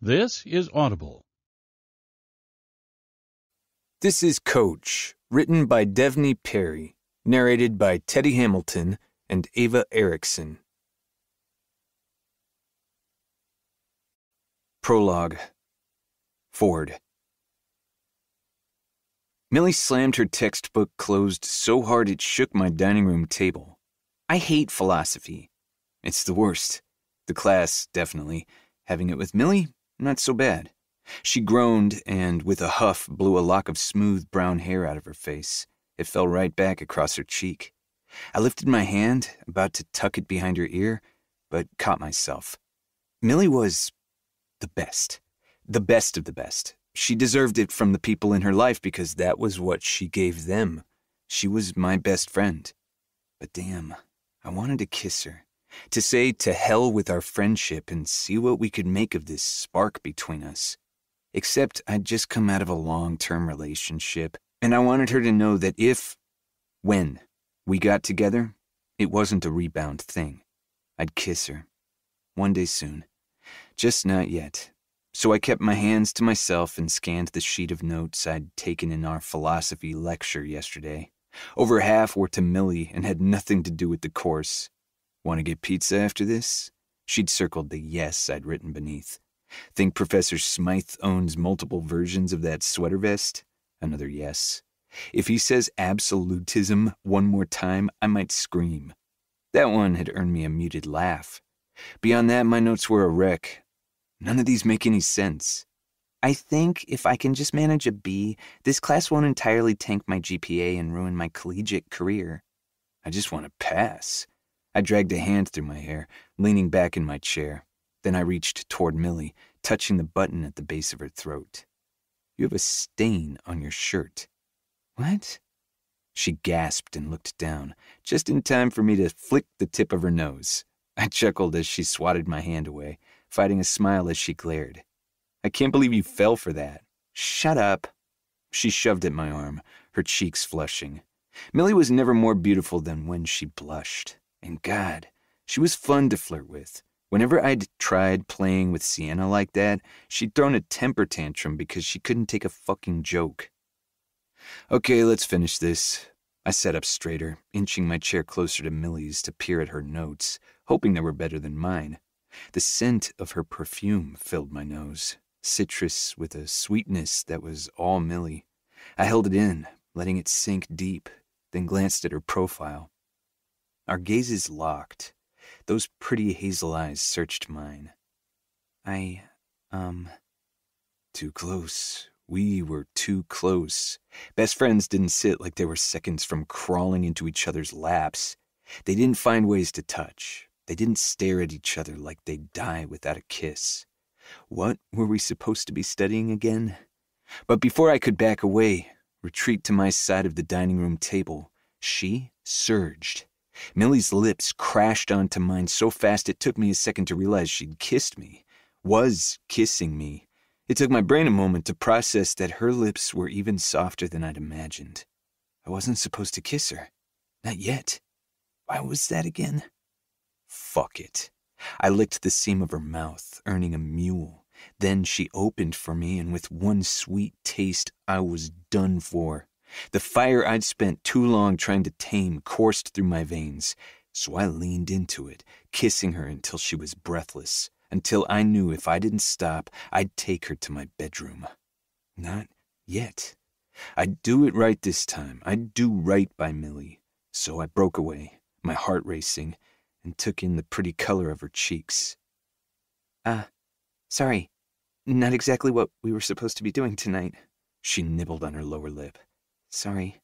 This is Audible. This is Coach, written by Devney Perry, narrated by Teddy Hamilton and Ava Erickson. Prologue Ford. Millie slammed her textbook closed so hard it shook my dining room table. I hate philosophy. It's the worst. The class, definitely. Having it with Millie, not so bad. She groaned and, with a huff, blew a lock of smooth brown hair out of her face. It fell right back across her cheek. I lifted my hand, about to tuck it behind her ear, but caught myself. Millie was the best. The best of the best. She deserved it from the people in her life because that was what she gave them. She was my best friend. But damn, I wanted to kiss her. To say to hell with our friendship and see what we could make of this spark between us. Except I'd just come out of a long term relationship, and I wanted her to know that if, when, we got together, it wasn't a rebound thing. I'd kiss her. One day soon. Just not yet. So I kept my hands to myself and scanned the sheet of notes I'd taken in our philosophy lecture yesterday. Over half were to Millie and had nothing to do with the course. Want to get pizza after this? She'd circled the yes I'd written beneath. Think Professor Smythe owns multiple versions of that sweater vest? Another yes. If he says absolutism one more time, I might scream. That one had earned me a muted laugh. Beyond that, my notes were a wreck. None of these make any sense. I think if I can just manage a B, this class won't entirely tank my GPA and ruin my collegiate career. I just want to pass. I dragged a hand through my hair, leaning back in my chair. Then I reached toward Millie, touching the button at the base of her throat. You have a stain on your shirt. What? She gasped and looked down, just in time for me to flick the tip of her nose. I chuckled as she swatted my hand away, fighting a smile as she glared. I can't believe you fell for that. Shut up. She shoved at my arm, her cheeks flushing. Millie was never more beautiful than when she blushed. And God, she was fun to flirt with. Whenever I'd tried playing with Sienna like that, she'd thrown a temper tantrum because she couldn't take a fucking joke. Okay, let's finish this. I sat up straighter, inching my chair closer to Millie's to peer at her notes, hoping they were better than mine. The scent of her perfume filled my nose, citrus with a sweetness that was all Millie. I held it in, letting it sink deep, then glanced at her profile. Our gazes locked. Those pretty hazel eyes searched mine. I, um. Too close. We were too close. Best friends didn't sit like they were seconds from crawling into each other's laps. They didn't find ways to touch. They didn't stare at each other like they'd die without a kiss. What were we supposed to be studying again? But before I could back away, retreat to my side of the dining room table, she surged. Millie's lips crashed onto mine so fast it took me a second to realize she'd kissed me, was kissing me. It took my brain a moment to process that her lips were even softer than I'd imagined. I wasn't supposed to kiss her. Not yet. Why was that again? Fuck it. I licked the seam of her mouth, earning a mewl. Then she opened for me, and with one sweet taste, I was done for. The fire I'd spent too long trying to tame coursed through my veins, so I leaned into it, kissing her until she was breathless, until I knew if I didn't stop, I'd take her to my bedroom. Not yet. I'd do it right this time. I'd do right by Millie. So I broke away, my heart racing, and took in the pretty color of her cheeks. Ah, uh, sorry. Not exactly what we were supposed to be doing tonight. She nibbled on her lower lip. Sorry.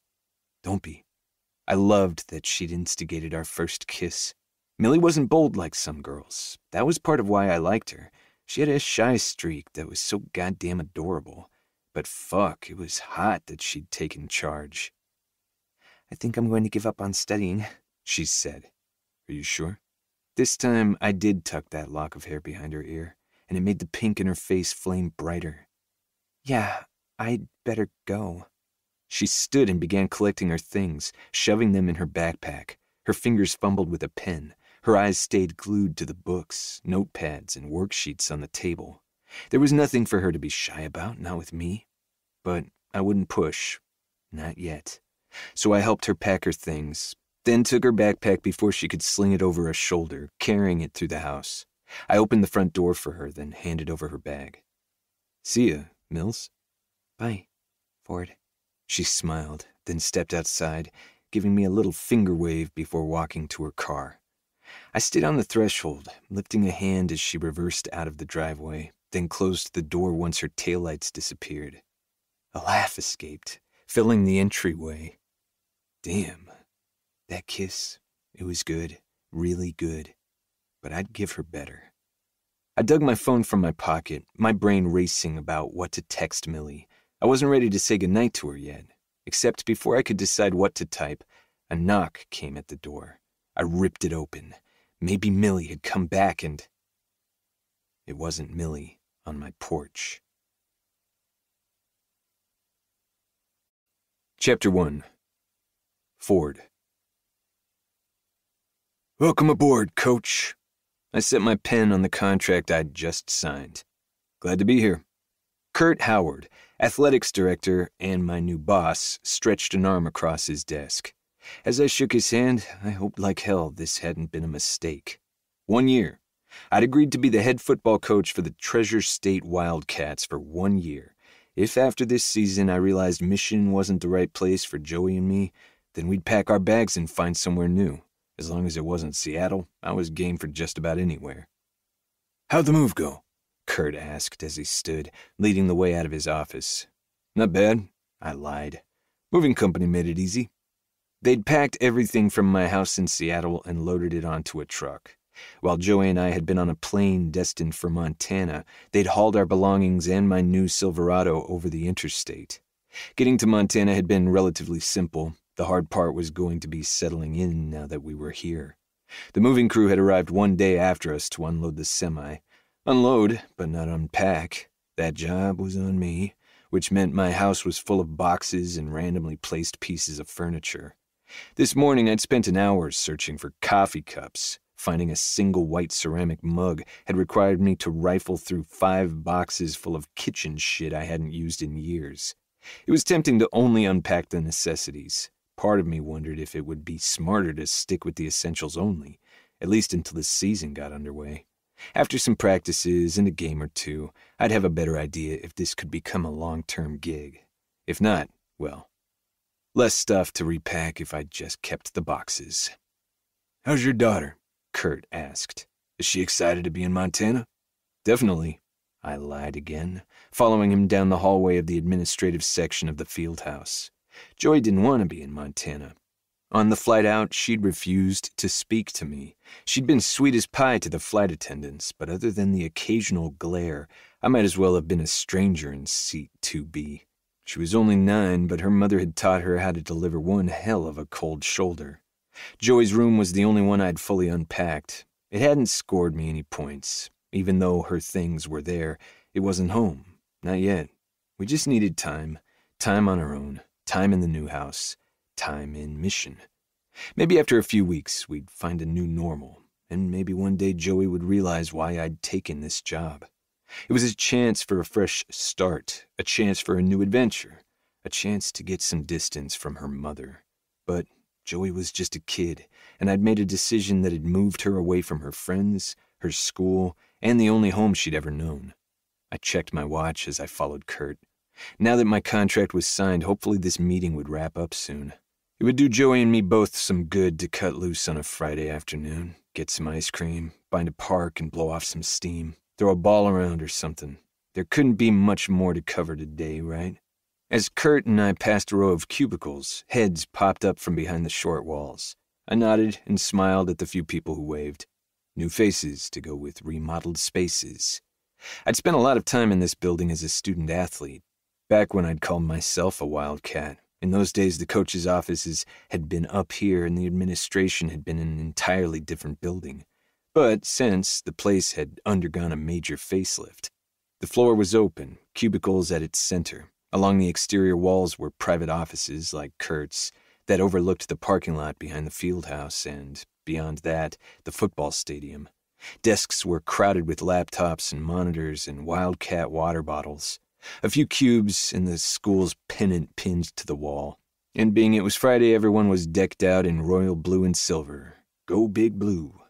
Don't be. I loved that she'd instigated our first kiss. Millie wasn't bold like some girls. That was part of why I liked her. She had a shy streak that was so goddamn adorable. But fuck, it was hot that she'd taken charge. I think I'm going to give up on studying, she said. Are you sure? This time I did tuck that lock of hair behind her ear, and it made the pink in her face flame brighter. Yeah, I'd better go. She stood and began collecting her things, shoving them in her backpack. Her fingers fumbled with a pen. Her eyes stayed glued to the books, notepads, and worksheets on the table. There was nothing for her to be shy about, not with me. But I wouldn't push. Not yet. So I helped her pack her things, then took her backpack before she could sling it over a shoulder, carrying it through the house. I opened the front door for her, then handed over her bag. See ya, Mills. Bye, Ford. She smiled, then stepped outside, giving me a little finger wave before walking to her car. I stood on the threshold, lifting a hand as she reversed out of the driveway, then closed the door once her taillights disappeared. A laugh escaped, filling the entryway. Damn. That kiss, it was good, really good. But I'd give her better. I dug my phone from my pocket, my brain racing about what to text Millie. I wasn't ready to say goodnight to her yet, except before I could decide what to type, a knock came at the door. I ripped it open. Maybe Millie had come back and. It wasn't Millie on my porch. Chapter 1 Ford Welcome aboard, coach. I set my pen on the contract I'd just signed. Glad to be here. Kurt Howard, athletics director and my new boss, stretched an arm across his desk. As I shook his hand, I hoped like hell this hadn't been a mistake. One year. I'd agreed to be the head football coach for the Treasure State Wildcats for one year. If after this season I realized Mission wasn't the right place for Joey and me, then we'd pack our bags and find somewhere new. As long as it wasn't Seattle, I was game for just about anywhere. How'd the move go? Kurt asked as he stood, leading the way out of his office. Not bad, I lied. Moving company made it easy. They'd packed everything from my house in Seattle and loaded it onto a truck. While Joey and I had been on a plane destined for Montana, they'd hauled our belongings and my new Silverado over the interstate. Getting to Montana had been relatively simple. The hard part was going to be settling in now that we were here. The moving crew had arrived one day after us to unload the semi. Unload, but not unpack. That job was on me, which meant my house was full of boxes and randomly placed pieces of furniture. This morning I'd spent an hour searching for coffee cups. Finding a single white ceramic mug had required me to rifle through five boxes full of kitchen shit I hadn't used in years. It was tempting to only unpack the necessities. Part of me wondered if it would be smarter to stick with the essentials only, at least until the season got underway. After some practices and a game or two, I'd have a better idea if this could become a long term gig. If not, well, Less stuff to repack if I'd just kept the boxes. How's your daughter? Kurt asked. Is she excited to be in Montana? Definitely. I lied again, following him down the hallway of the administrative section of the field house. Joey didn't want to be in Montana. On the flight out, she'd refused to speak to me. She'd been sweet as pie to the flight attendants, but other than the occasional glare, I might as well have been a stranger in seat 2B. She was only nine, but her mother had taught her how to deliver one hell of a cold shoulder. Joey's room was the only one I'd fully unpacked. It hadn't scored me any points. Even though her things were there, it wasn't home. Not yet. We just needed time. Time on our own. Time in the new house. Time in mission. Maybe after a few weeks, we'd find a new normal. And maybe one day Joey would realize why I'd taken this job. It was a chance for a fresh start, a chance for a new adventure, a chance to get some distance from her mother. But Joey was just a kid, and I'd made a decision that had moved her away from her friends, her school, and the only home she'd ever known. I checked my watch as I followed Kurt. Now that my contract was signed, hopefully this meeting would wrap up soon. It would do Joey and me both some good to cut loose on a Friday afternoon, get some ice cream, find a park, and blow off some steam. Throw a ball around or something. There couldn't be much more to cover today, right? As Kurt and I passed a row of cubicles, heads popped up from behind the short walls. I nodded and smiled at the few people who waved. New faces to go with remodeled spaces. I'd spent a lot of time in this building as a student athlete, back when I'd called myself a wildcat. In those days, the coach's offices had been up here and the administration had been in an entirely different building. But since the place had undergone a major facelift, the floor was open, cubicles at its center. Along the exterior walls were private offices like Kurt's that overlooked the parking lot behind the field house and, beyond that, the football stadium. Desks were crowded with laptops and monitors and Wildcat water bottles. A few cubes and the school's pennant pinned to the wall. And being it was Friday, everyone was decked out in royal blue and silver. Go Big Blue.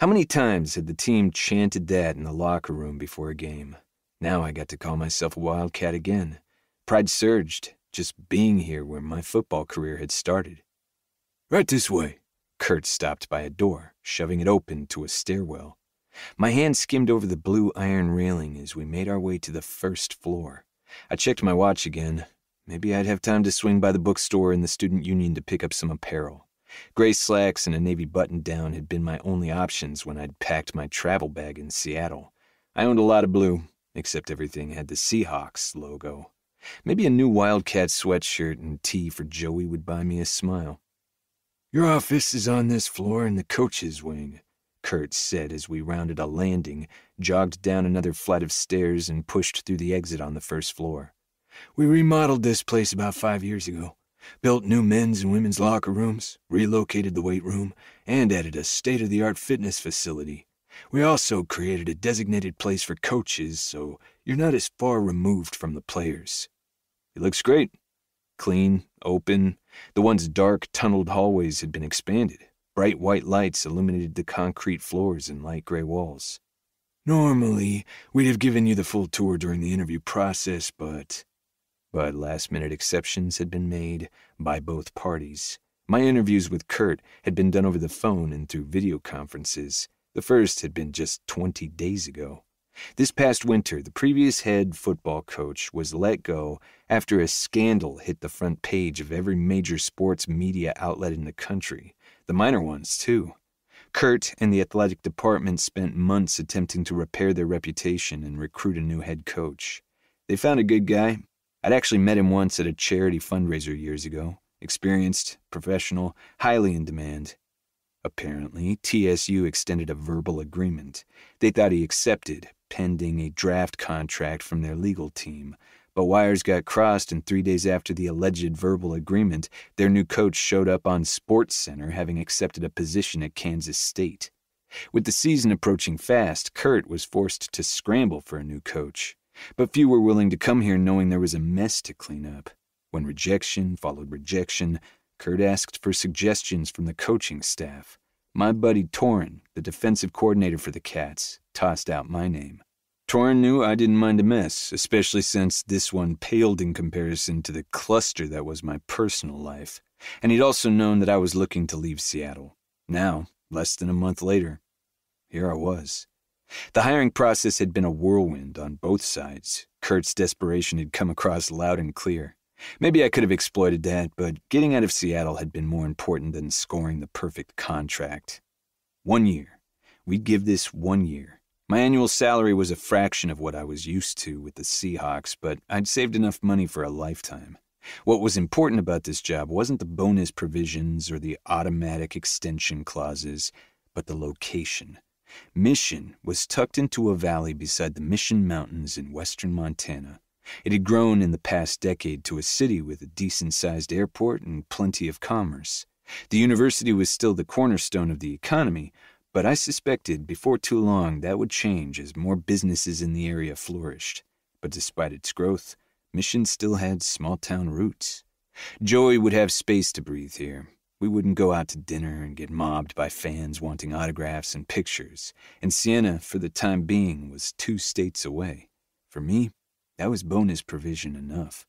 How many times had the team chanted that in the locker room before a game? Now I got to call myself a Wildcat again. Pride surged, just being here where my football career had started. Right this way. Kurt stopped by a door, shoving it open to a stairwell. My hand skimmed over the blue iron railing as we made our way to the first floor. I checked my watch again. Maybe I'd have time to swing by the bookstore and the student union to pick up some apparel. Gray slacks and a navy button down had been my only options when I'd packed my travel bag in Seattle. I owned a lot of blue, except everything had the Seahawks logo. Maybe a new Wildcat sweatshirt and tee for Joey would buy me a smile. Your office is on this floor in the coach's wing, Kurt said as we rounded a landing, jogged down another flight of stairs, and pushed through the exit on the first floor. We remodeled this place about five years ago. Built new men's and women's locker rooms, relocated the weight room, and added a state of the art fitness facility. We also created a designated place for coaches so you're not as far removed from the players. It looks great. Clean, open. The once dark, tunneled hallways had been expanded. Bright white lights illuminated the concrete floors and light gray walls. Normally, we'd have given you the full tour during the interview process, but but last minute exceptions had been made by both parties. My interviews with Kurt had been done over the phone and through video conferences. The first had been just 20 days ago. This past winter, the previous head football coach was let go after a scandal hit the front page of every major sports media outlet in the country, the minor ones, too. Kurt and the athletic department spent months attempting to repair their reputation and recruit a new head coach. They found a good guy, I'd actually met him once at a charity fundraiser years ago. Experienced, professional, highly in demand. Apparently, TSU extended a verbal agreement. They thought he accepted, pending a draft contract from their legal team. But wires got crossed, and three days after the alleged verbal agreement, their new coach showed up on Sports Center having accepted a position at Kansas State. With the season approaching fast, Kurt was forced to scramble for a new coach. But few were willing to come here knowing there was a mess to clean up. When rejection followed rejection, Kurt asked for suggestions from the coaching staff. My buddy Torin, the defensive coordinator for the Cats, tossed out my name. Torin knew I didn't mind a mess, especially since this one paled in comparison to the cluster that was my personal life. And he'd also known that I was looking to leave Seattle. Now, less than a month later, here I was. The hiring process had been a whirlwind on both sides. Kurt's desperation had come across loud and clear. Maybe I could have exploited that, but getting out of Seattle had been more important than scoring the perfect contract. One year. We'd give this one year. My annual salary was a fraction of what I was used to with the Seahawks, but I'd saved enough money for a lifetime. What was important about this job wasn't the bonus provisions or the automatic extension clauses, but the location. Mission was tucked into a valley beside the Mission Mountains in western Montana. It had grown in the past decade to a city with a decent sized airport and plenty of commerce. The university was still the cornerstone of the economy, but I suspected before too long that would change as more businesses in the area flourished. But despite its growth, Mission still had small town roots. Joey would have space to breathe here, we wouldn't go out to dinner and get mobbed by fans wanting autographs and pictures, and Sienna, for the time being, was two states away. For me, that was bonus provision enough.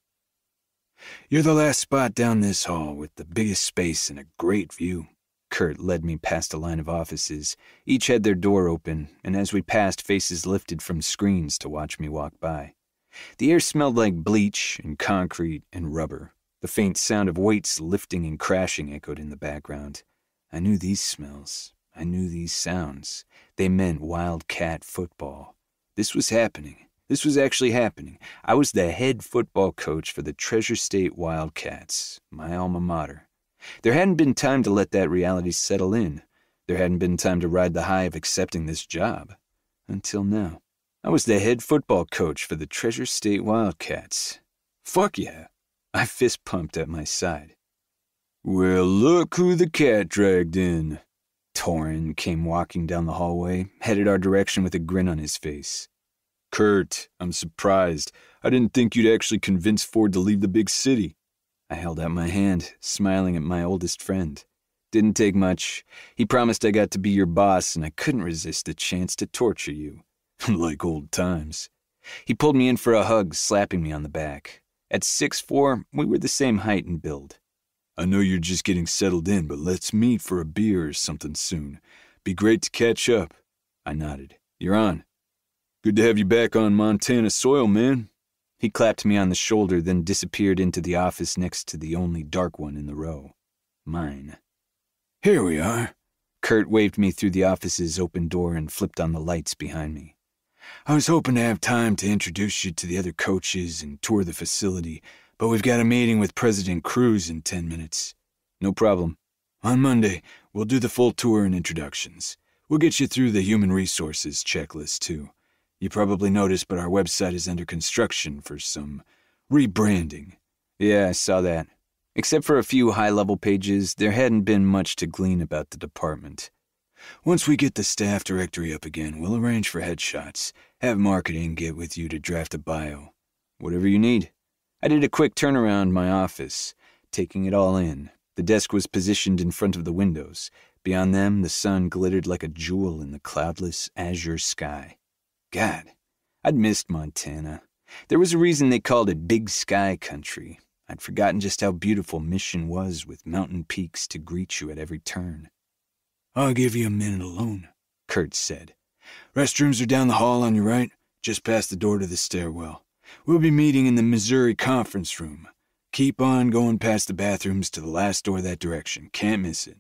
You're the last spot down this hall with the biggest space and a great view. Kurt led me past a line of offices. Each had their door open, and as we passed, faces lifted from screens to watch me walk by. The air smelled like bleach and concrete and rubber. The faint sound of weights lifting and crashing echoed in the background. I knew these smells. I knew these sounds. They meant wildcat football. This was happening. This was actually happening. I was the head football coach for the Treasure State Wildcats, my alma mater. There hadn't been time to let that reality settle in. There hadn't been time to ride the high of accepting this job. Until now. I was the head football coach for the Treasure State Wildcats. Fuck yeah. I fist pumped at my side. Well, look who the cat dragged in. Torin came walking down the hallway, headed our direction with a grin on his face. Kurt, I'm surprised. I didn't think you'd actually convince Ford to leave the big city. I held out my hand, smiling at my oldest friend. Didn't take much. He promised I got to be your boss, and I couldn't resist the chance to torture you. like old times. He pulled me in for a hug, slapping me on the back. At six four, we were the same height and build. I know you're just getting settled in, but let's meet for a beer or something soon. Be great to catch up. I nodded. You're on. Good to have you back on Montana soil, man. He clapped me on the shoulder, then disappeared into the office next to the only dark one in the row. Mine. Here we are. Kurt waved me through the office's open door and flipped on the lights behind me. I was hoping to have time to introduce you to the other coaches and tour the facility, but we've got a meeting with President Cruz in 10 minutes. No problem. On Monday, we'll do the full tour and introductions. We'll get you through the human resources checklist, too. You probably noticed, but our website is under construction for some rebranding. Yeah, I saw that. Except for a few high level pages, there hadn't been much to glean about the department. Once we get the staff directory up again, we'll arrange for headshots, have marketing get with you to draft a bio. Whatever you need. I did a quick turnaround in my office, taking it all in. The desk was positioned in front of the windows. Beyond them, the sun glittered like a jewel in the cloudless azure sky. God, I'd missed Montana. There was a reason they called it Big Sky Country. I'd forgotten just how beautiful Mission was with mountain peaks to greet you at every turn. I'll give you a minute alone, Kurt said. Restrooms are down the hall on your right, just past the door to the stairwell. We'll be meeting in the Missouri conference room. Keep on going past the bathrooms to the last door that direction. Can't miss it.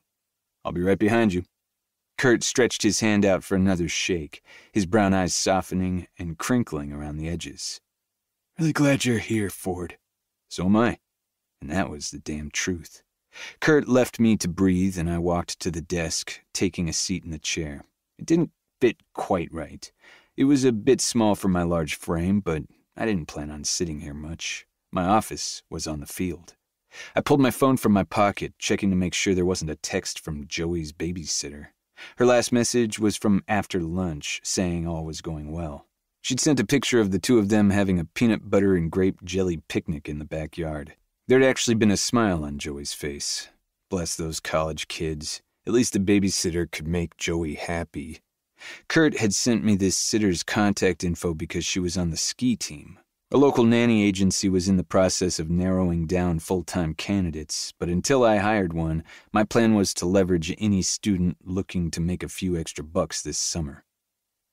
I'll be right behind you. Kurt stretched his hand out for another shake, his brown eyes softening and crinkling around the edges. Really glad you're here, Ford. So am I. And that was the damn truth. Kurt left me to breathe, and I walked to the desk, taking a seat in the chair. It didn't fit quite right. It was a bit small for my large frame, but I didn't plan on sitting here much. My office was on the field. I pulled my phone from my pocket, checking to make sure there wasn't a text from Joey's babysitter. Her last message was from after lunch, saying all was going well. She'd sent a picture of the two of them having a peanut butter and grape jelly picnic in the backyard. There'd actually been a smile on Joey's face. Bless those college kids. At least the babysitter could make Joey happy. Kurt had sent me this sitter's contact info because she was on the ski team. A local nanny agency was in the process of narrowing down full time candidates, but until I hired one, my plan was to leverage any student looking to make a few extra bucks this summer.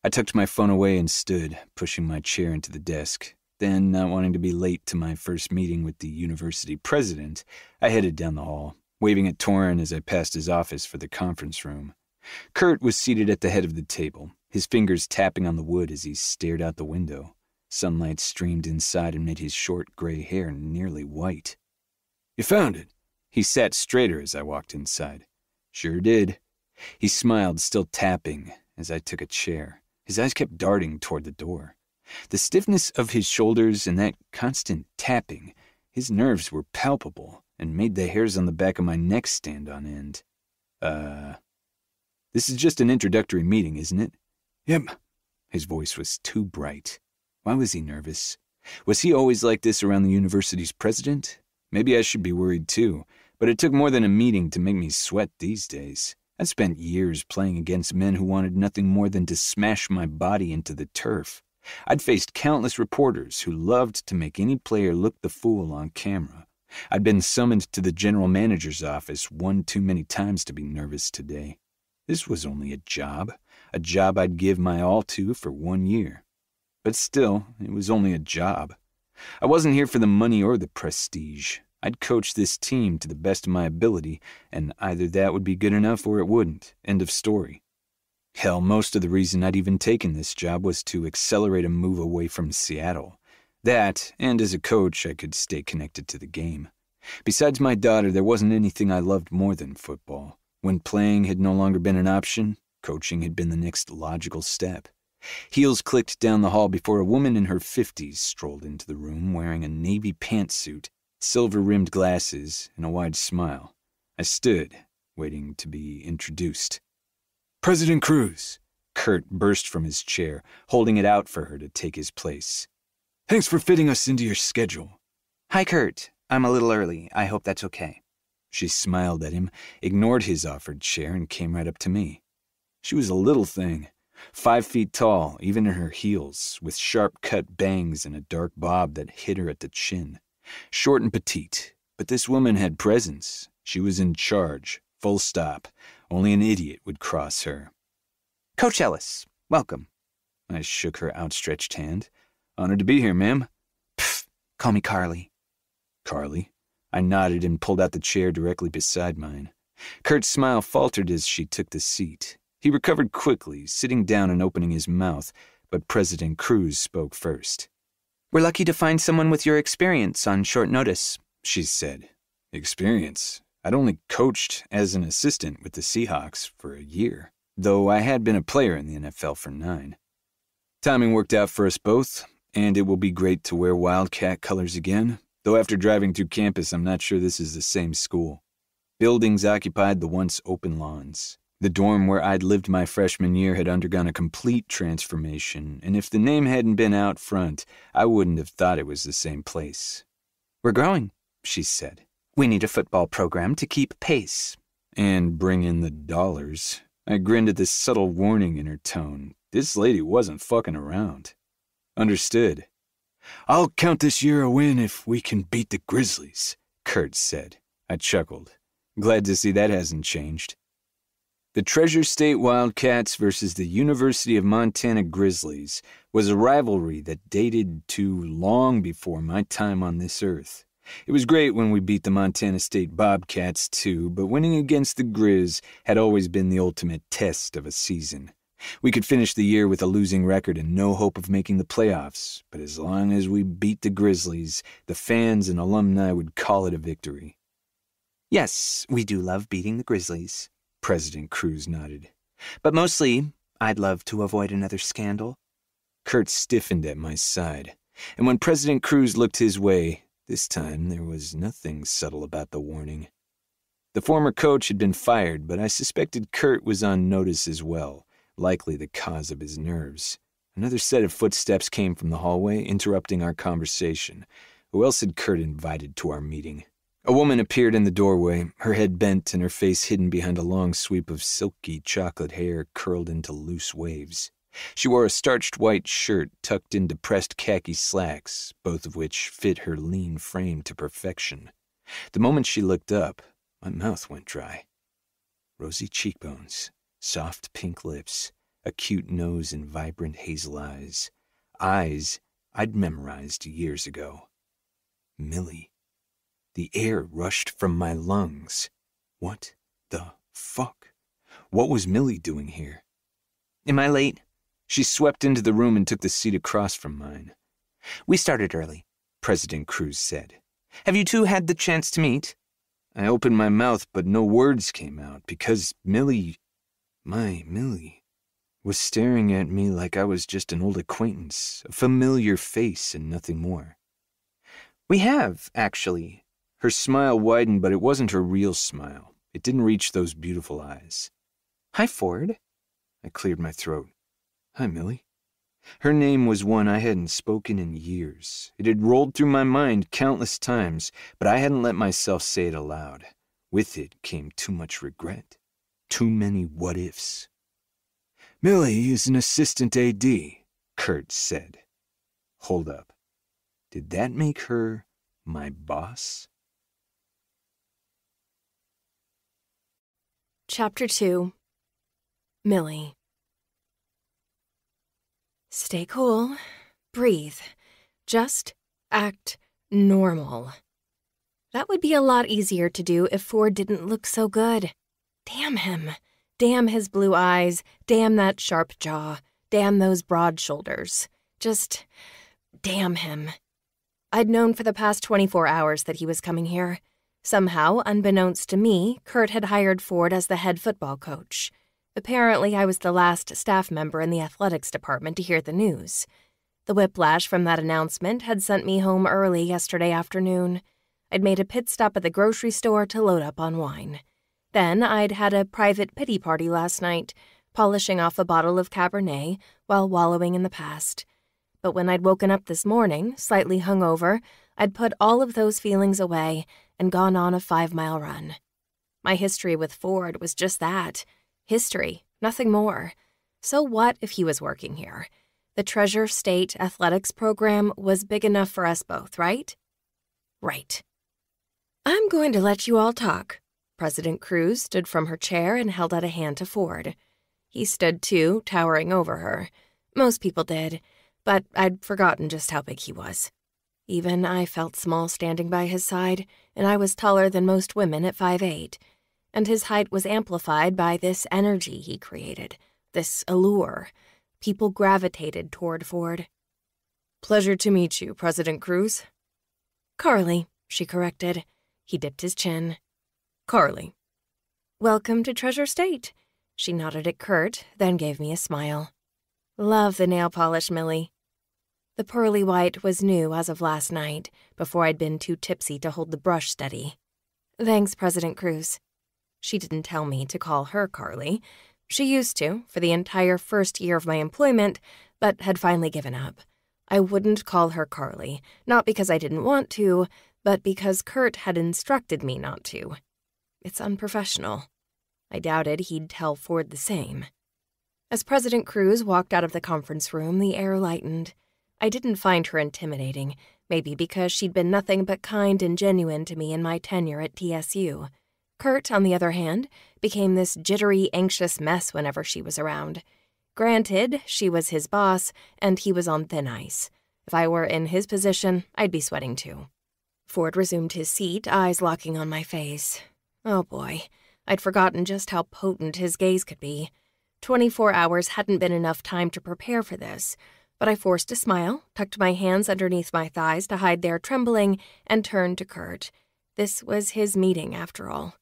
I tucked my phone away and stood, pushing my chair into the desk. Then, not wanting to be late to my first meeting with the university president, I headed down the hall, waving at Torin as I passed his office for the conference room. Kurt was seated at the head of the table, his fingers tapping on the wood as he stared out the window. Sunlight streamed inside and made his short gray hair nearly white. You found it. He sat straighter as I walked inside. Sure did. He smiled, still tapping, as I took a chair. His eyes kept darting toward the door. The stiffness of his shoulders and that constant tapping, his nerves were palpable and made the hairs on the back of my neck stand on end. Uh. This is just an introductory meeting, isn't it? Yep. His voice was too bright. Why was he nervous? Was he always like this around the university's president? Maybe I should be worried too, but it took more than a meeting to make me sweat these days. I'd spent years playing against men who wanted nothing more than to smash my body into the turf. I'd faced countless reporters who loved to make any player look the fool on camera. I'd been summoned to the general manager's office one too many times to be nervous today. This was only a job, a job I'd give my all to for one year. But still, it was only a job. I wasn't here for the money or the prestige. I'd coach this team to the best of my ability, and either that would be good enough or it wouldn't. End of story. Hell, most of the reason I'd even taken this job was to accelerate a move away from Seattle. That, and as a coach, I could stay connected to the game. Besides my daughter, there wasn't anything I loved more than football. When playing had no longer been an option, coaching had been the next logical step. Heels clicked down the hall before a woman in her 50s strolled into the room wearing a navy pantsuit, silver rimmed glasses, and a wide smile. I stood, waiting to be introduced. President Cruz. Kurt burst from his chair, holding it out for her to take his place. Thanks for fitting us into your schedule. Hi, Kurt. I'm a little early. I hope that's okay. She smiled at him, ignored his offered chair, and came right up to me. She was a little thing, five feet tall, even in her heels, with sharp cut bangs and a dark bob that hit her at the chin. Short and petite, but this woman had presence. She was in charge, full stop. Only an idiot would cross her. Coach Ellis, welcome. I shook her outstretched hand. Honored to be here, ma'am. Pfft, call me Carly. Carly? I nodded and pulled out the chair directly beside mine. Kurt's smile faltered as she took the seat. He recovered quickly, sitting down and opening his mouth, but President Cruz spoke first. We're lucky to find someone with your experience on short notice, she said. Experience? I'd only coached as an assistant with the Seahawks for a year, though I had been a player in the NFL for nine. Timing worked out for us both, and it will be great to wear Wildcat colors again, though after driving through campus, I'm not sure this is the same school. Buildings occupied the once open lawns. The dorm where I'd lived my freshman year had undergone a complete transformation, and if the name hadn't been out front, I wouldn't have thought it was the same place. We're growing, she said. We need a football program to keep pace. And bring in the dollars. I grinned at the subtle warning in her tone. This lady wasn't fucking around. Understood. I'll count this year a win if we can beat the Grizzlies, Kurt said. I chuckled. Glad to see that hasn't changed. The Treasure State Wildcats versus the University of Montana Grizzlies was a rivalry that dated to long before my time on this earth. It was great when we beat the Montana State Bobcats, too, but winning against the Grizz had always been the ultimate test of a season. We could finish the year with a losing record and no hope of making the playoffs, but as long as we beat the Grizzlies, the fans and alumni would call it a victory. Yes, we do love beating the Grizzlies, President Cruz nodded. But mostly, I'd love to avoid another scandal. Kurt stiffened at my side, and when President Cruz looked his way, this time there was nothing subtle about the warning. The former coach had been fired, but I suspected Kurt was on notice as well, likely the cause of his nerves. Another set of footsteps came from the hallway, interrupting our conversation. Who else had Kurt invited to our meeting? A woman appeared in the doorway, her head bent and her face hidden behind a long sweep of silky chocolate hair curled into loose waves. She wore a starched white shirt tucked into pressed khaki slacks, both of which fit her lean frame to perfection. The moment she looked up, my mouth went dry. Rosy cheekbones, soft pink lips, a cute nose and vibrant hazel eyes. Eyes I'd memorized years ago. Millie. The air rushed from my lungs. What the fuck? What was Millie doing here? Am I late? She swept into the room and took the seat across from mine. We started early, President Cruz said. Have you two had the chance to meet? I opened my mouth, but no words came out because Millie, my Millie, was staring at me like I was just an old acquaintance, a familiar face and nothing more. We have, actually. Her smile widened, but it wasn't her real smile. It didn't reach those beautiful eyes. Hi, Ford. I cleared my throat. Hi, Millie. Her name was one I hadn't spoken in years. It had rolled through my mind countless times, but I hadn't let myself say it aloud. With it came too much regret, too many what ifs. Millie is an assistant AD, Kurt said. Hold up. Did that make her my boss? Chapter 2 Millie Stay cool. Breathe. Just act normal. That would be a lot easier to do if Ford didn't look so good. Damn him. Damn his blue eyes. Damn that sharp jaw. Damn those broad shoulders. Just damn him. I'd known for the past 24 hours that he was coming here. Somehow, unbeknownst to me, Kurt had hired Ford as the head football coach. Apparently, I was the last staff member in the athletics department to hear the news. The whiplash from that announcement had sent me home early yesterday afternoon. I'd made a pit stop at the grocery store to load up on wine. Then I'd had a private pity party last night, polishing off a bottle of Cabernet while wallowing in the past. But when I'd woken up this morning, slightly hungover, I'd put all of those feelings away and gone on a five mile run. My history with Ford was just that history, nothing more. So what if he was working here? The Treasure State Athletics program was big enough for us both, right? Right. I'm going to let you all talk. President Cruz stood from her chair and held out a hand to Ford. He stood too, towering over her. Most people did, but I'd forgotten just how big he was. Even I felt small standing by his side, and I was taller than most women at five eight and his height was amplified by this energy he created, this allure. People gravitated toward Ford. Pleasure to meet you, President Cruz. Carly, she corrected. He dipped his chin. Carly. Welcome to Treasure State. She nodded at Kurt, then gave me a smile. Love the nail polish, Millie. The pearly white was new as of last night, before I'd been too tipsy to hold the brush steady. Thanks, President Cruz. She didn't tell me to call her Carly. She used to, for the entire first year of my employment, but had finally given up. I wouldn't call her Carly, not because I didn't want to, but because Kurt had instructed me not to. It's unprofessional. I doubted he'd tell Ford the same. As President Cruz walked out of the conference room, the air lightened. I didn't find her intimidating, maybe because she'd been nothing but kind and genuine to me in my tenure at TSU. Kurt, on the other hand, became this jittery, anxious mess whenever she was around. Granted, she was his boss, and he was on thin ice. If I were in his position, I'd be sweating too. Ford resumed his seat, eyes locking on my face. Oh boy, I'd forgotten just how potent his gaze could be. 24 hours hadn't been enough time to prepare for this, but I forced a smile, tucked my hands underneath my thighs to hide their trembling, and turned to Kurt. This was his meeting, after all.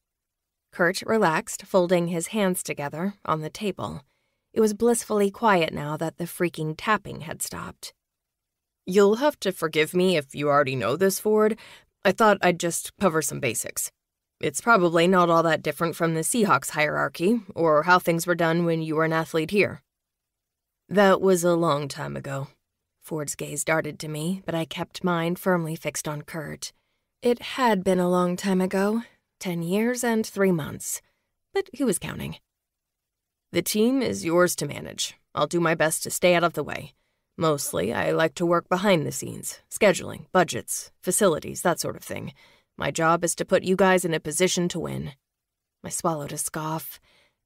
Kurt relaxed, folding his hands together on the table. It was blissfully quiet now that the freaking tapping had stopped. You'll have to forgive me if you already know this, Ford. I thought I'd just cover some basics. It's probably not all that different from the Seahawks hierarchy, or how things were done when you were an athlete here. That was a long time ago. Ford's gaze darted to me, but I kept mine firmly fixed on Kurt. It had been a long time ago, Ten years and three months. But who was counting? The team is yours to manage. I'll do my best to stay out of the way. Mostly, I like to work behind the scenes scheduling, budgets, facilities, that sort of thing. My job is to put you guys in a position to win. I swallowed a scoff.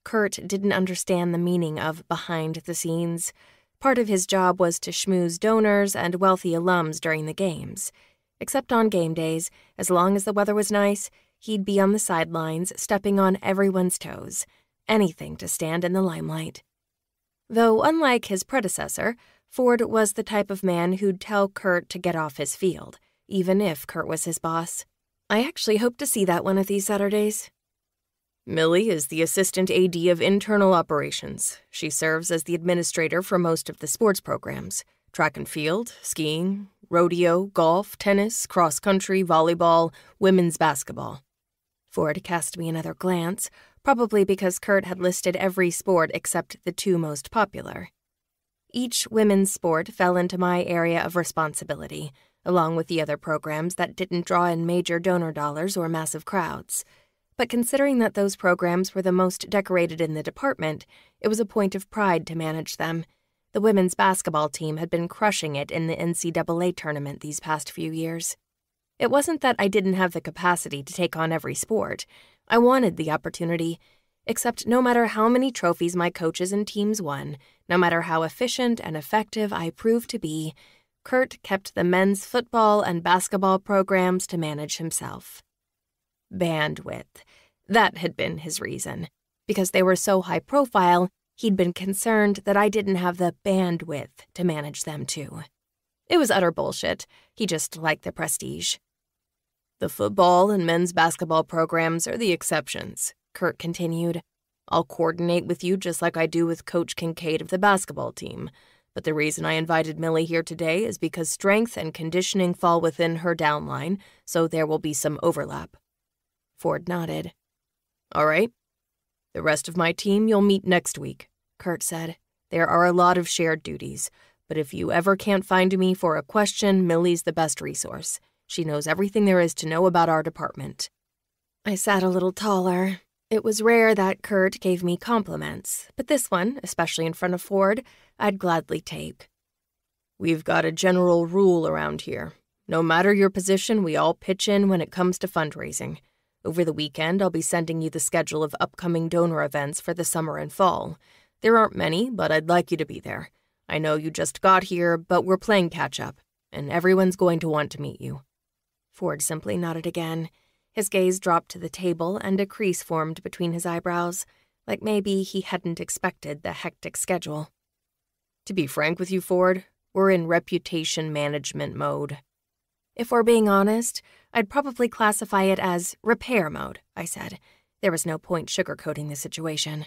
Kurt didn't understand the meaning of behind the scenes. Part of his job was to schmooze donors and wealthy alums during the games. Except on game days, as long as the weather was nice, He'd be on the sidelines, stepping on everyone's toes, anything to stand in the limelight. Though, unlike his predecessor, Ford was the type of man who'd tell Kurt to get off his field, even if Kurt was his boss. I actually hope to see that one of these Saturdays. Millie is the assistant AD of internal operations. She serves as the administrator for most of the sports programs track and field, skiing, rodeo, golf, tennis, cross country, volleyball, women's basketball. Ford cast me another glance, probably because Kurt had listed every sport except the two most popular. Each women's sport fell into my area of responsibility, along with the other programs that didn't draw in major donor dollars or massive crowds. But considering that those programs were the most decorated in the department, it was a point of pride to manage them. The women's basketball team had been crushing it in the NCAA tournament these past few years. It wasn't that I didn't have the capacity to take on every sport. I wanted the opportunity. Except no matter how many trophies my coaches and teams won, no matter how efficient and effective I proved to be, Kurt kept the men's football and basketball programs to manage himself. Bandwidth. That had been his reason. Because they were so high profile, he'd been concerned that I didn't have the bandwidth to manage them too. It was utter bullshit. He just liked the prestige. The football and men's basketball programs are the exceptions, Kurt continued. I'll coordinate with you just like I do with Coach Kincaid of the basketball team. But the reason I invited Millie here today is because strength and conditioning fall within her downline, so there will be some overlap. Ford nodded. All right. The rest of my team you'll meet next week. Kurt said. There are a lot of shared duties, but if you ever can't find me for a question, Millie's the best resource. She knows everything there is to know about our department. I sat a little taller. It was rare that Kurt gave me compliments, but this one, especially in front of Ford, I'd gladly take. We've got a general rule around here. No matter your position, we all pitch in when it comes to fundraising. Over the weekend, I'll be sending you the schedule of upcoming donor events for the summer and fall. There aren't many, but I'd like you to be there. I know you just got here, but we're playing catch up, and everyone's going to want to meet you. Ford simply nodded again. His gaze dropped to the table, and a crease formed between his eyebrows, like maybe he hadn't expected the hectic schedule. To be frank with you, Ford, we're in reputation management mode. If we're being honest, I'd probably classify it as repair mode, I said. There was no point sugarcoating the situation.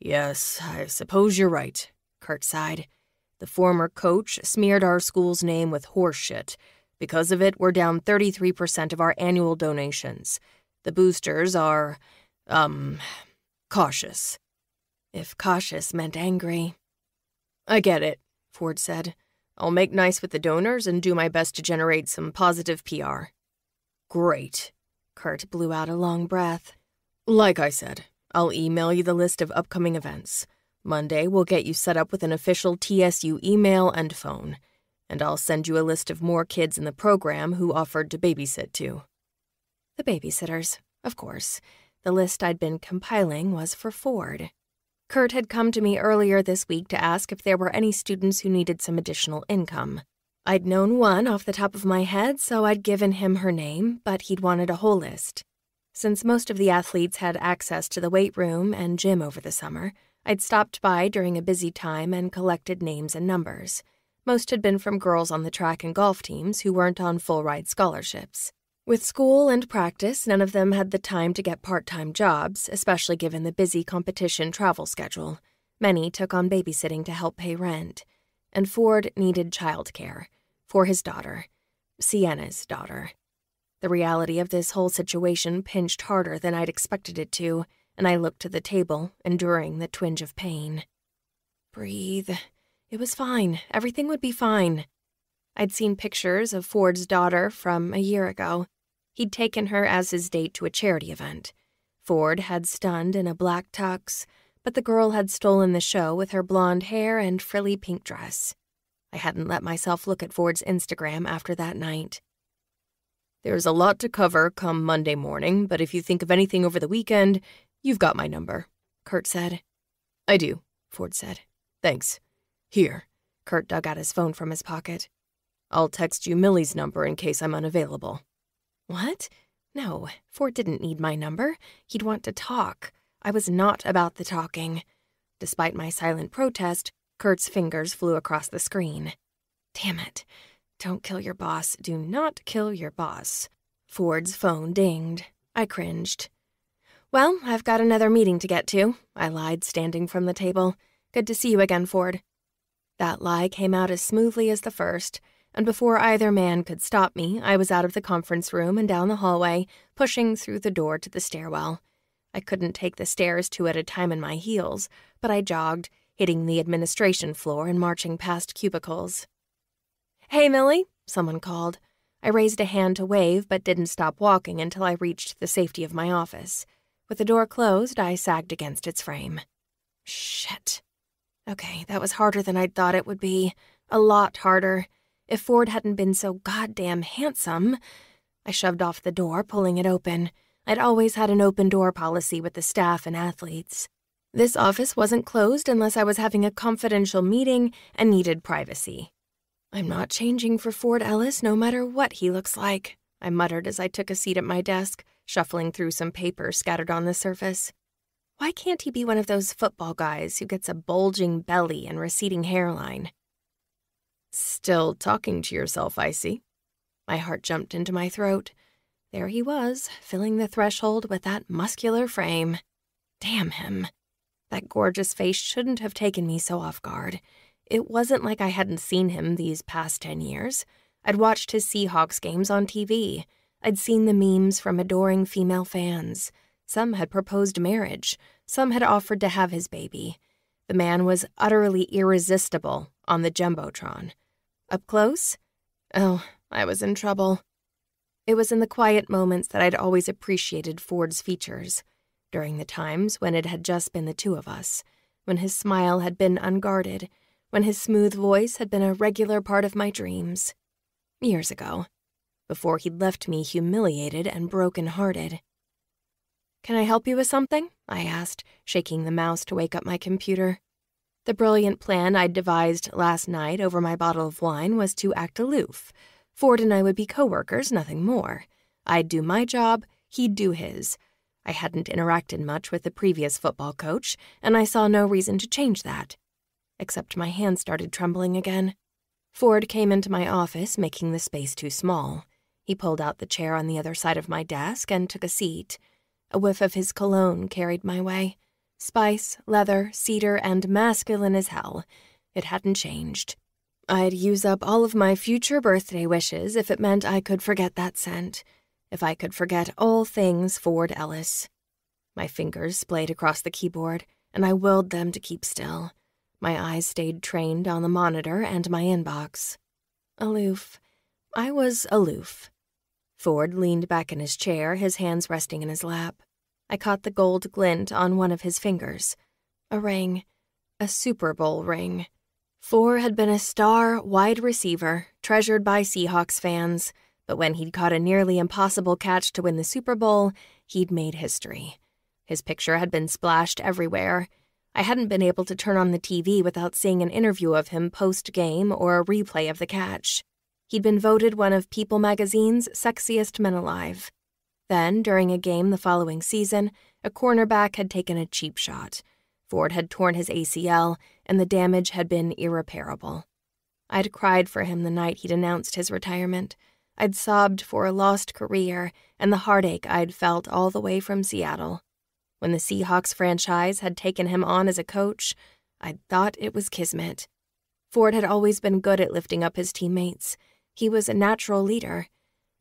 Yes, I suppose you're right, Kurt sighed. The former coach smeared our school's name with horseshit, because of it, we're down 33% of our annual donations. The boosters are, um, cautious. If cautious meant angry. I get it, Ford said. I'll make nice with the donors and do my best to generate some positive PR. Great. Kurt blew out a long breath. Like I said, I'll email you the list of upcoming events. Monday, we'll get you set up with an official TSU email and phone and I'll send you a list of more kids in the program who offered to babysit too. The babysitters, of course. The list I'd been compiling was for Ford. Kurt had come to me earlier this week to ask if there were any students who needed some additional income. I'd known one off the top of my head, so I'd given him her name, but he'd wanted a whole list. Since most of the athletes had access to the weight room and gym over the summer, I'd stopped by during a busy time and collected names and numbers. Most had been from girls on the track and golf teams who weren't on full ride scholarships. With school and practice, none of them had the time to get part time jobs, especially given the busy competition travel schedule. Many took on babysitting to help pay rent. And Ford needed childcare for his daughter, Sienna's daughter. The reality of this whole situation pinched harder than I'd expected it to, and I looked to the table, enduring the twinge of pain. Breathe. It was fine. Everything would be fine. I'd seen pictures of Ford's daughter from a year ago. He'd taken her as his date to a charity event. Ford had stunned in a black tux, but the girl had stolen the show with her blonde hair and frilly pink dress. I hadn't let myself look at Ford's Instagram after that night. There's a lot to cover come Monday morning, but if you think of anything over the weekend, you've got my number, Kurt said. I do, Ford said. Thanks. Here. Kurt dug out his phone from his pocket. I'll text you Millie's number in case I'm unavailable. What? No, Ford didn't need my number. He'd want to talk. I was not about the talking. Despite my silent protest, Kurt's fingers flew across the screen. Damn it. Don't kill your boss. Do not kill your boss. Ford's phone dinged. I cringed. Well, I've got another meeting to get to, I lied, standing from the table. Good to see you again, Ford. That lie came out as smoothly as the first, and before either man could stop me, I was out of the conference room and down the hallway, pushing through the door to the stairwell. I couldn't take the stairs two at a time in my heels, but I jogged, hitting the administration floor and marching past cubicles. Hey, Millie, someone called. I raised a hand to wave, but didn't stop walking until I reached the safety of my office. With the door closed, I sagged against its frame. Shit. Okay, that was harder than I'd thought it would be. A lot harder. If Ford hadn't been so goddamn handsome. I shoved off the door, pulling it open. I'd always had an open door policy with the staff and athletes. This office wasn't closed unless I was having a confidential meeting and needed privacy. I'm not changing for Ford Ellis no matter what he looks like, I muttered as I took a seat at my desk, shuffling through some papers scattered on the surface. Why can't he be one of those football guys who gets a bulging belly and receding hairline? Still talking to yourself, I see. My heart jumped into my throat. There he was, filling the threshold with that muscular frame. Damn him. That gorgeous face shouldn't have taken me so off guard. It wasn't like I hadn't seen him these past 10 years. I'd watched his Seahawks games on TV. I'd seen the memes from adoring female fans. Some had proposed marriage, some had offered to have his baby. The man was utterly irresistible on the Jumbotron. Up close? Oh, I was in trouble. It was in the quiet moments that I'd always appreciated Ford's features, during the times when it had just been the two of us, when his smile had been unguarded, when his smooth voice had been a regular part of my dreams. Years ago, before he'd left me humiliated and broken-hearted. Can I help you with something? I asked, shaking the mouse to wake up my computer. The brilliant plan I'd devised last night over my bottle of wine was to act aloof. Ford and I would be coworkers, nothing more. I'd do my job, he'd do his. I hadn't interacted much with the previous football coach, and I saw no reason to change that. Except my hand started trembling again. Ford came into my office, making the space too small. He pulled out the chair on the other side of my desk and took a seat. A whiff of his cologne carried my way. Spice, leather, cedar, and masculine as hell. It hadn't changed. I'd use up all of my future birthday wishes if it meant I could forget that scent. If I could forget all things Ford Ellis. My fingers splayed across the keyboard, and I willed them to keep still. My eyes stayed trained on the monitor and my inbox. Aloof. I was aloof. Ford leaned back in his chair, his hands resting in his lap. I caught the gold glint on one of his fingers. A ring. A Super Bowl ring. Ford had been a star wide receiver, treasured by Seahawks fans, but when he'd caught a nearly impossible catch to win the Super Bowl, he'd made history. His picture had been splashed everywhere. I hadn't been able to turn on the TV without seeing an interview of him post game or a replay of the catch. He'd been voted one of People magazine's sexiest men alive. Then, during a game the following season, a cornerback had taken a cheap shot. Ford had torn his ACL, and the damage had been irreparable. I'd cried for him the night he'd announced his retirement. I'd sobbed for a lost career and the heartache I'd felt all the way from Seattle. When the Seahawks franchise had taken him on as a coach, I'd thought it was kismet. Ford had always been good at lifting up his teammates. He was a natural leader.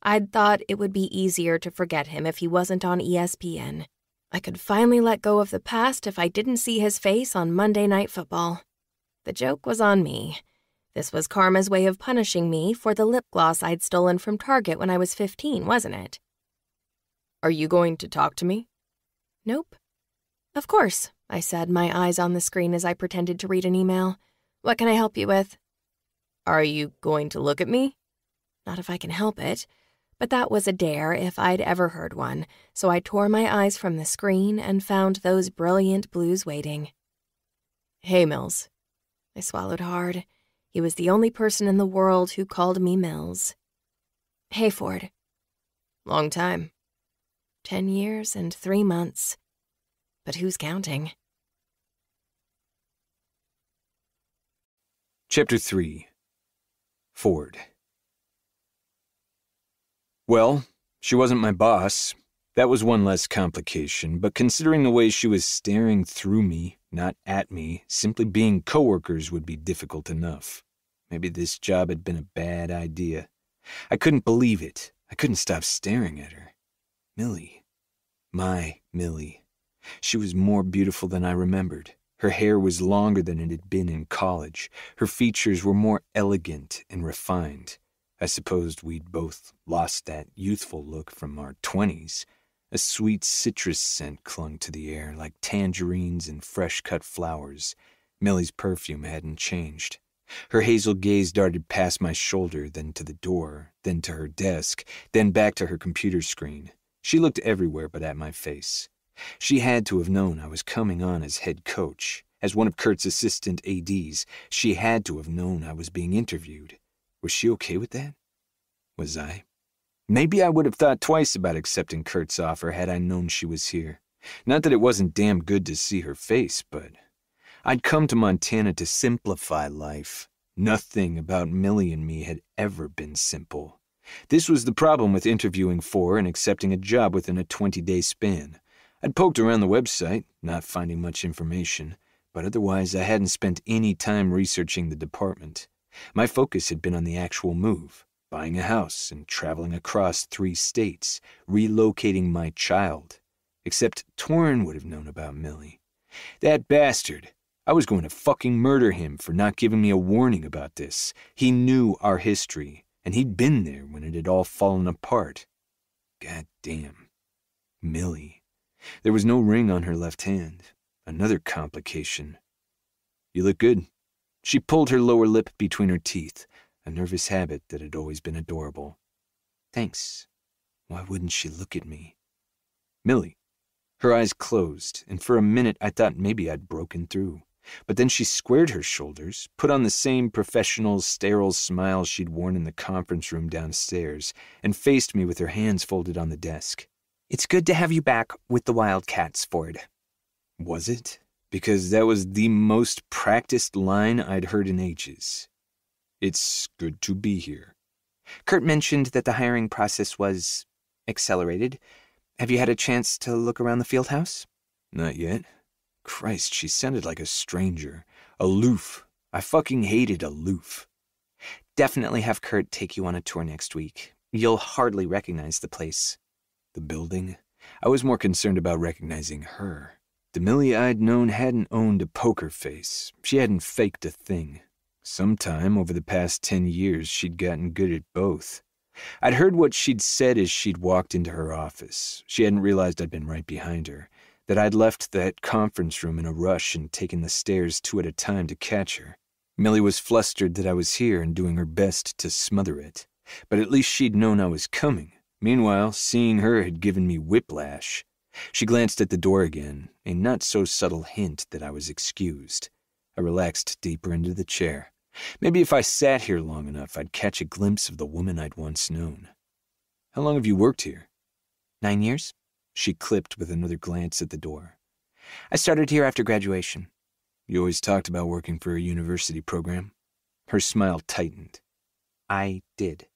I'd thought it would be easier to forget him if he wasn't on ESPN. I could finally let go of the past if I didn't see his face on Monday Night Football. The joke was on me. This was Karma's way of punishing me for the lip gloss I'd stolen from Target when I was 15, wasn't it? Are you going to talk to me? Nope. Of course, I said, my eyes on the screen as I pretended to read an email. What can I help you with? Are you going to look at me? Not if I can help it. But that was a dare if I'd ever heard one, so I tore my eyes from the screen and found those brilliant blues waiting. Hey, Mills. I swallowed hard. He was the only person in the world who called me Mills. Hey, Ford. Long time. Ten years and three months. But who's counting? Chapter 3 Ford Well, she wasn't my boss. That was one less complication, but considering the way she was staring through me, not at me, simply being coworkers would be difficult enough. Maybe this job had been a bad idea. I couldn't believe it. I couldn't stop staring at her. Millie. My Millie. She was more beautiful than I remembered. Her hair was longer than it had been in college. Her features were more elegant and refined. I supposed we'd both lost that youthful look from our twenties. A sweet citrus scent clung to the air like tangerines and fresh cut flowers. Millie's perfume hadn't changed. Her hazel gaze darted past my shoulder, then to the door, then to her desk, then back to her computer screen. She looked everywhere but at my face. She had to have known I was coming on as head coach. As one of Kurt's assistant ADs, she had to have known I was being interviewed. Was she okay with that? Was I? Maybe I would have thought twice about accepting Kurt's offer had I known she was here. Not that it wasn't damn good to see her face, but I'd come to Montana to simplify life. Nothing about Millie and me had ever been simple. This was the problem with interviewing for and accepting a job within a 20 day span. I'd poked around the website, not finding much information, but otherwise I hadn't spent any time researching the department. My focus had been on the actual move, buying a house and traveling across three states, relocating my child. Except Torin would have known about Millie. That bastard. I was going to fucking murder him for not giving me a warning about this. He knew our history, and he'd been there when it had all fallen apart. God damn. Millie. There was no ring on her left hand. Another complication. You look good. She pulled her lower lip between her teeth, a nervous habit that had always been adorable. Thanks. Why wouldn't she look at me? Millie. Her eyes closed, and for a minute I thought maybe I'd broken through. But then she squared her shoulders, put on the same professional, sterile smile she'd worn in the conference room downstairs, and faced me with her hands folded on the desk. It's good to have you back with the Wildcats, Ford. Was it? Because that was the most practiced line I'd heard in ages. It's good to be here. Kurt mentioned that the hiring process was accelerated. Have you had a chance to look around the field house? Not yet. Christ, she sounded like a stranger. Aloof. I fucking hated aloof. Definitely have Kurt take you on a tour next week. You'll hardly recognize the place. The building? I was more concerned about recognizing her. The Millie I'd known hadn't owned a poker face. She hadn't faked a thing. Sometime over the past ten years, she'd gotten good at both. I'd heard what she'd said as she'd walked into her office. She hadn't realized I'd been right behind her, that I'd left that conference room in a rush and taken the stairs two at a time to catch her. Millie was flustered that I was here and doing her best to smother it, but at least she'd known I was coming. Meanwhile, seeing her had given me whiplash. She glanced at the door again, a not so subtle hint that I was excused. I relaxed deeper into the chair. Maybe if I sat here long enough, I'd catch a glimpse of the woman I'd once known. How long have you worked here? Nine years she clipped with another glance at the door. I started here after graduation. You always talked about working for a university program? Her smile tightened. I did.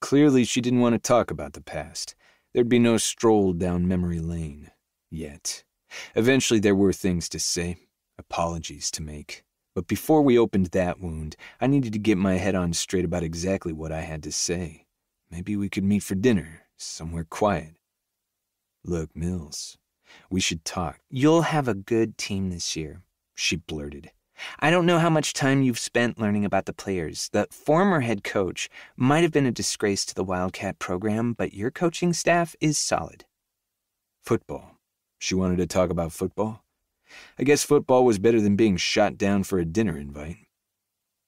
Clearly, she didn't want to talk about the past. There'd be no stroll down memory lane. Yet. Eventually, there were things to say, apologies to make. But before we opened that wound, I needed to get my head on straight about exactly what I had to say. Maybe we could meet for dinner, somewhere quiet. Look, Mills, we should talk. You'll have a good team this year, she blurted. I don't know how much time you've spent learning about the players. The former head coach might have been a disgrace to the Wildcat program, but your coaching staff is solid. Football. She wanted to talk about football? I guess football was better than being shot down for a dinner invite.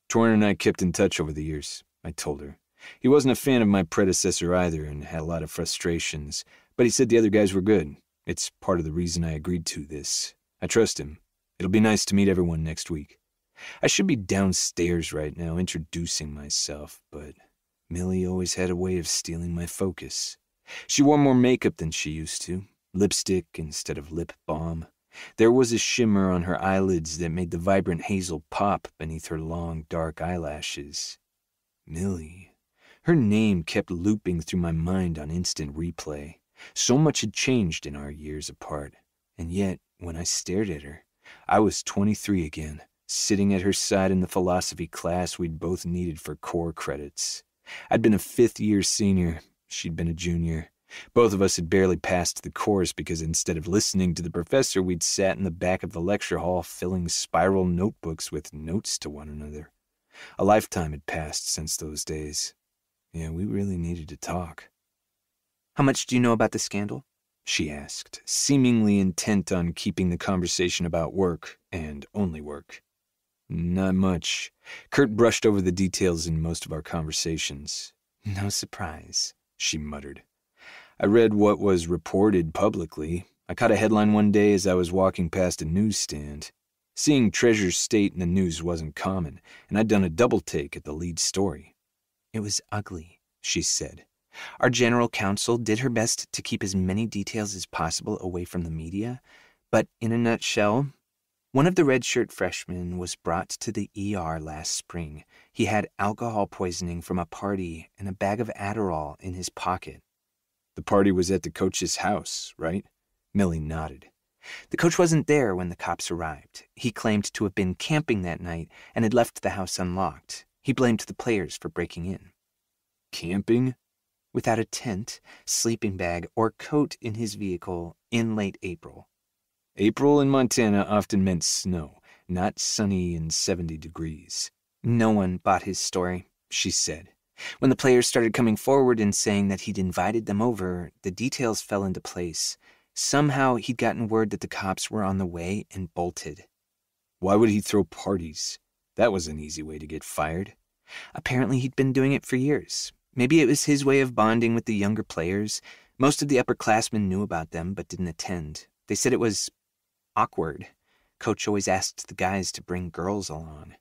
Torin and I kept in touch over the years, I told her. He wasn't a fan of my predecessor either and had a lot of frustrations, but he said the other guys were good. It's part of the reason I agreed to this. I trust him. It'll be nice to meet everyone next week. I should be downstairs right now introducing myself, but Millie always had a way of stealing my focus. She wore more makeup than she used to, lipstick instead of lip balm. There was a shimmer on her eyelids that made the vibrant hazel pop beneath her long, dark eyelashes. Millie. Her name kept looping through my mind on instant replay. So much had changed in our years apart, and yet, when I stared at her, I was 23 again, sitting at her side in the philosophy class we'd both needed for core credits. I'd been a fifth year senior, she'd been a junior. Both of us had barely passed the course because instead of listening to the professor, we'd sat in the back of the lecture hall filling spiral notebooks with notes to one another. A lifetime had passed since those days. Yeah, we really needed to talk. How much do you know about the scandal? She asked, seemingly intent on keeping the conversation about work, and only work. Not much. Kurt brushed over the details in most of our conversations. No surprise, she muttered. I read what was reported publicly. I caught a headline one day as I was walking past a newsstand. Seeing Treasure State in the news wasn't common, and I'd done a double take at the lead story. It was ugly, she said. Our general counsel did her best to keep as many details as possible away from the media, but in a nutshell, one of the red shirt freshmen was brought to the ER last spring. He had alcohol poisoning from a party and a bag of Adderall in his pocket. The party was at the coach's house, right? Millie nodded. The coach wasn't there when the cops arrived. He claimed to have been camping that night and had left the house unlocked. He blamed the players for breaking in. Camping? Without a tent, sleeping bag, or coat in his vehicle in late April. April in Montana often meant snow, not sunny and 70 degrees. No one bought his story, she said. When the players started coming forward and saying that he'd invited them over, the details fell into place. Somehow he'd gotten word that the cops were on the way and bolted. Why would he throw parties? That was an easy way to get fired. Apparently, he'd been doing it for years. Maybe it was his way of bonding with the younger players. Most of the upperclassmen knew about them but didn't attend. They said it was awkward. Coach always asked the guys to bring girls along.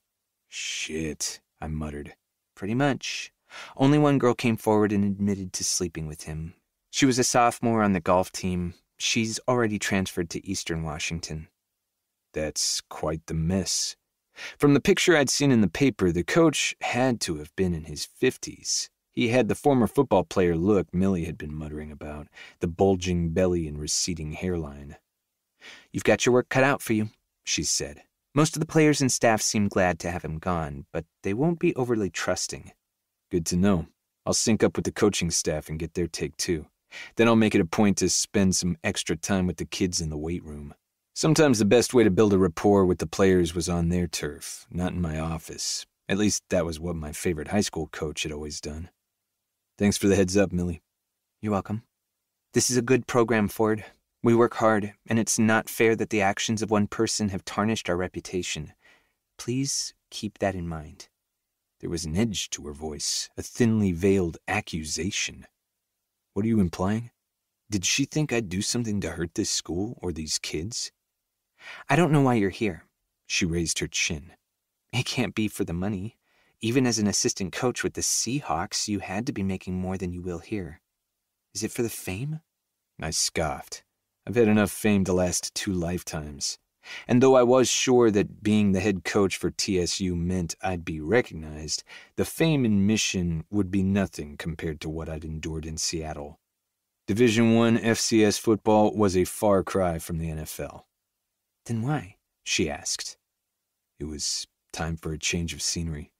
Shit, I muttered. Pretty much. Only one girl came forward and admitted to sleeping with him. She was a sophomore on the golf team. She's already transferred to Eastern Washington. That's quite the mess. From the picture I'd seen in the paper, the coach had to have been in his 50s. He had the former football player look Millie had been muttering about the bulging belly and receding hairline. You've got your work cut out for you, she said. Most of the players and staff seem glad to have him gone, but they won't be overly trusting. Good to know. I'll sync up with the coaching staff and get their take too. Then I'll make it a point to spend some extra time with the kids in the weight room. Sometimes the best way to build a rapport with the players was on their turf, not in my office. At least that was what my favorite high school coach had always done. Thanks for the heads up, Millie. You're welcome. This is a good program, Ford. We work hard, and it's not fair that the actions of one person have tarnished our reputation. Please keep that in mind. There was an edge to her voice, a thinly veiled accusation. What are you implying? Did she think I'd do something to hurt this school or these kids? I don't know why you're here. She raised her chin. It can't be for the money. Even as an assistant coach with the Seahawks, you had to be making more than you will here. Is it for the fame? I scoffed. I've had enough fame to last two lifetimes. And though I was sure that being the head coach for TSU meant I'd be recognized, the fame and mission would be nothing compared to what I'd endured in Seattle. Division 1 FCS football was a far cry from the NFL. Then why? she asked. It was time for a change of scenery.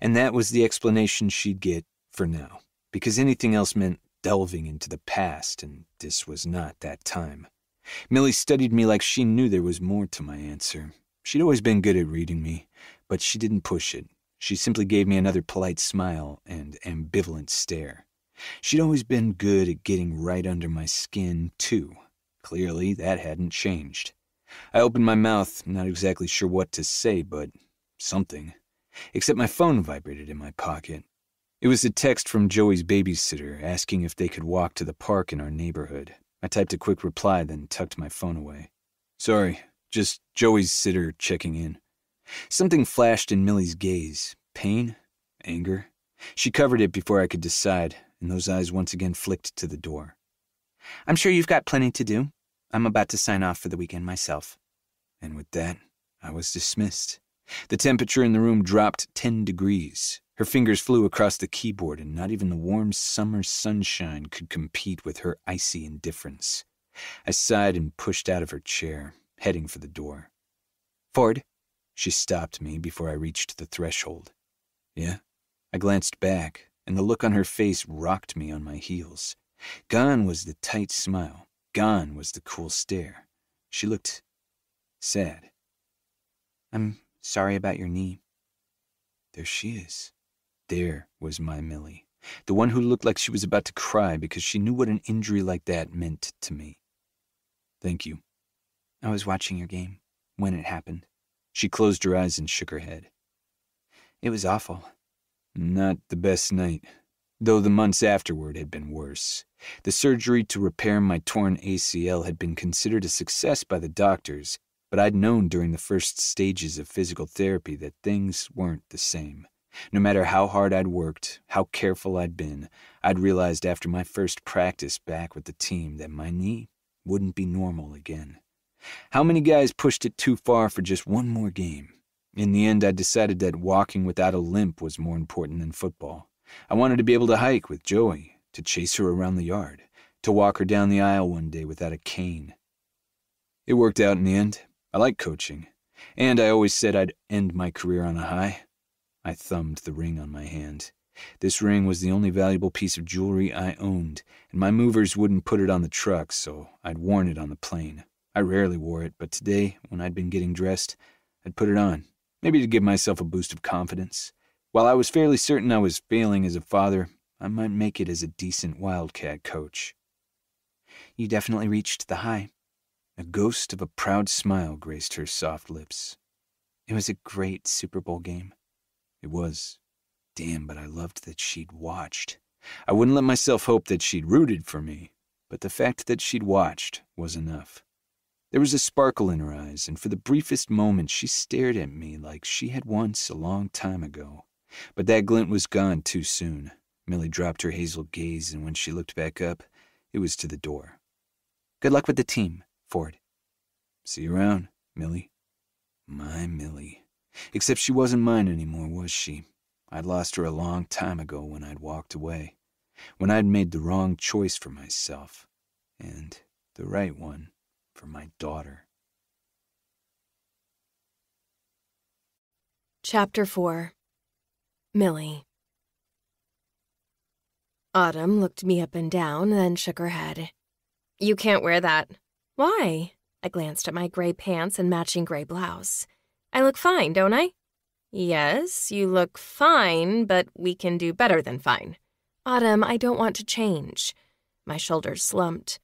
And that was the explanation she'd get for now, because anything else meant delving into the past, and this was not that time. Millie studied me like she knew there was more to my answer. She'd always been good at reading me, but she didn't push it. She simply gave me another polite smile and ambivalent stare. She'd always been good at getting right under my skin, too. Clearly, that hadn't changed. I opened my mouth, not exactly sure what to say, but something. Except my phone vibrated in my pocket. It was a text from Joey's babysitter asking if they could walk to the park in our neighborhood. I typed a quick reply, then tucked my phone away. Sorry, just Joey's sitter checking in. Something flashed in Millie's gaze pain, anger. She covered it before I could decide, and those eyes once again flicked to the door. I'm sure you've got plenty to do. I'm about to sign off for the weekend myself. And with that, I was dismissed. The temperature in the room dropped 10 degrees. Her fingers flew across the keyboard, and not even the warm summer sunshine could compete with her icy indifference. I sighed and pushed out of her chair, heading for the door. Ford? She stopped me before I reached the threshold. Yeah? I glanced back, and the look on her face rocked me on my heels. Gone was the tight smile. Gone was the cool stare. She looked sad. I'm sorry about your knee. There she is. There was my Millie, the one who looked like she was about to cry because she knew what an injury like that meant to me. Thank you. I was watching your game when it happened. She closed her eyes and shook her head. It was awful. Not the best night, though the months afterward had been worse. The surgery to repair my torn ACL had been considered a success by the doctors, but I'd known during the first stages of physical therapy that things weren't the same. No matter how hard I'd worked, how careful I'd been, I'd realized after my first practice back with the team that my knee wouldn't be normal again. How many guys pushed it too far for just one more game? In the end, I decided that walking without a limp was more important than football. I wanted to be able to hike with Joey, to chase her around the yard, to walk her down the aisle one day without a cane. It worked out in the end. I like coaching, and I always said I'd end my career on a high. I thumbed the ring on my hand. This ring was the only valuable piece of jewelry I owned, and my movers wouldn't put it on the truck, so I'd worn it on the plane. I rarely wore it, but today, when I'd been getting dressed, I'd put it on, maybe to give myself a boost of confidence. While I was fairly certain I was failing as a father, I might make it as a decent Wildcat coach. You definitely reached the high. A ghost of a proud smile graced her soft lips. It was a great Super Bowl game. It was. Damn, but I loved that she'd watched. I wouldn't let myself hope that she'd rooted for me, but the fact that she'd watched was enough. There was a sparkle in her eyes, and for the briefest moment she stared at me like she had once a long time ago. But that glint was gone too soon. Millie dropped her hazel gaze, and when she looked back up, it was to the door. Good luck with the team, Ford. See you around, Millie. My Millie. Except she wasn't mine anymore, was she? I'd lost her a long time ago when I'd walked away, when I'd made the wrong choice for myself, and the right one for my daughter. Chapter 4 Millie Autumn looked me up and down, then shook her head. You can't wear that. Why? I glanced at my gray pants and matching gray blouse. I look fine, don't I? Yes, you look fine, but we can do better than fine. Autumn, I don't want to change. My shoulders slumped.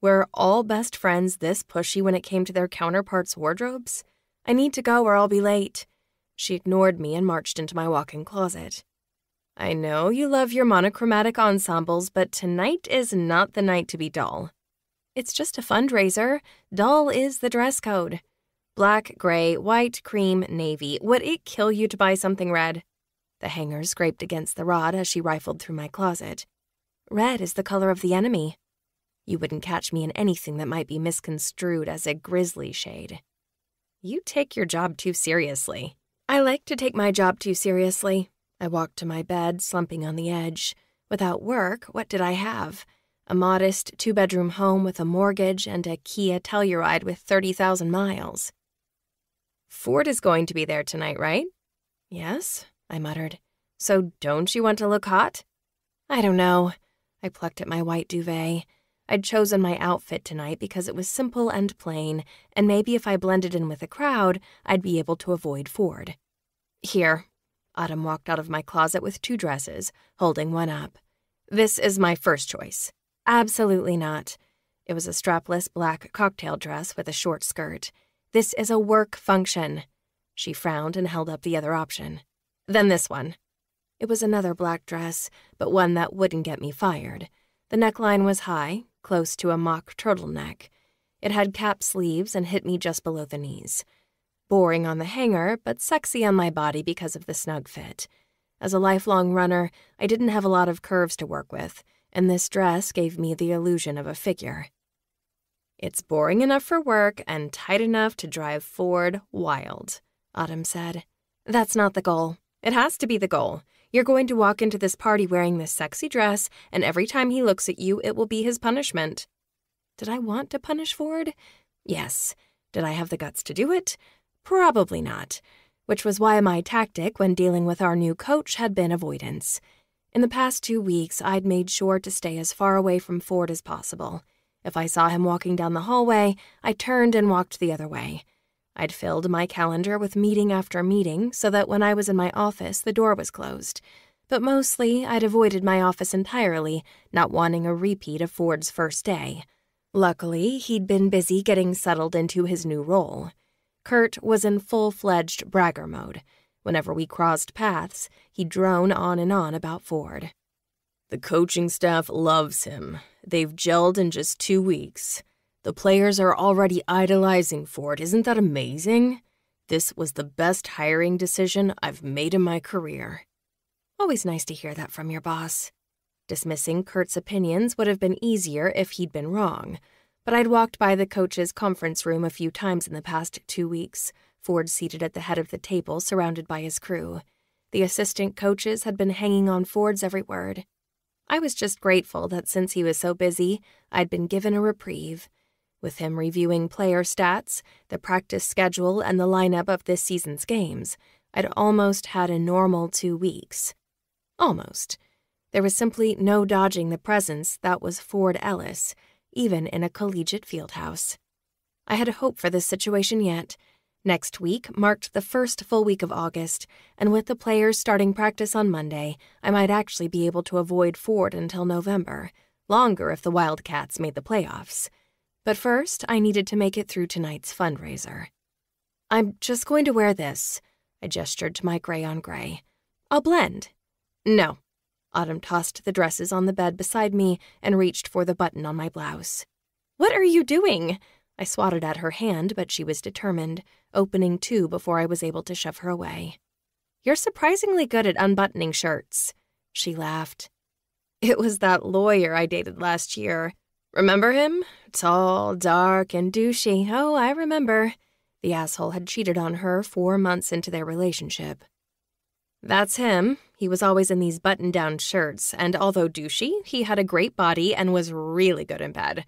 Were all best friends this pushy when it came to their counterparts' wardrobes? I need to go or I'll be late. She ignored me and marched into my walk in closet. I know you love your monochromatic ensembles, but tonight is not the night to be dull. It's just a fundraiser. Dull is the dress code. Black, gray, white, cream, navy. Would it kill you to buy something red? The hanger scraped against the rod as she rifled through my closet. Red is the color of the enemy. You wouldn't catch me in anything that might be misconstrued as a Grizzly shade. You take your job too seriously. I like to take my job too seriously. I walked to my bed, slumping on the edge. Without work, what did I have? A modest two bedroom home with a mortgage and a Kia Telluride with 30,000 miles. Ford is going to be there tonight, right? Yes, I muttered. So don't you want to look hot? I don't know. I plucked at my white duvet. I'd chosen my outfit tonight because it was simple and plain, and maybe if I blended in with the crowd, I'd be able to avoid Ford. Here. Autumn walked out of my closet with two dresses, holding one up. This is my first choice. Absolutely not. It was a strapless black cocktail dress with a short skirt. This is a work function. She frowned and held up the other option. Then this one. It was another black dress, but one that wouldn't get me fired. The neckline was high, close to a mock turtleneck. It had cap sleeves and hit me just below the knees. Boring on the hanger, but sexy on my body because of the snug fit. As a lifelong runner, I didn't have a lot of curves to work with, and this dress gave me the illusion of a figure. It's boring enough for work and tight enough to drive Ford wild, Autumn said. That's not the goal. It has to be the goal. You're going to walk into this party wearing this sexy dress, and every time he looks at you, it will be his punishment. Did I want to punish Ford? Yes. Did I have the guts to do it? Probably not. Which was why my tactic when dealing with our new coach had been avoidance. In the past two weeks, I'd made sure to stay as far away from Ford as possible. If I saw him walking down the hallway, I turned and walked the other way. I'd filled my calendar with meeting after meeting so that when I was in my office, the door was closed. But mostly, I'd avoided my office entirely, not wanting a repeat of Ford's first day. Luckily, he'd been busy getting settled into his new role. Kurt was in full fledged bragger mode. Whenever we crossed paths, he'd drone on and on about Ford. The coaching staff loves him. They've gelled in just two weeks. The players are already idolizing Ford. Isn't that amazing? This was the best hiring decision I've made in my career. Always nice to hear that from your boss. Dismissing Kurt's opinions would have been easier if he'd been wrong, but I'd walked by the coach's conference room a few times in the past two weeks, Ford seated at the head of the table surrounded by his crew. The assistant coaches had been hanging on Ford's every word. I was just grateful that since he was so busy, I'd been given a reprieve. With him reviewing player stats, the practice schedule, and the lineup of this season's games, I'd almost had a normal two weeks. Almost. There was simply no dodging the presence that was Ford Ellis, even in a collegiate fieldhouse. I had hope for this situation yet. Next week marked the first full week of August, and with the players starting practice on Monday, I might actually be able to avoid Ford until November, longer if the Wildcats made the playoffs. But first, I needed to make it through tonight's fundraiser. I'm just going to wear this. I gestured to my gray on gray. I'll blend. No. Autumn tossed the dresses on the bed beside me and reached for the button on my blouse. What are you doing? I swatted at her hand, but she was determined, opening two before I was able to shove her away. You're surprisingly good at unbuttoning shirts. She laughed. It was that lawyer I dated last year. Remember him? Tall, dark, and douchey. Oh, I remember. The asshole had cheated on her four months into their relationship. That's him. He was always in these button down shirts, and although douchey, he had a great body and was really good in bed.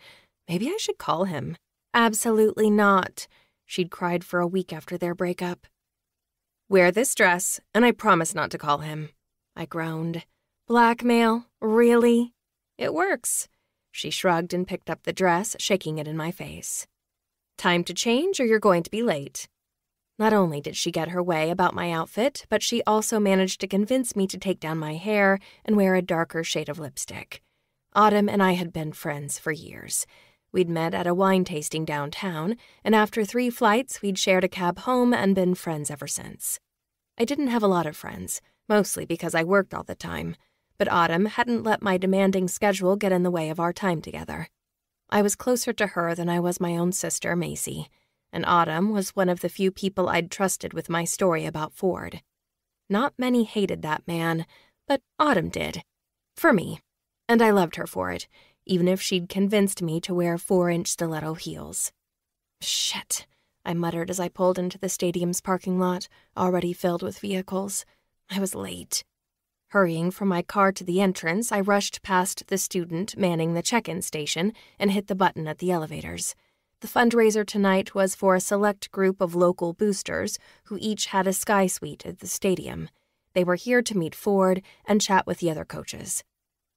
Maybe I should call him. Absolutely not, she'd cried for a week after their breakup. Wear this dress, and I promise not to call him. I groaned. Blackmail? Really? It works. She shrugged and picked up the dress, shaking it in my face. Time to change, or you're going to be late. Not only did she get her way about my outfit, but she also managed to convince me to take down my hair and wear a darker shade of lipstick. Autumn and I had been friends for years. We'd met at a wine tasting downtown, and after three flights, we'd shared a cab home and been friends ever since. I didn't have a lot of friends, mostly because I worked all the time, but Autumn hadn't let my demanding schedule get in the way of our time together. I was closer to her than I was my own sister, Macy, and Autumn was one of the few people I'd trusted with my story about Ford. Not many hated that man, but Autumn did. For me. And I loved her for it, even if she'd convinced me to wear four inch stiletto heels. Shit, I muttered as I pulled into the stadium's parking lot, already filled with vehicles. I was late. Hurrying from my car to the entrance, I rushed past the student manning the check in station and hit the button at the elevators. The fundraiser tonight was for a select group of local boosters who each had a sky suite at the stadium. They were here to meet Ford and chat with the other coaches.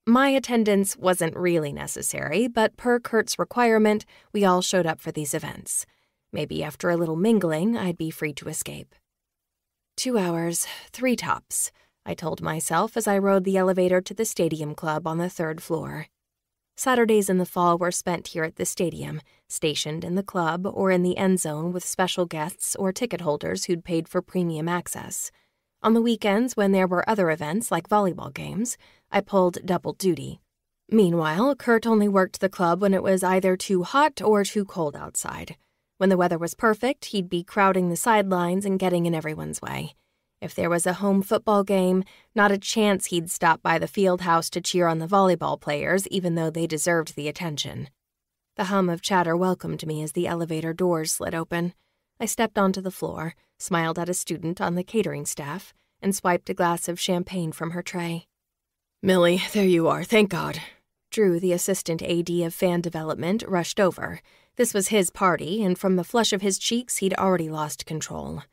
My attendance wasn't really necessary, but per Kurt's requirement, we all showed up for these events. Maybe after a little mingling, I'd be free to escape. Two hours, three tops, I told myself as I rode the elevator to the stadium club on the third floor. Saturdays in the fall were spent here at the stadium, stationed in the club or in the end zone with special guests or ticket holders who'd paid for premium access. On the weekends, when there were other events like volleyball games, I pulled double duty. Meanwhile, Kurt only worked the club when it was either too hot or too cold outside. When the weather was perfect, he'd be crowding the sidelines and getting in everyone's way. If there was a home football game, not a chance he'd stop by the field house to cheer on the volleyball players, even though they deserved the attention. The hum of chatter welcomed me as the elevator doors slid open. I stepped onto the floor, smiled at a student on the catering staff, and swiped a glass of champagne from her tray. Millie, there you are, thank God. Drew, the assistant AD of fan development, rushed over. This was his party, and from the flush of his cheeks, he'd already lost control.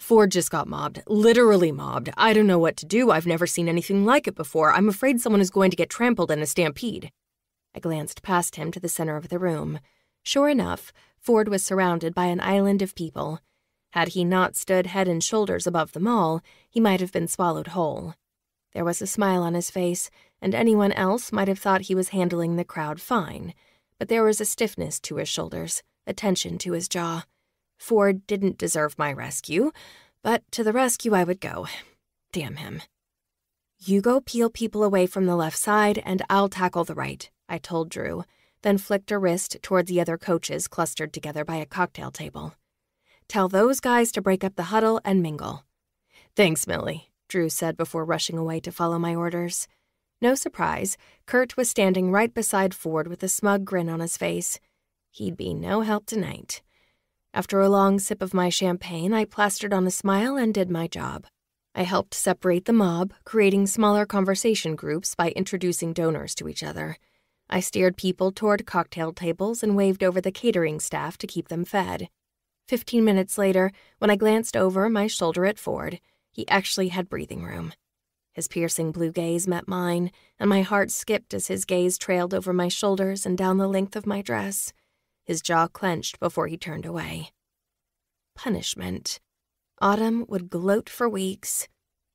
Ford just got mobbed. Literally mobbed. I don't know what to do. I've never seen anything like it before. I'm afraid someone is going to get trampled in a stampede. I glanced past him to the center of the room. Sure enough, Ford was surrounded by an island of people. Had he not stood head and shoulders above them all, he might have been swallowed whole. There was a smile on his face, and anyone else might have thought he was handling the crowd fine, but there was a stiffness to his shoulders, a tension to his jaw. Ford didn't deserve my rescue, but to the rescue I would go. Damn him. You go peel people away from the left side, and I'll tackle the right, I told Drew, then flicked a wrist towards the other coaches clustered together by a cocktail table. Tell those guys to break up the huddle and mingle. Thanks, Millie, Drew said before rushing away to follow my orders. No surprise, Kurt was standing right beside Ford with a smug grin on his face. He'd be no help tonight. After a long sip of my champagne, I plastered on a smile and did my job. I helped separate the mob, creating smaller conversation groups by introducing donors to each other. I steered people toward cocktail tables and waved over the catering staff to keep them fed. Fifteen minutes later, when I glanced over my shoulder at Ford, he actually had breathing room. His piercing blue gaze met mine, and my heart skipped as his gaze trailed over my shoulders and down the length of my dress. His jaw clenched before he turned away. punishment. Autumn would gloat for weeks.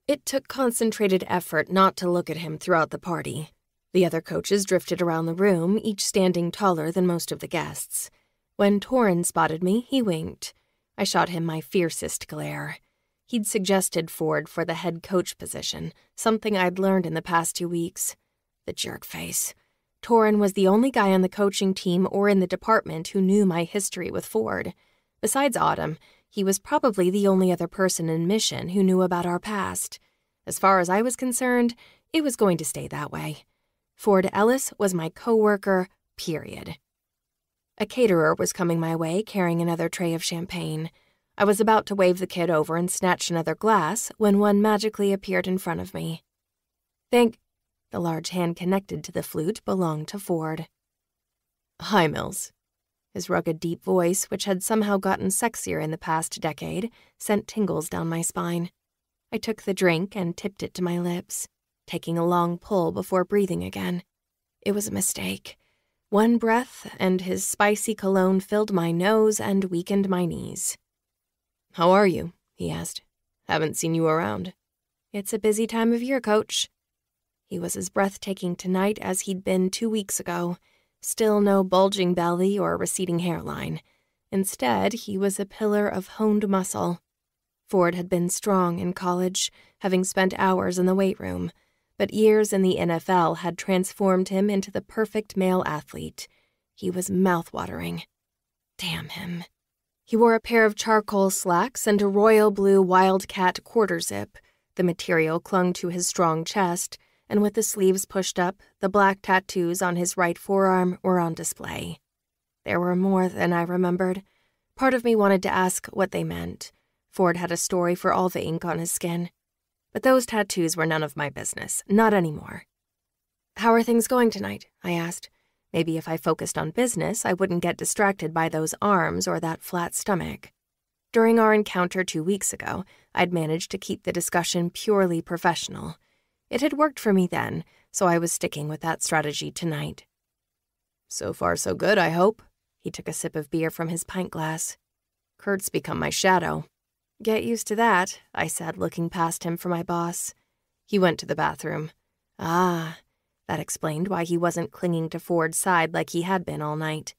It took concentrated effort not to look at him throughout the party. The other coaches drifted around the room, each standing taller than most of the guests. When Torin spotted me, he winked. I shot him my fiercest glare. He'd suggested Ford for the head coach position, something I'd learned in the past two weeks. The jerk face. Torin was the only guy on the coaching team or in the department who knew my history with Ford. Besides Autumn, he was probably the only other person in Mission who knew about our past. As far as I was concerned, it was going to stay that way. Ford Ellis was my coworker, period. A caterer was coming my way carrying another tray of champagne. I was about to wave the kid over and snatch another glass when one magically appeared in front of me. Thank. The large hand connected to the flute belonged to Ford. Hi, Mills. His rugged, deep voice, which had somehow gotten sexier in the past decade, sent tingles down my spine. I took the drink and tipped it to my lips, taking a long pull before breathing again. It was a mistake. One breath, and his spicy cologne filled my nose and weakened my knees. How are you? he asked. Haven't seen you around. It's a busy time of year, coach. He was as breathtaking tonight as he'd been two weeks ago. Still no bulging belly or receding hairline. Instead, he was a pillar of honed muscle. Ford had been strong in college, having spent hours in the weight room but years in the NFL had transformed him into the perfect male athlete. He was mouthwatering. Damn him. He wore a pair of charcoal slacks and a royal blue wildcat quarter zip. The material clung to his strong chest, and with the sleeves pushed up, the black tattoos on his right forearm were on display. There were more than I remembered. Part of me wanted to ask what they meant. Ford had a story for all the ink on his skin. But those tattoos were none of my business, not anymore. How are things going tonight? I asked. Maybe if I focused on business, I wouldn't get distracted by those arms or that flat stomach. During our encounter two weeks ago, I'd managed to keep the discussion purely professional. It had worked for me then, so I was sticking with that strategy tonight. So far, so good, I hope. He took a sip of beer from his pint glass. Kurt's become my shadow. Get used to that, I said, looking past him for my boss. He went to the bathroom. Ah, that explained why he wasn't clinging to Ford's side like he had been all night.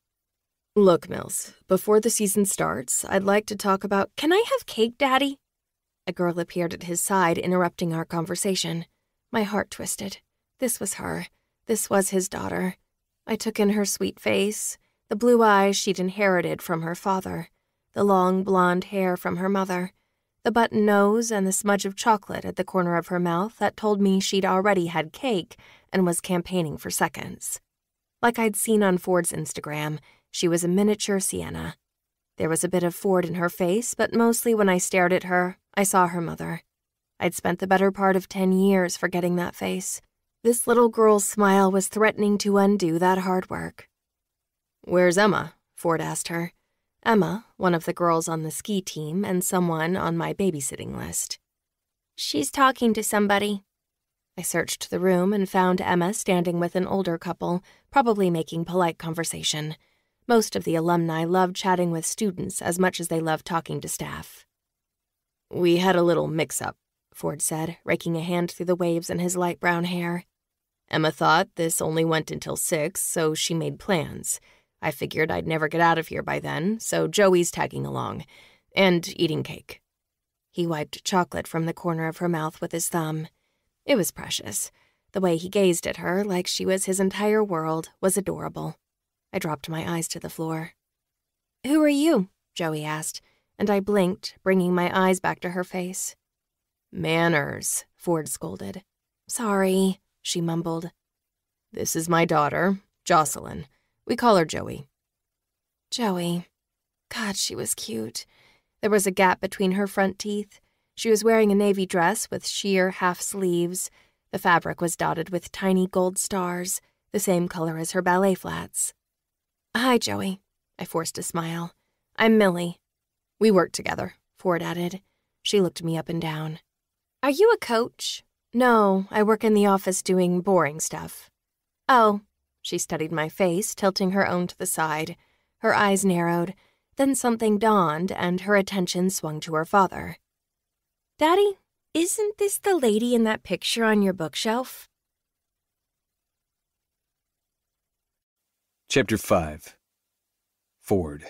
Look, Mills, before the season starts, I'd like to talk about. Can I have cake, Daddy? A girl appeared at his side, interrupting our conversation. My heart twisted. This was her. This was his daughter. I took in her sweet face, the blue eyes she'd inherited from her father the long blonde hair from her mother, the button nose, and the smudge of chocolate at the corner of her mouth that told me she'd already had cake and was campaigning for seconds. Like I'd seen on Ford's Instagram, she was a miniature Sienna. There was a bit of Ford in her face, but mostly when I stared at her, I saw her mother. I'd spent the better part of ten years forgetting that face. This little girl's smile was threatening to undo that hard work. Where's Emma? Ford asked her. Emma, one of the girls on the ski team, and someone on my babysitting list. She's talking to somebody. I searched the room and found Emma standing with an older couple, probably making polite conversation. Most of the alumni love chatting with students as much as they love talking to staff. We had a little mix up, Ford said, raking a hand through the waves in his light brown hair. Emma thought this only went until six, so she made plans. I figured I'd never get out of here by then, so Joey's tagging along and eating cake. He wiped chocolate from the corner of her mouth with his thumb. It was precious. The way he gazed at her, like she was his entire world, was adorable. I dropped my eyes to the floor. Who are you? Joey asked, and I blinked, bringing my eyes back to her face. Manners, Ford scolded. Sorry, she mumbled. This is my daughter, Jocelyn. We call her Joey. Joey. God, she was cute. There was a gap between her front teeth. She was wearing a navy dress with sheer half sleeves. The fabric was dotted with tiny gold stars, the same color as her ballet flats. Hi, Joey. I forced a smile. I'm Millie. We work together, Ford added. She looked me up and down. Are you a coach? No, I work in the office doing boring stuff. Oh, she studied my face, tilting her own to the side. Her eyes narrowed. Then something dawned, and her attention swung to her father. Daddy, isn't this the lady in that picture on your bookshelf? Chapter 5 Ford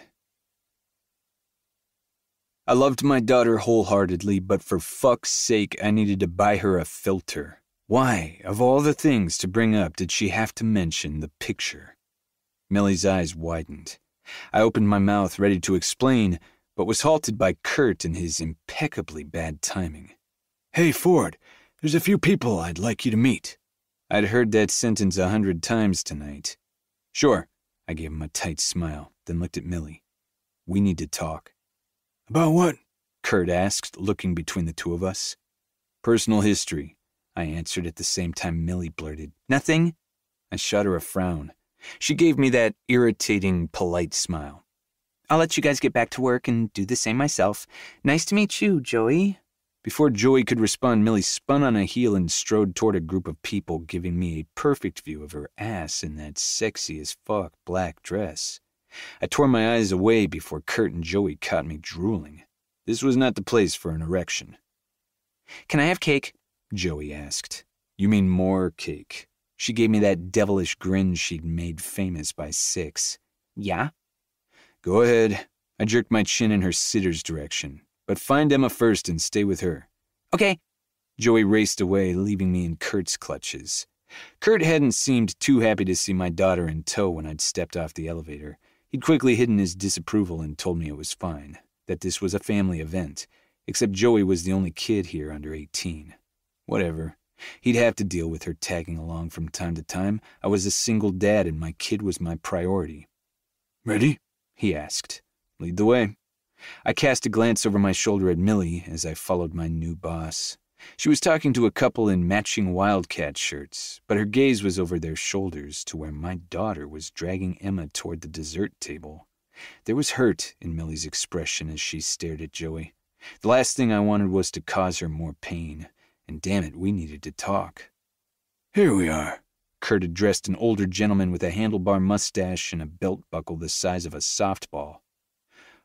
I loved my daughter wholeheartedly, but for fuck's sake, I needed to buy her a filter. Why, of all the things to bring up, did she have to mention the picture? Millie's eyes widened. I opened my mouth ready to explain, but was halted by Kurt and his impeccably bad timing. Hey, Ford, there's a few people I'd like you to meet. I'd heard that sentence a hundred times tonight. Sure, I gave him a tight smile, then looked at Millie. We need to talk. About what? Kurt asked, looking between the two of us. Personal history, I answered at the same time Millie blurted. Nothing? I shot her a frown. She gave me that irritating, polite smile. I'll let you guys get back to work and do the same myself. Nice to meet you, Joey. Before Joey could respond, Millie spun on a heel and strode toward a group of people, giving me a perfect view of her ass in that sexy as fuck black dress. I tore my eyes away before Kurt and Joey caught me drooling. This was not the place for an erection. Can I have cake? Joey asked. You mean more cake? She gave me that devilish grin she'd made famous by six. Yeah? Go ahead. I jerked my chin in her sitter's direction. But find Emma first and stay with her. Okay. Joey raced away, leaving me in Kurt's clutches. Kurt hadn't seemed too happy to see my daughter in tow when I'd stepped off the elevator. He'd quickly hidden his disapproval and told me it was fine, that this was a family event, except Joey was the only kid here under 18. Whatever. He'd have to deal with her tagging along from time to time. I was a single dad and my kid was my priority. Ready? he asked. Lead the way. I cast a glance over my shoulder at Millie as I followed my new boss. She was talking to a couple in matching Wildcat shirts, but her gaze was over their shoulders to where my daughter was dragging Emma toward the dessert table. There was hurt in Millie's expression as she stared at Joey. The last thing I wanted was to cause her more pain. And damn it, we needed to talk. Here we are. Kurt addressed an older gentleman with a handlebar mustache and a belt buckle the size of a softball.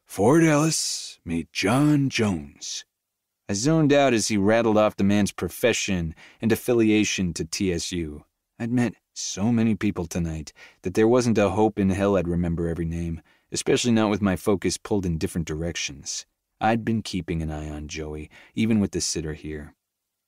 Ford Ellis, meet John Jones. I zoned out as he rattled off the man's profession and affiliation to TSU. I'd met so many people tonight that there wasn't a hope in hell I'd remember every name, especially not with my focus pulled in different directions. I'd been keeping an eye on Joey, even with the sitter here.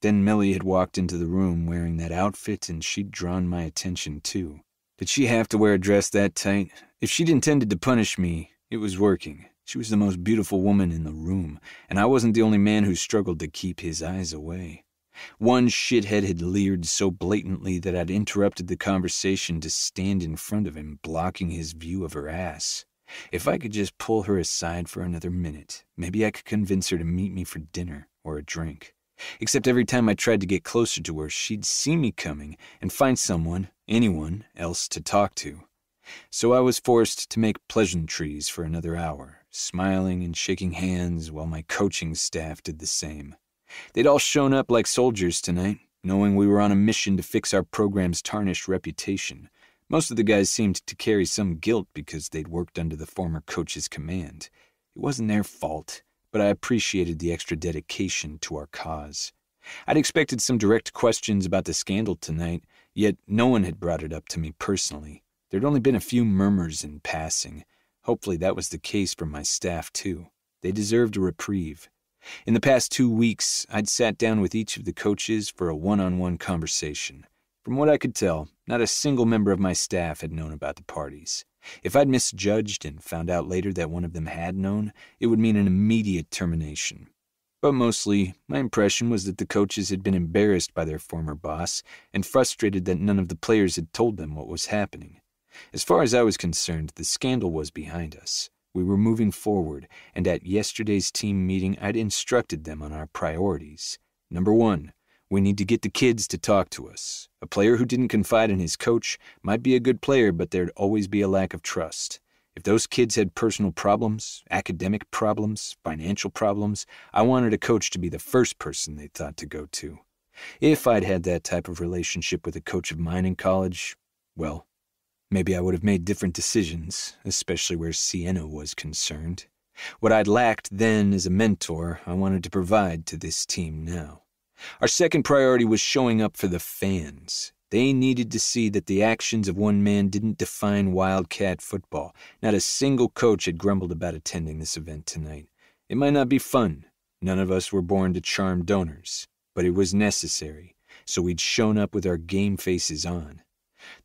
Then Millie had walked into the room wearing that outfit and she'd drawn my attention too. Did she have to wear a dress that tight? If she'd intended to punish me, it was working. She was the most beautiful woman in the room, and I wasn't the only man who struggled to keep his eyes away. One shithead had leered so blatantly that I'd interrupted the conversation to stand in front of him, blocking his view of her ass. If I could just pull her aside for another minute, maybe I could convince her to meet me for dinner or a drink. Except every time I tried to get closer to her, she'd see me coming and find someone, anyone, else to talk to. So I was forced to make pleasantries for another hour, smiling and shaking hands while my coaching staff did the same. They'd all shown up like soldiers tonight, knowing we were on a mission to fix our program's tarnished reputation. Most of the guys seemed to carry some guilt because they'd worked under the former coach's command. It wasn't their fault but I appreciated the extra dedication to our cause. I'd expected some direct questions about the scandal tonight, yet no one had brought it up to me personally. There'd only been a few murmurs in passing. Hopefully that was the case for my staff, too. They deserved a reprieve. In the past two weeks, I'd sat down with each of the coaches for a one on one conversation. From what I could tell, not a single member of my staff had known about the parties. If I'd misjudged and found out later that one of them had known, it would mean an immediate termination. But mostly, my impression was that the coaches had been embarrassed by their former boss and frustrated that none of the players had told them what was happening. As far as I was concerned, the scandal was behind us. We were moving forward, and at yesterday's team meeting, I'd instructed them on our priorities. Number one, we need to get the kids to talk to us. A player who didn't confide in his coach might be a good player, but there'd always be a lack of trust. If those kids had personal problems, academic problems, financial problems, I wanted a coach to be the first person they thought to go to. If I'd had that type of relationship with a coach of mine in college, well, maybe I would have made different decisions, especially where Sienna was concerned. What I'd lacked then as a mentor, I wanted to provide to this team now. Our second priority was showing up for the fans. They needed to see that the actions of one man didn't define Wildcat football. Not a single coach had grumbled about attending this event tonight. It might not be fun. None of us were born to charm donors, but it was necessary, so we'd shown up with our game faces on.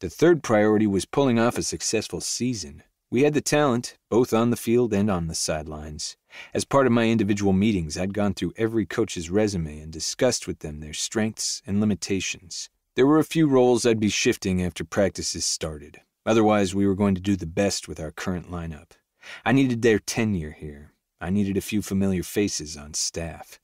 The third priority was pulling off a successful season. We had the talent, both on the field and on the sidelines. As part of my individual meetings, I'd gone through every coach's resume and discussed with them their strengths and limitations. There were a few roles I'd be shifting after practices started. Otherwise, we were going to do the best with our current lineup. I needed their tenure here. I needed a few familiar faces on staff.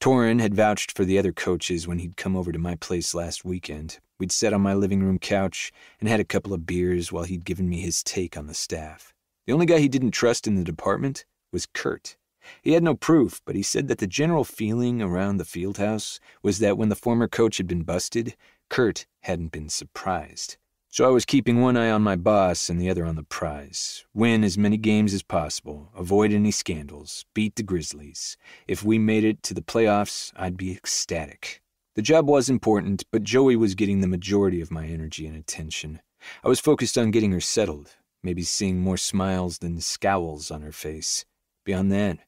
Torin had vouched for the other coaches when he'd come over to my place last weekend, We'd sat on my living room couch and had a couple of beers while he'd given me his take on the staff. The only guy he didn't trust in the department was Kurt. He had no proof, but he said that the general feeling around the field house was that when the former coach had been busted, Kurt hadn't been surprised. So I was keeping one eye on my boss and the other on the prize. Win as many games as possible, avoid any scandals, beat the Grizzlies. If we made it to the playoffs, I'd be ecstatic. The job was important, but Joey was getting the majority of my energy and attention. I was focused on getting her settled, maybe seeing more smiles than scowls on her face. Beyond that,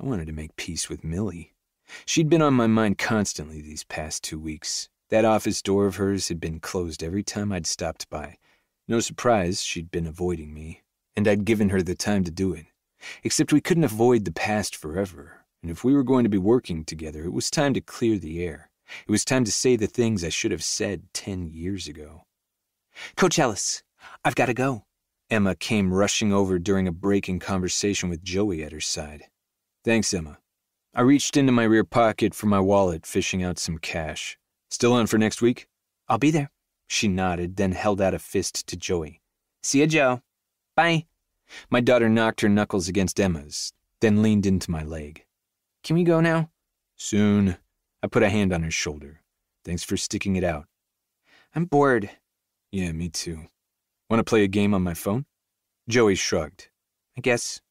I wanted to make peace with Millie. She'd been on my mind constantly these past two weeks. That office door of hers had been closed every time I'd stopped by. No surprise, she'd been avoiding me, and I'd given her the time to do it. Except we couldn't avoid the past forever, and if we were going to be working together, it was time to clear the air. It was time to say the things I should have said ten years ago. Coach Ellis, I've got to go. Emma came rushing over during a break in conversation with Joey at her side. Thanks, Emma. I reached into my rear pocket for my wallet, fishing out some cash. Still on for next week? I'll be there. She nodded, then held out a fist to Joey. See ya, Joe. Bye. My daughter knocked her knuckles against Emma's, then leaned into my leg. Can we go now? Soon. I put a hand on her shoulder. Thanks for sticking it out. I'm bored. Yeah, me too. Want to play a game on my phone? Joey shrugged. I guess.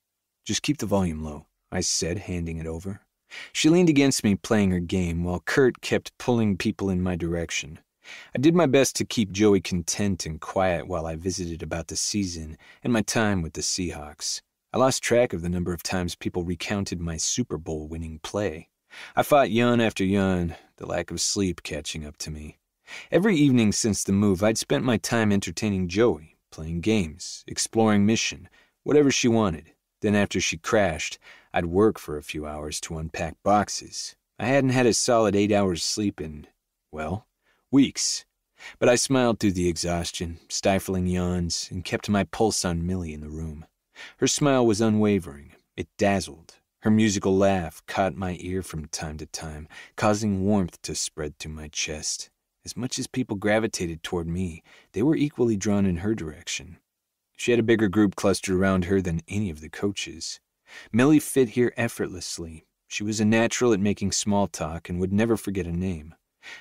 Just keep the volume low, I said, handing it over. She leaned against me playing her game while Kurt kept pulling people in my direction. I did my best to keep Joey content and quiet while I visited about the season and my time with the Seahawks. I lost track of the number of times people recounted my Super Bowl winning play. I fought yawn after yawn, the lack of sleep catching up to me. Every evening since the move, I'd spent my time entertaining Joey, playing games, exploring mission, whatever she wanted. Then after she crashed, I'd work for a few hours to unpack boxes. I hadn't had a solid eight hours sleep in, well, weeks. But I smiled through the exhaustion, stifling yawns, and kept my pulse on Millie in the room. Her smile was unwavering. It dazzled, her musical laugh caught my ear from time to time, causing warmth to spread through my chest. As much as people gravitated toward me, they were equally drawn in her direction. She had a bigger group clustered around her than any of the coaches. Millie fit here effortlessly. She was a natural at making small talk and would never forget a name.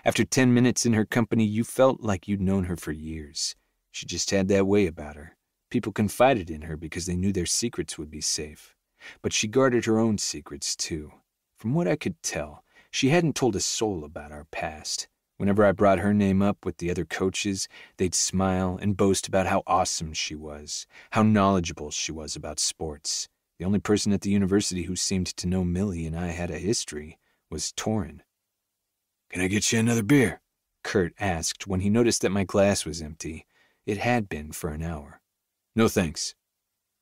After ten minutes in her company, you felt like you'd known her for years. She just had that way about her. People confided in her because they knew their secrets would be safe. But she guarded her own secrets, too. From what I could tell, she hadn't told a soul about our past. Whenever I brought her name up with the other coaches, they'd smile and boast about how awesome she was, how knowledgeable she was about sports. The only person at the university who seemed to know Millie and I had a history was Torin. Can I get you another beer? Kurt asked when he noticed that my glass was empty. It had been for an hour. No thanks.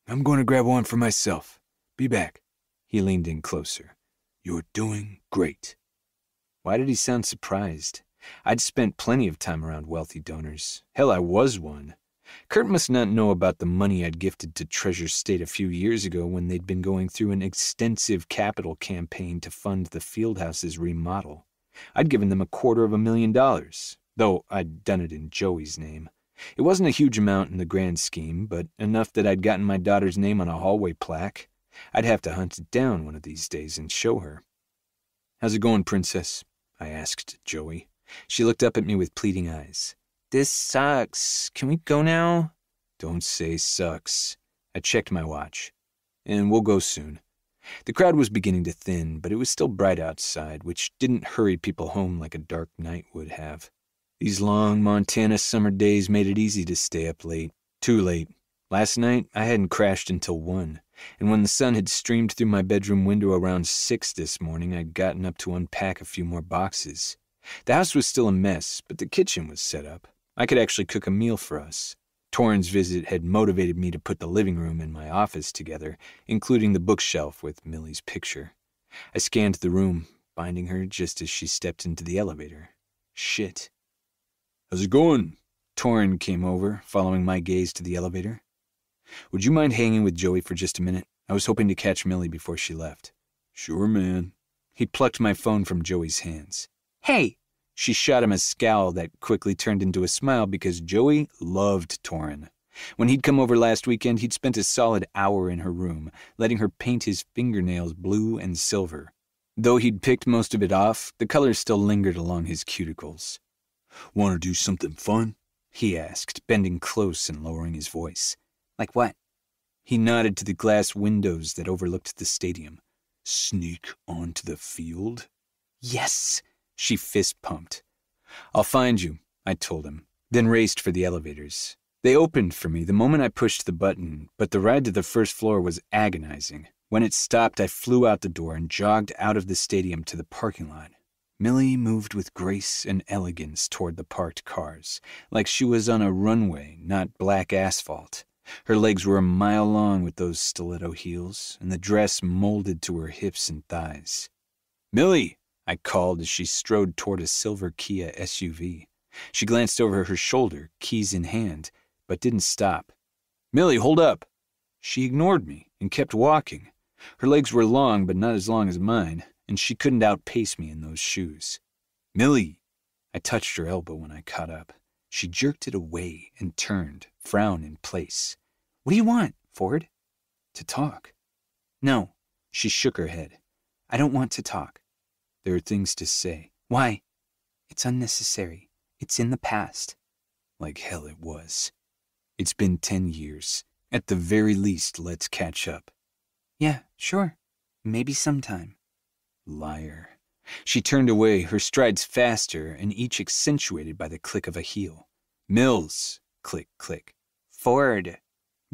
I'm going to grab one for myself. Be back. He leaned in closer. You're doing great. Why did he sound surprised? I'd spent plenty of time around wealthy donors. Hell, I was one. Kurt must not know about the money I'd gifted to Treasure State a few years ago when they'd been going through an extensive capital campaign to fund the fieldhouse's remodel. I'd given them a quarter of a million dollars, though I'd done it in Joey's name. It wasn't a huge amount in the grand scheme, but enough that I'd gotten my daughter's name on a hallway plaque. I'd have to hunt it down one of these days and show her. How's it going, Princess? I asked Joey. She looked up at me with pleading eyes. This sucks. Can we go now? Don't say sucks. I checked my watch. and we'll go soon. The crowd was beginning to thin, but it was still bright outside, which didn't hurry people home like a dark night would have. These long Montana summer days made it easy to stay up late. Too late. Last night, I hadn't crashed until 1, and when the sun had streamed through my bedroom window around 6 this morning, I'd gotten up to unpack a few more boxes. The house was still a mess, but the kitchen was set up. I could actually cook a meal for us. Torin's visit had motivated me to put the living room and my office together, including the bookshelf with Millie's picture. I scanned the room, finding her just as she stepped into the elevator. Shit. How's it going? Torin came over, following my gaze to the elevator. Would you mind hanging with Joey for just a minute? I was hoping to catch Millie before she left. Sure, man. He plucked my phone from Joey's hands. Hey, she shot him a scowl that quickly turned into a smile because Joey loved Torin. When he'd come over last weekend, he'd spent a solid hour in her room, letting her paint his fingernails blue and silver. Though he'd picked most of it off, the color still lingered along his cuticles. Want to do something fun? He asked, bending close and lowering his voice. Like what? He nodded to the glass windows that overlooked the stadium. Sneak onto the field? Yes! She fist pumped. I'll find you, I told him, then raced for the elevators. They opened for me the moment I pushed the button, but the ride to the first floor was agonizing. When it stopped, I flew out the door and jogged out of the stadium to the parking lot. Millie moved with grace and elegance toward the parked cars, like she was on a runway, not black asphalt. Her legs were a mile long with those stiletto heels, and the dress molded to her hips and thighs. Millie, I called as she strode toward a silver Kia SUV. She glanced over her shoulder, keys in hand, but didn't stop. Millie, hold up! She ignored me and kept walking. Her legs were long, but not as long as mine, and she couldn't outpace me in those shoes. Millie! I touched her elbow when I caught up. She jerked it away and turned, frown in place. What do you want, Ford? To talk. No, she shook her head. I don't want to talk. There are things to say. Why? It's unnecessary. It's in the past. Like hell it was. It's been ten years. At the very least, let's catch up. Yeah, sure. Maybe sometime. Liar. She turned away, her strides faster and each accentuated by the click of a heel. Mills. Click, click. Ford.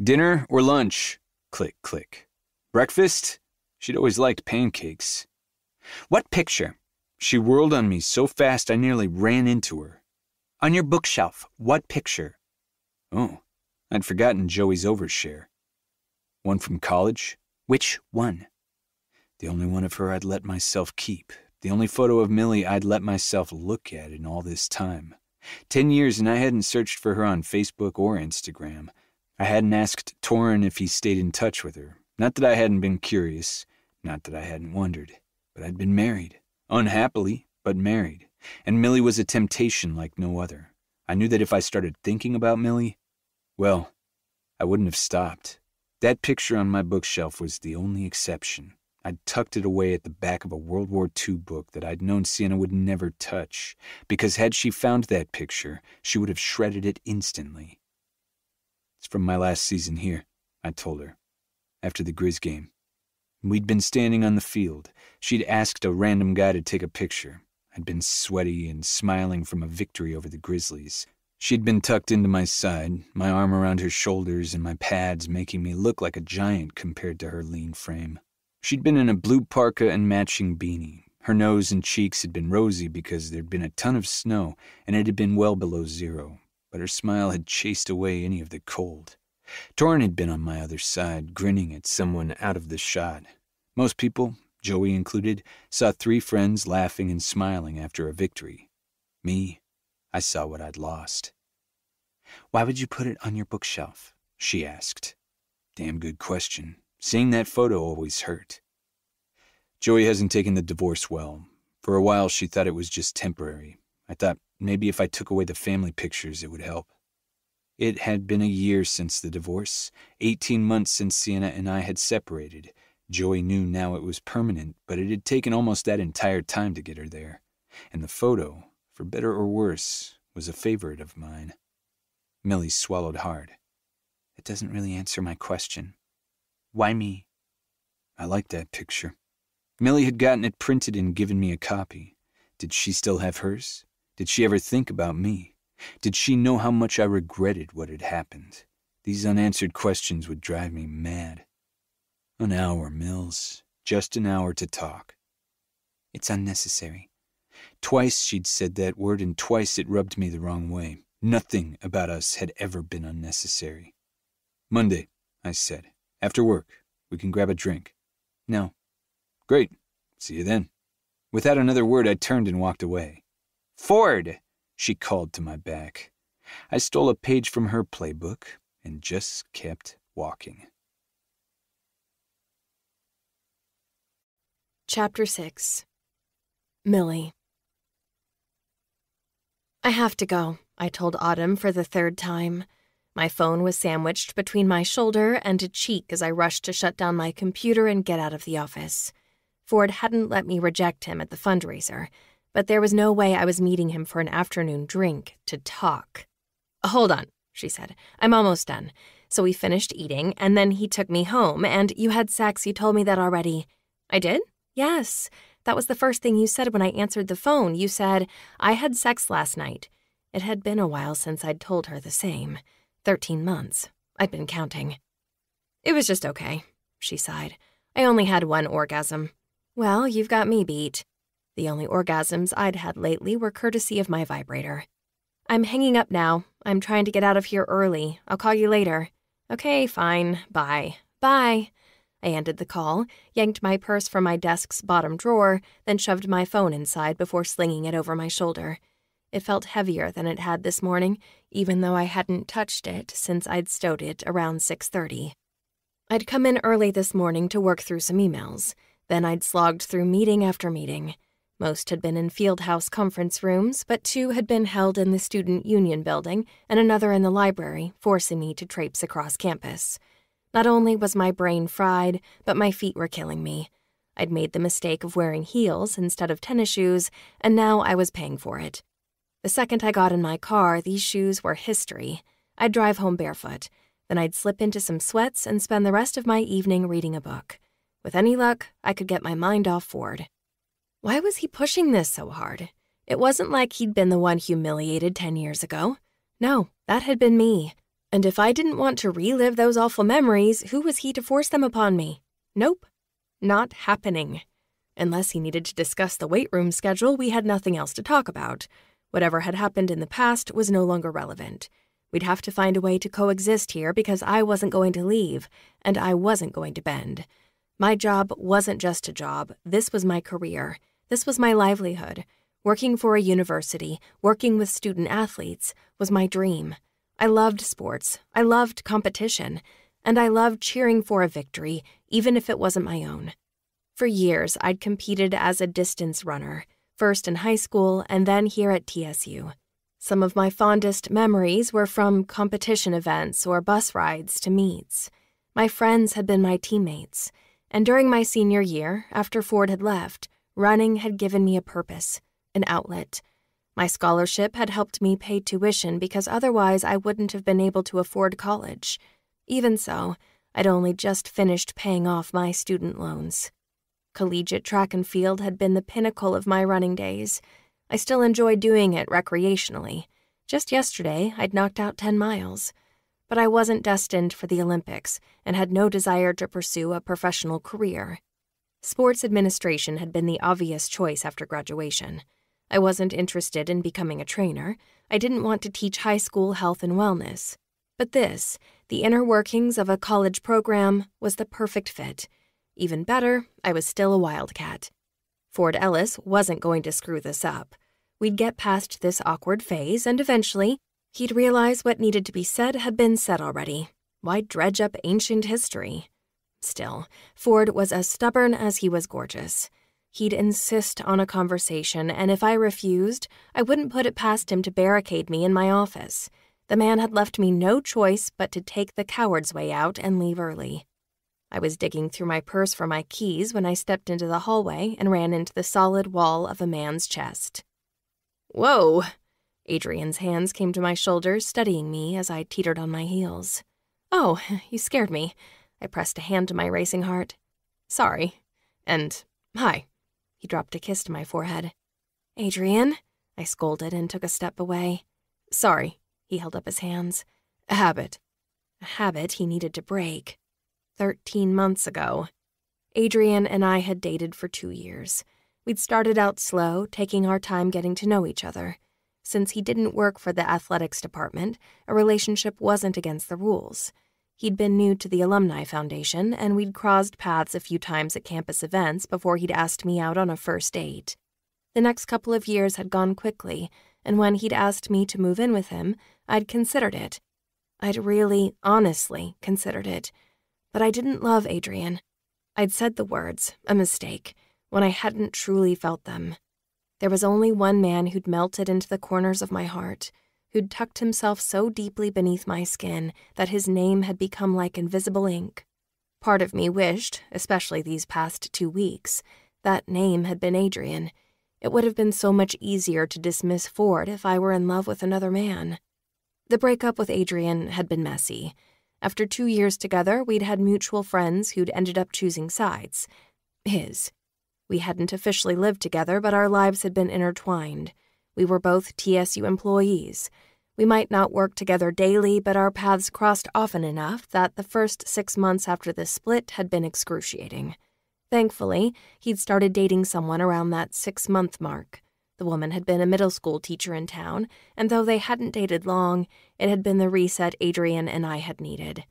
Dinner or lunch? Click, click. Breakfast? She'd always liked pancakes. What picture? She whirled on me so fast I nearly ran into her. On your bookshelf, what picture? Oh, I'd forgotten Joey's overshare. One from college? Which one? The only one of her I'd let myself keep. The only photo of Millie I'd let myself look at in all this time. Ten years and I hadn't searched for her on Facebook or Instagram. I hadn't asked Torin if he stayed in touch with her. Not that I hadn't been curious, not that I hadn't wondered. But I'd been married. Unhappily, but married. And Millie was a temptation like no other. I knew that if I started thinking about Millie, well, I wouldn't have stopped. That picture on my bookshelf was the only exception. I'd tucked it away at the back of a World War II book that I'd known Sienna would never touch, because had she found that picture, she would have shredded it instantly. From my last season here, I told her, after the Grizz game. We'd been standing on the field. She'd asked a random guy to take a picture. I'd been sweaty and smiling from a victory over the Grizzlies. She'd been tucked into my side, my arm around her shoulders and my pads making me look like a giant compared to her lean frame. She'd been in a blue parka and matching beanie. Her nose and cheeks had been rosy because there'd been a ton of snow and it had been well below zero, but her smile had chased away any of the cold. Torin had been on my other side, grinning at someone out of the shot. Most people, Joey included, saw three friends laughing and smiling after a victory. Me, I saw what I'd lost. Why would you put it on your bookshelf? She asked. Damn good question. Seeing that photo always hurt. Joey hasn't taken the divorce well. For a while, she thought it was just temporary. I thought maybe if I took away the family pictures, it would help. It had been a year since the divorce, 18 months since Sienna and I had separated. Joey knew now it was permanent, but it had taken almost that entire time to get her there. And the photo, for better or worse, was a favorite of mine. Millie swallowed hard. It doesn't really answer my question. Why me? I liked that picture. Millie had gotten it printed and given me a copy. Did she still have hers? Did she ever think about me? Did she know how much I regretted what had happened? These unanswered questions would drive me mad. An hour, Mills. Just an hour to talk. It's unnecessary. Twice she'd said that word, and twice it rubbed me the wrong way. Nothing about us had ever been unnecessary. Monday, I said. After work, we can grab a drink. No. Great. See you then. Without another word, I turned and walked away. Ford! She called to my back. I stole a page from her playbook and just kept walking. Chapter 6 Millie I have to go, I told Autumn for the third time. My phone was sandwiched between my shoulder and a cheek as I rushed to shut down my computer and get out of the office. Ford hadn't let me reject him at the fundraiser, but there was no way I was meeting him for an afternoon drink to talk. Hold on, she said. I'm almost done. So we finished eating, and then he took me home, and you had sex. You told me that already. I did? Yes. That was the first thing you said when I answered the phone. You said, I had sex last night. It had been a while since I'd told her the same. Thirteen months. I'd been counting. It was just okay, she sighed. I only had one orgasm. Well, you've got me beat. The only orgasms I'd had lately were courtesy of my vibrator. I'm hanging up now. I'm trying to get out of here early. I'll call you later. Okay, fine. Bye. Bye. I ended the call, yanked my purse from my desk's bottom drawer, then shoved my phone inside before slinging it over my shoulder. It felt heavier than it had this morning, even though I hadn't touched it since I'd stowed it around 6:30. I'd come in early this morning to work through some emails. Then I'd slogged through meeting after meeting. Most had been in Fieldhouse conference rooms, but two had been held in the Student Union building and another in the library, forcing me to traipse across campus. Not only was my brain fried, but my feet were killing me. I'd made the mistake of wearing heels instead of tennis shoes, and now I was paying for it. The second I got in my car, these shoes were history. I'd drive home barefoot. Then I'd slip into some sweats and spend the rest of my evening reading a book. With any luck, I could get my mind off Ford. Why was he pushing this so hard? It wasn't like he'd been the one humiliated 10 years ago. No, that had been me. And if I didn't want to relive those awful memories, who was he to force them upon me? Nope. Not happening. Unless he needed to discuss the weight room schedule, we had nothing else to talk about. Whatever had happened in the past was no longer relevant. We'd have to find a way to coexist here because I wasn't going to leave, and I wasn't going to bend. My job wasn't just a job, this was my career. This was my livelihood. Working for a university, working with student athletes, was my dream. I loved sports, I loved competition, and I loved cheering for a victory, even if it wasn't my own. For years, I'd competed as a distance runner first in high school and then here at TSU. Some of my fondest memories were from competition events or bus rides to meets. My friends had been my teammates, and during my senior year, after Ford had left, running had given me a purpose, an outlet. My scholarship had helped me pay tuition because otherwise I wouldn't have been able to afford college. Even so, I'd only just finished paying off my student loans. Collegiate track and field had been the pinnacle of my running days. I still enjoyed doing it recreationally. Just yesterday, I'd knocked out 10 miles. But I wasn't destined for the Olympics and had no desire to pursue a professional career. Sports administration had been the obvious choice after graduation. I wasn't interested in becoming a trainer. I didn't want to teach high school health and wellness. But this, the inner workings of a college program, was the perfect fit. Even better, I was still a wildcat. Ford Ellis wasn't going to screw this up. We'd get past this awkward phase, and eventually, he'd realize what needed to be said had been said already. Why dredge up ancient history? Still, Ford was as stubborn as he was gorgeous. He'd insist on a conversation, and if I refused, I wouldn't put it past him to barricade me in my office. The man had left me no choice but to take the coward's way out and leave early. I was digging through my purse for my keys when I stepped into the hallway and ran into the solid wall of a man's chest. Whoa! Adrian's hands came to my shoulders, steadying me as I teetered on my heels. Oh, you scared me. I pressed a hand to my racing heart. Sorry. And hi. He dropped a kiss to my forehead. Adrian, I scolded and took a step away. Sorry. He held up his hands. A habit. A habit he needed to break. Thirteen months ago. Adrian and I had dated for two years. We'd started out slow, taking our time getting to know each other. Since he didn't work for the athletics department, a relationship wasn't against the rules. He'd been new to the Alumni Foundation, and we'd crossed paths a few times at campus events before he'd asked me out on a first date. The next couple of years had gone quickly, and when he'd asked me to move in with him, I'd considered it. I'd really, honestly considered it. But I didn't love Adrian. I'd said the words, a mistake, when I hadn't truly felt them. There was only one man who'd melted into the corners of my heart, who'd tucked himself so deeply beneath my skin that his name had become like invisible ink. Part of me wished, especially these past two weeks, that name had been Adrian. It would have been so much easier to dismiss Ford if I were in love with another man. The breakup with Adrian had been messy. After two years together, we'd had mutual friends who'd ended up choosing sides. His. We hadn't officially lived together, but our lives had been intertwined. We were both TSU employees. We might not work together daily, but our paths crossed often enough that the first six months after the split had been excruciating. Thankfully, he'd started dating someone around that six month mark. The woman had been a middle school teacher in town, and though they hadn't dated long, it had been the reset Adrian and I had needed.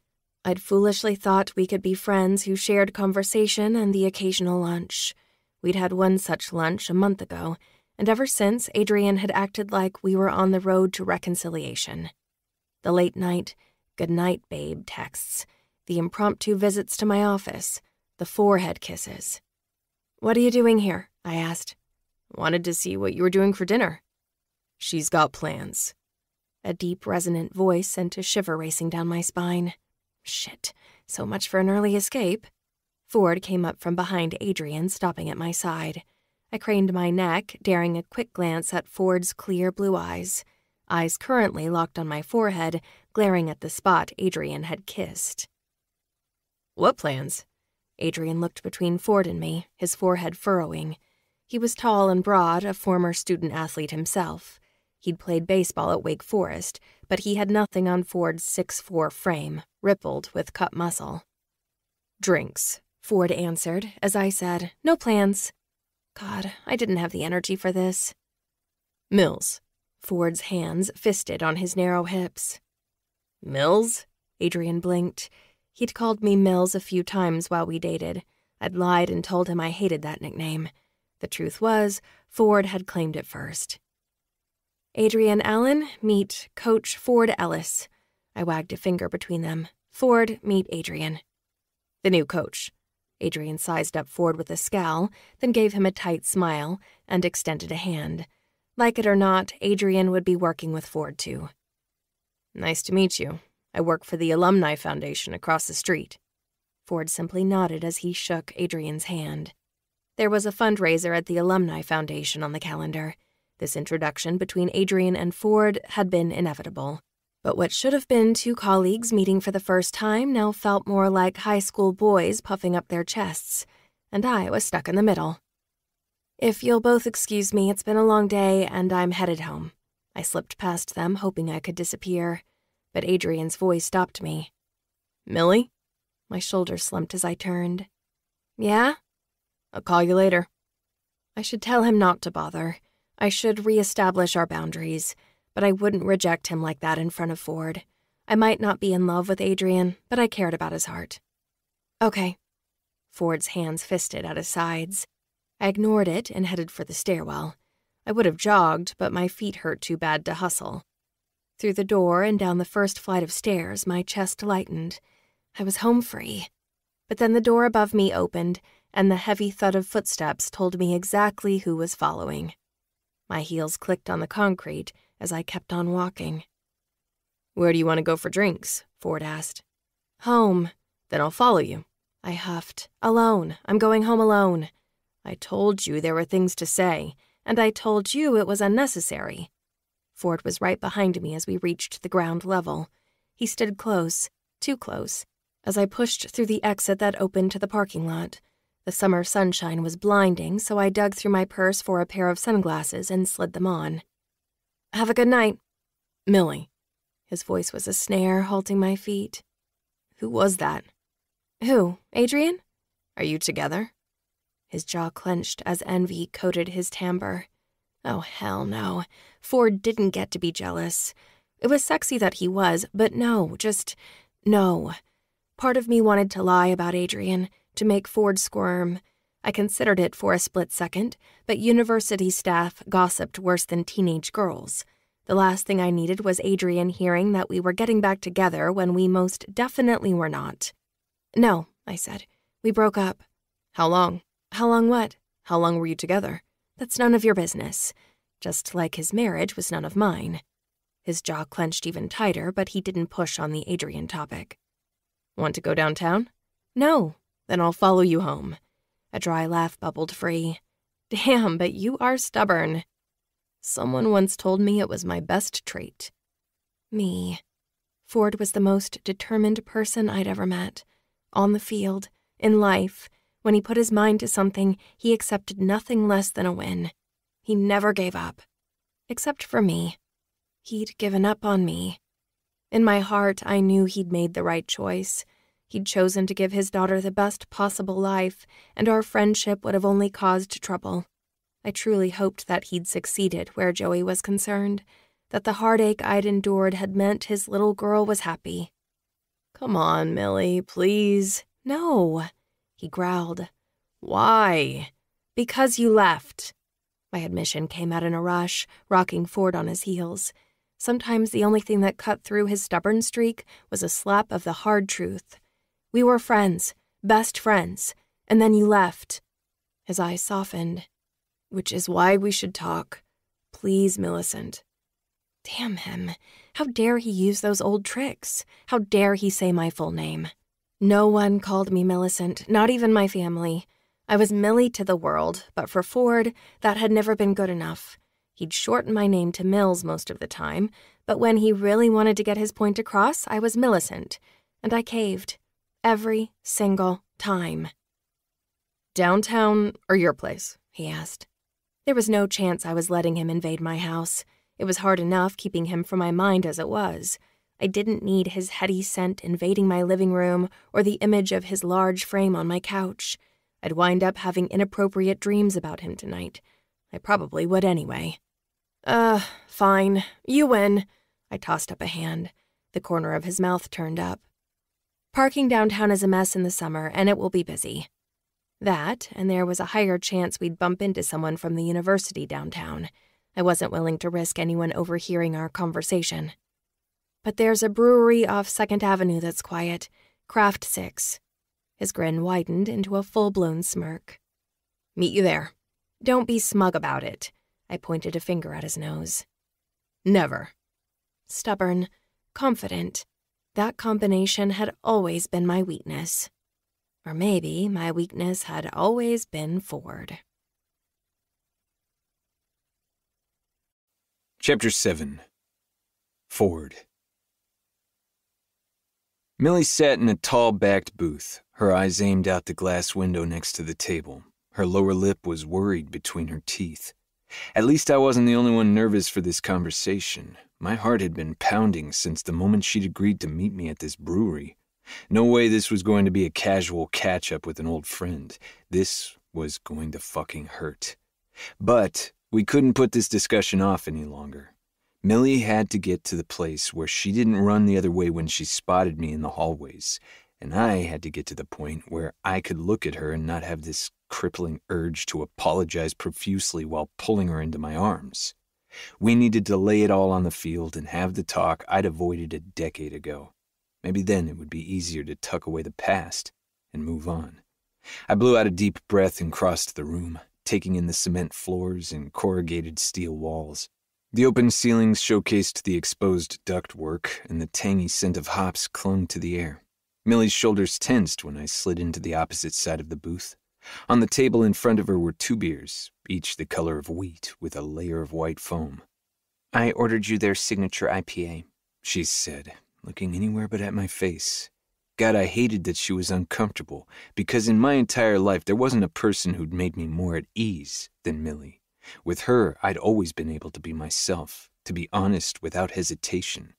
I'd foolishly thought we could be friends who shared conversation and the occasional lunch. We'd had one such lunch a month ago, and ever since, Adrian had acted like we were on the road to reconciliation. The late night, good night, babe texts, the impromptu visits to my office, the forehead kisses. What are you doing here? I asked. Wanted to see what you were doing for dinner. She's got plans. A deep, resonant voice sent a shiver racing down my spine. Shit, so much for an early escape. Ford came up from behind Adrian, stopping at my side. I craned my neck, daring a quick glance at Ford's clear blue eyes, eyes currently locked on my forehead, glaring at the spot Adrian had kissed. What plans? Adrian looked between Ford and me, his forehead furrowing. He was tall and broad, a former student athlete himself. He'd played baseball at Wake Forest, but he had nothing on Ford's six-four frame, rippled with cut muscle. Drinks, Ford answered as I said, No plans. God, I didn't have the energy for this. Mills. Ford's hands fisted on his narrow hips. Mills? Adrian blinked. He'd called me Mills a few times while we dated. I'd lied and told him I hated that nickname. The truth was, Ford had claimed it first. Adrian Allen, meet Coach Ford Ellis. I wagged a finger between them. Ford, meet Adrian. The new coach. Adrian sized up Ford with a scowl, then gave him a tight smile and extended a hand. Like it or not, Adrian would be working with Ford too. Nice to meet you. I work for the Alumni Foundation across the street. Ford simply nodded as he shook Adrian's hand. There was a fundraiser at the Alumni Foundation on the calendar. This introduction between Adrian and Ford had been inevitable. But what should have been two colleagues meeting for the first time now felt more like high school boys puffing up their chests, and I was stuck in the middle. If you'll both excuse me, it's been a long day and I'm headed home. I slipped past them, hoping I could disappear, but Adrian's voice stopped me. Millie? My shoulders slumped as I turned. Yeah? I'll call you later. I should tell him not to bother. I should reestablish our boundaries but I wouldn't reject him like that in front of Ford. I might not be in love with Adrian, but I cared about his heart. Okay. Ford's hands fisted at his sides. I ignored it and headed for the stairwell. I would have jogged, but my feet hurt too bad to hustle. Through the door and down the first flight of stairs, my chest lightened. I was home free. But then the door above me opened, and the heavy thud of footsteps told me exactly who was following. My heels clicked on the concrete, as I kept on walking. Where do you want to go for drinks? Ford asked. Home. Then I'll follow you. I huffed. Alone. I'm going home alone. I told you there were things to say, and I told you it was unnecessary. Ford was right behind me as we reached the ground level. He stood close, too close, as I pushed through the exit that opened to the parking lot. The summer sunshine was blinding, so I dug through my purse for a pair of sunglasses and slid them on. Have a good night. Millie. His voice was a snare, halting my feet. Who was that? Who? Adrian? Are you together? His jaw clenched as envy coated his timbre. Oh, hell no. Ford didn't get to be jealous. It was sexy that he was, but no, just no. Part of me wanted to lie about Adrian, to make Ford squirm. I considered it for a split second, but university staff gossiped worse than teenage girls. The last thing I needed was Adrian hearing that we were getting back together when we most definitely were not. No, I said. We broke up. How long? How long what? How long were you together? That's none of your business. Just like his marriage was none of mine. His jaw clenched even tighter, but he didn't push on the Adrian topic. Want to go downtown? No. Then I'll follow you home. A dry laugh bubbled free. Damn, but you are stubborn. Someone once told me it was my best trait. Me. Ford was the most determined person I'd ever met. On the field, in life, when he put his mind to something, he accepted nothing less than a win. He never gave up. Except for me. He'd given up on me. In my heart, I knew he'd made the right choice. He'd chosen to give his daughter the best possible life, and our friendship would have only caused trouble. I truly hoped that he'd succeeded where Joey was concerned, that the heartache I'd endured had meant his little girl was happy. Come on, Millie, please. No, he growled. Why? Because you left. My admission came out in a rush, rocking Ford on his heels. Sometimes the only thing that cut through his stubborn streak was a slap of the hard truth. We were friends, best friends, and then you left. His eyes softened. Which is why we should talk. Please, Millicent. Damn him. How dare he use those old tricks? How dare he say my full name? No one called me Millicent, not even my family. I was Millie to the world, but for Ford, that had never been good enough. He'd shorten my name to Mills most of the time, but when he really wanted to get his point across, I was Millicent, and I caved. Every single time. Downtown or your place? he asked. There was no chance I was letting him invade my house. It was hard enough keeping him from my mind as it was. I didn't need his heady scent invading my living room or the image of his large frame on my couch. I'd wind up having inappropriate dreams about him tonight. I probably would anyway. Uh, fine. You win. I tossed up a hand. The corner of his mouth turned up. Parking downtown is a mess in the summer, and it will be busy. That, and there was a higher chance we'd bump into someone from the university downtown. I wasn't willing to risk anyone overhearing our conversation. But there's a brewery off Second Avenue that's quiet, Craft Six. His grin widened into a full blown smirk. Meet you there. Don't be smug about it. I pointed a finger at his nose. Never. Stubborn, confident. That combination had always been my weakness. Or maybe my weakness had always been Ford. Chapter 7 Ford Millie sat in a tall backed booth, her eyes aimed out the glass window next to the table. Her lower lip was worried between her teeth. At least I wasn't the only one nervous for this conversation. My heart had been pounding since the moment she'd agreed to meet me at this brewery. No way this was going to be a casual catch up with an old friend. This was going to fucking hurt. But we couldn't put this discussion off any longer. Millie had to get to the place where she didn't run the other way when she spotted me in the hallways, and I had to get to the point where I could look at her and not have this crippling urge to apologize profusely while pulling her into my arms. We needed to lay it all on the field and have the talk I'd avoided a decade ago. Maybe then it would be easier to tuck away the past and move on. I blew out a deep breath and crossed the room, taking in the cement floors and corrugated steel walls. The open ceilings showcased the exposed ductwork, and the tangy scent of hops clung to the air. Millie's shoulders tensed when I slid into the opposite side of the booth. On the table in front of her were two beers, each the color of wheat with a layer of white foam. I ordered you their signature IPA, she said, looking anywhere but at my face. God, I hated that she was uncomfortable, because in my entire life there wasn't a person who'd made me more at ease than Millie. With her, I'd always been able to be myself, to be honest without hesitation.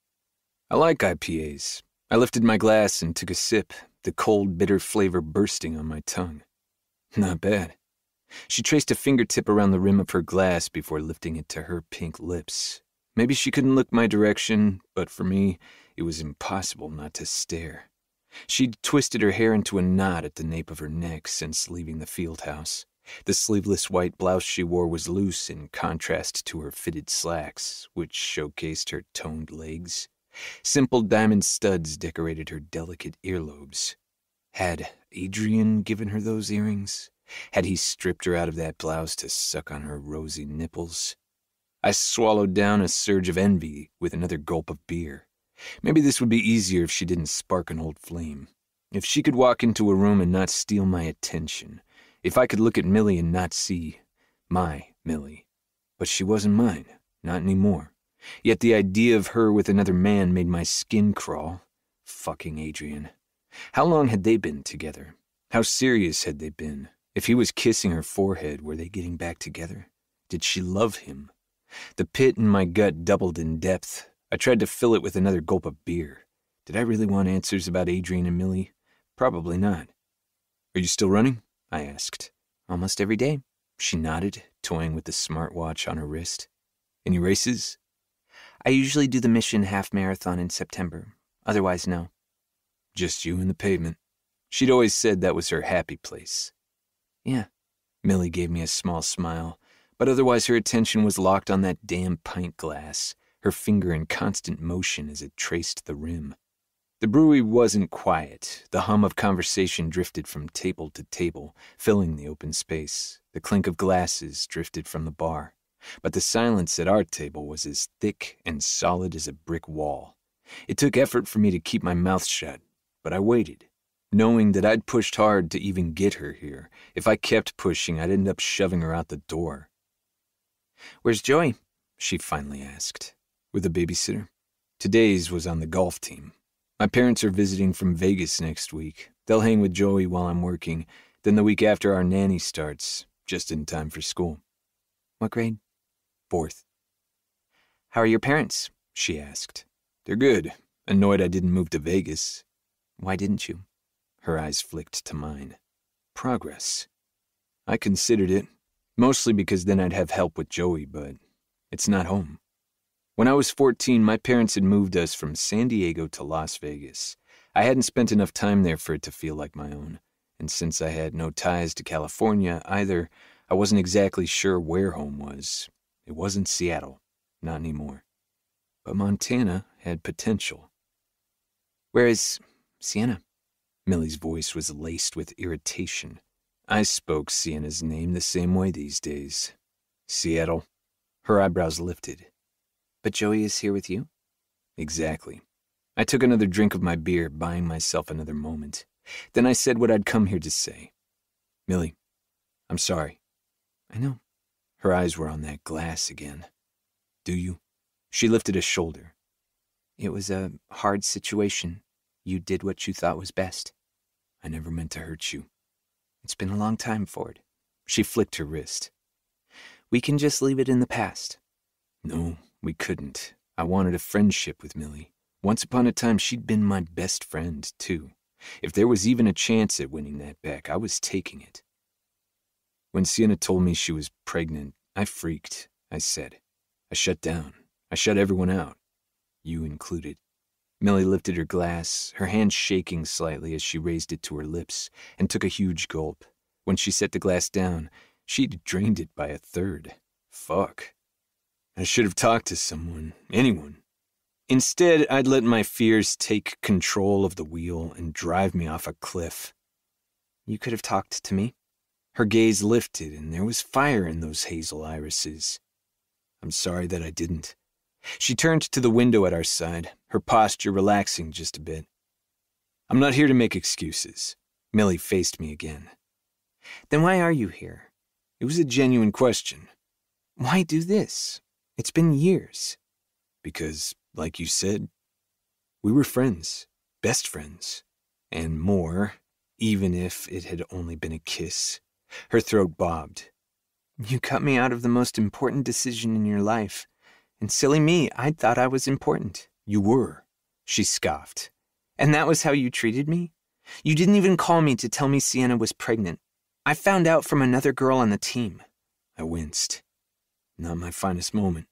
I like IPAs. I lifted my glass and took a sip, the cold, bitter flavor bursting on my tongue. Not bad. She traced a fingertip around the rim of her glass before lifting it to her pink lips. Maybe she couldn't look my direction, but for me, it was impossible not to stare. She'd twisted her hair into a knot at the nape of her neck since leaving the field house. The sleeveless white blouse she wore was loose in contrast to her fitted slacks, which showcased her toned legs. Simple diamond studs decorated her delicate earlobes. Had Adrian given her those earrings? Had he stripped her out of that blouse to suck on her rosy nipples? I swallowed down a surge of envy with another gulp of beer. Maybe this would be easier if she didn't spark an old flame. If she could walk into a room and not steal my attention. If I could look at Millie and not see my Millie. But she wasn't mine, not anymore. Yet the idea of her with another man made my skin crawl. Fucking Adrian. How long had they been together? How serious had they been? If he was kissing her forehead, were they getting back together? Did she love him? The pit in my gut doubled in depth. I tried to fill it with another gulp of beer. Did I really want answers about Adrian and Millie? Probably not. Are you still running? I asked. Almost every day. She nodded, toying with the smartwatch on her wrist. Any races? I usually do the mission half marathon in September. Otherwise, no. Just you and the pavement. She'd always said that was her happy place. Yeah. Millie gave me a small smile, but otherwise her attention was locked on that damn pint glass, her finger in constant motion as it traced the rim. The brewery wasn't quiet. The hum of conversation drifted from table to table, filling the open space. The clink of glasses drifted from the bar. But the silence at our table was as thick and solid as a brick wall. It took effort for me to keep my mouth shut, but I waited, knowing that I'd pushed hard to even get her here. If I kept pushing, I'd end up shoving her out the door. Where's Joey? She finally asked. With a babysitter. Today's was on the golf team. My parents are visiting from Vegas next week. They'll hang with Joey while I'm working. Then the week after our nanny starts, just in time for school. What grade? Fourth. How are your parents? She asked. They're good. Annoyed I didn't move to Vegas. Why didn't you? Her eyes flicked to mine. Progress. I considered it, mostly because then I'd have help with Joey, but it's not home. When I was 14, my parents had moved us from San Diego to Las Vegas. I hadn't spent enough time there for it to feel like my own, and since I had no ties to California either, I wasn't exactly sure where home was. It wasn't Seattle, not anymore. But Montana had potential. Where is Sienna? Millie's voice was laced with irritation. I spoke Sienna's name the same way these days. Seattle. Her eyebrows lifted. But Joey is here with you? Exactly. I took another drink of my beer, buying myself another moment. Then I said what I'd come here to say. Millie, I'm sorry. I know. Her eyes were on that glass again. Do you? She lifted a shoulder. It was a hard situation. You did what you thought was best. I never meant to hurt you. It's been a long time, Ford. She flicked her wrist. We can just leave it in the past. No, we couldn't. I wanted a friendship with Millie. Once upon a time, she'd been my best friend, too. If there was even a chance at winning that back, I was taking it. When Sienna told me she was pregnant, I freaked, I said. I shut down. I shut everyone out. You included. Millie lifted her glass, her hand shaking slightly as she raised it to her lips, and took a huge gulp. When she set the glass down, she'd drained it by a third. Fuck. I should have talked to someone, anyone. Instead, I'd let my fears take control of the wheel and drive me off a cliff. You could have talked to me. Her gaze lifted, and there was fire in those hazel irises. I'm sorry that I didn't. She turned to the window at our side, her posture relaxing just a bit. I'm not here to make excuses. Millie faced me again. Then why are you here? It was a genuine question. Why do this? It's been years. Because, like you said, we were friends, best friends. And more, even if it had only been a kiss. Her throat bobbed. You cut me out of the most important decision in your life. And silly me, I thought I was important. You were, she scoffed. And that was how you treated me? You didn't even call me to tell me Sienna was pregnant. I found out from another girl on the team. I winced. Not my finest moment.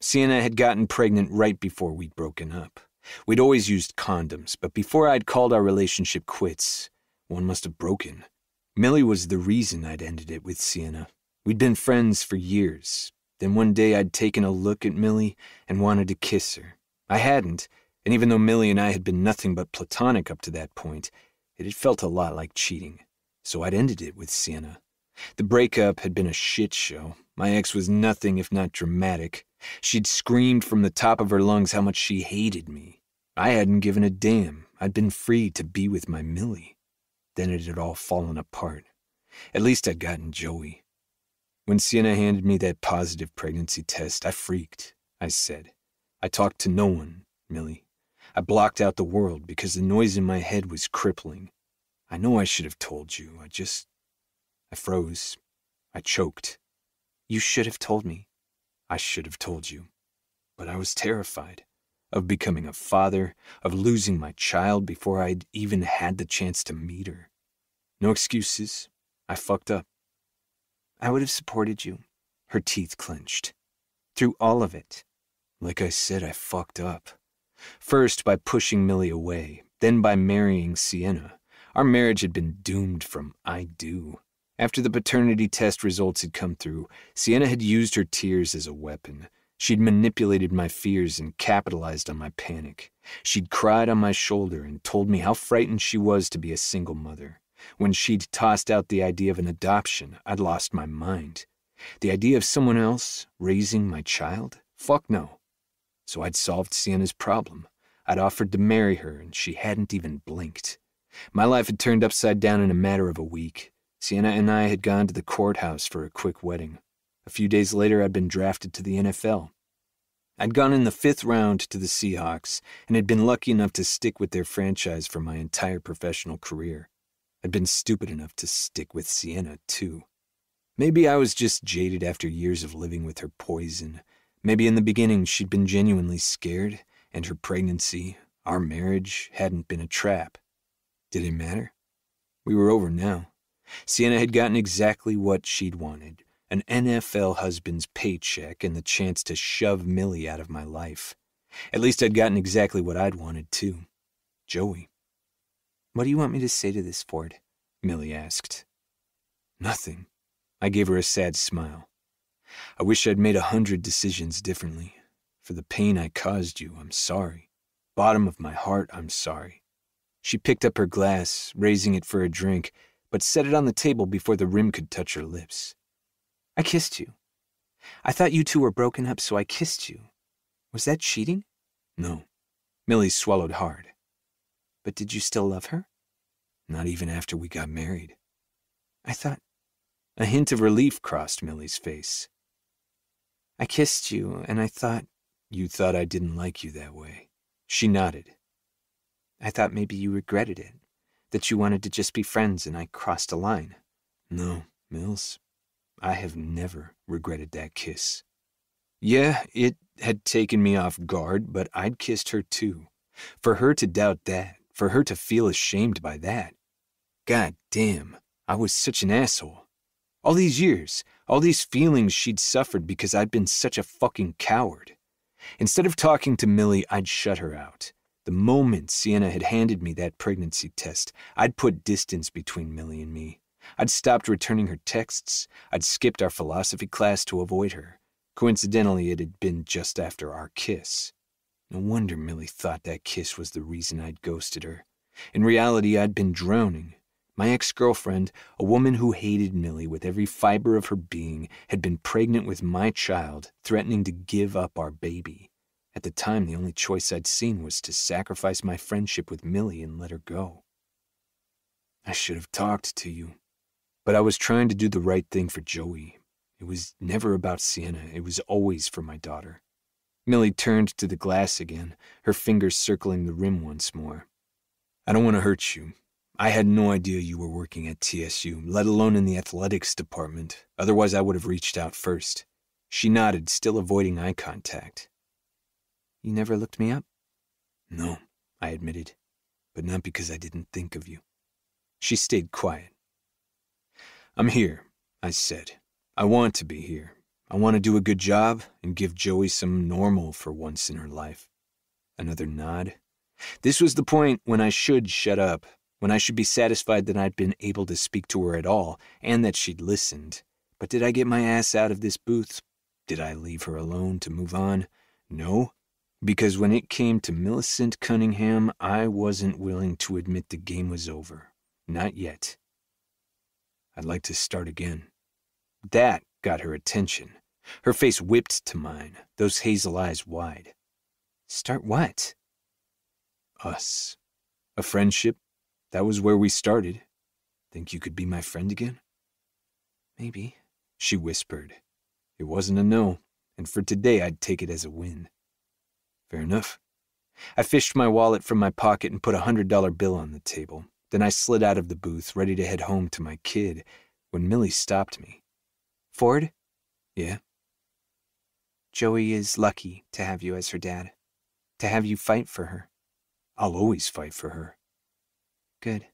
Sienna had gotten pregnant right before we'd broken up. We'd always used condoms, but before I'd called our relationship quits, one must have broken. Millie was the reason I'd ended it with Sienna. We'd been friends for years. Then one day I'd taken a look at Millie and wanted to kiss her. I hadn't, and even though Millie and I had been nothing but platonic up to that point, it had felt a lot like cheating. So I'd ended it with Sienna. The breakup had been a shit show. My ex was nothing if not dramatic. She'd screamed from the top of her lungs how much she hated me. I hadn't given a damn. I'd been free to be with my Millie. Then it had all fallen apart. At least I'd gotten Joey. When Sienna handed me that positive pregnancy test, I freaked. I said, I talked to no one, Millie. I blocked out the world because the noise in my head was crippling. I know I should have told you. I just. I froze. I choked. You should have told me. I should have told you. But I was terrified of becoming a father, of losing my child before I'd even had the chance to meet her. No excuses. I fucked up. I would have supported you. Her teeth clenched. Through all of it. Like I said, I fucked up. First by pushing Millie away, then by marrying Sienna. Our marriage had been doomed from I do. After the paternity test results had come through, Sienna had used her tears as a weapon. She'd manipulated my fears and capitalized on my panic. She'd cried on my shoulder and told me how frightened she was to be a single mother. When she'd tossed out the idea of an adoption, I'd lost my mind. The idea of someone else raising my child? Fuck no. So I'd solved Sienna's problem. I'd offered to marry her, and she hadn't even blinked. My life had turned upside down in a matter of a week. Sienna and I had gone to the courthouse for a quick wedding. A few days later, I'd been drafted to the NFL. I'd gone in the fifth round to the Seahawks and had been lucky enough to stick with their franchise for my entire professional career. I'd been stupid enough to stick with Sienna, too. Maybe I was just jaded after years of living with her poison. Maybe in the beginning she'd been genuinely scared, and her pregnancy, our marriage, hadn't been a trap. Did it matter? We were over now. Sienna had gotten exactly what she'd wanted an NFL husband's paycheck and the chance to shove Millie out of my life. At least I'd gotten exactly what I'd wanted, too Joey. What do you want me to say to this, Ford? Millie asked. Nothing. I gave her a sad smile. I wish I'd made a hundred decisions differently. For the pain I caused you, I'm sorry. Bottom of my heart, I'm sorry. She picked up her glass, raising it for a drink, but set it on the table before the rim could touch her lips. I kissed you. I thought you two were broken up, so I kissed you. Was that cheating? No. Millie swallowed hard. But did you still love her? Not even after we got married. I thought. A hint of relief crossed Millie's face. I kissed you, and I thought. You thought I didn't like you that way. She nodded. I thought maybe you regretted it that you wanted to just be friends and I crossed a line. No, Mills. I have never regretted that kiss. Yeah, it had taken me off guard, but I'd kissed her too. For her to doubt that, for her to feel ashamed by that. God damn, I was such an asshole. All these years, all these feelings she'd suffered because I'd been such a fucking coward. Instead of talking to Millie, I'd shut her out. The moment Sienna had handed me that pregnancy test, I'd put distance between Millie and me. I'd stopped returning her texts. I'd skipped our philosophy class to avoid her. Coincidentally, it had been just after our kiss. No wonder Millie thought that kiss was the reason I'd ghosted her. In reality, I'd been drowning. My ex girlfriend, a woman who hated Millie with every fiber of her being, had been pregnant with my child, threatening to give up our baby. At the time, the only choice I'd seen was to sacrifice my friendship with Millie and let her go. I should have talked to you, but I was trying to do the right thing for Joey. It was never about Sienna, it was always for my daughter. Millie turned to the glass again, her fingers circling the rim once more. I don't want to hurt you. I had no idea you were working at TSU, let alone in the athletics department. Otherwise, I would have reached out first. She nodded, still avoiding eye contact. You never looked me up? No, I admitted, but not because I didn't think of you. She stayed quiet. I'm here, I said. I want to be here. I want to do a good job and give Joey some normal for once in her life. Another nod. This was the point when I should shut up, when I should be satisfied that I'd been able to speak to her at all and that she'd listened. But did I get my ass out of this booth? Did I leave her alone to move on? No, because when it came to Millicent Cunningham, I wasn't willing to admit the game was over. Not yet. I'd like to start again. That got her attention. Her face whipped to mine, those hazel eyes wide. Start what? Us. A friendship. That was where we started. Think you could be my friend again? Maybe, she whispered. It wasn't a no, and for today I'd take it as a win. Fair enough. I fished my wallet from my pocket and put a hundred dollar bill on the table. Then I slid out of the booth, ready to head home to my kid, when Millie stopped me. Ford? Yeah? Joey is lucky to have you as her dad, to have you fight for her. I'll always fight for her. Good.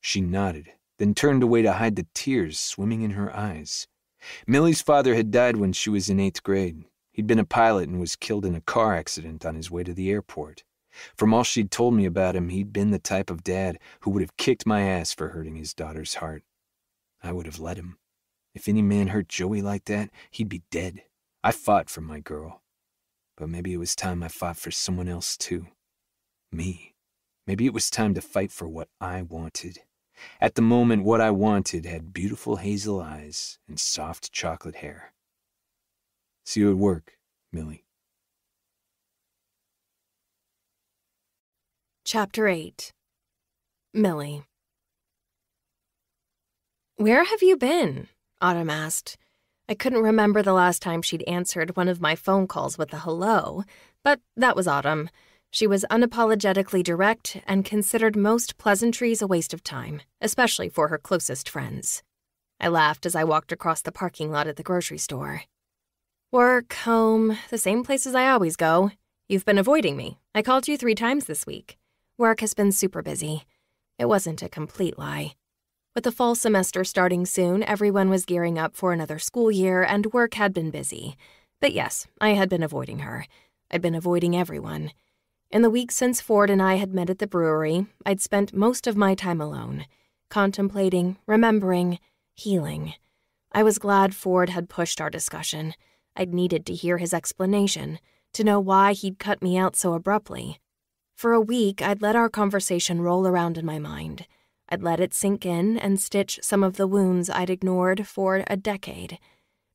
She nodded, then turned away to hide the tears swimming in her eyes. Millie's father had died when she was in eighth grade. He'd been a pilot and was killed in a car accident on his way to the airport. From all she'd told me about him, he'd been the type of dad who would have kicked my ass for hurting his daughter's heart. I would have let him. If any man hurt Joey like that, he'd be dead. I fought for my girl. But maybe it was time I fought for someone else too. Me. Maybe it was time to fight for what I wanted. At the moment, what I wanted had beautiful hazel eyes and soft chocolate hair. See you at work, Millie. Chapter 8 Millie Where have you been? Autumn asked. I couldn't remember the last time she'd answered one of my phone calls with a hello, but that was Autumn. She was unapologetically direct and considered most pleasantries a waste of time, especially for her closest friends. I laughed as I walked across the parking lot at the grocery store. Work, home, the same places I always go. You've been avoiding me. I called you three times this week. Work has been super busy. It wasn't a complete lie. With the fall semester starting soon, everyone was gearing up for another school year, and work had been busy. But yes, I had been avoiding her. I'd been avoiding everyone. In the weeks since Ford and I had met at the brewery, I'd spent most of my time alone, contemplating, remembering, healing. I was glad Ford had pushed our discussion. I'd needed to hear his explanation, to know why he'd cut me out so abruptly. For a week, I'd let our conversation roll around in my mind. I'd let it sink in and stitch some of the wounds I'd ignored for a decade.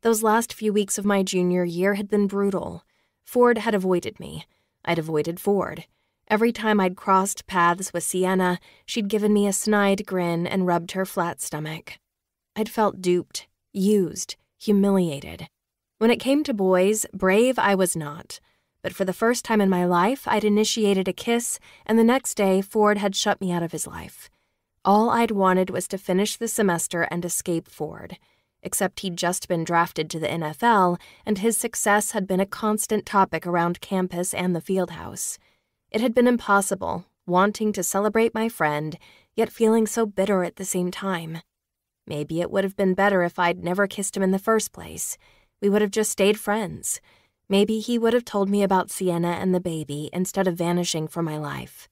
Those last few weeks of my junior year had been brutal. Ford had avoided me. I'd avoided Ford. Every time I'd crossed paths with Sienna, she'd given me a snide grin and rubbed her flat stomach. I'd felt duped, used, humiliated. When it came to boys, brave I was not. But for the first time in my life, I'd initiated a kiss, and the next day, Ford had shut me out of his life. All I'd wanted was to finish the semester and escape Ford. Except he'd just been drafted to the NFL, and his success had been a constant topic around campus and the fieldhouse. It had been impossible, wanting to celebrate my friend, yet feeling so bitter at the same time. Maybe it would have been better if I'd never kissed him in the first place. We would have just stayed friends. Maybe he would have told me about Sienna and the baby instead of vanishing from my life.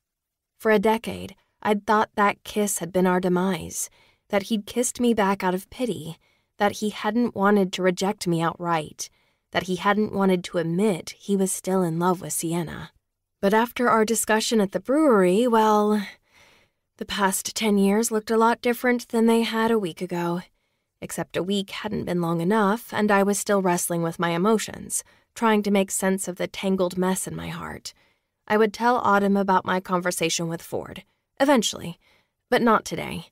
For a decade, I'd thought that kiss had been our demise, that he'd kissed me back out of pity, that he hadn't wanted to reject me outright, that he hadn't wanted to admit he was still in love with Sienna. But after our discussion at the brewery, well, the past 10 years looked a lot different than they had a week ago. Except a week hadn't been long enough, and I was still wrestling with my emotions, trying to make sense of the tangled mess in my heart. I would tell Autumn about my conversation with Ford Eventually. But not today.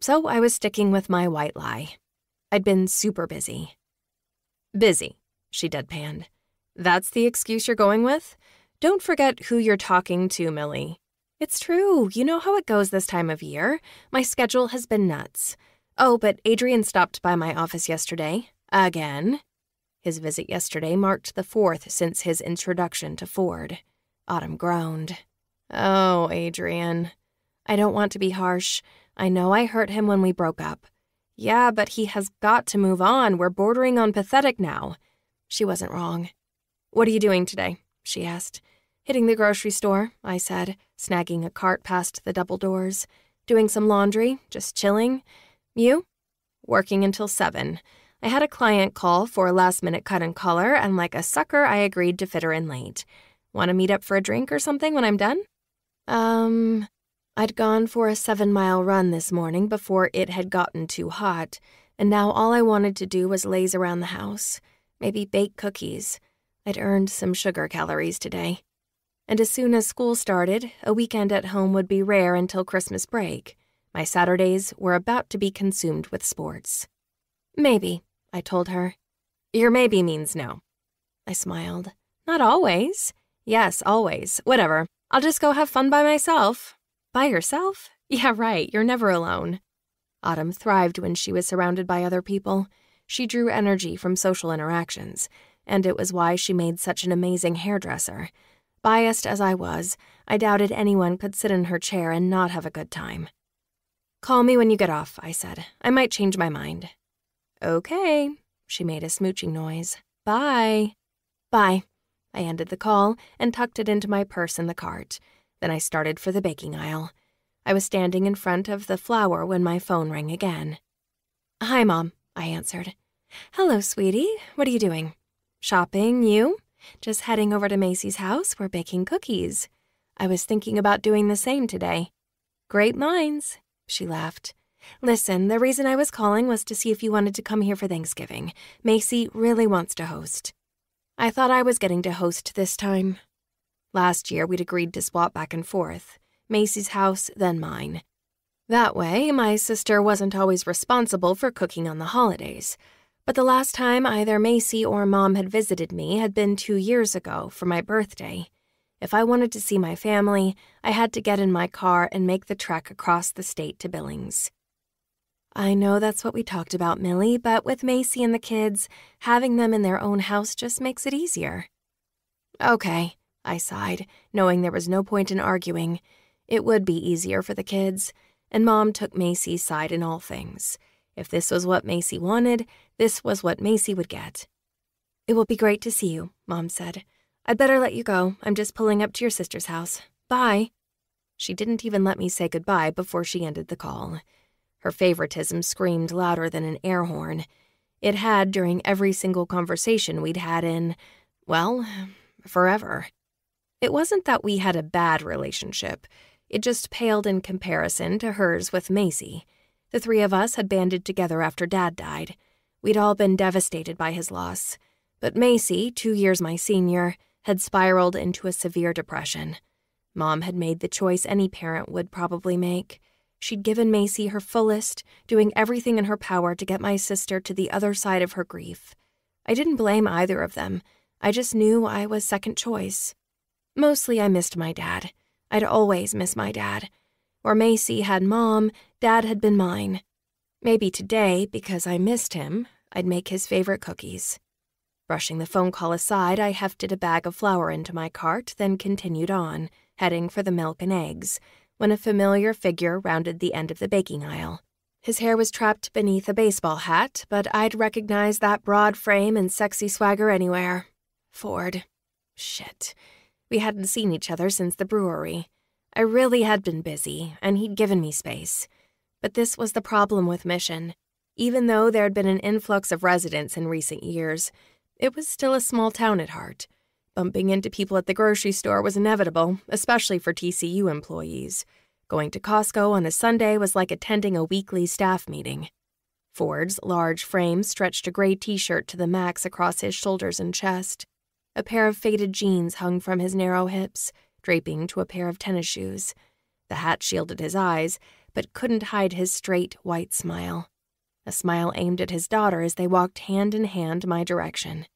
So I was sticking with my white lie. I'd been super busy. Busy, she deadpanned. That's the excuse you're going with? Don't forget who you're talking to, Millie. It's true. You know how it goes this time of year. My schedule has been nuts. Oh, but Adrian stopped by my office yesterday. Again. His visit yesterday marked the fourth since his introduction to Ford. Autumn groaned. Oh, Adrian. I don't want to be harsh. I know I hurt him when we broke up. Yeah, but he has got to move on. We're bordering on pathetic now. She wasn't wrong. What are you doing today? she asked. Hitting the grocery store, I said, snagging a cart past the double doors. Doing some laundry, just chilling. You? Working until seven. I had a client call for a last minute cut and color, and like a sucker, I agreed to fit her in late. Want to meet up for a drink or something when I'm done? Um, I'd gone for a seven mile run this morning before it had gotten too hot, and now all I wanted to do was laze around the house, maybe bake cookies. I'd earned some sugar calories today and as soon as school started, a weekend at home would be rare until Christmas break. My Saturdays were about to be consumed with sports. Maybe, I told her. Your maybe means no. I smiled. Not always. Yes, always. Whatever. I'll just go have fun by myself. By yourself? Yeah, right. You're never alone. Autumn thrived when she was surrounded by other people. She drew energy from social interactions, and it was why she made such an amazing hairdresser. Biased as I was, I doubted anyone could sit in her chair and not have a good time. Call me when you get off, I said. I might change my mind. Okay, she made a smooching noise. Bye. Bye. I ended the call and tucked it into my purse in the cart. Then I started for the baking aisle. I was standing in front of the flour when my phone rang again. Hi, Mom, I answered. Hello, sweetie. What are you doing? Shopping, you? Just heading over to Macy's house, we're baking cookies. I was thinking about doing the same today. Great minds, she laughed. Listen, the reason I was calling was to see if you wanted to come here for Thanksgiving. Macy really wants to host. I thought I was getting to host this time. Last year, we'd agreed to swap back and forth Macy's house, then mine. That way, my sister wasn't always responsible for cooking on the holidays. But the last time either Macy or Mom had visited me had been two years ago for my birthday. If I wanted to see my family, I had to get in my car and make the trek across the state to Billings. I know that's what we talked about, Millie, but with Macy and the kids, having them in their own house just makes it easier. Okay, I sighed, knowing there was no point in arguing. It would be easier for the kids, and Mom took Macy's side in all things. If this was what Macy wanted, this was what Macy would get. It will be great to see you, Mom said. I'd better let you go. I'm just pulling up to your sister's house. Bye. She didn't even let me say goodbye before she ended the call. Her favoritism screamed louder than an air horn. It had during every single conversation we'd had in, well, forever. It wasn't that we had a bad relationship, it just paled in comparison to hers with Macy. The three of us had banded together after Dad died. We'd all been devastated by his loss. But Macy, two years my senior, had spiraled into a severe depression. Mom had made the choice any parent would probably make. She'd given Macy her fullest, doing everything in her power to get my sister to the other side of her grief. I didn't blame either of them. I just knew I was second choice. Mostly I missed my dad. I'd always miss my dad. Or Macy had mom, dad had been mine. Maybe today, because I missed him, I'd make his favorite cookies. Brushing the phone call aside, I hefted a bag of flour into my cart, then continued on, heading for the milk and eggs, when a familiar figure rounded the end of the baking aisle. His hair was trapped beneath a baseball hat, but I'd recognize that broad frame and sexy swagger anywhere. Ford. Shit. We hadn't seen each other since the brewery. I really had been busy, and he'd given me space. But this was the problem with Mission. Even though there had been an influx of residents in recent years, it was still a small town at heart. Bumping into people at the grocery store was inevitable, especially for TSU employees. Going to Costco on a Sunday was like attending a weekly staff meeting. Ford's large frame stretched a gray t shirt to the max across his shoulders and chest. A pair of faded jeans hung from his narrow hips, draping to a pair of tennis shoes. The hat shielded his eyes, but couldn't hide his straight, white smile. A smile aimed at his daughter as they walked hand in hand my direction.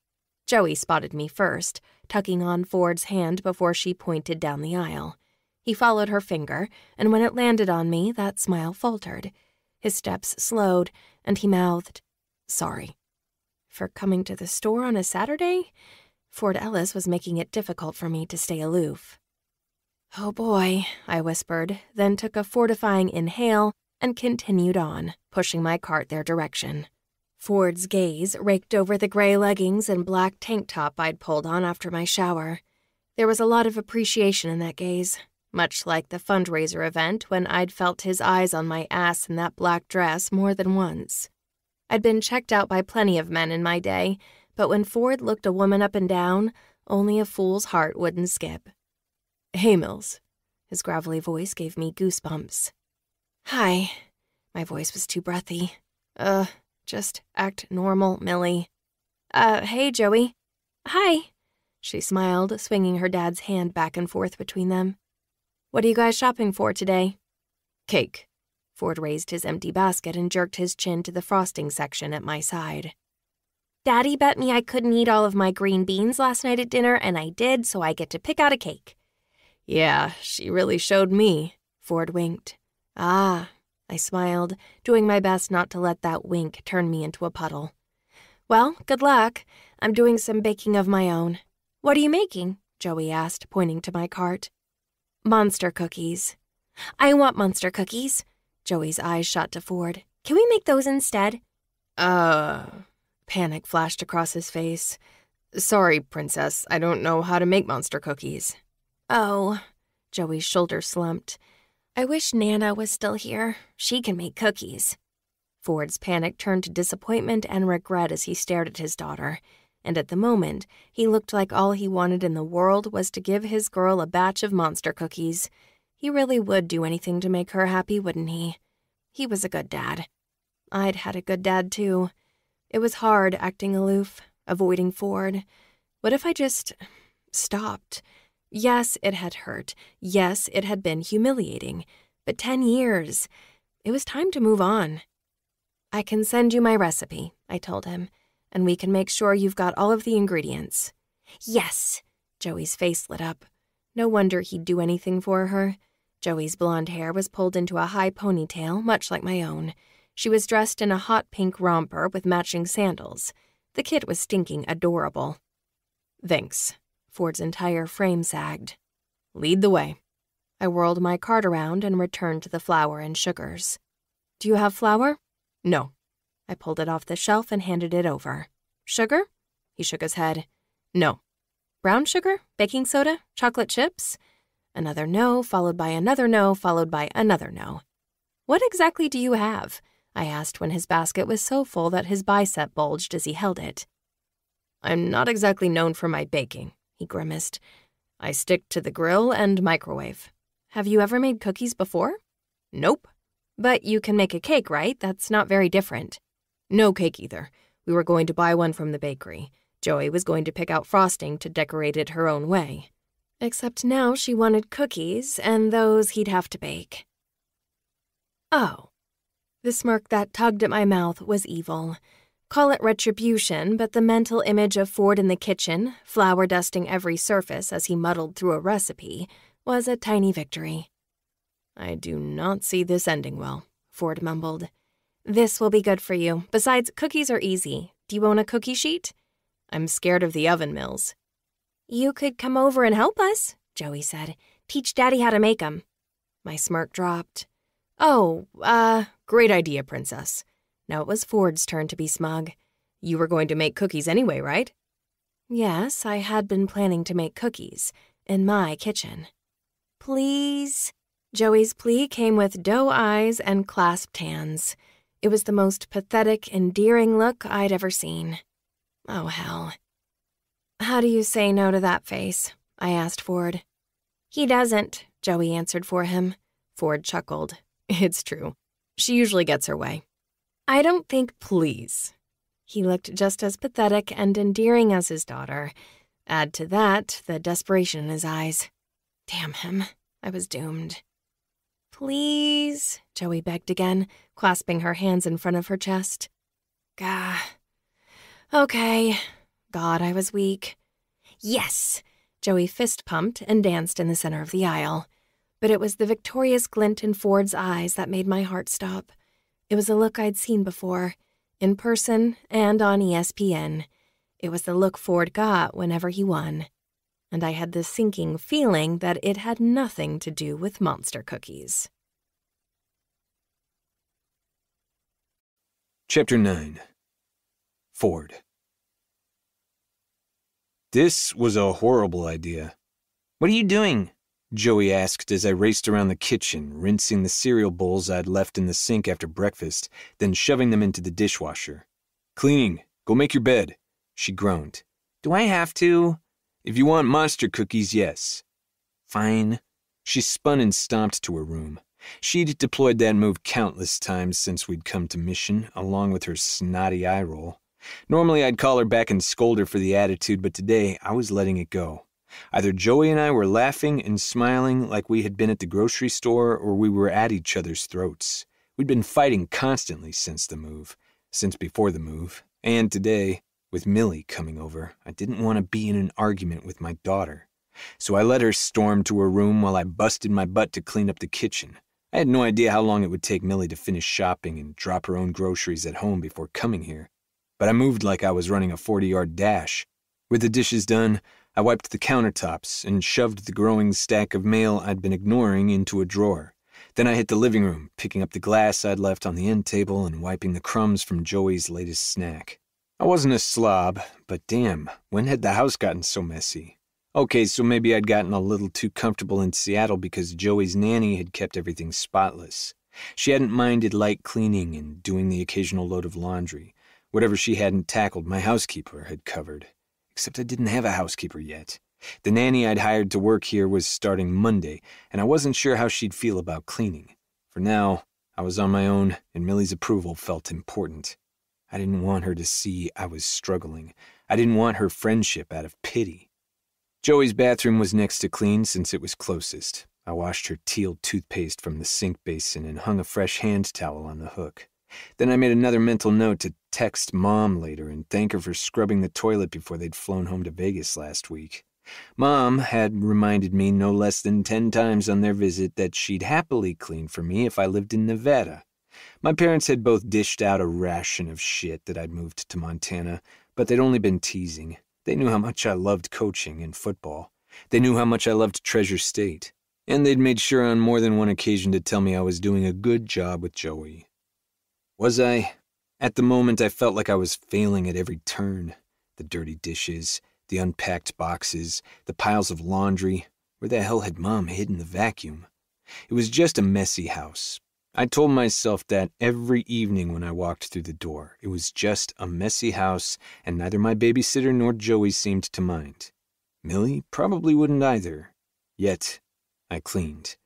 Joey spotted me first, tucking on Ford's hand before she pointed down the aisle. He followed her finger, and when it landed on me, that smile faltered. His steps slowed, and he mouthed, Sorry. For coming to the store on a Saturday? Ford Ellis was making it difficult for me to stay aloof. Oh boy, I whispered, then took a fortifying inhale and continued on, pushing my cart their direction. Ford's gaze raked over the gray leggings and black tank top I'd pulled on after my shower. There was a lot of appreciation in that gaze, much like the fundraiser event when I'd felt his eyes on my ass in that black dress more than once. I'd been checked out by plenty of men in my day, but when Ford looked a woman up and down, only a fool's heart wouldn't skip. Hey, Mills. His gravelly voice gave me goosebumps. Hi. My voice was too breathy. Uh, just act normal, Millie. Uh, hey, Joey. Hi. She smiled, swinging her dad's hand back and forth between them. What are you guys shopping for today? Cake. Ford raised his empty basket and jerked his chin to the frosting section at my side. Daddy bet me I couldn't eat all of my green beans last night at dinner, and I did, so I get to pick out a cake. Yeah, she really showed me, Ford winked. Ah, I smiled, doing my best not to let that wink turn me into a puddle. Well, good luck. I'm doing some baking of my own. What are you making? Joey asked, pointing to my cart. Monster cookies. I want monster cookies. Joey's eyes shot to Ford. Can we make those instead? Uh. Panic flashed across his face. Sorry, Princess, I don't know how to make monster cookies. Oh. Joey's shoulder slumped. I wish Nana was still here. She can make cookies. Ford's panic turned to disappointment and regret as he stared at his daughter. And at the moment, he looked like all he wanted in the world was to give his girl a batch of monster cookies. He really would do anything to make her happy, wouldn't he? He was a good dad. I'd had a good dad, too. It was hard acting aloof, avoiding Ford. What if I just stopped? Yes, it had hurt. Yes, it had been humiliating. But 10 years. It was time to move on. I can send you my recipe, I told him, and we can make sure you've got all of the ingredients. Yes! Joey's face lit up. No wonder he'd do anything for her. Joey's blonde hair was pulled into a high ponytail, much like my own. She was dressed in a hot pink romper with matching sandals. The kid was stinking adorable. Thanks, Ford's entire frame sagged. Lead the way. I whirled my cart around and returned to the flour and sugars. Do you have flour? No. I pulled it off the shelf and handed it over. Sugar? He shook his head. No. Brown sugar? Baking soda? Chocolate chips? Another no, followed by another no, followed by another no. What exactly do you have? I asked when his basket was so full that his bicep bulged as he held it. I'm not exactly known for my baking, he grimaced. I stick to the grill and microwave. Have you ever made cookies before? Nope. But you can make a cake, right? That's not very different. No cake either. We were going to buy one from the bakery. Joey was going to pick out frosting to decorate it her own way. Except now she wanted cookies, and those he'd have to bake. Oh. The smirk that tugged at my mouth was evil. Call it retribution, but the mental image of Ford in the kitchen, flour dusting every surface as he muddled through a recipe, was a tiny victory. I do not see this ending well, Ford mumbled. This will be good for you. Besides, cookies are easy. Do you own a cookie sheet? I'm scared of the oven Mills. You could come over and help us, Joey said. Teach Daddy how to make 'em. My smirk dropped. Oh, uh, great idea, Princess. Now it was Ford's turn to be smug. You were going to make cookies anyway, right? Yes, I had been planning to make cookies in my kitchen. Please? Joey's plea came with doe eyes and clasped hands. It was the most pathetic, endearing look I'd ever seen. Oh, hell. How do you say no to that face? I asked Ford. He doesn't, Joey answered for him. Ford chuckled. It's true. She usually gets her way. I don't think please. He looked just as pathetic and endearing as his daughter. Add to that the desperation in his eyes. Damn him. I was doomed. Please, Joey begged again, clasping her hands in front of her chest. Gah. Okay. God, I was weak. Yes! Joey fist pumped and danced in the center of the aisle. But it was the victorious glint in Ford's eyes that made my heart stop. It was a look I'd seen before, in person and on ESPN. It was the look Ford got whenever he won. And I had the sinking feeling that it had nothing to do with monster cookies. Chapter 9 Ford This was a horrible idea. What are you doing? Joey asked as I raced around the kitchen, rinsing the cereal bowls I'd left in the sink after breakfast, then shoving them into the dishwasher. Cleaning. Go make your bed. She groaned. Do I have to? If you want monster cookies, yes. Fine. She spun and stomped to her room. She'd deployed that move countless times since we'd come to mission, along with her snotty eye roll. Normally I'd call her back and scold her for the attitude, but today I was letting it go. Either Joey and I were laughing and smiling like we had been at the grocery store, or we were at each other's throats. We'd been fighting constantly since the move, since before the move, and today, with Millie coming over, I didn't want to be in an argument with my daughter. So I let her storm to her room while I busted my butt to clean up the kitchen. I had no idea how long it would take Millie to finish shopping and drop her own groceries at home before coming here. But I moved like I was running a 40 yard dash. With the dishes done, I wiped the countertops and shoved the growing stack of mail I'd been ignoring into a drawer. Then I hit the living room, picking up the glass I'd left on the end table and wiping the crumbs from Joey's latest snack. I wasn't a slob, but damn, when had the house gotten so messy? Okay, so maybe I'd gotten a little too comfortable in Seattle because Joey's nanny had kept everything spotless. She hadn't minded light cleaning and doing the occasional load of laundry. Whatever she hadn't tackled, my housekeeper had covered. Except I didn't have a housekeeper yet. The nanny I'd hired to work here was starting Monday, and I wasn't sure how she'd feel about cleaning. For now, I was on my own, and Millie's approval felt important. I didn't want her to see I was struggling. I didn't want her friendship out of pity. Joey's bathroom was next to clean since it was closest. I washed her teal toothpaste from the sink basin and hung a fresh hand towel on the hook. Then I made another mental note to text Mom later and thank her for scrubbing the toilet before they'd flown home to Vegas last week. Mom had reminded me no less than ten times on their visit that she'd happily clean for me if I lived in Nevada. My parents had both dished out a ration of shit that I'd moved to Montana, but they'd only been teasing. They knew how much I loved coaching and football. They knew how much I loved Treasure State. And they'd made sure on more than one occasion to tell me I was doing a good job with Joey. Was I? At the moment, I felt like I was failing at every turn. The dirty dishes, the unpacked boxes, the piles of laundry. Where the hell had Mom hidden the vacuum? It was just a messy house. I told myself that every evening when I walked through the door. It was just a messy house, and neither my babysitter nor Joey seemed to mind. Millie probably wouldn't either. Yet, I cleaned.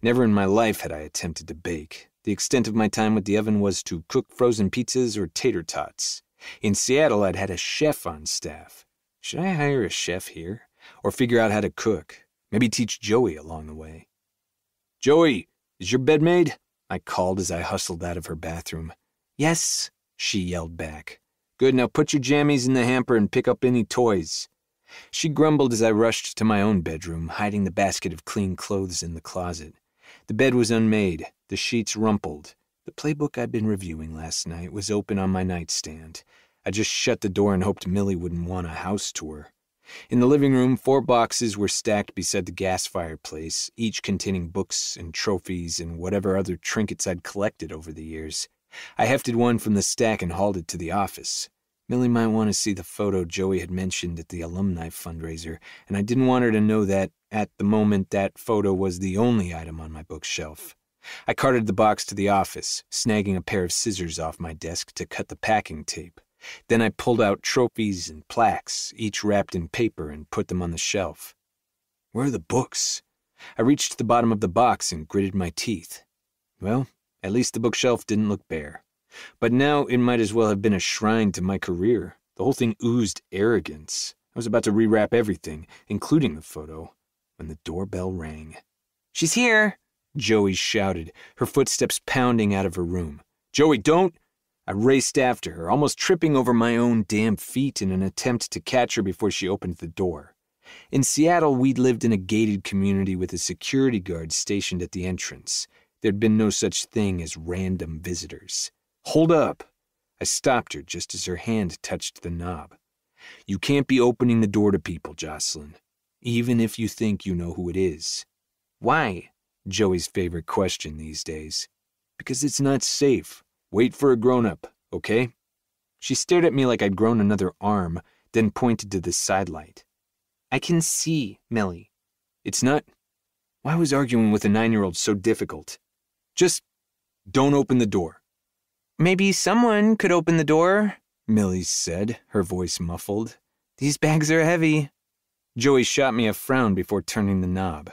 Never in my life had I attempted to bake. The extent of my time with the oven was to cook frozen pizzas or tater tots. In Seattle, I'd had a chef on staff. Should I hire a chef here? Or figure out how to cook? Maybe teach Joey along the way. Joey, is your bed made? I called as I hustled out of her bathroom. Yes, she yelled back. Good, now put your jammies in the hamper and pick up any toys. She grumbled as I rushed to my own bedroom, hiding the basket of clean clothes in the closet. The bed was unmade, the sheets rumpled. The playbook I'd been reviewing last night was open on my nightstand. I just shut the door and hoped Millie wouldn't want a house tour. In the living room, four boxes were stacked beside the gas fireplace, each containing books and trophies and whatever other trinkets I'd collected over the years. I hefted one from the stack and hauled it to the office. Millie might want to see the photo Joey had mentioned at the alumni fundraiser, and I didn't want her to know that, at the moment, that photo was the only item on my bookshelf. I carted the box to the office, snagging a pair of scissors off my desk to cut the packing tape. Then I pulled out trophies and plaques, each wrapped in paper, and put them on the shelf. Where are the books? I reached the bottom of the box and gritted my teeth. Well, at least the bookshelf didn't look bare. But now it might as well have been a shrine to my career. The whole thing oozed arrogance. I was about to rewrap everything, including the photo, when the doorbell rang. She's here, Joey shouted, her footsteps pounding out of her room. Joey, don't! I raced after her, almost tripping over my own damn feet in an attempt to catch her before she opened the door. In Seattle, we'd lived in a gated community with a security guard stationed at the entrance. There'd been no such thing as random visitors. Hold up! I stopped her just as her hand touched the knob. You can't be opening the door to people, Jocelyn, even if you think you know who it is. Why? Joey's favorite question these days. Because it's not safe. Wait for a grown up, okay? She stared at me like I'd grown another arm, then pointed to the sidelight. I can see, Millie. It's not. Why was arguing with a nine year old so difficult? Just don't open the door. Maybe someone could open the door, Millie said, her voice muffled. These bags are heavy. Joey shot me a frown before turning the knob.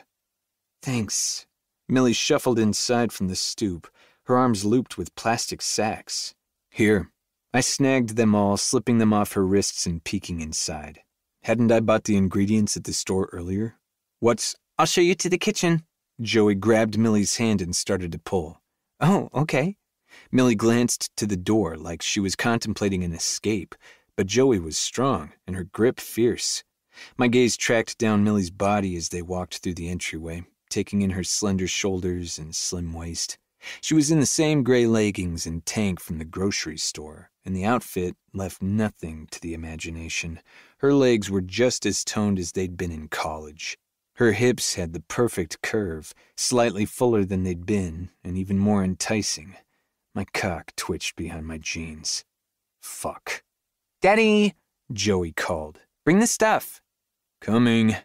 Thanks. Millie shuffled inside from the stoop, her arms looped with plastic sacks. Here. I snagged them all, slipping them off her wrists and peeking inside. Hadn't I bought the ingredients at the store earlier? What's. I'll show you to the kitchen. Joey grabbed Millie's hand and started to pull. Oh, okay. Millie glanced to the door like she was contemplating an escape, but Joey was strong and her grip fierce. My gaze tracked down Millie's body as they walked through the entryway, taking in her slender shoulders and slim waist. She was in the same gray leggings and tank from the grocery store, and the outfit left nothing to the imagination. Her legs were just as toned as they'd been in college. Her hips had the perfect curve, slightly fuller than they'd been, and even more enticing. My cock twitched behind my jeans. Fuck. Daddy, Joey called. Bring the stuff. Coming.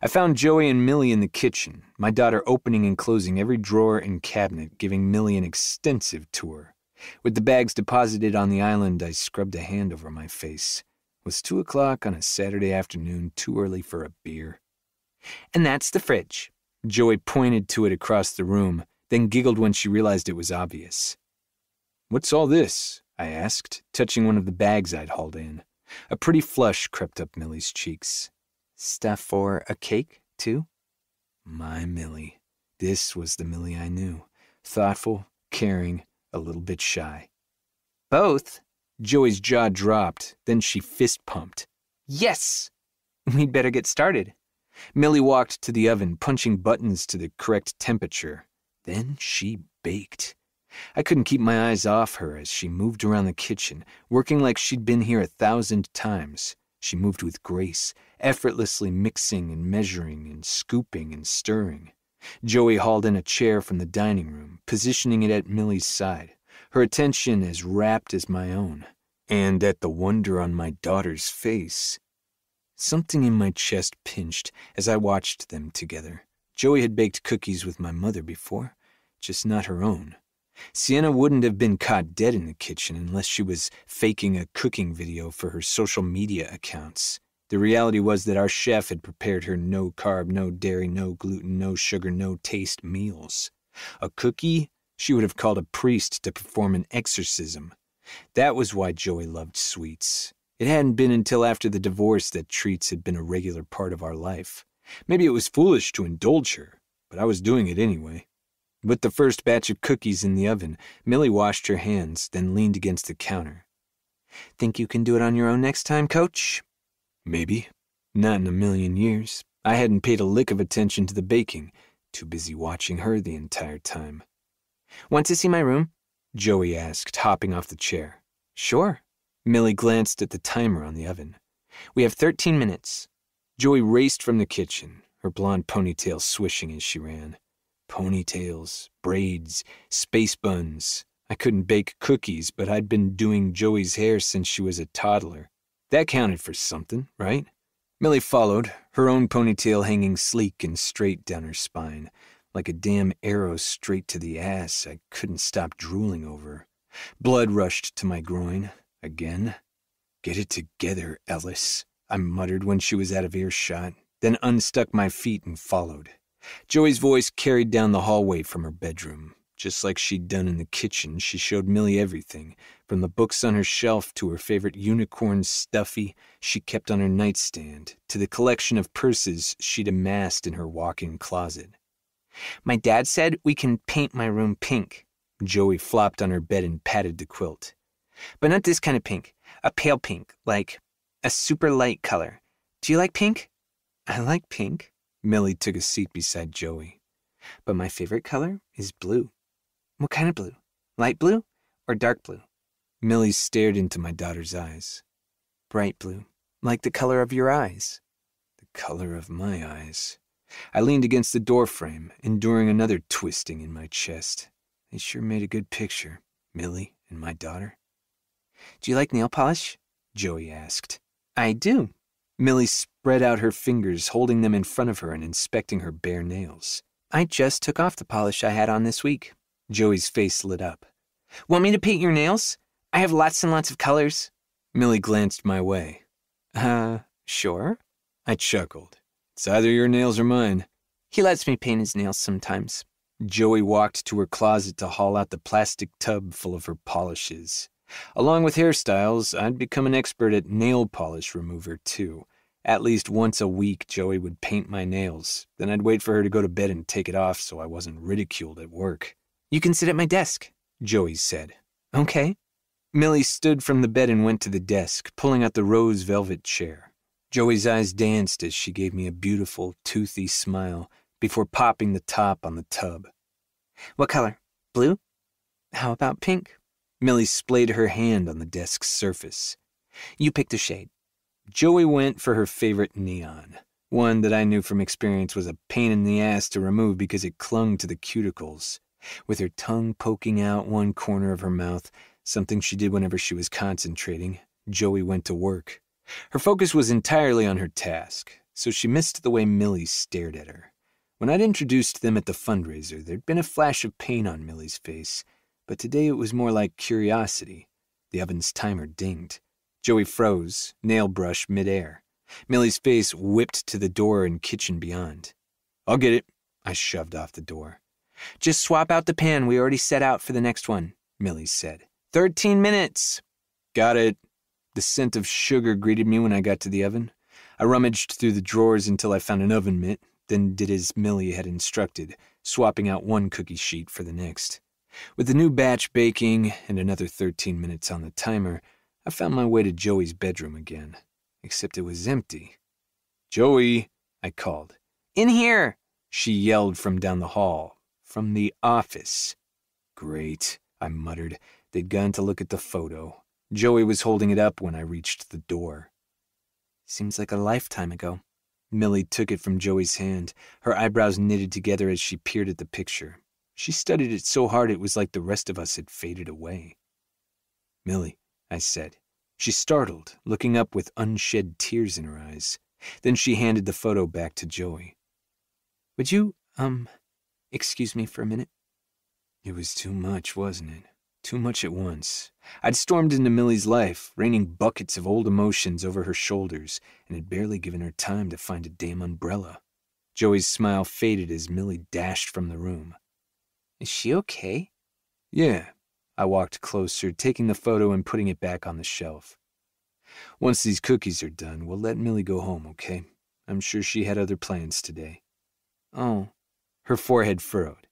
I found Joey and Millie in the kitchen, my daughter opening and closing every drawer and cabinet, giving Millie an extensive tour. With the bags deposited on the island, I scrubbed a hand over my face. It was two o'clock on a Saturday afternoon, too early for a beer. And that's the fridge. Joey pointed to it across the room, then giggled when she realized it was obvious. What's all this? I asked, touching one of the bags I'd hauled in. A pretty flush crept up Millie's cheeks. Stuff for a cake, too? My Millie. This was the Millie I knew. Thoughtful, caring, a little bit shy. Both? Joey's jaw dropped, then she fist pumped. Yes! We'd better get started. Millie walked to the oven, punching buttons to the correct temperature. Then she baked. I couldn't keep my eyes off her as she moved around the kitchen, working like she'd been here a thousand times. She moved with grace, effortlessly mixing and measuring and scooping and stirring. Joey hauled in a chair from the dining room, positioning it at Millie's side, her attention as rapt as my own. And at the wonder on my daughter's face, something in my chest pinched as I watched them together. Joey had baked cookies with my mother before, just not her own. Sienna wouldn't have been caught dead in the kitchen unless she was faking a cooking video for her social media accounts. The reality was that our chef had prepared her no carb, no dairy, no gluten, no sugar, no taste meals. A cookie? She would have called a priest to perform an exorcism. That was why Joey loved sweets. It hadn't been until after the divorce that treats had been a regular part of our life. Maybe it was foolish to indulge her, but I was doing it anyway. With the first batch of cookies in the oven, Millie washed her hands, then leaned against the counter. Think you can do it on your own next time, coach? Maybe. Not in a million years. I hadn't paid a lick of attention to the baking, too busy watching her the entire time. Want to see my room? Joey asked, hopping off the chair. Sure. Millie glanced at the timer on the oven. We have 13 minutes. Joey raced from the kitchen, her blonde ponytail swishing as she ran. Ponytails, braids, space buns. I couldn't bake cookies, but I'd been doing Joey's hair since she was a toddler. That counted for something, right? Millie followed, her own ponytail hanging sleek and straight down her spine. Like a damn arrow straight to the ass, I couldn't stop drooling over. Blood rushed to my groin. Again. Get it together, Ellis, I muttered when she was out of earshot, then unstuck my feet and followed. Joey's voice carried down the hallway from her bedroom. Just like she'd done in the kitchen, she showed Millie everything, from the books on her shelf to her favorite unicorn stuffy she kept on her nightstand, to the collection of purses she'd amassed in her walk-in closet. My dad said we can paint my room pink. Joey flopped on her bed and patted the quilt. But not this kind of pink, a pale pink, like a super light color. Do you like pink? I like pink. Millie took a seat beside Joey. But my favorite color is blue. What kind of blue? Light blue or dark blue? Millie stared into my daughter's eyes. Bright blue, like the color of your eyes. The color of my eyes. I leaned against the doorframe, enduring another twisting in my chest. They sure made a good picture, Millie and my daughter. Do you like nail polish? Joey asked. I do. Millie spread out her fingers, holding them in front of her and inspecting her bare nails. I just took off the polish I had on this week. Joey's face lit up. Want me to paint your nails? I have lots and lots of colors. Millie glanced my way. Uh, sure. I chuckled. It's either your nails or mine. He lets me paint his nails sometimes. Joey walked to her closet to haul out the plastic tub full of her polishes. Along with hairstyles, I'd become an expert at nail polish remover, too. At least once a week, Joey would paint my nails. Then I'd wait for her to go to bed and take it off so I wasn't ridiculed at work. You can sit at my desk, Joey said. Okay. Millie stood from the bed and went to the desk, pulling out the rose velvet chair. Joey's eyes danced as she gave me a beautiful, toothy smile before popping the top on the tub. What color? Blue? How about pink? Millie splayed her hand on the desk's surface. You pick the shade. Joey went for her favorite neon, one that I knew from experience was a pain in the ass to remove because it clung to the cuticles. With her tongue poking out one corner of her mouth, something she did whenever she was concentrating, Joey went to work. Her focus was entirely on her task, so she missed the way Millie stared at her. When I'd introduced them at the fundraiser, there'd been a flash of pain on Millie's face, but today it was more like curiosity. The oven's timer dinged. Joey froze, nail brush midair. Millie's face whipped to the door and kitchen beyond. I'll get it. I shoved off the door. Just swap out the pan we already set out for the next one, Millie said. Thirteen minutes. Got it. The scent of sugar greeted me when I got to the oven. I rummaged through the drawers until I found an oven mitt, then did as Millie had instructed, swapping out one cookie sheet for the next. With the new batch baking and another 13 minutes on the timer, I found my way to Joey's bedroom again, except it was empty. Joey, I called. In here, she yelled from down the hall, from the office. Great, I muttered, They'd gone to look at the photo. Joey was holding it up when I reached the door. Seems like a lifetime ago. Millie took it from Joey's hand, her eyebrows knitted together as she peered at the picture. She studied it so hard it was like the rest of us had faded away. Millie, I said. She startled, looking up with unshed tears in her eyes. Then she handed the photo back to Joey. Would you, um, excuse me for a minute? It was too much, wasn't it? Too much at once. I'd stormed into Millie's life, raining buckets of old emotions over her shoulders, and had barely given her time to find a damn umbrella. Joey's smile faded as Millie dashed from the room. Is she okay? Yeah. I walked closer, taking the photo and putting it back on the shelf. Once these cookies are done, we'll let Millie go home, okay? I'm sure she had other plans today. Oh. Her forehead furrowed.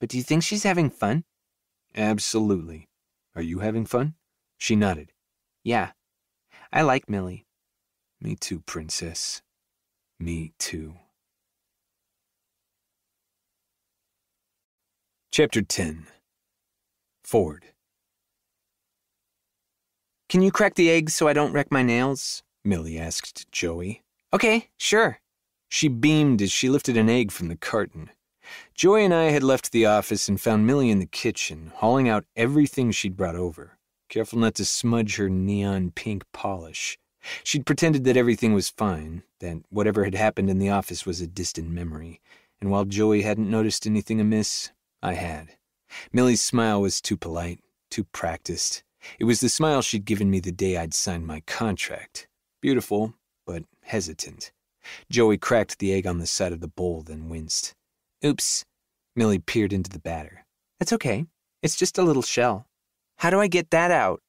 But do you think she's having fun? Absolutely. Are you having fun? She nodded. Yeah. I like Millie. Me too, princess. Me too. Chapter 10 Ford Can you crack the eggs so I don't wreck my nails? Millie asked Joey. Okay, sure. She beamed as she lifted an egg from the carton. Joey and I had left the office and found Millie in the kitchen, hauling out everything she'd brought over, careful not to smudge her neon pink polish. She'd pretended that everything was fine, that whatever had happened in the office was a distant memory, and while Joey hadn't noticed anything amiss, I had. Millie's smile was too polite, too practiced. It was the smile she'd given me the day I'd signed my contract. Beautiful, but hesitant. Joey cracked the egg on the side of the bowl, then winced. Oops. Millie peered into the batter. That's okay. It's just a little shell. How do I get that out?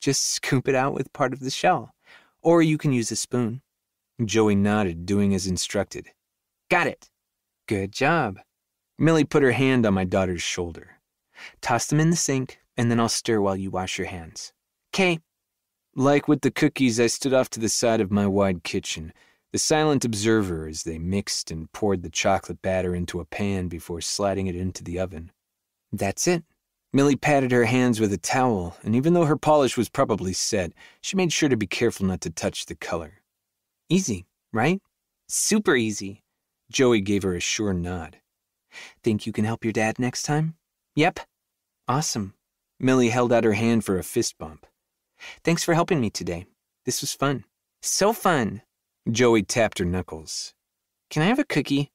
Just scoop it out with part of the shell. Or you can use a spoon. Joey nodded, doing as instructed. Got it. Good job. Millie put her hand on my daughter's shoulder. Toss them in the sink, and then I'll stir while you wash your hands. K. Like with the cookies, I stood off to the side of my wide kitchen, the silent observer as they mixed and poured the chocolate batter into a pan before sliding it into the oven. That's it. Millie patted her hands with a towel, and even though her polish was probably set, she made sure to be careful not to touch the color. Easy, right? Super easy. Joey gave her a sure nod. Think you can help your dad next time? Yep. Awesome. Millie held out her hand for a fist bump. Thanks for helping me today. This was fun. So fun. Joey tapped her knuckles. Can I have a cookie?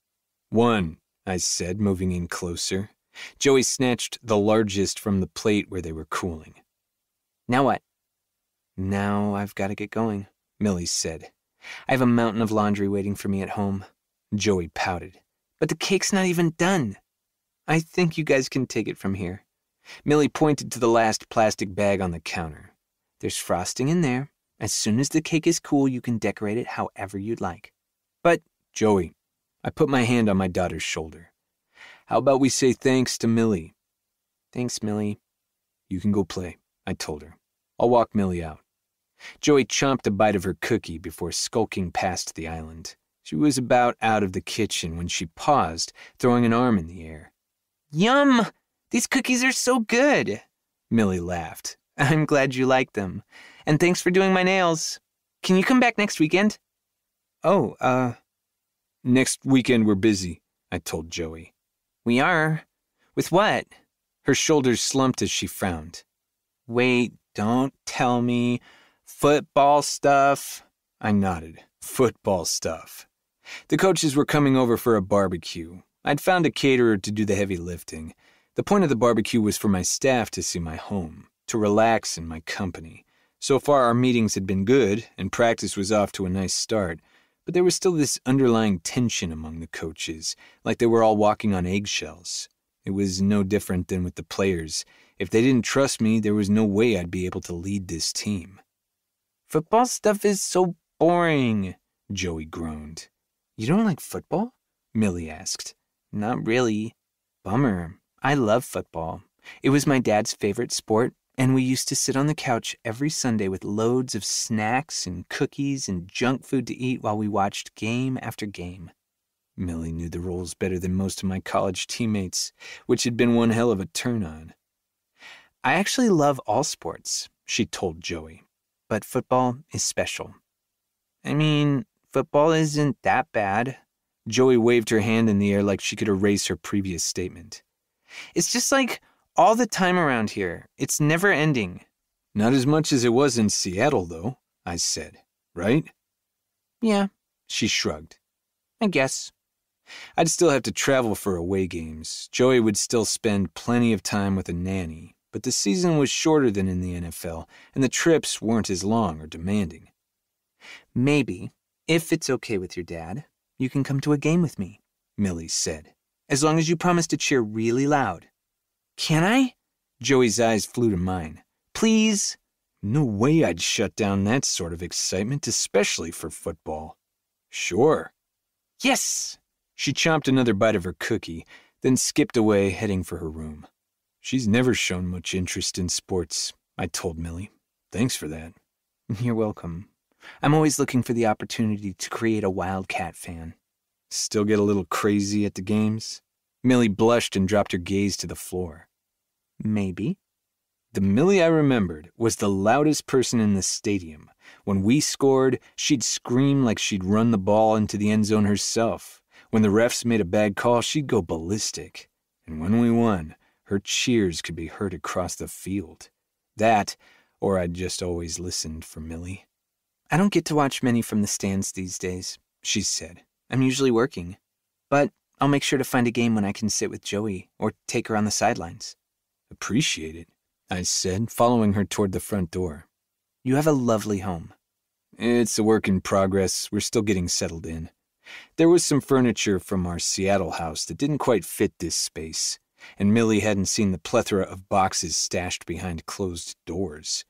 One, I said, moving in closer. Joey snatched the largest from the plate where they were cooling. Now what? Now I've got to get going, Millie said. I have a mountain of laundry waiting for me at home. Joey pouted. But the cake's not even done. I think you guys can take it from here. Millie pointed to the last plastic bag on the counter. There's frosting in there. As soon as the cake is cool, you can decorate it however you'd like. But, Joey, I put my hand on my daughter's shoulder. How about we say thanks to Millie? Thanks, Millie. You can go play, I told her. I'll walk Millie out. Joey chomped a bite of her cookie before skulking past the island. She was about out of the kitchen when she paused, throwing an arm in the air. Yum! These cookies are so good! Millie laughed. I'm glad you like them. And thanks for doing my nails. Can you come back next weekend? Oh, uh. Next weekend we're busy, I told Joey. We are? With what? Her shoulders slumped as she frowned. Wait, don't tell me. Football stuff? I nodded. Football stuff. The coaches were coming over for a barbecue. I'd found a caterer to do the heavy lifting. The point of the barbecue was for my staff to see my home, to relax in my company. So far, our meetings had been good, and practice was off to a nice start, but there was still this underlying tension among the coaches, like they were all walking on eggshells. It was no different than with the players. If they didn't trust me, there was no way I'd be able to lead this team. Football stuff is so boring, Joey groaned. You don't like football? Millie asked. Not really. Bummer. I love football. It was my dad's favorite sport, and we used to sit on the couch every Sunday with loads of snacks and cookies and junk food to eat while we watched game after game. Millie knew the rules better than most of my college teammates, which had been one hell of a turn on. I actually love all sports, she told Joey, but football is special. I mean, football isn't that bad. Joey waved her hand in the air like she could erase her previous statement. It's just like all the time around here. It's never ending. Not as much as it was in Seattle, though, I said. Right? Yeah, she shrugged. I guess. I'd still have to travel for away games. Joey would still spend plenty of time with a nanny, but the season was shorter than in the NFL, and the trips weren't as long or demanding. Maybe, if it's okay with your dad, you can come to a game with me, Millie said, as long as you promise to cheer really loud. Can I? Joey's eyes flew to mine. Please? No way I'd shut down that sort of excitement, especially for football. Sure. Yes! She chomped another bite of her cookie, then skipped away, heading for her room. She's never shown much interest in sports, I told Millie. Thanks for that. You're welcome. I'm always looking for the opportunity to create a Wildcat fan. Still get a little crazy at the games? Millie blushed and dropped her gaze to the floor. Maybe. The Millie I remembered was the loudest person in the stadium. When we scored, she'd scream like she'd run the ball into the end zone herself. When the refs made a bad call, she'd go ballistic. And when we won, her cheers could be heard across the field. That, or I'd just always listened for Millie. I don't get to watch many from the stands these days, she said. I'm usually working. But I'll make sure to find a game when I can sit with Joey or take her on the sidelines. Appreciate it, I said, following her toward the front door. You have a lovely home. It's a work in progress. We're still getting settled in. There was some furniture from our Seattle house that didn't quite fit this space, and Millie hadn't seen the plethora of boxes stashed behind closed doors.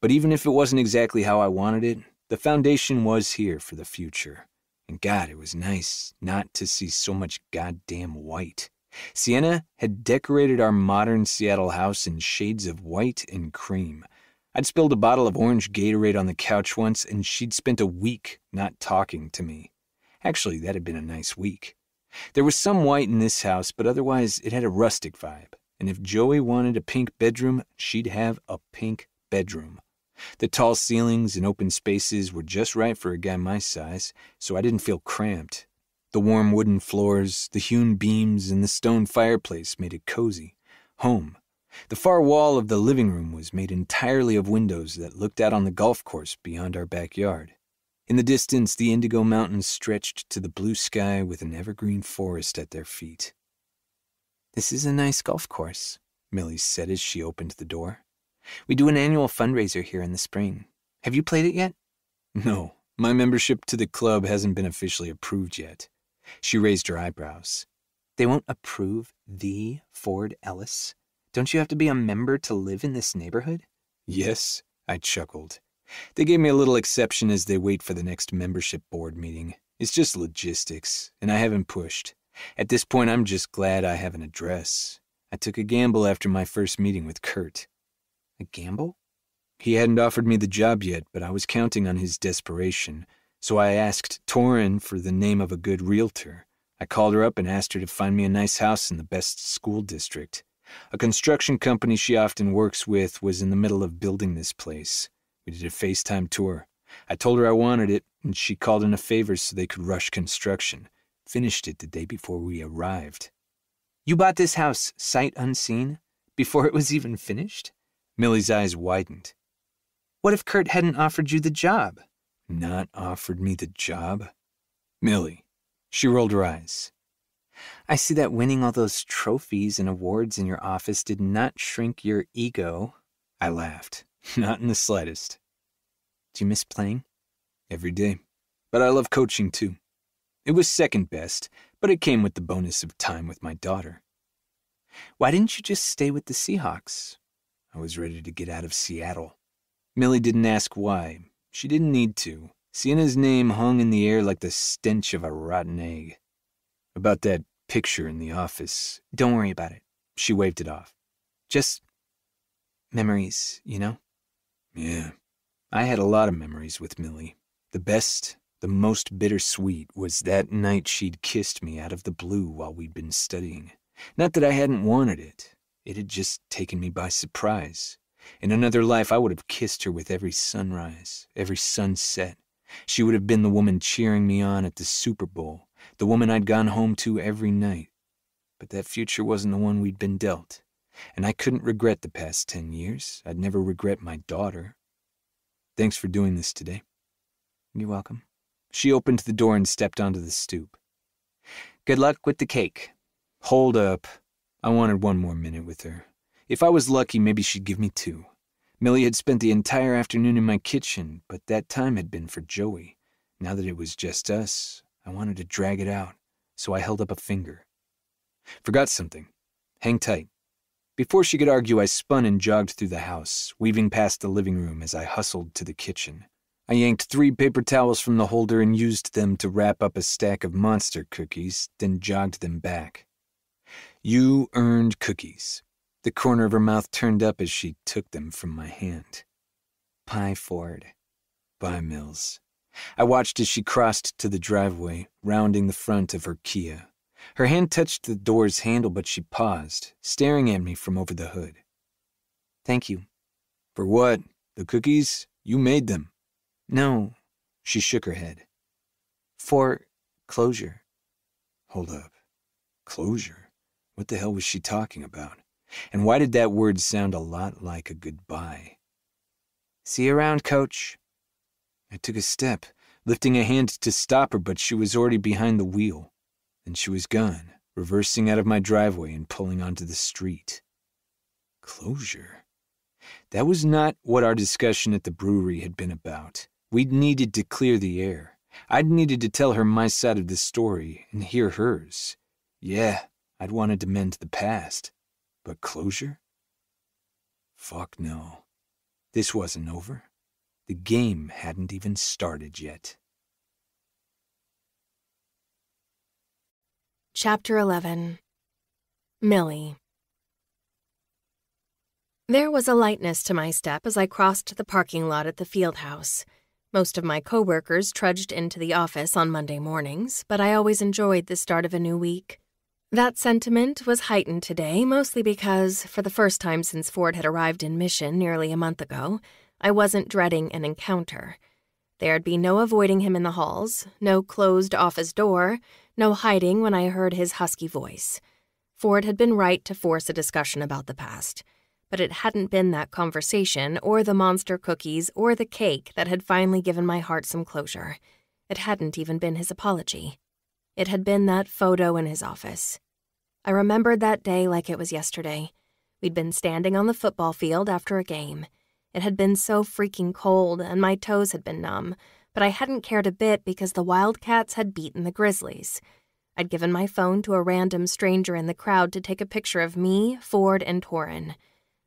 But even if it wasn't exactly how I wanted it, the foundation was here for the future. And God, it was nice not to see so much goddamn white. Sienna had decorated our modern Seattle house in shades of white and cream. I'd spilled a bottle of orange Gatorade on the couch once, and she'd spent a week not talking to me. Actually, that had been a nice week. There was some white in this house, but otherwise it had a rustic vibe. And if Joey wanted a pink bedroom, she'd have a pink bedroom. The tall ceilings and open spaces were just right for a guy my size, so I didn't feel cramped. The warm wooden floors, the hewn beams, and the stone fireplace made it cozy. Home. The far wall of the living room was made entirely of windows that looked out on the golf course beyond our backyard. In the distance, the indigo mountains stretched to the blue sky with an evergreen forest at their feet. This is a nice golf course, Millie said as she opened the door. We do an annual fundraiser here in the spring. Have you played it yet? No, my membership to the club hasn't been officially approved yet. She raised her eyebrows. They won't approve the Ford Ellis? Don't you have to be a member to live in this neighborhood? Yes, I chuckled. They gave me a little exception as they wait for the next membership board meeting. It's just logistics, and I haven't pushed. At this point, I'm just glad I have an address. I took a gamble after my first meeting with Kurt. A gamble? He hadn't offered me the job yet, but I was counting on his desperation, so I asked Torin for the name of a good realtor. I called her up and asked her to find me a nice house in the best school district. A construction company she often works with was in the middle of building this place. We did a FaceTime tour. I told her I wanted it, and she called in a favor so they could rush construction. Finished it the day before we arrived. You bought this house sight unseen? Before it was even finished? Millie's eyes widened. What if Kurt hadn't offered you the job? Not offered me the job? Millie. She rolled her eyes. I see that winning all those trophies and awards in your office did not shrink your ego. I laughed. Not in the slightest. Do you miss playing? Every day. But I love coaching too. It was second best, but it came with the bonus of time with my daughter. Why didn't you just stay with the Seahawks? I was ready to get out of Seattle. Millie didn't ask why. She didn't need to. Sienna's name hung in the air like the stench of a rotten egg. About that picture in the office. Don't worry about it. She waved it off. Just memories, you know? Yeah. I had a lot of memories with Millie. The best, the most bittersweet, was that night she'd kissed me out of the blue while we'd been studying. Not that I hadn't wanted it. It had just taken me by surprise. In another life, I would have kissed her with every sunrise, every sunset. She would have been the woman cheering me on at the Super Bowl, the woman I'd gone home to every night. But that future wasn't the one we'd been dealt. And I couldn't regret the past ten years. I'd never regret my daughter. Thanks for doing this today. You're welcome. She opened the door and stepped onto the stoop. Good luck with the cake. Hold up. I wanted one more minute with her. If I was lucky, maybe she'd give me two. Millie had spent the entire afternoon in my kitchen, but that time had been for Joey. Now that it was just us, I wanted to drag it out, so I held up a finger. Forgot something. Hang tight. Before she could argue, I spun and jogged through the house, weaving past the living room as I hustled to the kitchen. I yanked three paper towels from the holder and used them to wrap up a stack of monster cookies, then jogged them back. You earned cookies. The corner of her mouth turned up as she took them from my hand. Pie Ford. Bye, Mills. I watched as she crossed to the driveway, rounding the front of her Kia. Her hand touched the door's handle, but she paused, staring at me from over the hood. Thank you. For what? The cookies? You made them. No. She shook her head. For closure. Hold up. Closure? What the hell was she talking about? And why did that word sound a lot like a goodbye? See you around, coach. I took a step, lifting a hand to stop her, but she was already behind the wheel. Then she was gone, reversing out of my driveway and pulling onto the street. Closure? That was not what our discussion at the brewery had been about. We'd needed to clear the air. I'd needed to tell her my side of the story and hear hers. Yeah, I'd wanted to mend the past. But closure? Fuck no. This wasn't over. The game hadn't even started yet. Chapter 11 Millie There was a lightness to my step as I crossed the parking lot at the field house. Most of my coworkers trudged into the office on Monday mornings, but I always enjoyed the start of a new week. That sentiment was heightened today, mostly because, for the first time since Ford had arrived in Mission nearly a month ago, I wasn't dreading an encounter. There'd be no avoiding him in the halls, no closed office door, no hiding when I heard his husky voice. Ford had been right to force a discussion about the past but it hadn't been that conversation or the monster cookies or the cake that had finally given my heart some closure. It hadn't even been his apology. It had been that photo in his office. I remembered that day like it was yesterday. We'd been standing on the football field after a game. It had been so freaking cold, and my toes had been numb, but I hadn't cared a bit because the Wildcats had beaten the Grizzlies. I'd given my phone to a random stranger in the crowd to take a picture of me, Ford, and Torin.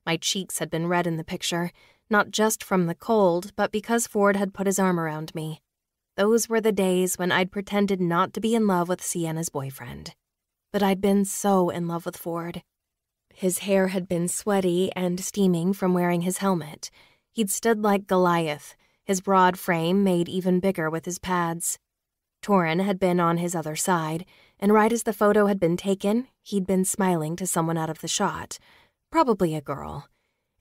My cheeks had been red in the picture, not just from the cold, but because Ford had put his arm around me. Those were the days when I'd pretended not to be in love with Sienna's boyfriend. But I'd been so in love with Ford. His hair had been sweaty and steaming from wearing his helmet. He'd stood like Goliath, his broad frame made even bigger with his pads. Torin had been on his other side, and right as the photo had been taken, he'd been smiling to someone out of the shot, Probably a girl.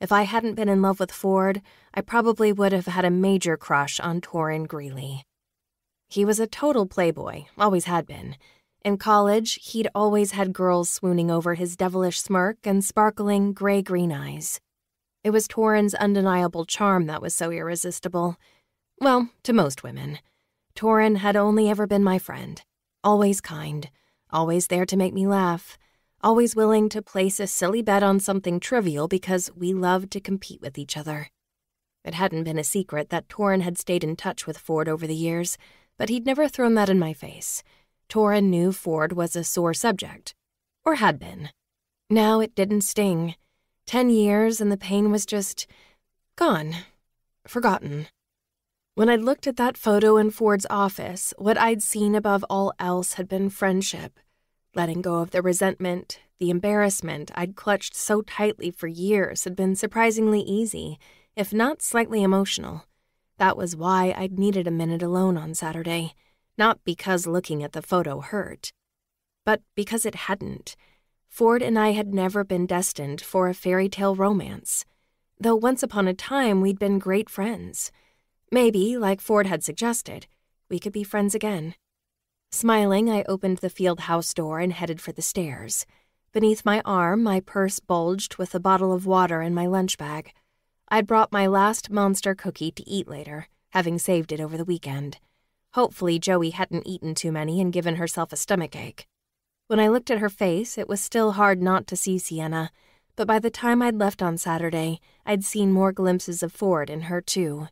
If I hadn't been in love with Ford, I probably would have had a major crush on Torin Greeley. He was a total playboy, always had been. In college, he'd always had girls swooning over his devilish smirk and sparkling gray green eyes. It was Torin's undeniable charm that was so irresistible. Well, to most women. Torin had only ever been my friend. Always kind, always there to make me laugh, always willing to place a silly bet on something trivial because we loved to compete with each other. It hadn't been a secret that Torin had stayed in touch with Ford over the years, but he'd never thrown that in my face. Torin knew Ford was a sore subject. Or had been. Now it didn't sting. Ten years and the pain was just gone. Forgotten. When I'd looked at that photo in Ford's office, what I'd seen above all else had been friendship Letting go of the resentment, the embarrassment I'd clutched so tightly for years had been surprisingly easy, if not slightly emotional. That was why I'd needed a minute alone on Saturday, not because looking at the photo hurt, but because it hadn't. Ford and I had never been destined for a fairy tale romance, though once upon a time we'd been great friends. Maybe, like Ford had suggested, we could be friends again. Smiling, I opened the field house door and headed for the stairs. Beneath my arm, my purse bulged with a bottle of water in my lunch bag. I'd brought my last monster cookie to eat later, having saved it over the weekend. Hopefully, Joey hadn't eaten too many and given herself a stomachache. When I looked at her face, it was still hard not to see Sienna, but by the time I'd left on Saturday, I'd seen more glimpses of Ford in her, too.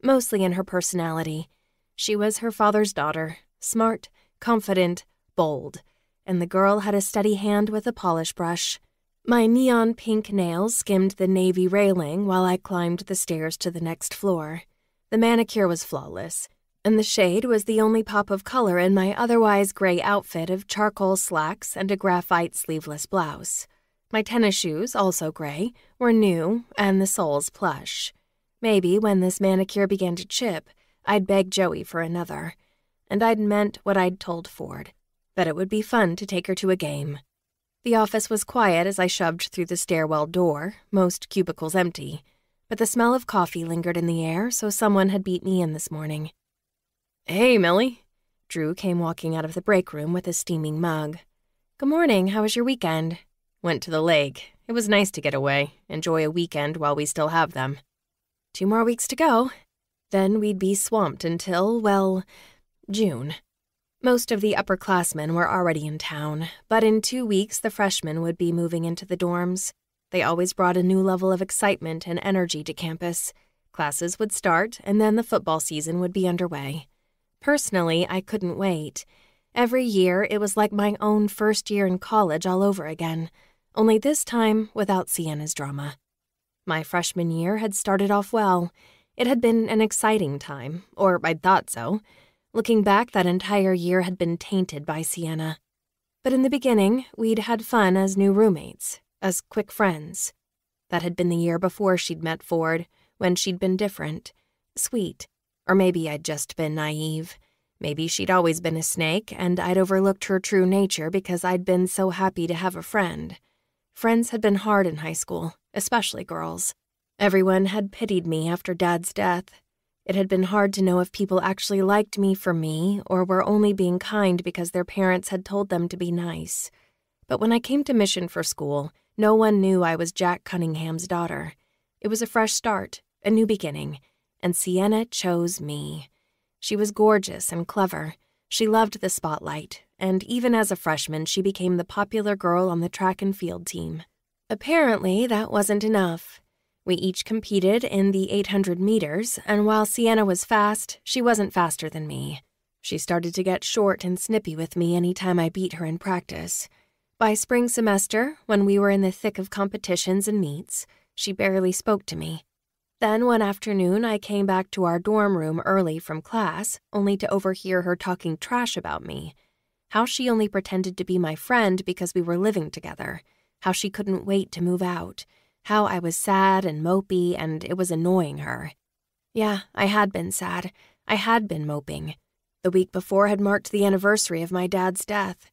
Mostly in her personality. She was her father's daughter, smart, confident, bold, and the girl had a steady hand with a polish brush. My neon pink nails skimmed the navy railing while I climbed the stairs to the next floor. The manicure was flawless, and the shade was the only pop of color in my otherwise gray outfit of charcoal slacks and a graphite sleeveless blouse. My tennis shoes, also gray, were new, and the soles plush. Maybe when this manicure began to chip, I'd beg Joey for another and I'd meant what I'd told Ford that it would be fun to take her to a game. The office was quiet as I shoved through the stairwell door, most cubicles empty, but the smell of coffee lingered in the air, so someone had beat me in this morning. Hey, Millie. Drew came walking out of the break room with a steaming mug. Good morning. How was your weekend? Went to the lake. It was nice to get away, enjoy a weekend while we still have them. Two more weeks to go. Then we'd be swamped until, well, June. Most of the upperclassmen were already in town, but in two weeks the freshmen would be moving into the dorms. They always brought a new level of excitement and energy to campus. Classes would start, and then the football season would be underway. Personally, I couldn't wait. Every year, it was like my own first year in college all over again, only this time without Sienna's drama. My freshman year had started off well. It had been an exciting time, or I'd thought so. Looking back, that entire year had been tainted by Sienna. But in the beginning, we'd had fun as new roommates, as quick friends. That had been the year before she'd met Ford, when she'd been different, sweet, or maybe I'd just been naive. Maybe she'd always been a snake, and I'd overlooked her true nature because I'd been so happy to have a friend. Friends had been hard in high school, especially girls. Everyone had pitied me after Dad's death. It had been hard to know if people actually liked me for me or were only being kind because their parents had told them to be nice. But when I came to Mission for school, no one knew I was Jack Cunningham's daughter. It was a fresh start, a new beginning, and Sienna chose me. She was gorgeous and clever. She loved the spotlight, and even as a freshman, she became the popular girl on the track and field team. Apparently, that wasn't enough. We each competed in the 800 meters, and while Sienna was fast, she wasn't faster than me. She started to get short and snippy with me any time I beat her in practice. By spring semester, when we were in the thick of competitions and meets, she barely spoke to me. Then one afternoon, I came back to our dorm room early from class, only to overhear her talking trash about me. How she only pretended to be my friend because we were living together. How she couldn't wait to move out how I was sad and mopey and it was annoying her. Yeah, I had been sad. I had been moping. The week before had marked the anniversary of my dad's death.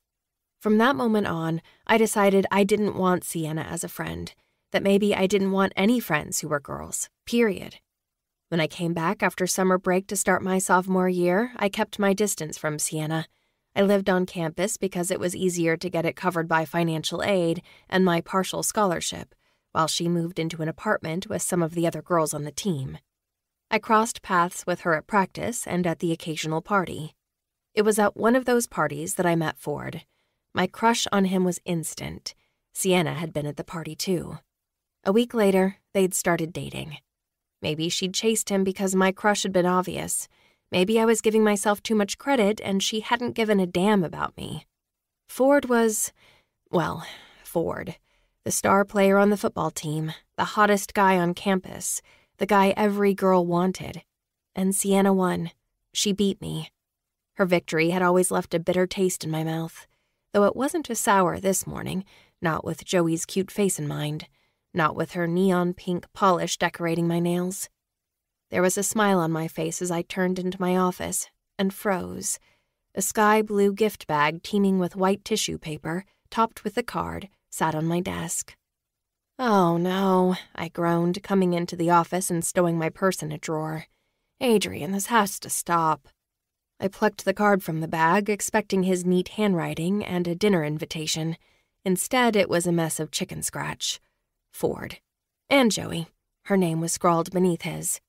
From that moment on, I decided I didn't want Sienna as a friend, that maybe I didn't want any friends who were girls, period. When I came back after summer break to start my sophomore year, I kept my distance from Sienna. I lived on campus because it was easier to get it covered by financial aid and my partial scholarship while she moved into an apartment with some of the other girls on the team. I crossed paths with her at practice and at the occasional party. It was at one of those parties that I met Ford. My crush on him was instant. Sienna had been at the party too. A week later, they'd started dating. Maybe she'd chased him because my crush had been obvious. Maybe I was giving myself too much credit and she hadn't given a damn about me. Ford was, well, Ford the star player on the football team, the hottest guy on campus, the guy every girl wanted. And Sienna won. She beat me. Her victory had always left a bitter taste in my mouth, though it wasn't a sour this morning, not with Joey's cute face in mind, not with her neon pink polish decorating my nails. There was a smile on my face as I turned into my office and froze. A sky blue gift bag teeming with white tissue paper, topped with a card, sat on my desk. Oh no, I groaned, coming into the office and stowing my purse in a drawer. Adrian, this has to stop. I plucked the card from the bag, expecting his neat handwriting and a dinner invitation. Instead, it was a mess of chicken scratch. Ford. And Joey. Her name was scrawled beneath his.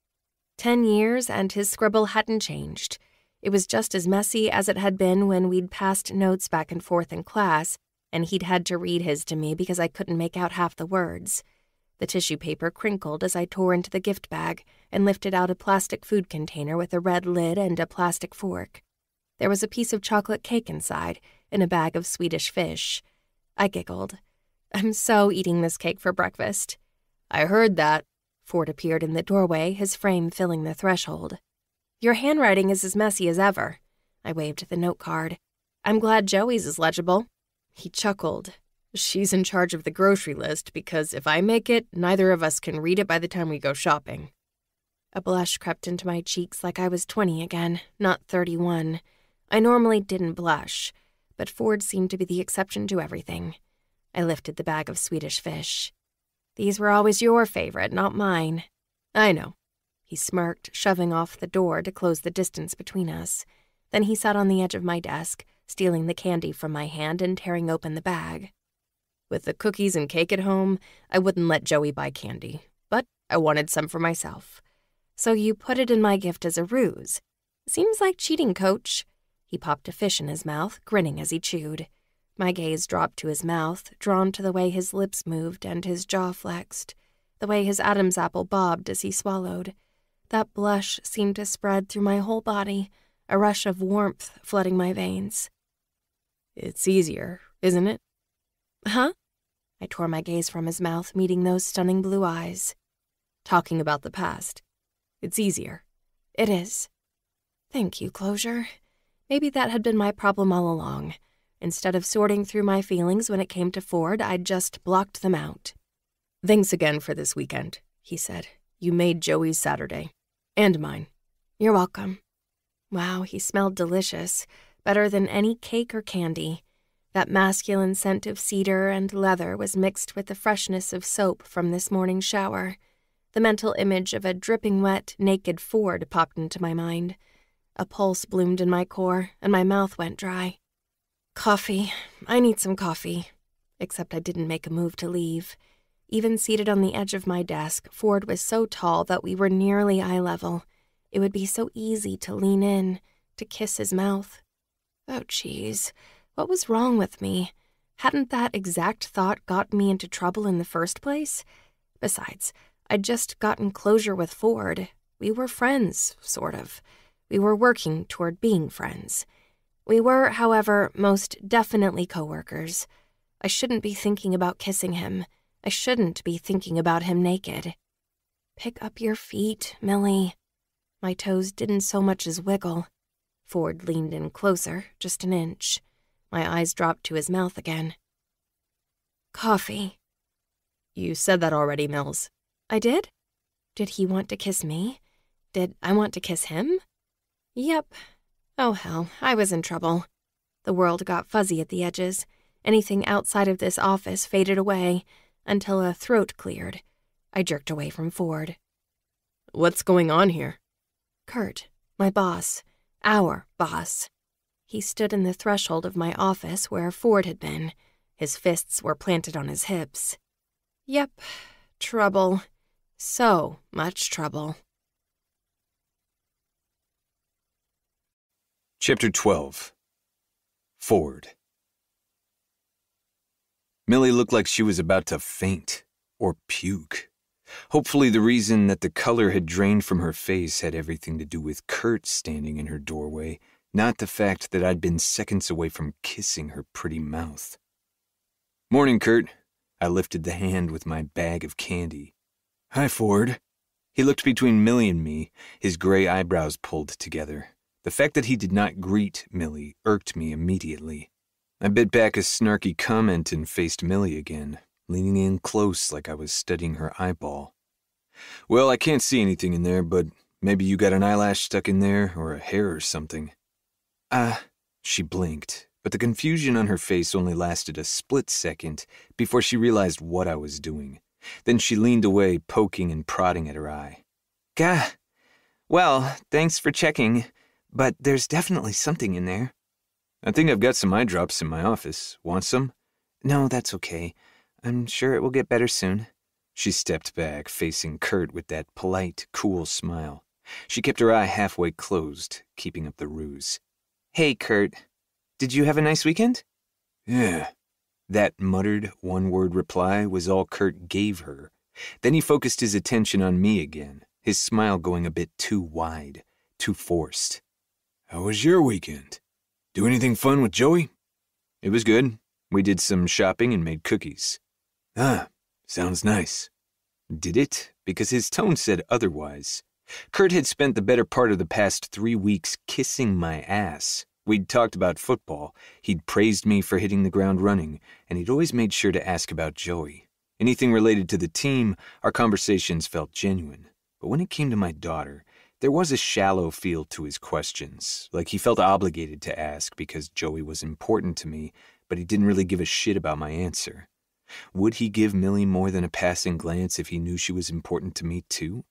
Ten years, and his scribble hadn't changed. It was just as messy as it had been when we'd passed notes back and forth in class, and he'd had to read his to me because I couldn't make out half the words. The tissue paper crinkled as I tore into the gift bag and lifted out a plastic food container with a red lid and a plastic fork. There was a piece of chocolate cake inside and a bag of Swedish fish. I giggled. I'm so eating this cake for breakfast. I heard that. Ford appeared in the doorway, his frame filling the threshold. Your handwriting is as messy as ever. I waved the note card. I'm glad Joey's is legible. He chuckled. She's in charge of the grocery list because if I make it, neither of us can read it by the time we go shopping. A blush crept into my cheeks like I was 20 again, not 31. I normally didn't blush, but Ford seemed to be the exception to everything. I lifted the bag of Swedish fish. These were always your favorite, not mine. I know. He smirked, shoving off the door to close the distance between us. Then he sat on the edge of my desk, stealing the candy from my hand and tearing open the bag. With the cookies and cake at home, I wouldn't let Joey buy candy, but I wanted some for myself. So you put it in my gift as a ruse. Seems like cheating, coach. He popped a fish in his mouth, grinning as he chewed. My gaze dropped to his mouth, drawn to the way his lips moved and his jaw flexed, the way his Adam's apple bobbed as he swallowed. That blush seemed to spread through my whole body, a rush of warmth flooding my veins. It's easier, isn't it? Huh? I tore my gaze from his mouth, meeting those stunning blue eyes. Talking about the past. It's easier. It is. Thank you, Closure. Maybe that had been my problem all along. Instead of sorting through my feelings when it came to Ford, I'd just blocked them out. Thanks again for this weekend, he said. You made Joey's Saturday. And mine. You're welcome. Wow, he smelled delicious. Better than any cake or candy. That masculine scent of cedar and leather was mixed with the freshness of soap from this morning's shower. The mental image of a dripping wet, naked Ford popped into my mind. A pulse bloomed in my core, and my mouth went dry. Coffee. I need some coffee. Except I didn't make a move to leave. Even seated on the edge of my desk, Ford was so tall that we were nearly eye level. It would be so easy to lean in, to kiss his mouth. Oh, jeez. What was wrong with me? Hadn't that exact thought got me into trouble in the first place? Besides, I'd just gotten closure with Ford. We were friends, sort of. We were working toward being friends. We were, however, most definitely coworkers. I shouldn't be thinking about kissing him. I shouldn't be thinking about him naked. Pick up your feet, Millie. My toes didn't so much as wiggle. Ford leaned in closer, just an inch. My eyes dropped to his mouth again. Coffee. You said that already, Mills. I did? Did he want to kiss me? Did I want to kiss him? Yep. Oh hell, I was in trouble. The world got fuzzy at the edges. Anything outside of this office faded away until a throat cleared. I jerked away from Ford. What's going on here? Kurt, my boss, our boss. He stood in the threshold of my office where Ford had been. His fists were planted on his hips. Yep, trouble. So much trouble. Chapter 12 Ford Millie looked like she was about to faint or puke. Hopefully, the reason that the color had drained from her face had everything to do with Kurt standing in her doorway, not the fact that I'd been seconds away from kissing her pretty mouth. Morning, Kurt. I lifted the hand with my bag of candy. Hi, Ford. He looked between Millie and me, his gray eyebrows pulled together. The fact that he did not greet Millie irked me immediately. I bit back a snarky comment and faced Millie again, leaning in close like I was studying her eyeball. Well, I can't see anything in there, but maybe you got an eyelash stuck in there or a hair or something. Ah, uh, she blinked, but the confusion on her face only lasted a split second before she realized what I was doing. Then she leaned away, poking and prodding at her eye. Gah. Well, thanks for checking, but there's definitely something in there. I think I've got some eye drops in my office. Want some? No, that's okay. I'm sure it will get better soon. She stepped back, facing Kurt with that polite, cool smile. She kept her eye halfway closed, keeping up the ruse. Hey, Kurt. Did you have a nice weekend? Yeah. That muttered, one word reply was all Kurt gave her. Then he focused his attention on me again, his smile going a bit too wide, too forced. How was your weekend? Do anything fun with Joey? It was good. We did some shopping and made cookies. Ah, sounds nice. Did it? Because his tone said otherwise. Kurt had spent the better part of the past three weeks kissing my ass. We'd talked about football, he'd praised me for hitting the ground running, and he'd always made sure to ask about Joey. Anything related to the team, our conversations felt genuine. But when it came to my daughter, there was a shallow feel to his questions, like he felt obligated to ask because Joey was important to me, but he didn't really give a shit about my answer. Would he give Millie more than a passing glance if he knew she was important to me too?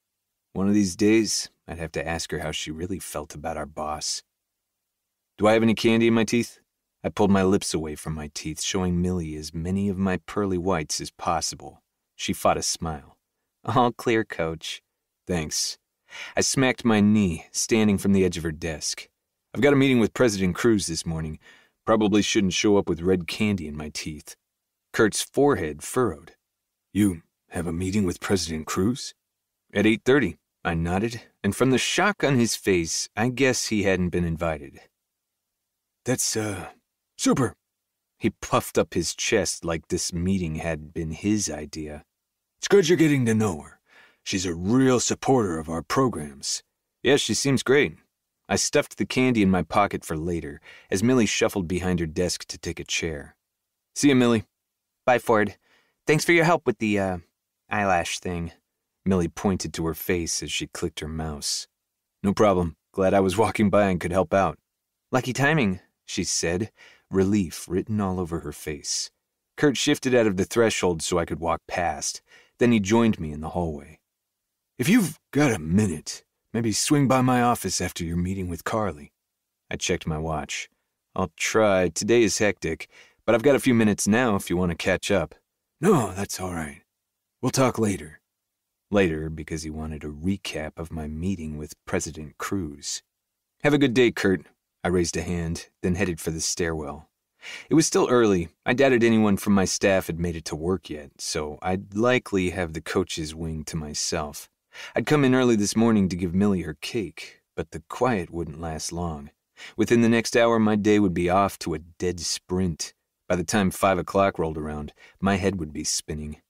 One of these days, I'd have to ask her how she really felt about our boss. Do I have any candy in my teeth? I pulled my lips away from my teeth, showing Millie as many of my pearly whites as possible. She fought a smile. All clear, coach. Thanks. I smacked my knee, standing from the edge of her desk. I've got a meeting with President Cruz this morning. Probably shouldn't show up with red candy in my teeth. Kurt's forehead furrowed. You have a meeting with President Cruz? At 8.30, I nodded, and from the shock on his face, I guess he hadn't been invited. That's, uh, super. He puffed up his chest like this meeting had been his idea. It's good you're getting to know her. She's a real supporter of our programs. Yes, she seems great. I stuffed the candy in my pocket for later as Millie shuffled behind her desk to take a chair. See you, Millie. Bye, Ford. Thanks for your help with the, uh, eyelash thing. Millie pointed to her face as she clicked her mouse. No problem. Glad I was walking by and could help out. Lucky timing, she said, relief written all over her face. Kurt shifted out of the threshold so I could walk past. Then he joined me in the hallway. If you've got a minute, maybe swing by my office after your meeting with Carly. I checked my watch. I'll try. Today is hectic, but I've got a few minutes now if you want to catch up. No, that's all right. We'll talk later. Later, because he wanted a recap of my meeting with President Cruz. Have a good day, Kurt. I raised a hand, then headed for the stairwell. It was still early. I doubted anyone from my staff had made it to work yet, so I'd likely have the coach's wing to myself. I'd come in early this morning to give Millie her cake, but the quiet wouldn't last long. Within the next hour, my day would be off to a dead sprint. By the time five o'clock rolled around, my head would be spinning.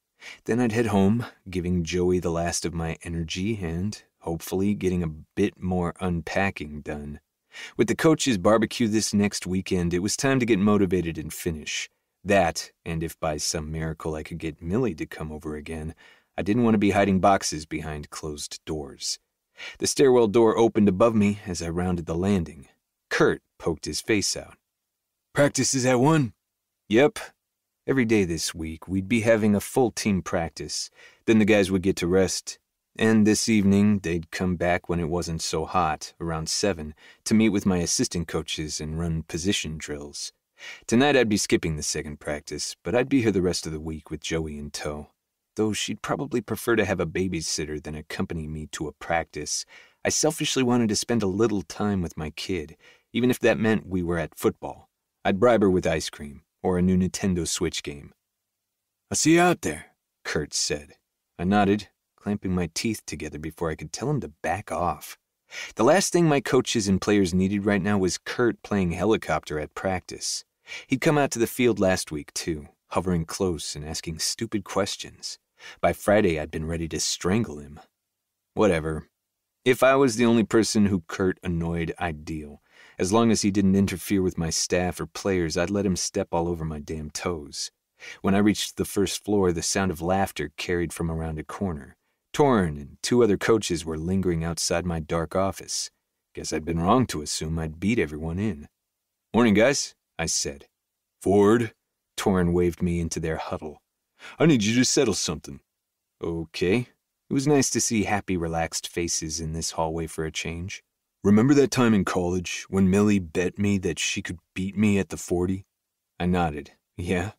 Then I'd head home, giving Joey the last of my energy and, hopefully, getting a bit more unpacking done. With the coach's barbecue this next weekend, it was time to get motivated and finish. That, and if by some miracle I could get Millie to come over again, I didn't want to be hiding boxes behind closed doors. The stairwell door opened above me as I rounded the landing. Kurt poked his face out. Practice is at one? Yep. Every day this week, we'd be having a full team practice. Then the guys would get to rest. And this evening, they'd come back when it wasn't so hot, around 7, to meet with my assistant coaches and run position drills. Tonight I'd be skipping the second practice, but I'd be here the rest of the week with Joey in tow. Though she'd probably prefer to have a babysitter than accompany me to a practice, I selfishly wanted to spend a little time with my kid, even if that meant we were at football. I'd bribe her with ice cream or a new Nintendo Switch game. I'll see you out there, Kurt said. I nodded, clamping my teeth together before I could tell him to back off. The last thing my coaches and players needed right now was Kurt playing helicopter at practice. He'd come out to the field last week, too, hovering close and asking stupid questions. By Friday, I'd been ready to strangle him. Whatever. If I was the only person who Kurt annoyed, I'd deal. As long as he didn't interfere with my staff or players, I'd let him step all over my damn toes. When I reached the first floor, the sound of laughter carried from around a corner. Torin and two other coaches were lingering outside my dark office. Guess I'd been wrong to assume I'd beat everyone in. Morning, guys, I said. Ford? Torin waved me into their huddle. I need you to settle something. Okay. It was nice to see happy, relaxed faces in this hallway for a change. Remember that time in college when Millie bet me that she could beat me at the 40? I nodded. Yeah.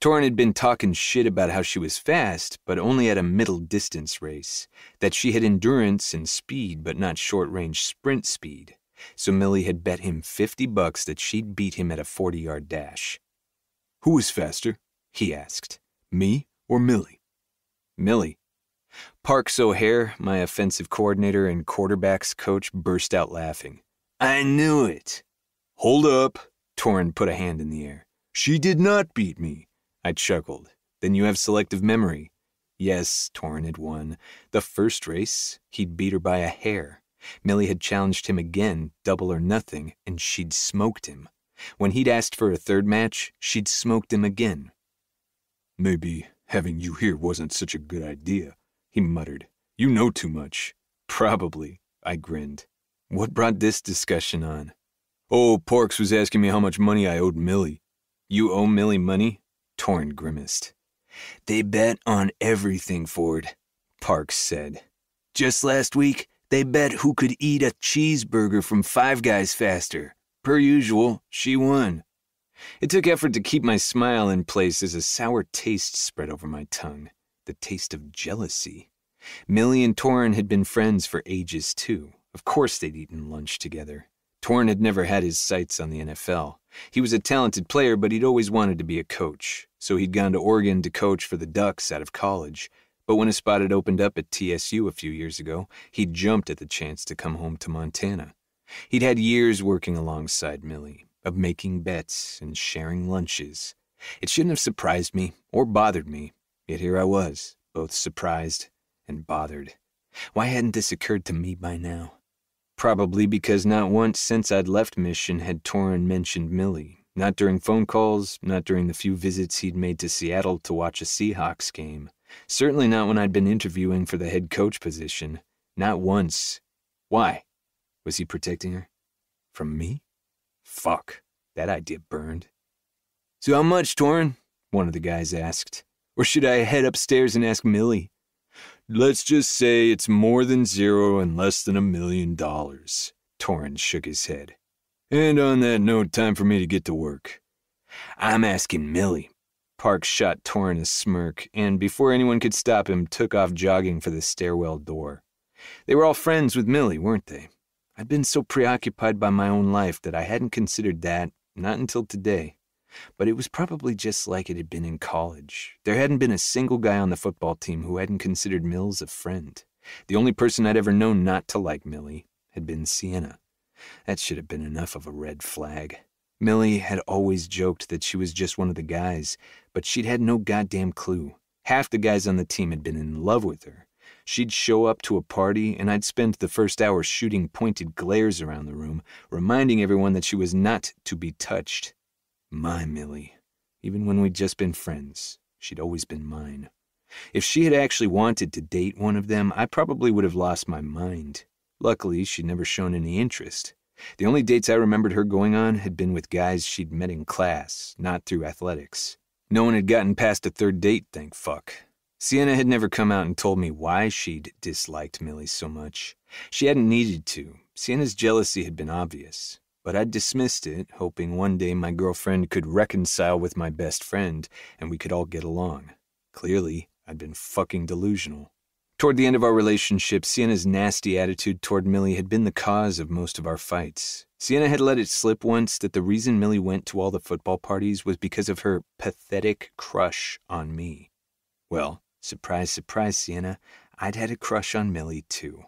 Torin had been talking shit about how she was fast, but only at a middle distance race, that she had endurance and speed, but not short range sprint speed. So Millie had bet him 50 bucks that she'd beat him at a 40 yard dash. Who was faster? He asked. Me or Millie? Millie. Parks O'Hare, my offensive coordinator and quarterbacks coach, burst out laughing. I knew it. Hold up. Torin put a hand in the air. She did not beat me. I chuckled. Then you have selective memory. Yes, Torin had won. The first race, he'd beat her by a hair. Millie had challenged him again, double or nothing, and she'd smoked him. When he'd asked for a third match, she'd smoked him again. Maybe having you here wasn't such a good idea, he muttered. You know too much. Probably, I grinned. What brought this discussion on? Oh, Parks was asking me how much money I owed Millie. You owe Millie money? Torin grimaced. They bet on everything, Ford, Parks said. Just last week, they bet who could eat a cheeseburger from Five Guys faster. Per usual, she won. It took effort to keep my smile in place as a sour taste spread over my tongue. The taste of jealousy. Millie and Torin had been friends for ages, too. Of course they'd eaten lunch together. Torin had never had his sights on the NFL. He was a talented player, but he'd always wanted to be a coach, so he'd gone to Oregon to coach for the Ducks out of college. But when a spot had opened up at TSU a few years ago, he'd jumped at the chance to come home to Montana. He'd had years working alongside Millie, of making bets and sharing lunches. It shouldn't have surprised me or bothered me, yet here I was, both surprised and bothered. Why hadn't this occurred to me by now? Probably because not once since I'd left Mission had Torin mentioned Millie. Not during phone calls, not during the few visits he'd made to Seattle to watch a Seahawks game. Certainly not when I'd been interviewing for the head coach position. Not once. Why? Was he protecting her? From me? Fuck. That idea burned. So how much, Torin? One of the guys asked. Or should I head upstairs and ask Millie? Let's just say it's more than zero and less than a million dollars. Torin shook his head. And on that note, time for me to get to work. I'm asking Millie. Parks shot Torin a smirk, and before anyone could stop him, took off jogging for the stairwell door. They were all friends with Millie, weren't they? I'd been so preoccupied by my own life that I hadn't considered that, not until today. But it was probably just like it had been in college. There hadn't been a single guy on the football team who hadn't considered Mills a friend. The only person I'd ever known not to like Millie had been Sienna. That should have been enough of a red flag. Millie had always joked that she was just one of the guys, but she'd had no goddamn clue. Half the guys on the team had been in love with her. She'd show up to a party, and I'd spend the first hour shooting pointed glares around the room, reminding everyone that she was not to be touched. My Millie. Even when we'd just been friends, she'd always been mine. If she had actually wanted to date one of them, I probably would have lost my mind. Luckily, she'd never shown any interest. The only dates I remembered her going on had been with guys she'd met in class, not through athletics. No one had gotten past a third date, thank fuck. Sienna had never come out and told me why she'd disliked Millie so much. She hadn't needed to. Sienna's jealousy had been obvious but I dismissed it, hoping one day my girlfriend could reconcile with my best friend and we could all get along. Clearly, I'd been fucking delusional. Toward the end of our relationship, Sienna's nasty attitude toward Millie had been the cause of most of our fights. Sienna had let it slip once that the reason Millie went to all the football parties was because of her pathetic crush on me. Well, surprise, surprise, Sienna, I'd had a crush on Millie too.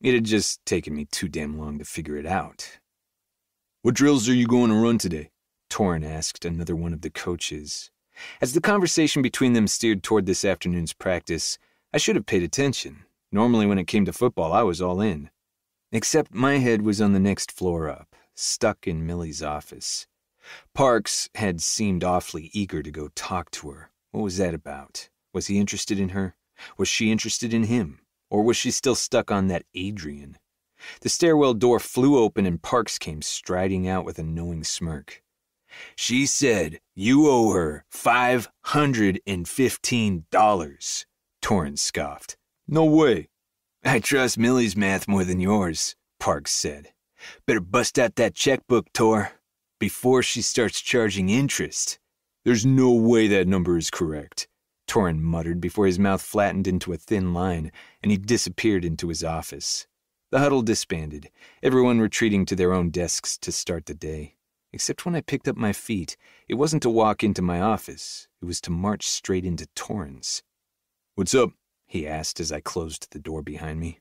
It had just taken me too damn long to figure it out. What drills are you going to run today? Torin asked another one of the coaches. As the conversation between them steered toward this afternoon's practice, I should have paid attention. Normally, when it came to football, I was all in. Except my head was on the next floor up, stuck in Millie's office. Parks had seemed awfully eager to go talk to her. What was that about? Was he interested in her? Was she interested in him? Or was she still stuck on that Adrian? The stairwell door flew open and Parks came striding out with a knowing smirk. She said you owe her five hundred and fifteen dollars. Torin scoffed. No way. I trust Millie's math more than yours, Parks said. Better bust out that checkbook, Tor, before she starts charging interest. There's no way that number is correct, Torin muttered before his mouth flattened into a thin line and he disappeared into his office. The huddle disbanded, everyone retreating to their own desks to start the day. Except when I picked up my feet, it wasn't to walk into my office, it was to march straight into Torin's. What's up? he asked as I closed the door behind me.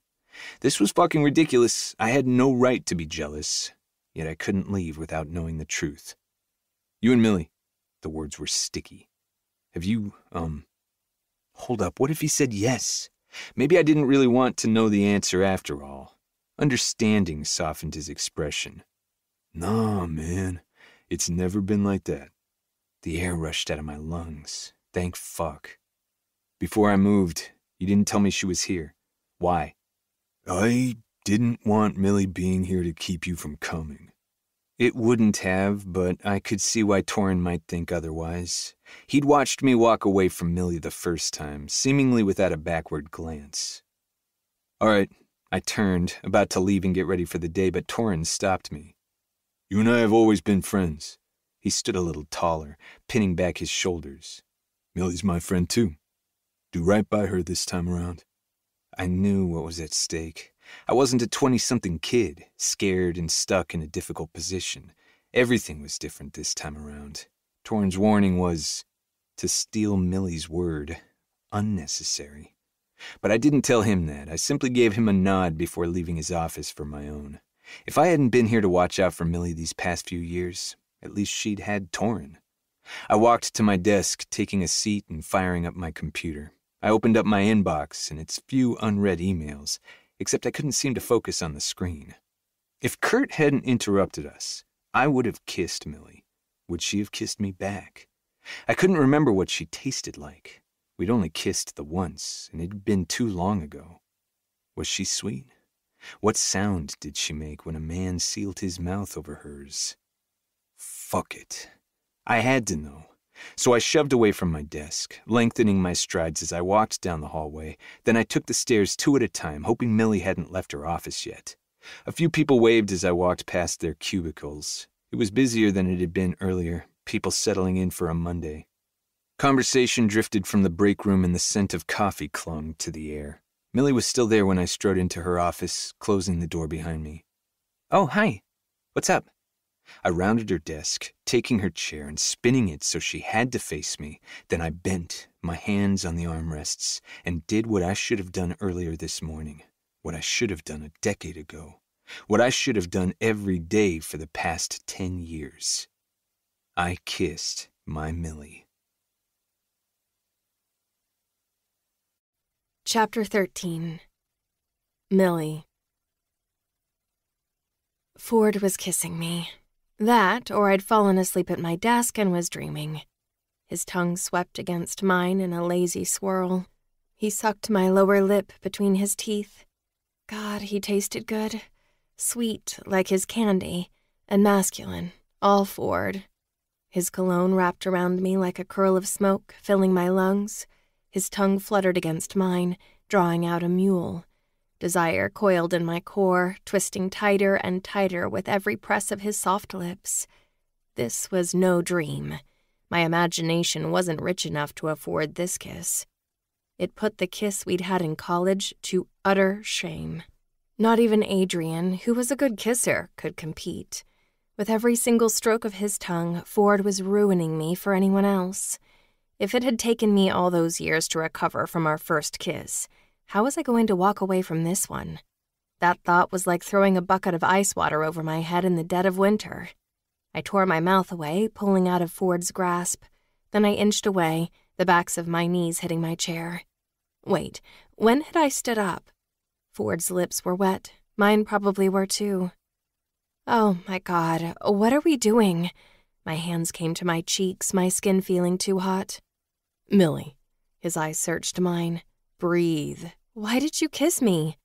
This was fucking ridiculous. I had no right to be jealous, yet I couldn't leave without knowing the truth. You and Millie. The words were sticky. Have you, um. Hold up, what if he said yes? Maybe I didn't really want to know the answer after all. Understanding softened his expression. Nah, man, it's never been like that. The air rushed out of my lungs. Thank fuck. Before I moved, you didn't tell me she was here. Why? I didn't want Millie being here to keep you from coming. It wouldn't have, but I could see why Torin might think otherwise. He'd watched me walk away from Millie the first time, seemingly without a backward glance. All right, I turned, about to leave and get ready for the day, but Torin stopped me. You and I have always been friends. He stood a little taller, pinning back his shoulders. Millie's my friend, too. Do right by her this time around. I knew what was at stake. I wasn't a 20 something kid, scared and stuck in a difficult position. Everything was different this time around. Torin's warning was to steal Millie's word, unnecessary. But I didn't tell him that. I simply gave him a nod before leaving his office for my own. If I hadn't been here to watch out for Millie these past few years, at least she'd had Torin. I walked to my desk, taking a seat and firing up my computer. I opened up my inbox and its few unread emails, except I couldn't seem to focus on the screen. If Kurt hadn't interrupted us, I would have kissed Millie. Would she have kissed me back? I couldn't remember what she tasted like. We'd only kissed the once, and it had been too long ago. Was she sweet? What sound did she make when a man sealed his mouth over hers? Fuck it. I had to know. So I shoved away from my desk, lengthening my strides as I walked down the hallway. Then I took the stairs two at a time, hoping Millie hadn't left her office yet. A few people waved as I walked past their cubicles. It was busier than it had been earlier, people settling in for a Monday. Conversation drifted from the break room and the scent of coffee clung to the air. Millie was still there when I strode into her office, closing the door behind me. Oh, hi. What's up? I rounded her desk, taking her chair and spinning it so she had to face me. Then I bent, my hands on the armrests, and did what I should have done earlier this morning, what I should have done a decade ago, what I should have done every day for the past ten years. I kissed my Millie. Chapter 13 Millie Ford was kissing me. That, or I'd fallen asleep at my desk and was dreaming. His tongue swept against mine in a lazy swirl. He sucked my lower lip between his teeth. God, he tasted good. Sweet, like his candy, and masculine, all Ford. His cologne wrapped around me like a curl of smoke, filling my lungs. His tongue fluttered against mine, drawing out a mewl. Desire coiled in my core, twisting tighter and tighter with every press of his soft lips. This was no dream. My imagination wasn't rich enough to afford this kiss. It put the kiss we'd had in college to utter shame. Not even Adrian, who was a good kisser, could compete. With every single stroke of his tongue, Ford was ruining me for anyone else. If it had taken me all those years to recover from our first kiss, how was I going to walk away from this one? That thought was like throwing a bucket of ice water over my head in the dead of winter. I tore my mouth away, pulling out of Ford's grasp. Then I inched away, the backs of my knees hitting my chair. Wait, when had I stood up? Ford's lips were wet. Mine probably were too. Oh my god, what are we doing? My hands came to my cheeks, my skin feeling too hot. Millie. His eyes searched mine. Breathe. Why did you kiss me?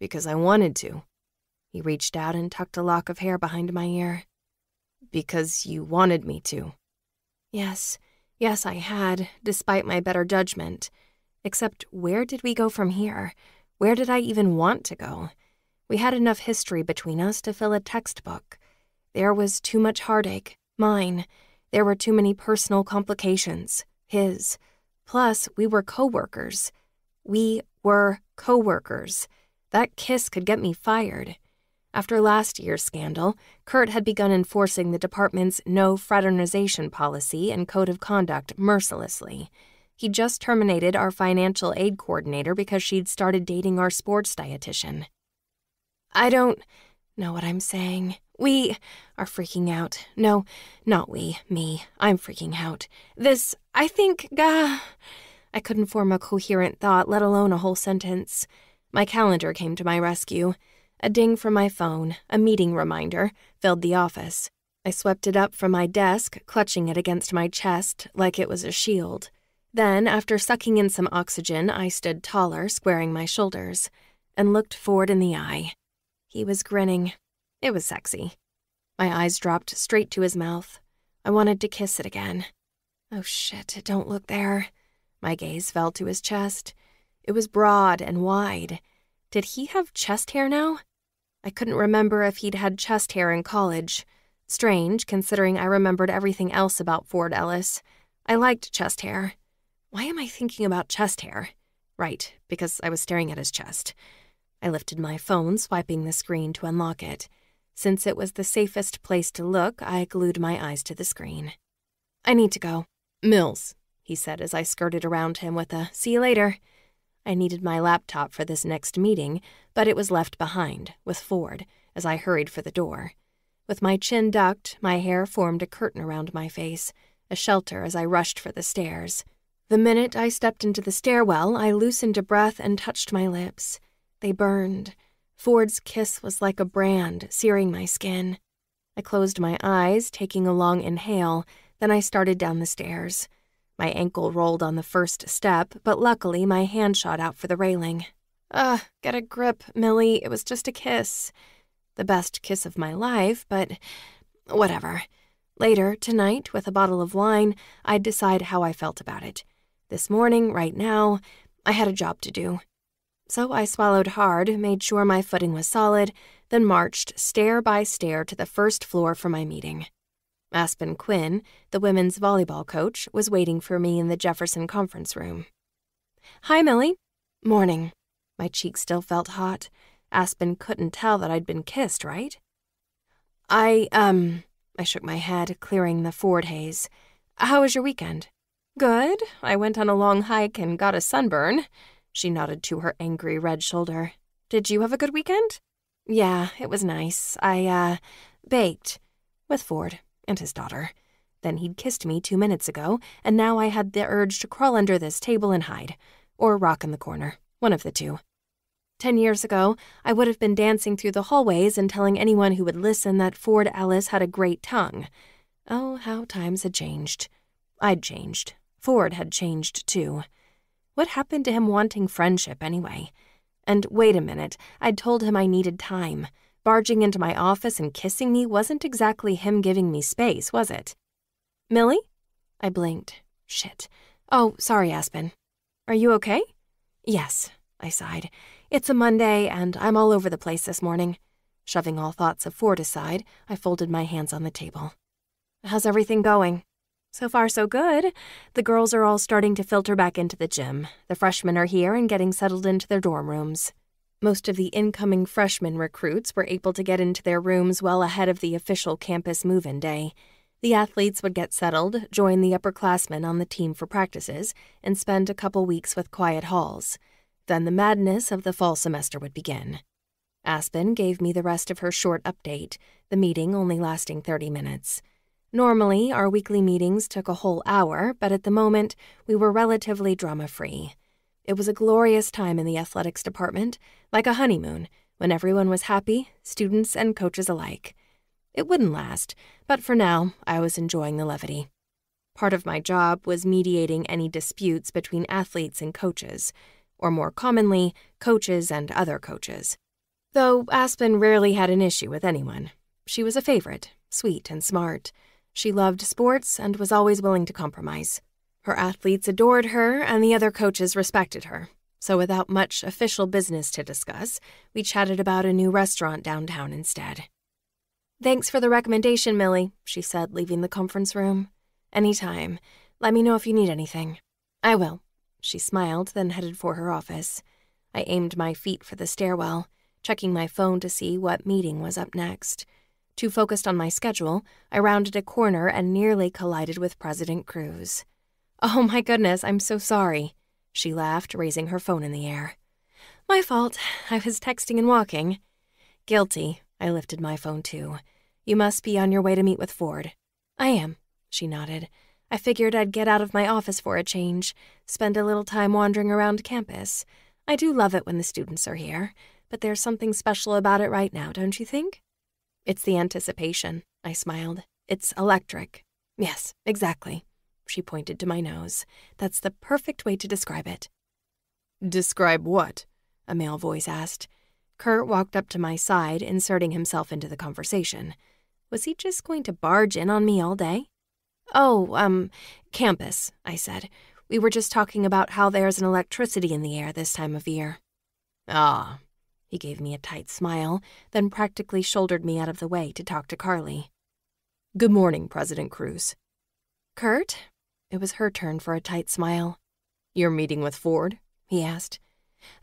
Because I wanted to. He reached out and tucked a lock of hair behind my ear. Because you wanted me to. Yes, yes, I had, despite my better judgment. Except, where did we go from here? Where did I even want to go? We had enough history between us to fill a textbook. There was too much heartache, mine. There were too many personal complications his. Plus, we were coworkers. We were coworkers. That kiss could get me fired. After last year's scandal, Kurt had begun enforcing the department's no fraternization policy and code of conduct mercilessly. He just terminated our financial aid coordinator because she'd started dating our sports dietitian. I don't know what I'm saying. We are freaking out. No, not we, me. I'm freaking out. This, I think, gah. I couldn't form a coherent thought, let alone a whole sentence. My calendar came to my rescue. A ding from my phone, a meeting reminder, filled the office. I swept it up from my desk, clutching it against my chest like it was a shield. Then, after sucking in some oxygen, I stood taller, squaring my shoulders, and looked Ford in the eye. He was grinning, it was sexy. My eyes dropped straight to his mouth. I wanted to kiss it again. Oh shit, don't look there. My gaze fell to his chest. It was broad and wide. Did he have chest hair now? I couldn't remember if he'd had chest hair in college. Strange, considering I remembered everything else about Ford Ellis. I liked chest hair. Why am I thinking about chest hair? Right, because I was staring at his chest. I lifted my phone, swiping the screen to unlock it. Since it was the safest place to look, I glued my eyes to the screen. I need to go. Mills, he said as I skirted around him with a see you later. I needed my laptop for this next meeting, but it was left behind, with Ford, as I hurried for the door. With my chin ducked, my hair formed a curtain around my face, a shelter as I rushed for the stairs. The minute I stepped into the stairwell, I loosened a breath and touched my lips. They burned. Ford's kiss was like a brand, searing my skin. I closed my eyes, taking a long inhale, then I started down the stairs. My ankle rolled on the first step, but luckily my hand shot out for the railing. Ugh, get a grip, Millie. It was just a kiss. The best kiss of my life, but whatever. Later, tonight, with a bottle of wine, I'd decide how I felt about it. This morning, right now, I had a job to do. So I swallowed hard, made sure my footing was solid, then marched stair by stair to the first floor for my meeting. Aspen Quinn, the women's volleyball coach, was waiting for me in the Jefferson conference room. Hi, Millie. Morning. My cheeks still felt hot. Aspen couldn't tell that I'd been kissed, right? I, um, I shook my head, clearing the Ford haze. How was your weekend? Good. I went on a long hike and got a sunburn. She nodded to her angry red shoulder. Did you have a good weekend? Yeah, it was nice. I, uh, baked. With Ford and his daughter. Then he'd kissed me two minutes ago, and now I had the urge to crawl under this table and hide. Or rock in the corner. One of the two. Ten years ago, I would have been dancing through the hallways and telling anyone who would listen that Ford Ellis had a great tongue. Oh, how times had changed. I'd changed. Ford had changed, too. What happened to him wanting friendship, anyway? And wait a minute, I'd told him I needed time. Barging into my office and kissing me wasn't exactly him giving me space, was it? Millie? I blinked. Shit. Oh, sorry, Aspen. Are you okay? Yes, I sighed. It's a Monday, and I'm all over the place this morning. Shoving all thoughts of Ford aside, I folded my hands on the table. How's everything going? So far, so good. The girls are all starting to filter back into the gym. The freshmen are here and getting settled into their dorm rooms. Most of the incoming freshman recruits were able to get into their rooms well ahead of the official campus move in day. The athletes would get settled, join the upperclassmen on the team for practices, and spend a couple weeks with quiet halls. Then the madness of the fall semester would begin. Aspen gave me the rest of her short update, the meeting only lasting 30 minutes. Normally, our weekly meetings took a whole hour, but at the moment, we were relatively drama free. It was a glorious time in the athletics department, like a honeymoon, when everyone was happy, students and coaches alike. It wouldn't last, but for now, I was enjoying the levity. Part of my job was mediating any disputes between athletes and coaches or more commonly, coaches and other coaches. Though Aspen rarely had an issue with anyone. She was a favorite, sweet and smart. She loved sports and was always willing to compromise. Her athletes adored her, and the other coaches respected her. So, without much official business to discuss, we chatted about a new restaurant downtown instead. Thanks for the recommendation, Millie, she said, leaving the conference room. Anytime. Let me know if you need anything. I will. She smiled, then headed for her office. I aimed my feet for the stairwell, checking my phone to see what meeting was up next. Too focused on my schedule, I rounded a corner and nearly collided with President Cruz. Oh my goodness, I'm so sorry. She laughed, raising her phone in the air. My fault. I was texting and walking. Guilty. I lifted my phone too. You must be on your way to meet with Ford. I am, she nodded. I figured I'd get out of my office for a change, spend a little time wandering around campus. I do love it when the students are here, but there's something special about it right now, don't you think? It's the anticipation, I smiled. It's electric. Yes, exactly. She pointed to my nose. That's the perfect way to describe it. Describe what? A male voice asked. Kurt walked up to my side, inserting himself into the conversation. Was he just going to barge in on me all day? Oh, um, campus, I said. We were just talking about how there's an electricity in the air this time of year. Ah. He gave me a tight smile, then practically shouldered me out of the way to talk to Carly. Good morning, President Cruz. Kurt? It was her turn for a tight smile. You're meeting with Ford? He asked.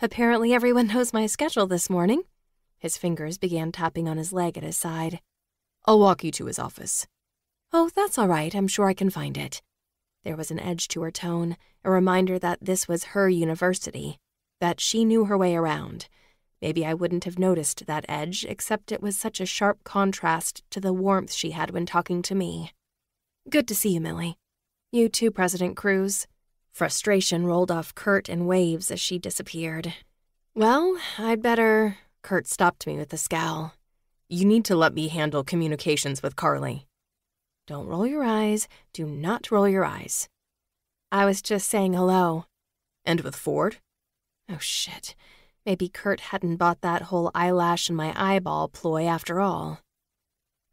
Apparently everyone knows my schedule this morning. His fingers began tapping on his leg at his side. I'll walk you to his office. Oh, that's all right. I'm sure I can find it. There was an edge to her tone, a reminder that this was her university, that she knew her way around. Maybe I wouldn't have noticed that edge, except it was such a sharp contrast to the warmth she had when talking to me. Good to see you, Millie. You too, President Cruz. Frustration rolled off Kurt in waves as she disappeared. Well, I'd better. Kurt stopped me with a scowl. You need to let me handle communications with Carly. Don't roll your eyes. Do not roll your eyes. I was just saying hello. And with Ford? Oh shit. Maybe Kurt hadn't bought that whole eyelash in my eyeball ploy after all.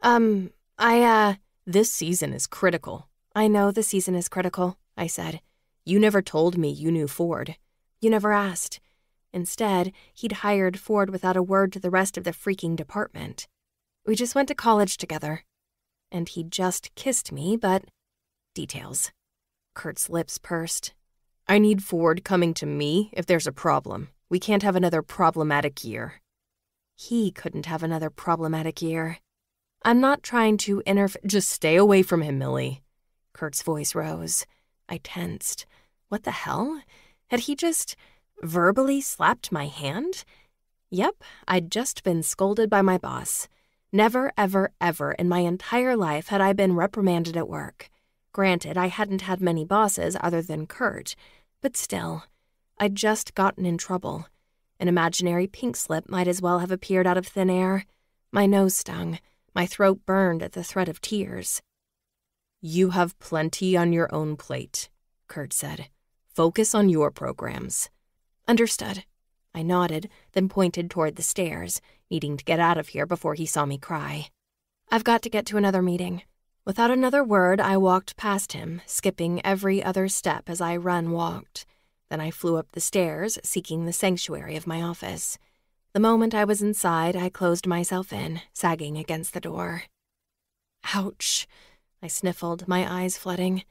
Um, I, uh. This season is critical. I know the season is critical, I said. You never told me you knew Ford. You never asked. Instead, he'd hired Ford without a word to the rest of the freaking department. We just went to college together. And he just kissed me, but. Details. Kurt's lips pursed. I need Ford coming to me if there's a problem. We can't have another problematic year. He couldn't have another problematic year. I'm not trying to interfere. Just stay away from him, Millie. Kurt's voice rose. I tensed. What the hell? Had he just verbally slapped my hand? Yep, I'd just been scolded by my boss. Never, ever, ever in my entire life had I been reprimanded at work. Granted, I hadn't had many bosses other than Kurt, but still, I'd just gotten in trouble. An imaginary pink slip might as well have appeared out of thin air. My nose stung. My throat burned at the threat of tears. You have plenty on your own plate, Kurt said. Focus on your programs. Understood. I nodded, then pointed toward the stairs, needing to get out of here before he saw me cry. I've got to get to another meeting. Without another word, I walked past him, skipping every other step as I run walked. Then I flew up the stairs, seeking the sanctuary of my office. The moment I was inside, I closed myself in, sagging against the door. Ouch, I sniffled, my eyes flooding.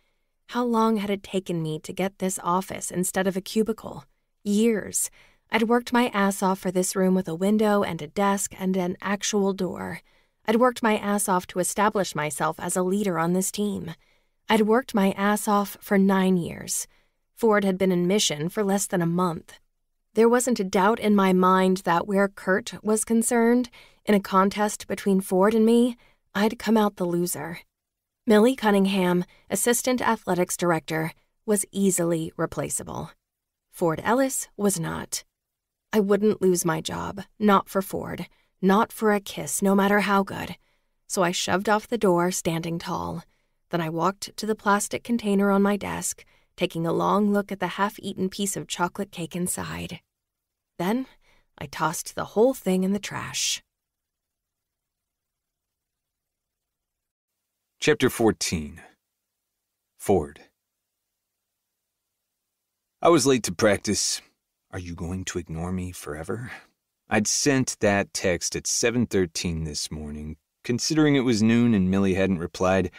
How long had it taken me to get this office instead of a cubicle? Years. I'd worked my ass off for this room with a window and a desk and an actual door. I'd worked my ass off to establish myself as a leader on this team. I'd worked my ass off for nine years. Ford had been in mission for less than a month. There wasn't a doubt in my mind that where Kurt was concerned, in a contest between Ford and me, I'd come out the loser. Millie Cunningham, Assistant Athletics Director, was easily replaceable. Ford Ellis was not. I wouldn't lose my job, not for Ford, not for a kiss, no matter how good. So I shoved off the door, standing tall. Then I walked to the plastic container on my desk, taking a long look at the half eaten piece of chocolate cake inside. Then I tossed the whole thing in the trash. Chapter 14 Ford I was late to practice. Are you going to ignore me forever? I'd sent that text at 7:13 this morning. Considering it was noon and Millie hadn't replied,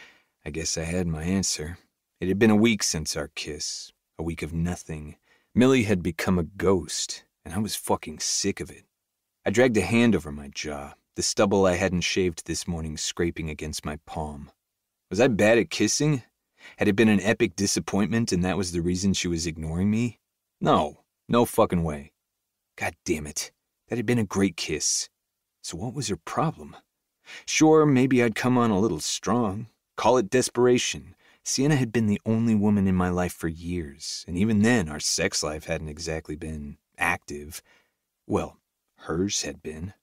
I guess I had my answer. It had been a week since our kiss, a week of nothing. Millie had become a ghost, and I was fucking sick of it. I dragged a hand over my jaw, the stubble I hadn't shaved this morning scraping against my palm. Was I bad at kissing? Had it been an epic disappointment and that was the reason she was ignoring me? No, no fucking way. God damn it. That had been a great kiss. So what was her problem? Sure, maybe I'd come on a little strong. Call it desperation. Sienna had been the only woman in my life for years, and even then our sex life hadn't exactly been active. Well, hers had been.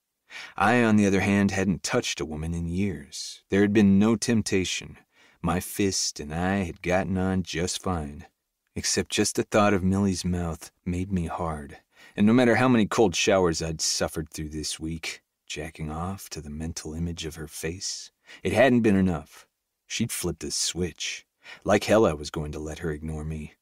I, on the other hand, hadn't touched a woman in years. There had been no temptation. My fist and I had gotten on just fine. Except just the thought of Millie's mouth made me hard. And no matter how many cold showers I'd suffered through this week, jacking off to the mental image of her face, it hadn't been enough. She'd flipped a switch. Like hell I was going to let her ignore me.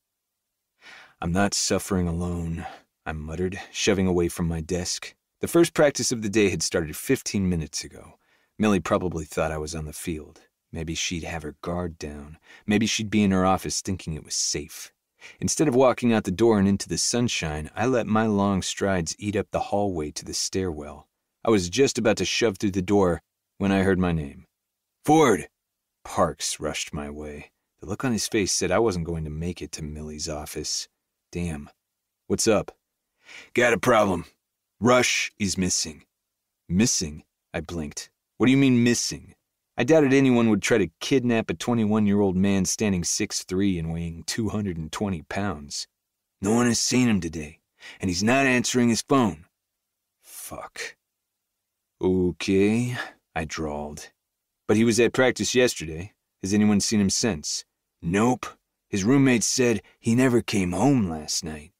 I'm not suffering alone. I muttered, shoving away from my desk. The first practice of the day had started 15 minutes ago. Millie probably thought I was on the field. Maybe she'd have her guard down. Maybe she'd be in her office thinking it was safe. Instead of walking out the door and into the sunshine, I let my long strides eat up the hallway to the stairwell. I was just about to shove through the door when I heard my name. Ford! Parks rushed my way. The look on his face said I wasn't going to make it to Millie's office. Damn. What's up? Got a problem. Rush is missing. Missing? I blinked. What do you mean missing? I doubted anyone would try to kidnap a 21 year old man standing 6'3 and weighing 220 pounds. No one has seen him today, and he's not answering his phone. Fuck. Okay, I drawled. But he was at practice yesterday. Has anyone seen him since? Nope. His roommate said he never came home last night.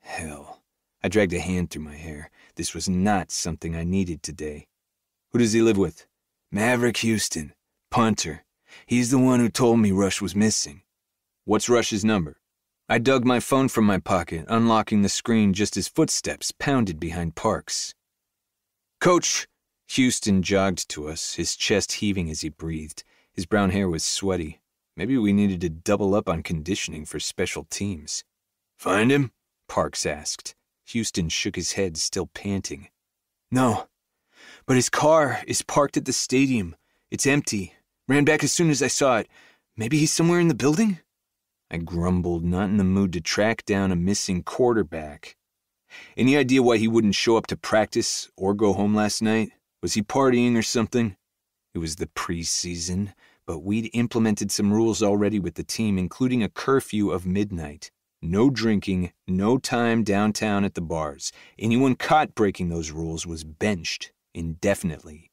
Hell. I dragged a hand through my hair. This was not something I needed today. Who does he live with? Maverick Houston, punter. He's the one who told me Rush was missing. What's Rush's number? I dug my phone from my pocket, unlocking the screen just as footsteps pounded behind Parks. Coach! Houston jogged to us, his chest heaving as he breathed. His brown hair was sweaty. Maybe we needed to double up on conditioning for special teams. Find him? Parks asked. Houston shook his head, still panting. No. But his car is parked at the stadium. It's empty. Ran back as soon as I saw it. Maybe he's somewhere in the building? I grumbled, not in the mood to track down a missing quarterback. Any idea why he wouldn't show up to practice or go home last night? Was he partying or something? It was the preseason, but we'd implemented some rules already with the team, including a curfew of midnight. No drinking, no time downtown at the bars. Anyone caught breaking those rules was benched indefinitely.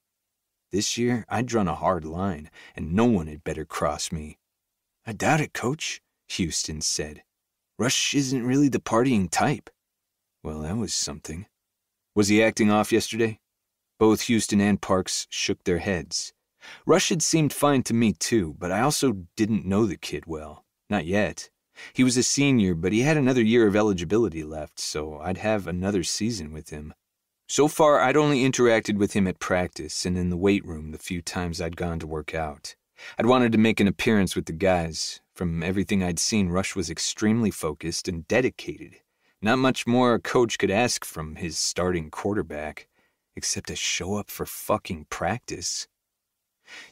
This year, I'd drawn a hard line, and no one had better cross me. I doubt it, coach, Houston said. Rush isn't really the partying type. Well, that was something. Was he acting off yesterday? Both Houston and Parks shook their heads. Rush had seemed fine to me too, but I also didn't know the kid well. Not yet. He was a senior, but he had another year of eligibility left, so I'd have another season with him. So far, I'd only interacted with him at practice and in the weight room the few times I'd gone to work out. I'd wanted to make an appearance with the guys. From everything I'd seen, Rush was extremely focused and dedicated. Not much more a coach could ask from his starting quarterback, except to show up for fucking practice.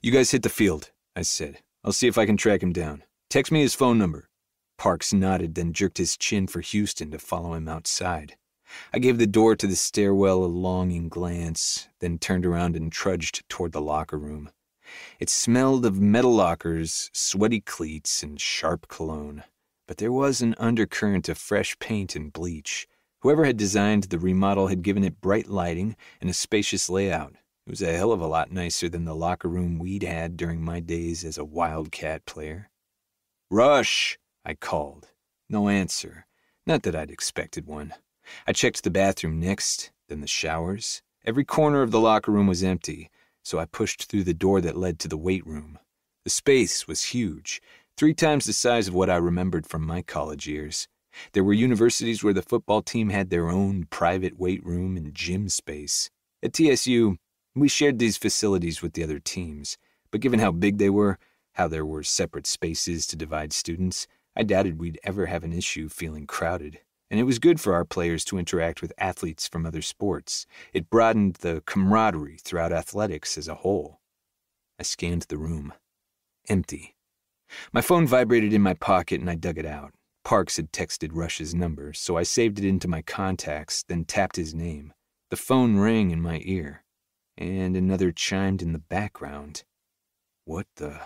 You guys hit the field, I said. I'll see if I can track him down. Text me his phone number. Parks nodded, then jerked his chin for Houston to follow him outside. I gave the door to the stairwell a longing glance, then turned around and trudged toward the locker room. It smelled of metal lockers, sweaty cleats, and sharp cologne. But there was an undercurrent of fresh paint and bleach. Whoever had designed the remodel had given it bright lighting and a spacious layout. It was a hell of a lot nicer than the locker room we'd had during my days as a Wildcat player. Rush! I called. No answer. Not that I'd expected one. I checked the bathroom next, then the showers. Every corner of the locker room was empty, so I pushed through the door that led to the weight room. The space was huge, three times the size of what I remembered from my college years. There were universities where the football team had their own private weight room and gym space. At TSU, we shared these facilities with the other teams, but given how big they were, how there were separate spaces to divide students, I doubted we'd ever have an issue feeling crowded. And it was good for our players to interact with athletes from other sports. It broadened the camaraderie throughout athletics as a whole. I scanned the room. Empty. My phone vibrated in my pocket and I dug it out. Parks had texted Rush's number, so I saved it into my contacts, then tapped his name. The phone rang in my ear, and another chimed in the background. What the?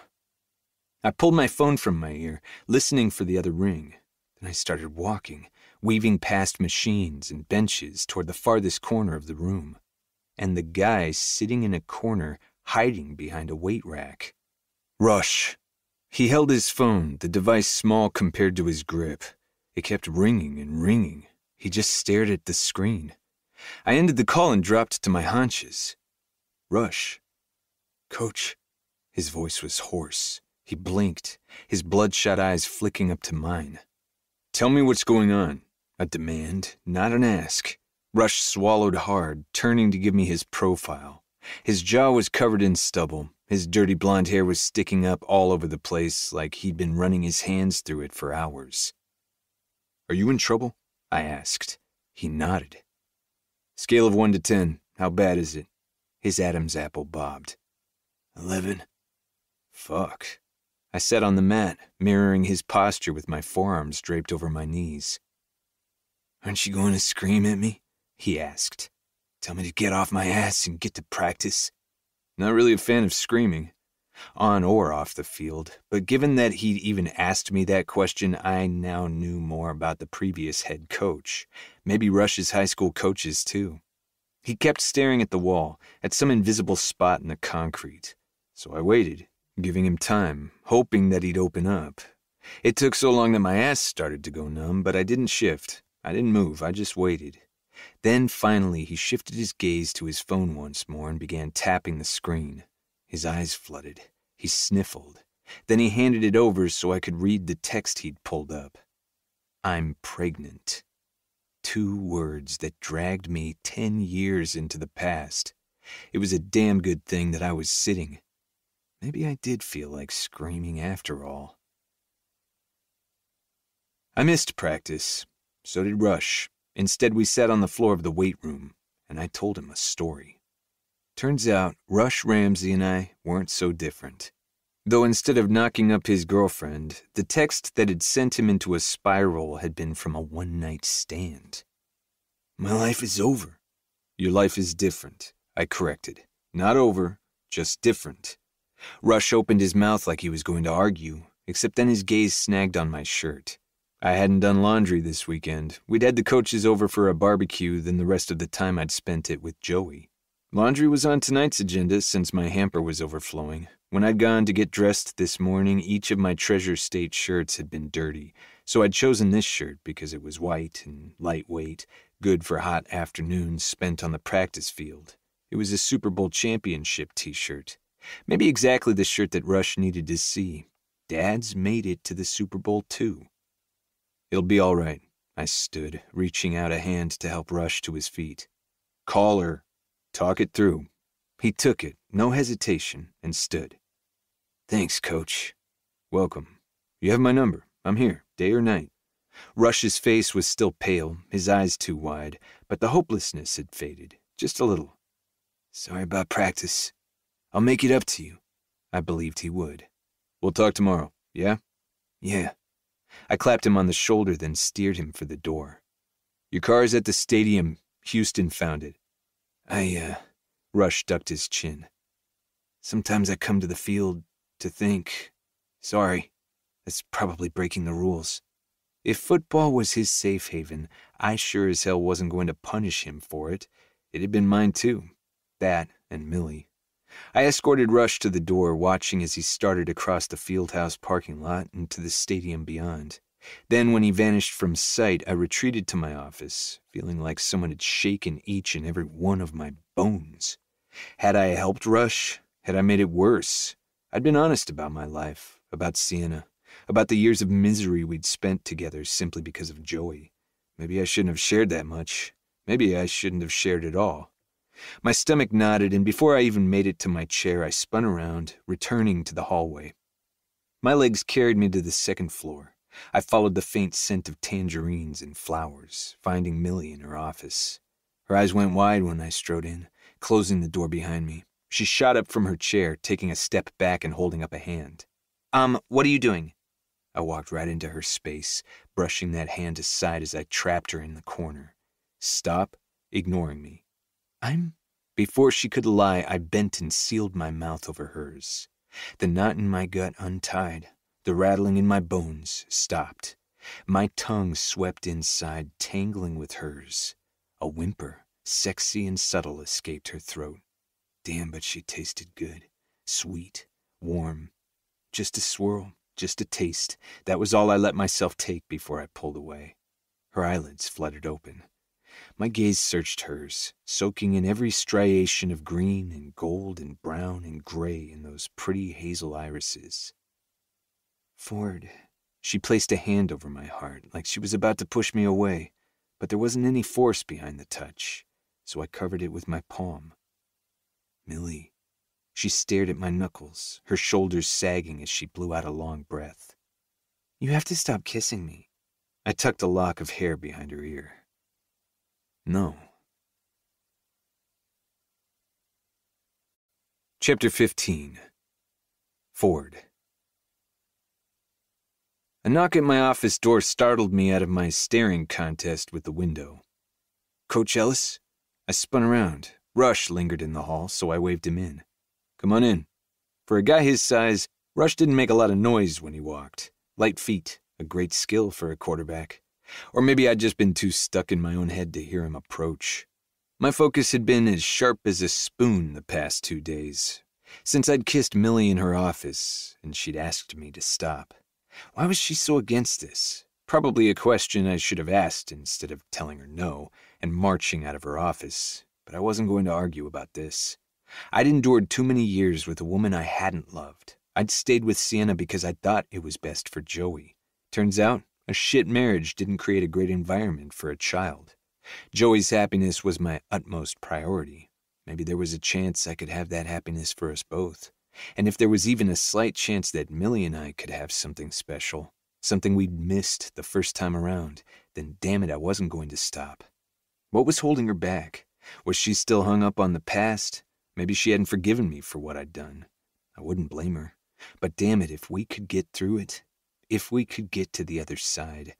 I pulled my phone from my ear, listening for the other ring. Then I started walking, weaving past machines and benches toward the farthest corner of the room. And the guy sitting in a corner, hiding behind a weight rack. Rush. He held his phone, the device small compared to his grip. It kept ringing and ringing. He just stared at the screen. I ended the call and dropped to my haunches. Rush. Coach. His voice was hoarse. He blinked, his bloodshot eyes flicking up to mine. Tell me what's going on. A demand, not an ask. Rush swallowed hard, turning to give me his profile. His jaw was covered in stubble. His dirty blonde hair was sticking up all over the place like he'd been running his hands through it for hours. Are you in trouble? I asked. He nodded. Scale of 1 to 10, how bad is it? His Adam's apple bobbed. Eleven. Fuck. I sat on the mat, mirroring his posture with my forearms draped over my knees. Aren't you going to scream at me? He asked. Tell me to get off my ass and get to practice. Not really a fan of screaming, on or off the field, but given that he'd even asked me that question, I now knew more about the previous head coach. Maybe Rush's high school coaches, too. He kept staring at the wall, at some invisible spot in the concrete. So I waited, giving him time, hoping that he'd open up. It took so long that my ass started to go numb, but I didn't shift. I didn't move, I just waited. Then finally, he shifted his gaze to his phone once more and began tapping the screen. His eyes flooded. He sniffled. Then he handed it over so I could read the text he'd pulled up. I'm pregnant. Two words that dragged me ten years into the past. It was a damn good thing that I was sitting. Maybe I did feel like screaming after all. I missed practice. So did Rush. Instead, we sat on the floor of the weight room, and I told him a story. Turns out, Rush Ramsey and I weren't so different. Though instead of knocking up his girlfriend, the text that had sent him into a spiral had been from a one night stand. My life is over. Your life is different, I corrected. Not over, just different. Rush opened his mouth like he was going to argue, except then his gaze snagged on my shirt. I hadn't done laundry this weekend. We'd had the coaches over for a barbecue, then the rest of the time I'd spent it with Joey. Laundry was on tonight's agenda since my hamper was overflowing. When I'd gone to get dressed this morning, each of my Treasure State shirts had been dirty, so I'd chosen this shirt because it was white and lightweight, good for hot afternoons spent on the practice field. It was a Super Bowl championship t shirt. Maybe exactly the shirt that Rush needed to see. Dad's made it to the Super Bowl, too. It'll be all right. I stood, reaching out a hand to help Rush to his feet. Call her. Talk it through. He took it, no hesitation, and stood. Thanks, coach. Welcome. You have my number. I'm here, day or night. Rush's face was still pale, his eyes too wide, but the hopelessness had faded, just a little. Sorry about practice. I'll make it up to you. I believed he would. We'll talk tomorrow, yeah? Yeah. I clapped him on the shoulder, then steered him for the door. Your car's at the stadium. Houston found it. I, uh, Rush ducked his chin. Sometimes I come to the field to think. Sorry, that's probably breaking the rules. If football was his safe haven, I sure as hell wasn't going to punish him for it. It had been mine too. That and Millie. I escorted Rush to the door, watching as he started across the fieldhouse parking lot and to the stadium beyond. Then, when he vanished from sight, I retreated to my office, feeling like someone had shaken each and every one of my bones. Had I helped Rush? Had I made it worse? I'd been honest about my life, about Sienna, about the years of misery we'd spent together simply because of Joey. Maybe I shouldn't have shared that much. Maybe I shouldn't have shared at all. My stomach knotted, and before I even made it to my chair, I spun around, returning to the hallway. My legs carried me to the second floor. I followed the faint scent of tangerines and flowers, finding Millie in her office. Her eyes went wide when I strode in, closing the door behind me. She shot up from her chair, taking a step back and holding up a hand. Um, what are you doing? I walked right into her space, brushing that hand aside as I trapped her in the corner. Stop, ignoring me. I'm. Before she could lie, I bent and sealed my mouth over hers. The knot in my gut untied. The rattling in my bones stopped. My tongue swept inside, tangling with hers. A whimper, sexy and subtle, escaped her throat. Damn, but she tasted good. Sweet, warm. Just a swirl, just a taste. That was all I let myself take before I pulled away. Her eyelids fluttered open. My gaze searched hers, soaking in every striation of green and gold and brown and gray in those pretty hazel irises. Ford. She placed a hand over my heart, like she was about to push me away, but there wasn't any force behind the touch, so I covered it with my palm. Millie. She stared at my knuckles, her shoulders sagging as she blew out a long breath. You have to stop kissing me. I tucked a lock of hair behind her ear. No. Chapter 15 Ford A knock at my office door startled me out of my staring contest with the window. Coach Ellis? I spun around. Rush lingered in the hall, so I waved him in. Come on in. For a guy his size, Rush didn't make a lot of noise when he walked. Light feet, a great skill for a quarterback. Or maybe I'd just been too stuck in my own head to hear him approach. My focus had been as sharp as a spoon the past two days, since I'd kissed Millie in her office and she'd asked me to stop. Why was she so against this? Probably a question I should have asked instead of telling her no and marching out of her office, but I wasn't going to argue about this. I'd endured too many years with a woman I hadn't loved. I'd stayed with Sienna because I thought it was best for Joey. Turns out, a shit marriage didn't create a great environment for a child. Joey's happiness was my utmost priority. Maybe there was a chance I could have that happiness for us both. And if there was even a slight chance that Millie and I could have something special, something we'd missed the first time around, then damn it, I wasn't going to stop. What was holding her back? Was she still hung up on the past? Maybe she hadn't forgiven me for what I'd done. I wouldn't blame her. But damn it, if we could get through it, if we could get to the other side,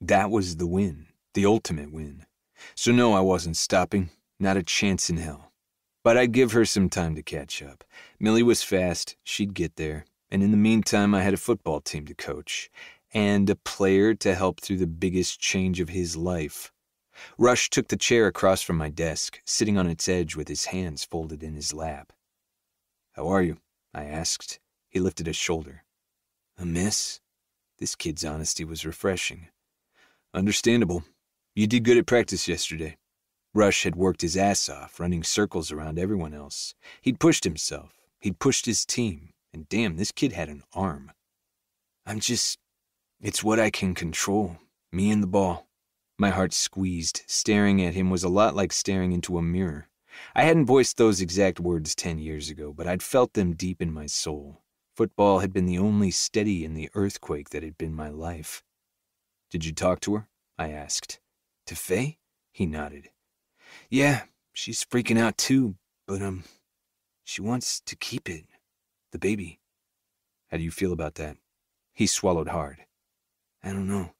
that was the win, the ultimate win. So no, I wasn't stopping, not a chance in hell. But I'd give her some time to catch up. Millie was fast, she'd get there. And in the meantime, I had a football team to coach and a player to help through the biggest change of his life. Rush took the chair across from my desk, sitting on its edge with his hands folded in his lap. How are you? I asked. He lifted a shoulder. A mess? This kid's honesty was refreshing. Understandable. You did good at practice yesterday. Rush had worked his ass off, running circles around everyone else. He'd pushed himself, he'd pushed his team, and damn, this kid had an arm. I'm just. It's what I can control. Me and the ball. My heart squeezed. Staring at him was a lot like staring into a mirror. I hadn't voiced those exact words ten years ago, but I'd felt them deep in my soul. Football had been the only steady in the earthquake that had been my life. Did you talk to her? I asked. To Faye? He nodded. Yeah, she's freaking out too, but, um, she wants to keep it. The baby. How do you feel about that? He swallowed hard. I don't know.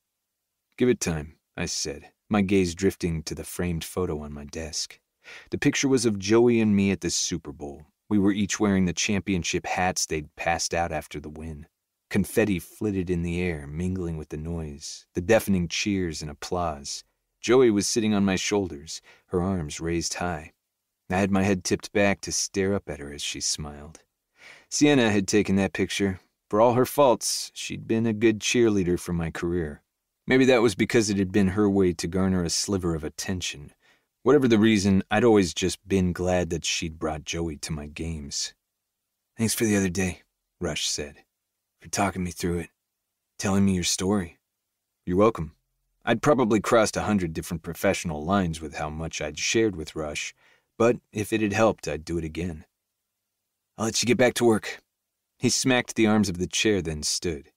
Give it time, I said, my gaze drifting to the framed photo on my desk. The picture was of Joey and me at the Super Bowl. We were each wearing the championship hats they'd passed out after the win. Confetti flitted in the air, mingling with the noise, the deafening cheers and applause. Joey was sitting on my shoulders, her arms raised high. I had my head tipped back to stare up at her as she smiled. Sienna had taken that picture. For all her faults, she'd been a good cheerleader for my career. Maybe that was because it had been her way to garner a sliver of attention. Whatever the reason, I'd always just been glad that she'd brought Joey to my games. Thanks for the other day, Rush said, for talking me through it, telling me your story. You're welcome. I'd probably crossed a hundred different professional lines with how much I'd shared with Rush, but if it had helped, I'd do it again. I'll let you get back to work. He smacked the arms of the chair, then stood.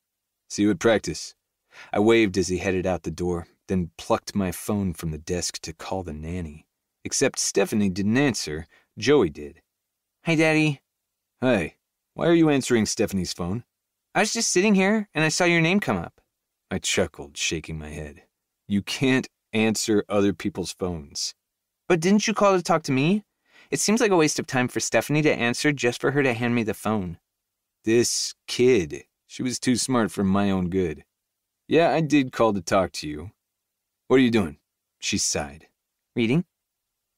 See you at practice. I waved as he headed out the door, then plucked my phone from the desk to call the nanny. Except Stephanie didn't answer, Joey did. Hi, Daddy. Hey, why are you answering Stephanie's phone? I was just sitting here and I saw your name come up. I chuckled, shaking my head. You can't answer other people's phones. But didn't you call to talk to me? It seems like a waste of time for Stephanie to answer just for her to hand me the phone. This kid, she was too smart for my own good. Yeah, I did call to talk to you. What are you doing? She sighed. Reading?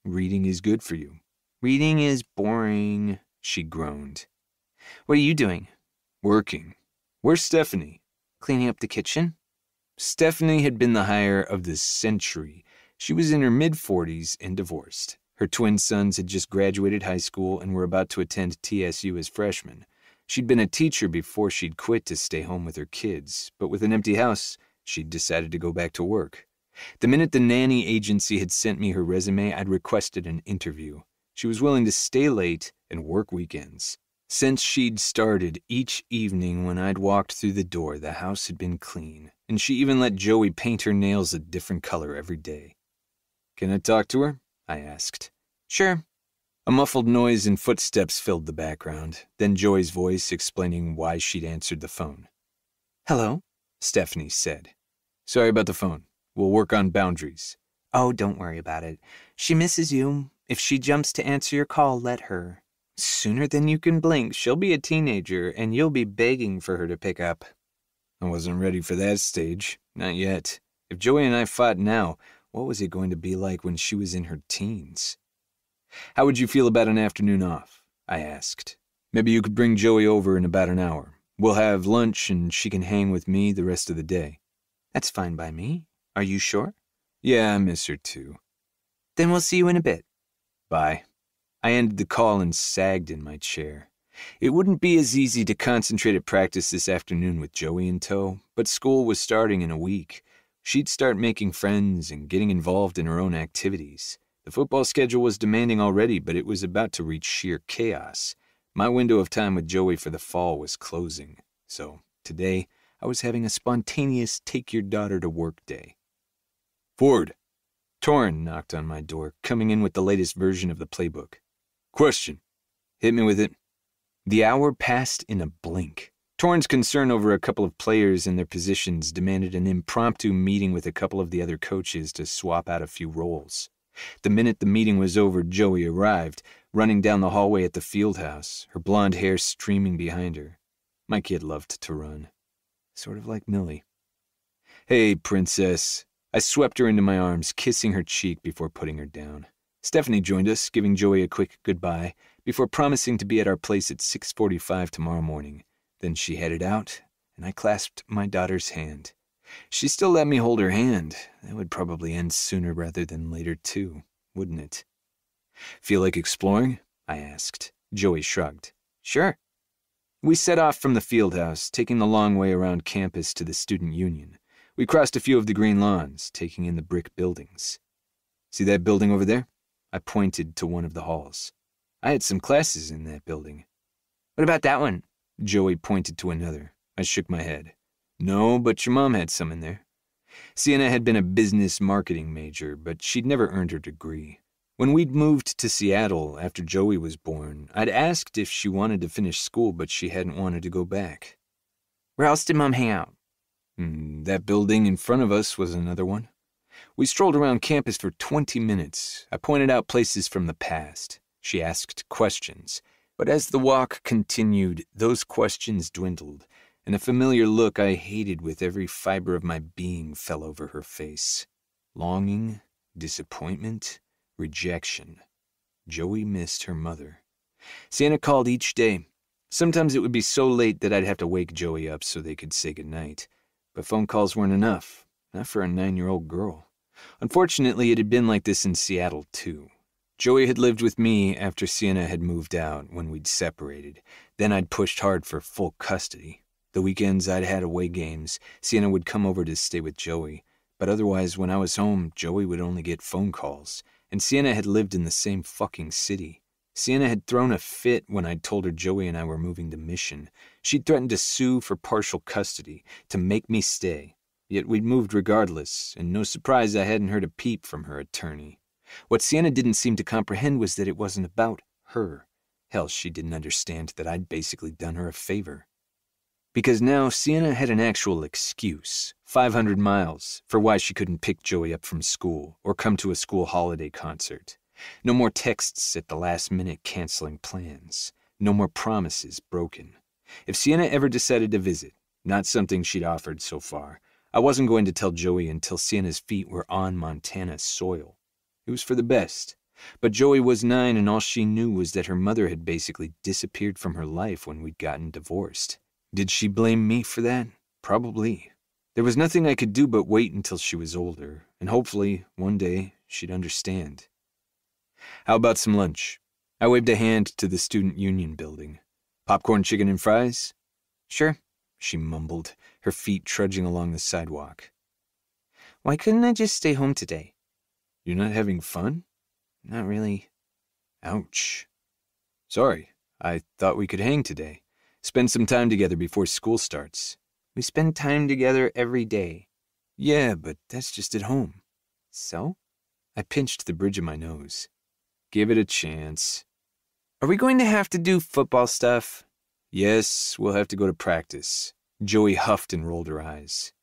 Reading is good for you. Reading is boring, she groaned. What are you doing? Working. Where's Stephanie? Cleaning up the kitchen? Stephanie had been the hire of the century. She was in her mid 40s and divorced. Her twin sons had just graduated high school and were about to attend TSU as freshmen. She'd been a teacher before she'd quit to stay home with her kids, but with an empty house, she'd decided to go back to work. The minute the nanny agency had sent me her resume, I'd requested an interview. She was willing to stay late and work weekends. Since she'd started, each evening when I'd walked through the door, the house had been clean, and she even let Joey paint her nails a different color every day. Can I talk to her? I asked. Sure. A muffled noise and footsteps filled the background, then Joey's voice explaining why she'd answered the phone. Hello, Stephanie said. Sorry about the phone. We'll work on boundaries. Oh, don't worry about it. She misses you. If she jumps to answer your call, let her. Sooner than you can blink, she'll be a teenager, and you'll be begging for her to pick up. I wasn't ready for that stage. Not yet. If Joey and I fought now, what was it going to be like when she was in her teens? How would you feel about an afternoon off? I asked. Maybe you could bring Joey over in about an hour. We'll have lunch and she can hang with me the rest of the day. That's fine by me. Are you sure? Yeah, I miss her too. Then we'll see you in a bit. Bye. I ended the call and sagged in my chair. It wouldn't be as easy to concentrate at practice this afternoon with Joey in tow, but school was starting in a week. She'd start making friends and getting involved in her own activities. The football schedule was demanding already, but it was about to reach sheer chaos. My window of time with Joey for the fall was closing, so today I was having a spontaneous take your daughter to work day. Ford. Torin knocked on my door, coming in with the latest version of the playbook. Question. Hit me with it. The hour passed in a blink. Torin's concern over a couple of players and their positions demanded an impromptu meeting with a couple of the other coaches to swap out a few roles. The minute the meeting was over, Joey arrived, running down the hallway at the field house, her blonde hair streaming behind her. My kid loved to run. Sort of like Millie. Hey, princess. I swept her into my arms, kissing her cheek before putting her down. Stephanie joined us, giving Joey a quick goodbye, before promising to be at our place at 6.45 tomorrow morning. Then she headed out, and I clasped my daughter's hand. She still let me hold her hand. That would probably end sooner rather than later, too, wouldn't it? Feel like exploring? I asked. Joey shrugged. Sure. We set off from the field house, taking the long way around campus to the student union. We crossed a few of the green lawns, taking in the brick buildings. See that building over there? I pointed to one of the halls. I had some classes in that building. What about that one? Joey pointed to another. I shook my head. No, but your mom had some in there. Sienna had been a business marketing major, but she'd never earned her degree. When we'd moved to Seattle after Joey was born, I'd asked if she wanted to finish school, but she hadn't wanted to go back. Where else did Mom hang out? Mm, that building in front of us was another one. We strolled around campus for 20 minutes. I pointed out places from the past. She asked questions. But as the walk continued, those questions dwindled, and a familiar look I hated with every fiber of my being fell over her face. Longing, disappointment, rejection. Joey missed her mother. Sienna called each day. Sometimes it would be so late that I'd have to wake Joey up so they could say goodnight. But phone calls weren't enough, not for a nine year old girl. Unfortunately, it had been like this in Seattle, too. Joey had lived with me after Sienna had moved out when we'd separated. Then I'd pushed hard for full custody. The weekends I'd had away games, Sienna would come over to stay with Joey. But otherwise, when I was home, Joey would only get phone calls. And Sienna had lived in the same fucking city. Sienna had thrown a fit when I'd told her Joey and I were moving to Mission. She'd threatened to sue for partial custody, to make me stay. Yet we'd moved regardless, and no surprise I hadn't heard a peep from her attorney. What Sienna didn't seem to comprehend was that it wasn't about her. Hell, she didn't understand that I'd basically done her a favor. Because now Sienna had an actual excuse 500 miles for why she couldn't pick Joey up from school or come to a school holiday concert. No more texts at the last minute canceling plans. No more promises broken. If Sienna ever decided to visit, not something she'd offered so far, I wasn't going to tell Joey until Sienna's feet were on Montana's soil. It was for the best. But Joey was nine, and all she knew was that her mother had basically disappeared from her life when we'd gotten divorced. Did she blame me for that? Probably. There was nothing I could do but wait until she was older, and hopefully, one day, she'd understand. How about some lunch? I waved a hand to the student union building. Popcorn, chicken, and fries? Sure, she mumbled, her feet trudging along the sidewalk. Why couldn't I just stay home today? You're not having fun? Not really. Ouch. Sorry, I thought we could hang today. Spend some time together before school starts. We spend time together every day. Yeah, but that's just at home. So? I pinched the bridge of my nose. Give it a chance. Are we going to have to do football stuff? Yes, we'll have to go to practice. Joey huffed and rolled her eyes.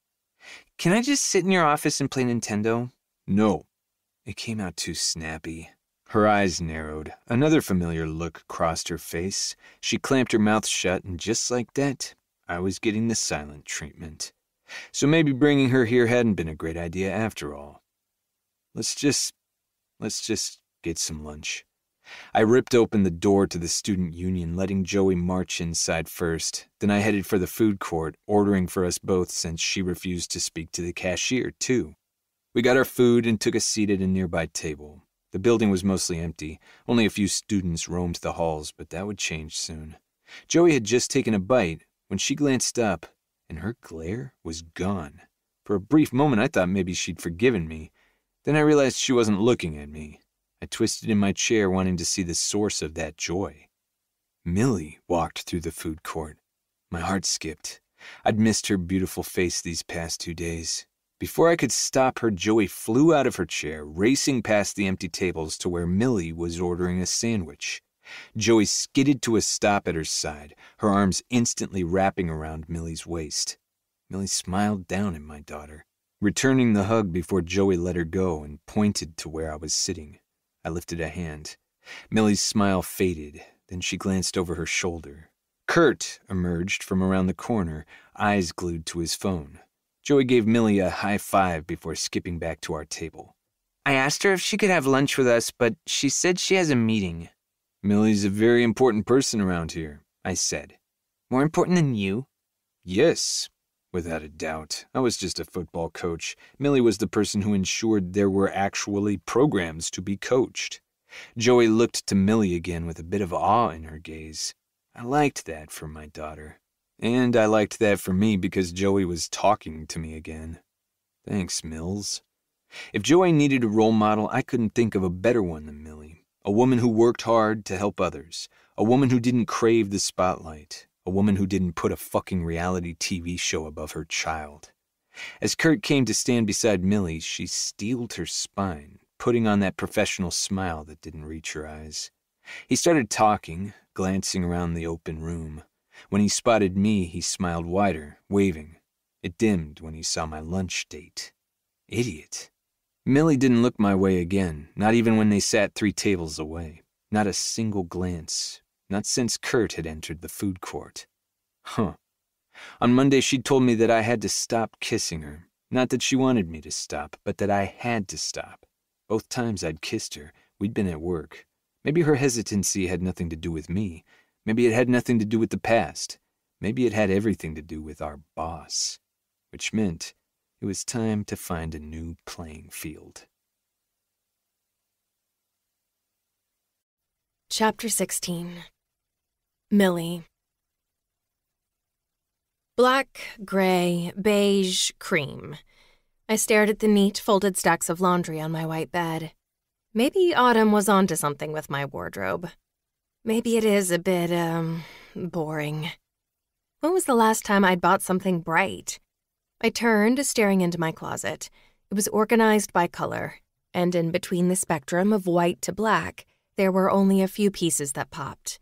Can I just sit in your office and play Nintendo? No. It came out too snappy. Her eyes narrowed. Another familiar look crossed her face. She clamped her mouth shut, and just like that, I was getting the silent treatment. So maybe bringing her here hadn't been a great idea after all. Let's just. let's just get some lunch. I ripped open the door to the student union, letting Joey march inside first. Then I headed for the food court, ordering for us both since she refused to speak to the cashier, too. We got our food and took a seat at a nearby table. The building was mostly empty. Only a few students roamed the halls, but that would change soon. Joey had just taken a bite when she glanced up, and her glare was gone. For a brief moment, I thought maybe she'd forgiven me. Then I realized she wasn't looking at me. I twisted in my chair, wanting to see the source of that joy. Millie walked through the food court. My heart skipped. I'd missed her beautiful face these past two days. Before I could stop her, Joey flew out of her chair, racing past the empty tables to where Millie was ordering a sandwich. Joey skidded to a stop at her side, her arms instantly wrapping around Millie's waist. Millie smiled down at my daughter, returning the hug before Joey let her go and pointed to where I was sitting. I lifted a hand. Millie's smile faded, then she glanced over her shoulder. Kurt emerged from around the corner, eyes glued to his phone. Joey gave Millie a high five before skipping back to our table. I asked her if she could have lunch with us, but she said she has a meeting. Millie's a very important person around here, I said. More important than you? Yes, without a doubt. I was just a football coach. Millie was the person who ensured there were actually programs to be coached. Joey looked to Millie again with a bit of awe in her gaze. I liked that for my daughter. And I liked that for me because Joey was talking to me again. Thanks, Mills. If Joey needed a role model, I couldn't think of a better one than Millie. A woman who worked hard to help others. A woman who didn't crave the spotlight. A woman who didn't put a fucking reality TV show above her child. As Kurt came to stand beside Millie, she steeled her spine, putting on that professional smile that didn't reach her eyes. He started talking, glancing around the open room. When he spotted me, he smiled wider, waving. It dimmed when he saw my lunch date. Idiot. Millie didn't look my way again, not even when they sat three tables away. Not a single glance, not since Kurt had entered the food court. Huh. On Monday, she'd told me that I had to stop kissing her. Not that she wanted me to stop, but that I had to stop. Both times I'd kissed her, we'd been at work. Maybe her hesitancy had nothing to do with me. Maybe it had nothing to do with the past. Maybe it had everything to do with our boss. Which meant it was time to find a new playing field. Chapter 16 Millie. Black, gray, beige, cream. I stared at the neat, folded stacks of laundry on my white bed. Maybe Autumn was onto something with my wardrobe. Maybe it is a bit, um, boring. When was the last time I'd bought something bright? I turned, staring into my closet. It was organized by color, and in between the spectrum of white to black, there were only a few pieces that popped.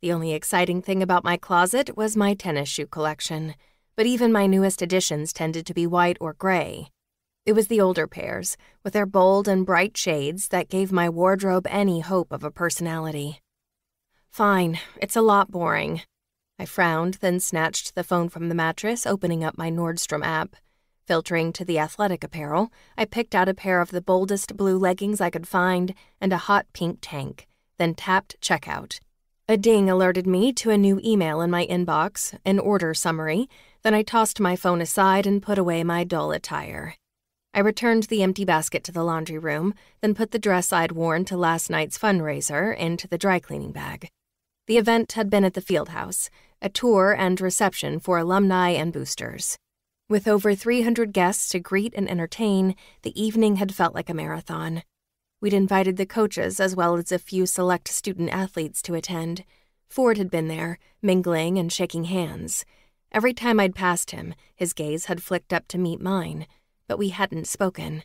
The only exciting thing about my closet was my tennis shoe collection, but even my newest additions tended to be white or gray. It was the older pairs, with their bold and bright shades, that gave my wardrobe any hope of a personality. Fine, it's a lot boring. I frowned, then snatched the phone from the mattress, opening up my Nordstrom app. Filtering to the athletic apparel, I picked out a pair of the boldest blue leggings I could find and a hot pink tank, then tapped checkout. A ding alerted me to a new email in my inbox, an order summary. Then I tossed my phone aside and put away my dull attire. I returned the empty basket to the laundry room, then put the dress I'd worn to last night's fundraiser into the dry cleaning bag. The event had been at the Fieldhouse, a tour and reception for alumni and boosters. With over 300 guests to greet and entertain, the evening had felt like a marathon. We'd invited the coaches as well as a few select student athletes to attend. Ford had been there, mingling and shaking hands. Every time I'd passed him, his gaze had flicked up to meet mine, but we hadn't spoken.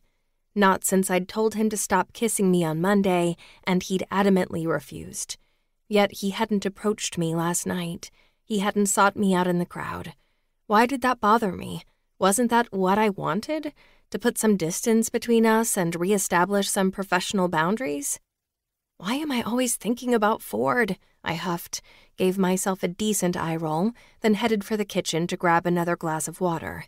Not since I'd told him to stop kissing me on Monday, and he'd adamantly refused. Yet he hadn't approached me last night. He hadn't sought me out in the crowd. Why did that bother me? Wasn't that what I wanted? to put some distance between us and reestablish some professional boundaries? Why am I always thinking about Ford? I huffed, gave myself a decent eye roll, then headed for the kitchen to grab another glass of water.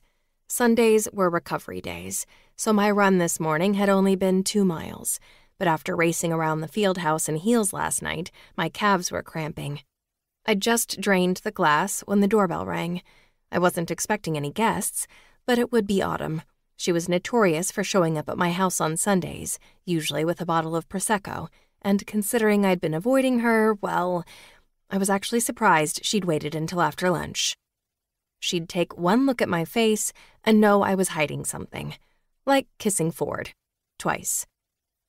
Sundays were recovery days, so my run this morning had only been two miles, but after racing around the field house in heels last night, my calves were cramping. I'd just drained the glass when the doorbell rang. I wasn't expecting any guests, but it would be Autumn. She was notorious for showing up at my house on Sundays, usually with a bottle of Prosecco, and considering I'd been avoiding her, well, I was actually surprised she'd waited until after lunch. She'd take one look at my face and know I was hiding something, like kissing Ford. Twice.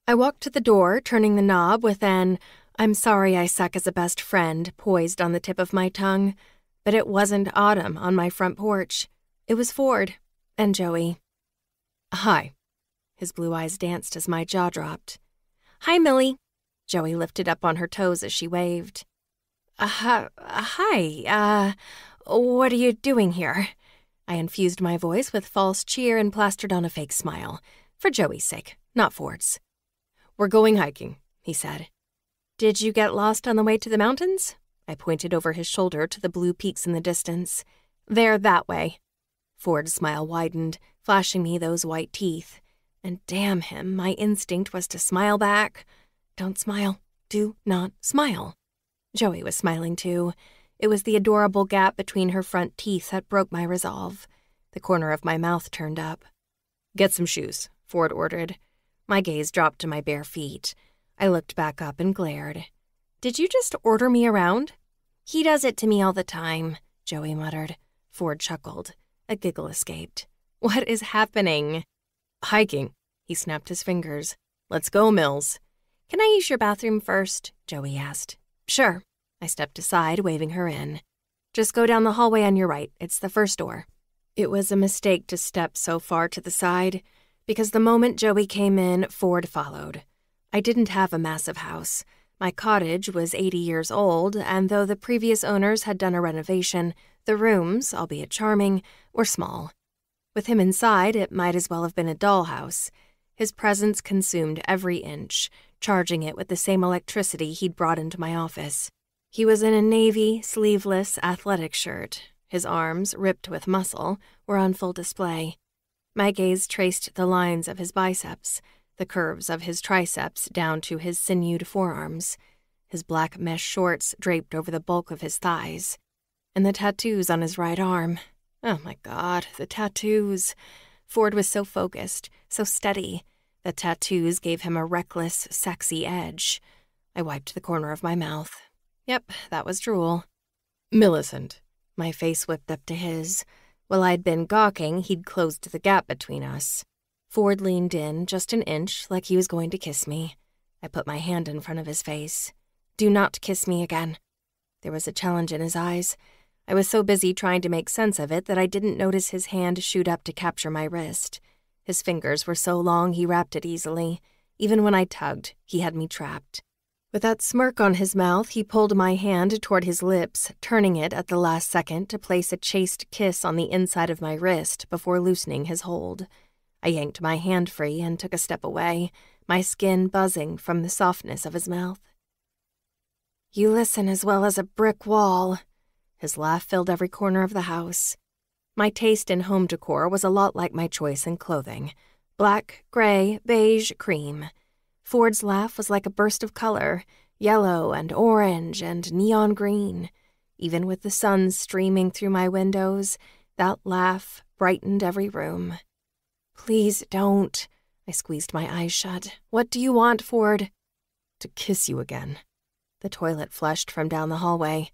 I walked to the door, turning the knob with an, I'm sorry I suck as a best friend, poised on the tip of my tongue. But it wasn't Autumn on my front porch. It was Ford and Joey. Hi. His blue eyes danced as my jaw dropped. Hi, Millie. Joey lifted up on her toes as she waved. Uh, hi, uh, what are you doing here? I infused my voice with false cheer and plastered on a fake smile. For Joey's sake, not Ford's. We're going hiking, he said. Did you get lost on the way to the mountains? I pointed over his shoulder to the blue peaks in the distance. They're that way. Ford's smile widened, flashing me those white teeth. And damn him, my instinct was to smile back. Don't smile. Do not smile. Joey was smiling too. It was the adorable gap between her front teeth that broke my resolve. The corner of my mouth turned up. Get some shoes, Ford ordered. My gaze dropped to my bare feet. I looked back up and glared. Did you just order me around? He does it to me all the time, Joey muttered. Ford chuckled. A giggle escaped. What is happening? Hiking. He snapped his fingers. Let's go, Mills. Can I use your bathroom first? Joey asked. Sure. I stepped aside, waving her in. Just go down the hallway on your right. It's the first door. It was a mistake to step so far to the side, because the moment Joey came in, Ford followed. I didn't have a massive house. My cottage was 80 years old, and though the previous owners had done a renovation, the rooms, albeit charming, were small. With him inside, it might as well have been a dollhouse. His presence consumed every inch, charging it with the same electricity he'd brought into my office. He was in a navy, sleeveless, athletic shirt. His arms, ripped with muscle, were on full display. My gaze traced the lines of his biceps, the curves of his triceps down to his sinewed forearms, his black mesh shorts draped over the bulk of his thighs, and the tattoos on his right arm. Oh my god, the tattoos. Ford was so focused, so steady. The tattoos gave him a reckless, sexy edge. I wiped the corner of my mouth. Yep, that was drool. Millicent. My face whipped up to his. While I'd been gawking, he'd closed the gap between us. Ford leaned in just an inch like he was going to kiss me. I put my hand in front of his face. Do not kiss me again. There was a challenge in his eyes. I was so busy trying to make sense of it that I didn't notice his hand shoot up to capture my wrist. His fingers were so long he wrapped it easily. Even when I tugged, he had me trapped. With that smirk on his mouth, he pulled my hand toward his lips, turning it at the last second to place a chaste kiss on the inside of my wrist before loosening his hold. I yanked my hand free and took a step away, my skin buzzing from the softness of his mouth. You listen as well as a brick wall. His laugh filled every corner of the house. My taste in home decor was a lot like my choice in clothing black, gray, beige, cream. Ford's laugh was like a burst of color yellow and orange and neon green. Even with the sun streaming through my windows, that laugh brightened every room. Please don't. I squeezed my eyes shut. What do you want, Ford? To kiss you again. The toilet flushed from down the hallway.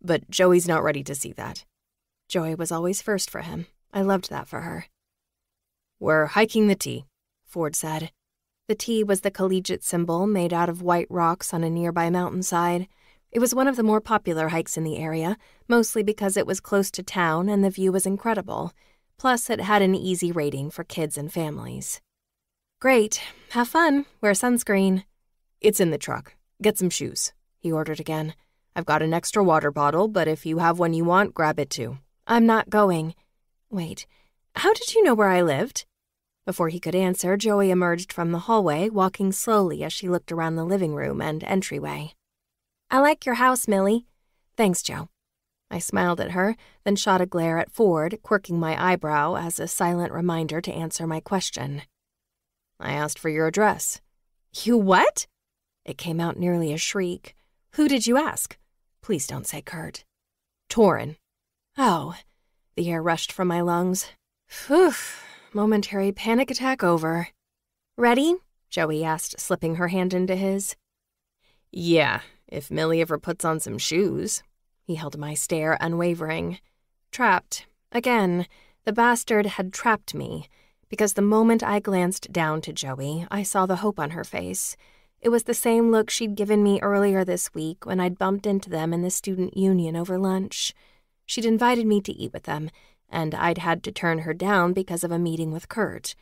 But Joey's not ready to see that. Joey was always first for him. I loved that for her. We're hiking the T, Ford said. The T was the collegiate symbol made out of white rocks on a nearby mountainside. It was one of the more popular hikes in the area, mostly because it was close to town and the view was incredible. Plus, it had an easy rating for kids and families. Great. Have fun. Wear sunscreen. It's in the truck. Get some shoes, he ordered again. I've got an extra water bottle, but if you have one you want, grab it too. I'm not going. Wait, how did you know where I lived? Before he could answer, Joey emerged from the hallway, walking slowly as she looked around the living room and entryway. I like your house, Millie. Thanks, Joe. I smiled at her, then shot a glare at Ford, quirking my eyebrow as a silent reminder to answer my question. I asked for your address. You what? It came out nearly a shriek. Who did you ask? Please don't say Kurt. Torin. Oh. The air rushed from my lungs. Phew. Momentary panic attack over. Ready? Joey asked, slipping her hand into his. Yeah, if Millie ever puts on some shoes. He held my stare, unwavering. Trapped. Again. The bastard had trapped me, because the moment I glanced down to Joey, I saw the hope on her face. It was the same look she'd given me earlier this week when I'd bumped into them in the student union over lunch. She'd invited me to eat with them, and I'd had to turn her down because of a meeting with Kurt.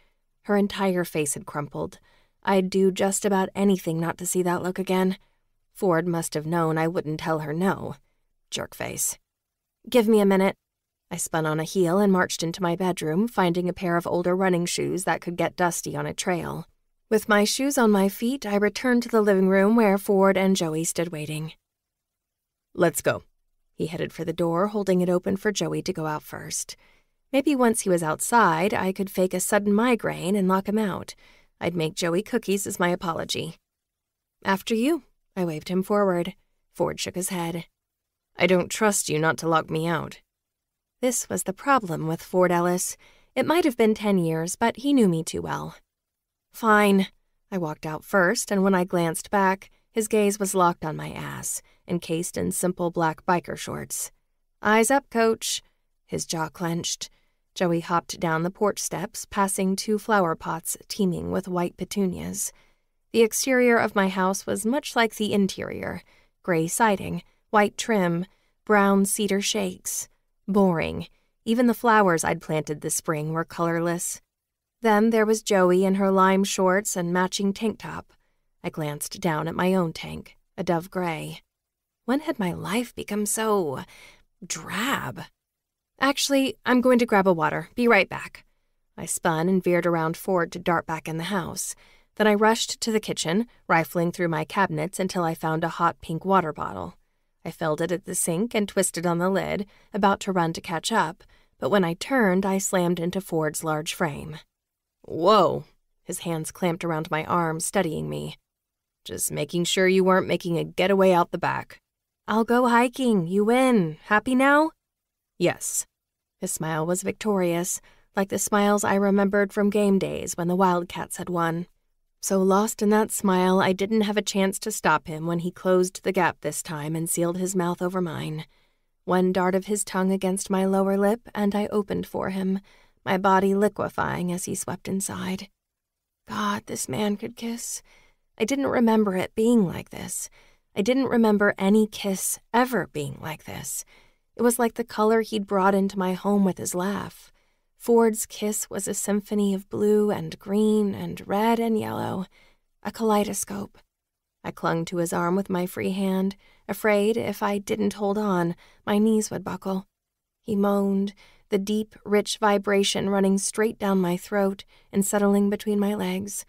Her entire face had crumpled. I'd do just about anything not to see that look again. Ford must have known I wouldn't tell her no. Jerkface. Give me a minute, I spun on a heel and marched into my bedroom, finding a pair of older running shoes that could get dusty on a trail. With my shoes on my feet, I returned to the living room where Ford and Joey stood waiting. Let's go. He headed for the door, holding it open for Joey to go out first. Maybe once he was outside, I could fake a sudden migraine and lock him out. I'd make Joey cookies as my apology. After you, I waved him forward. Ford shook his head. I don't trust you not to lock me out. This was the problem with Ford Ellis. It might have been ten years, but he knew me too well. Fine. I walked out first, and when I glanced back, his gaze was locked on my ass, encased in simple black biker shorts. Eyes up, coach. His jaw clenched. Joey hopped down the porch steps, passing two flower pots teeming with white petunias. The exterior of my house was much like the interior gray siding, white trim, brown cedar shakes. Boring. Even the flowers I'd planted this spring were colorless. Then there was Joey in her lime shorts and matching tank top. I glanced down at my own tank, a dove gray. When had my life become so drab? Actually, I'm going to grab a water. Be right back. I spun and veered around Ford to dart back in the house. Then I rushed to the kitchen, rifling through my cabinets until I found a hot pink water bottle. I filled it at the sink and twisted on the lid, about to run to catch up, but when I turned, I slammed into Ford's large frame. Whoa! His hands clamped around my arm, studying me. Just making sure you weren't making a getaway out the back. I'll go hiking. You win. Happy now? Yes. His smile was victorious, like the smiles I remembered from game days when the Wildcats had won. So lost in that smile, I didn't have a chance to stop him when he closed the gap this time and sealed his mouth over mine. One dart of his tongue against my lower lip, and I opened for him, my body liquefying as he swept inside. God, this man could kiss. I didn't remember it being like this. I didn't remember any kiss ever being like this. It was like the color he'd brought into my home with his laugh. Ford's kiss was a symphony of blue and green and red and yellow, a kaleidoscope. I clung to his arm with my free hand, afraid if I didn't hold on, my knees would buckle. He moaned, the deep, rich vibration running straight down my throat and settling between my legs.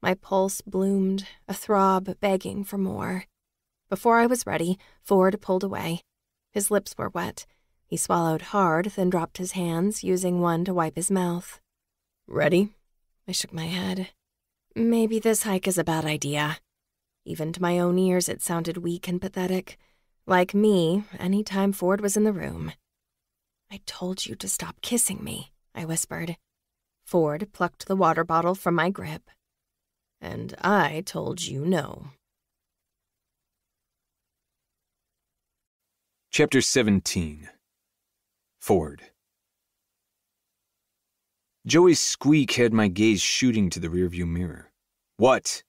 My pulse bloomed, a throb begging for more. Before I was ready, Ford pulled away. His lips were wet. He swallowed hard, then dropped his hands, using one to wipe his mouth. Ready? I shook my head. Maybe this hike is a bad idea. Even to my own ears, it sounded weak and pathetic. Like me, any time Ford was in the room. I told you to stop kissing me, I whispered. Ford plucked the water bottle from my grip. And I told you no. Chapter 17 Ford. Joey's squeak had my gaze shooting to the rearview mirror. What?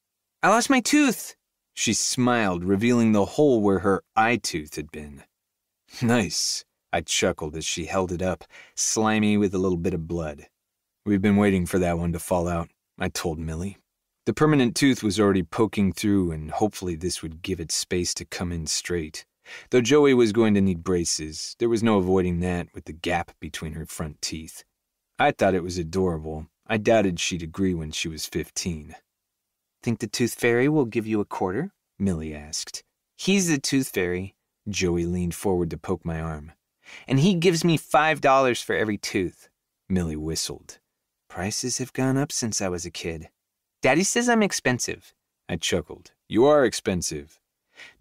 I lost my tooth. She smiled, revealing the hole where her eye tooth had been. Nice. I chuckled as she held it up, slimy with a little bit of blood. We've been waiting for that one to fall out, I told Millie. The permanent tooth was already poking through, and hopefully this would give it space to come in straight. Though Joey was going to need braces, there was no avoiding that with the gap between her front teeth. I thought it was adorable. I doubted she'd agree when she was 15. Think the Tooth Fairy will give you a quarter? Millie asked. He's the Tooth Fairy. Joey leaned forward to poke my arm. And he gives me five dollars for every tooth. Millie whistled. Prices have gone up since I was a kid. Daddy says I'm expensive. I chuckled. You are expensive.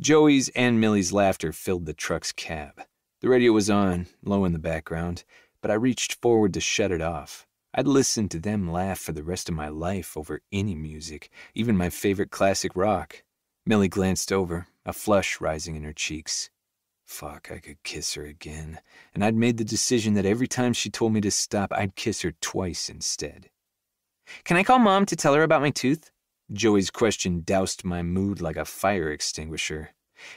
Joey's and Millie's laughter filled the truck's cab. The radio was on, low in the background, but I reached forward to shut it off. I'd listen to them laugh for the rest of my life over any music, even my favorite classic rock. Millie glanced over, a flush rising in her cheeks. Fuck, I could kiss her again. And I'd made the decision that every time she told me to stop, I'd kiss her twice instead. Can I call mom to tell her about my tooth? Joey's question doused my mood like a fire extinguisher.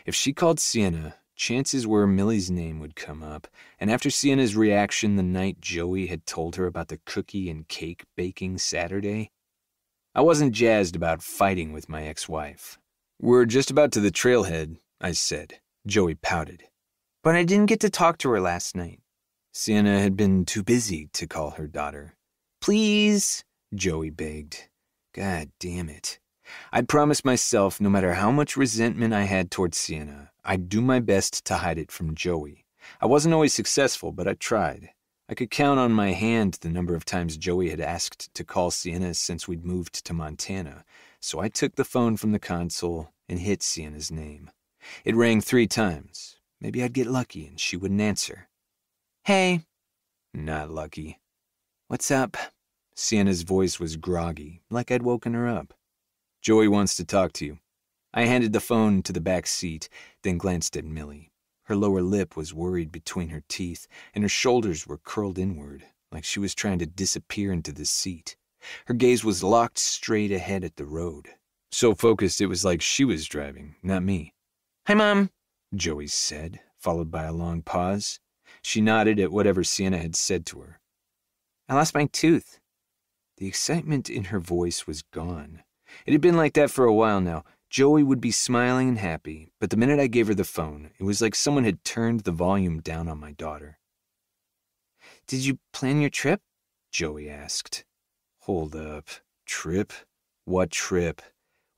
If she called Sienna, chances were Millie's name would come up, and after Sienna's reaction the night Joey had told her about the cookie and cake baking Saturday, I wasn't jazzed about fighting with my ex wife. We're just about to the trailhead, I said. Joey pouted. But I didn't get to talk to her last night. Sienna had been too busy to call her daughter. Please, Joey begged. God damn it. I'd promised myself no matter how much resentment I had towards Sienna, I'd do my best to hide it from Joey. I wasn't always successful, but I tried. I could count on my hand the number of times Joey had asked to call Sienna since we'd moved to Montana, so I took the phone from the console and hit Sienna's name. It rang three times. Maybe I'd get lucky and she wouldn't answer. Hey. Not lucky. What's up? Sienna's voice was groggy, like I'd woken her up. Joey wants to talk to you. I handed the phone to the back seat, then glanced at Millie. Her lower lip was worried between her teeth, and her shoulders were curled inward, like she was trying to disappear into the seat. Her gaze was locked straight ahead at the road. So focused it was like she was driving, not me. Hi, Mom, Joey said, followed by a long pause. She nodded at whatever Sienna had said to her. I lost my tooth. The excitement in her voice was gone. It had been like that for a while now. Joey would be smiling and happy, but the minute I gave her the phone, it was like someone had turned the volume down on my daughter. Did you plan your trip? Joey asked. Hold up. Trip? What trip?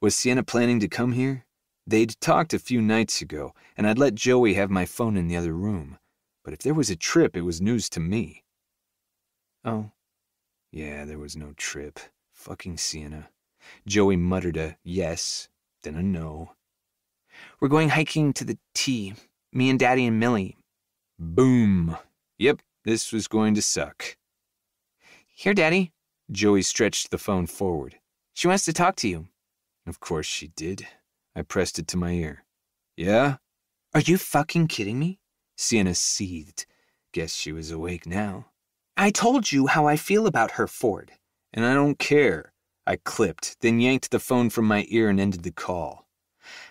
Was Sienna planning to come here? They'd talked a few nights ago, and I'd let Joey have my phone in the other room. But if there was a trip, it was news to me. Oh, yeah, there was no trip. Fucking Sienna. Joey muttered a yes, then a no. We're going hiking to the T. Me and Daddy and Millie. Boom. Yep, this was going to suck. Here, Daddy. Joey stretched the phone forward. She wants to talk to you. Of course she did. I pressed it to my ear. Yeah? Are you fucking kidding me? Sienna seethed. Guess she was awake now. I told you how I feel about her, Ford. And I don't care. I clipped, then yanked the phone from my ear and ended the call.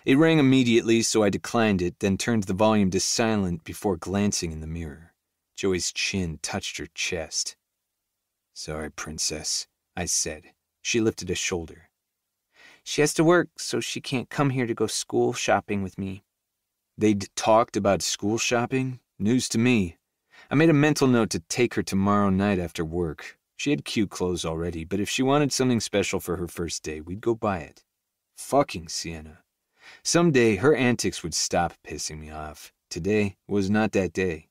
It rang immediately, so I declined it, then turned the volume to silent before glancing in the mirror. Joey's chin touched her chest. Sorry, Princess, I said. She lifted a shoulder. She has to work, so she can't come here to go school shopping with me. They'd talked about school shopping? News to me. I made a mental note to take her tomorrow night after work. She had cute clothes already, but if she wanted something special for her first day, we'd go buy it. Fucking Sienna. Someday her antics would stop pissing me off. Today was not that day.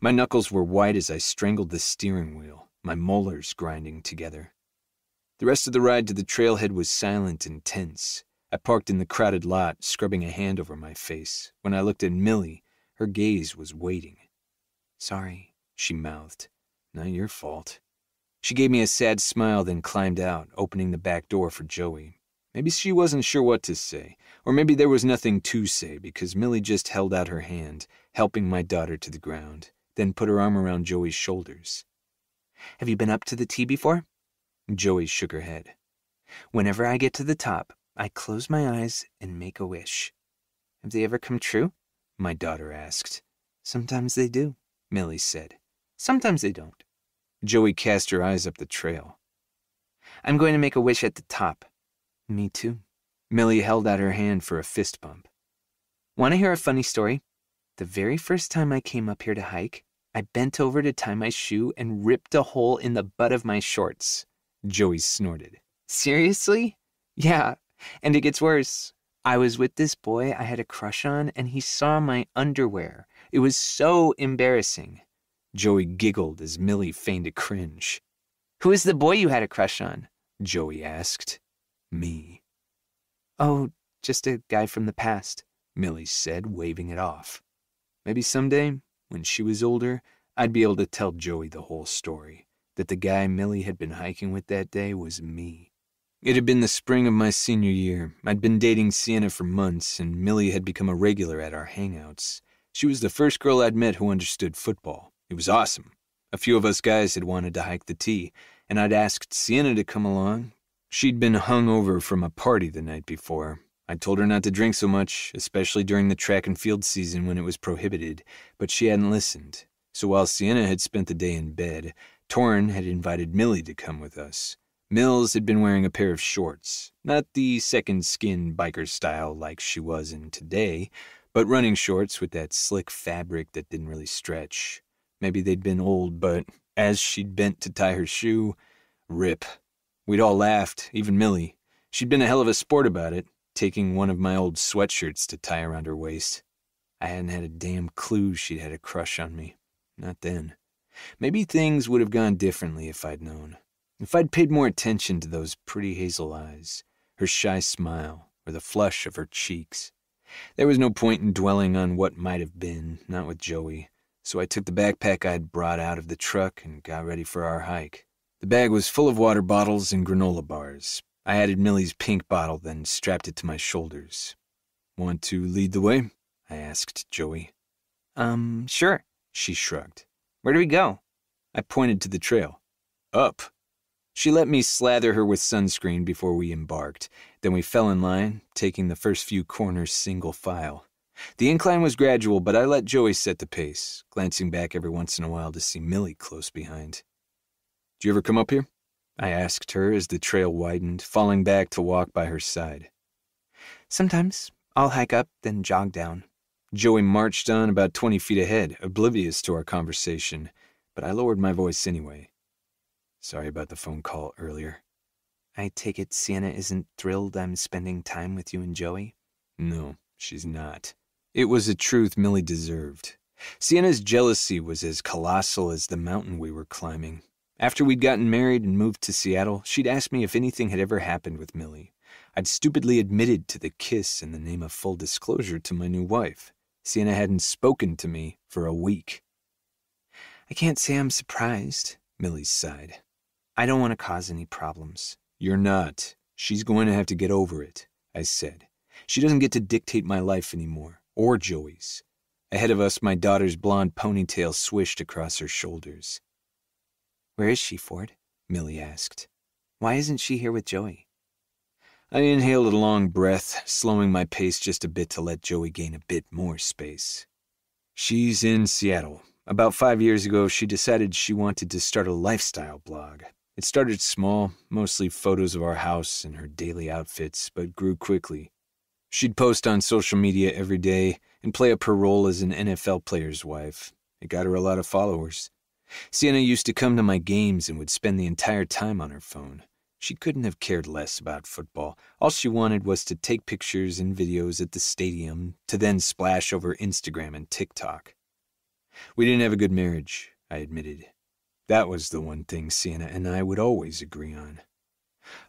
My knuckles were white as I strangled the steering wheel, my molars grinding together. The rest of the ride to the trailhead was silent and tense. I parked in the crowded lot, scrubbing a hand over my face. When I looked at Millie, her gaze was waiting. Sorry, she mouthed. Not your fault. She gave me a sad smile, then climbed out, opening the back door for Joey. Maybe she wasn't sure what to say, or maybe there was nothing to say because Millie just held out her hand, helping my daughter to the ground, then put her arm around Joey's shoulders. Have you been up to the T before? Joey shook her head. Whenever I get to the top, I close my eyes and make a wish. Have they ever come true? My daughter asked. Sometimes they do. Millie said. Sometimes they don't. Joey cast her eyes up the trail. I'm going to make a wish at the top. Me too. Millie held out her hand for a fist bump. Want to hear a funny story? The very first time I came up here to hike, I bent over to tie my shoe and ripped a hole in the butt of my shorts. Joey snorted. Seriously? Yeah, and it gets worse. I was with this boy I had a crush on, and he saw my underwear. It was so embarrassing. Joey giggled as Millie feigned a cringe. Who is the boy you had a crush on? Joey asked. Me. Oh, just a guy from the past, Millie said, waving it off. Maybe someday, when she was older, I'd be able to tell Joey the whole story that the guy Millie had been hiking with that day was me. It had been the spring of my senior year. I'd been dating Sienna for months, and Millie had become a regular at our hangouts. She was the first girl I'd met who understood football. It was awesome. A few of us guys had wanted to hike the T, and I'd asked Sienna to come along. She'd been hung over from a party the night before. I told her not to drink so much, especially during the track and field season when it was prohibited, but she hadn't listened. So while Sienna had spent the day in bed, Torin had invited Millie to come with us. Mills had been wearing a pair of shorts, not the second skin biker style like she was in today, but running shorts with that slick fabric that didn't really stretch. Maybe they'd been old, but as she'd bent to tie her shoe, rip. We'd all laughed, even Millie. She'd been a hell of a sport about it, taking one of my old sweatshirts to tie around her waist. I hadn't had a damn clue she'd had a crush on me. Not then. Maybe things would have gone differently if I'd known. If I'd paid more attention to those pretty hazel eyes, her shy smile, or the flush of her cheeks. There was no point in dwelling on what might have been, not with Joey, so I took the backpack I'd brought out of the truck and got ready for our hike. The bag was full of water bottles and granola bars. I added Millie's pink bottle, then strapped it to my shoulders. Want to lead the way? I asked Joey. Um, sure, she shrugged. Where do we go? I pointed to the trail. Up. She let me slather her with sunscreen before we embarked. Then we fell in line, taking the first few corners single file. The incline was gradual, but I let Joey set the pace, glancing back every once in a while to see Millie close behind. Do you ever come up here? I asked her as the trail widened, falling back to walk by her side. Sometimes. I'll hike up, then jog down. Joey marched on about 20 feet ahead, oblivious to our conversation, but I lowered my voice anyway. Sorry about the phone call earlier. I take it Sienna isn't thrilled I'm spending time with you and Joey? No, she's not. It was a truth Millie deserved. Sienna's jealousy was as colossal as the mountain we were climbing. After we'd gotten married and moved to Seattle, she'd asked me if anything had ever happened with Millie. I'd stupidly admitted to the kiss in the name of full disclosure to my new wife. Sienna hadn't spoken to me for a week. I can't say I'm surprised, Millie sighed. I don't want to cause any problems. You're not. She's going to have to get over it, I said. She doesn't get to dictate my life anymore, or Joey's. Ahead of us, my daughter's blonde ponytail swished across her shoulders. Where is she, Ford? Millie asked. Why isn't she here with Joey? I inhaled a long breath, slowing my pace just a bit to let Joey gain a bit more space. She's in Seattle. About five years ago, she decided she wanted to start a lifestyle blog. It started small, mostly photos of our house and her daily outfits, but grew quickly. She'd post on social media every day and play up her role as an NFL player's wife. It got her a lot of followers. Sienna used to come to my games and would spend the entire time on her phone. She couldn't have cared less about football. All she wanted was to take pictures and videos at the stadium to then splash over Instagram and TikTok. We didn't have a good marriage, I admitted. That was the one thing Sienna and I would always agree on.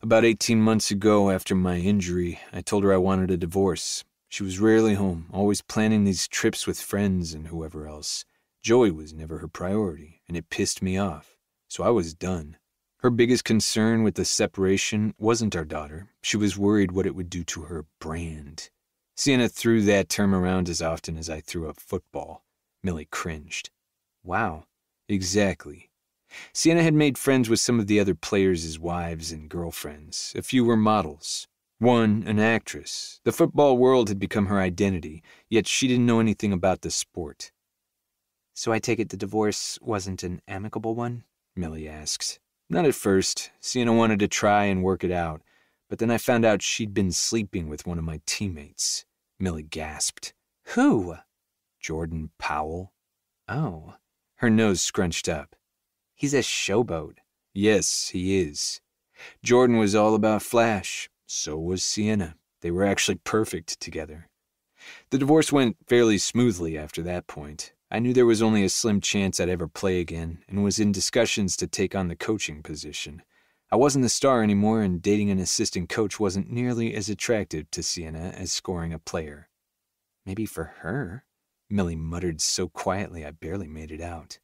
About 18 months ago, after my injury, I told her I wanted a divorce. She was rarely home, always planning these trips with friends and whoever else. Joey was never her priority, and it pissed me off. So I was done. Her biggest concern with the separation wasn't our daughter. She was worried what it would do to her brand. Sienna threw that term around as often as I threw a football. Millie cringed. Wow. Exactly. Sienna had made friends with some of the other players' wives and girlfriends. A few were models. One, an actress. The football world had become her identity, yet she didn't know anything about the sport. So I take it the divorce wasn't an amicable one? Millie asked. Not at first. Sienna wanted to try and work it out, but then I found out she'd been sleeping with one of my teammates. Millie gasped. Who? Jordan Powell. Oh. Her nose scrunched up. He's a showboat. Yes, he is. Jordan was all about Flash. So was Sienna. They were actually perfect together. The divorce went fairly smoothly after that point. I knew there was only a slim chance I'd ever play again and was in discussions to take on the coaching position. I wasn't the star anymore, and dating an assistant coach wasn't nearly as attractive to Sienna as scoring a player. Maybe for her, Millie muttered so quietly I barely made it out.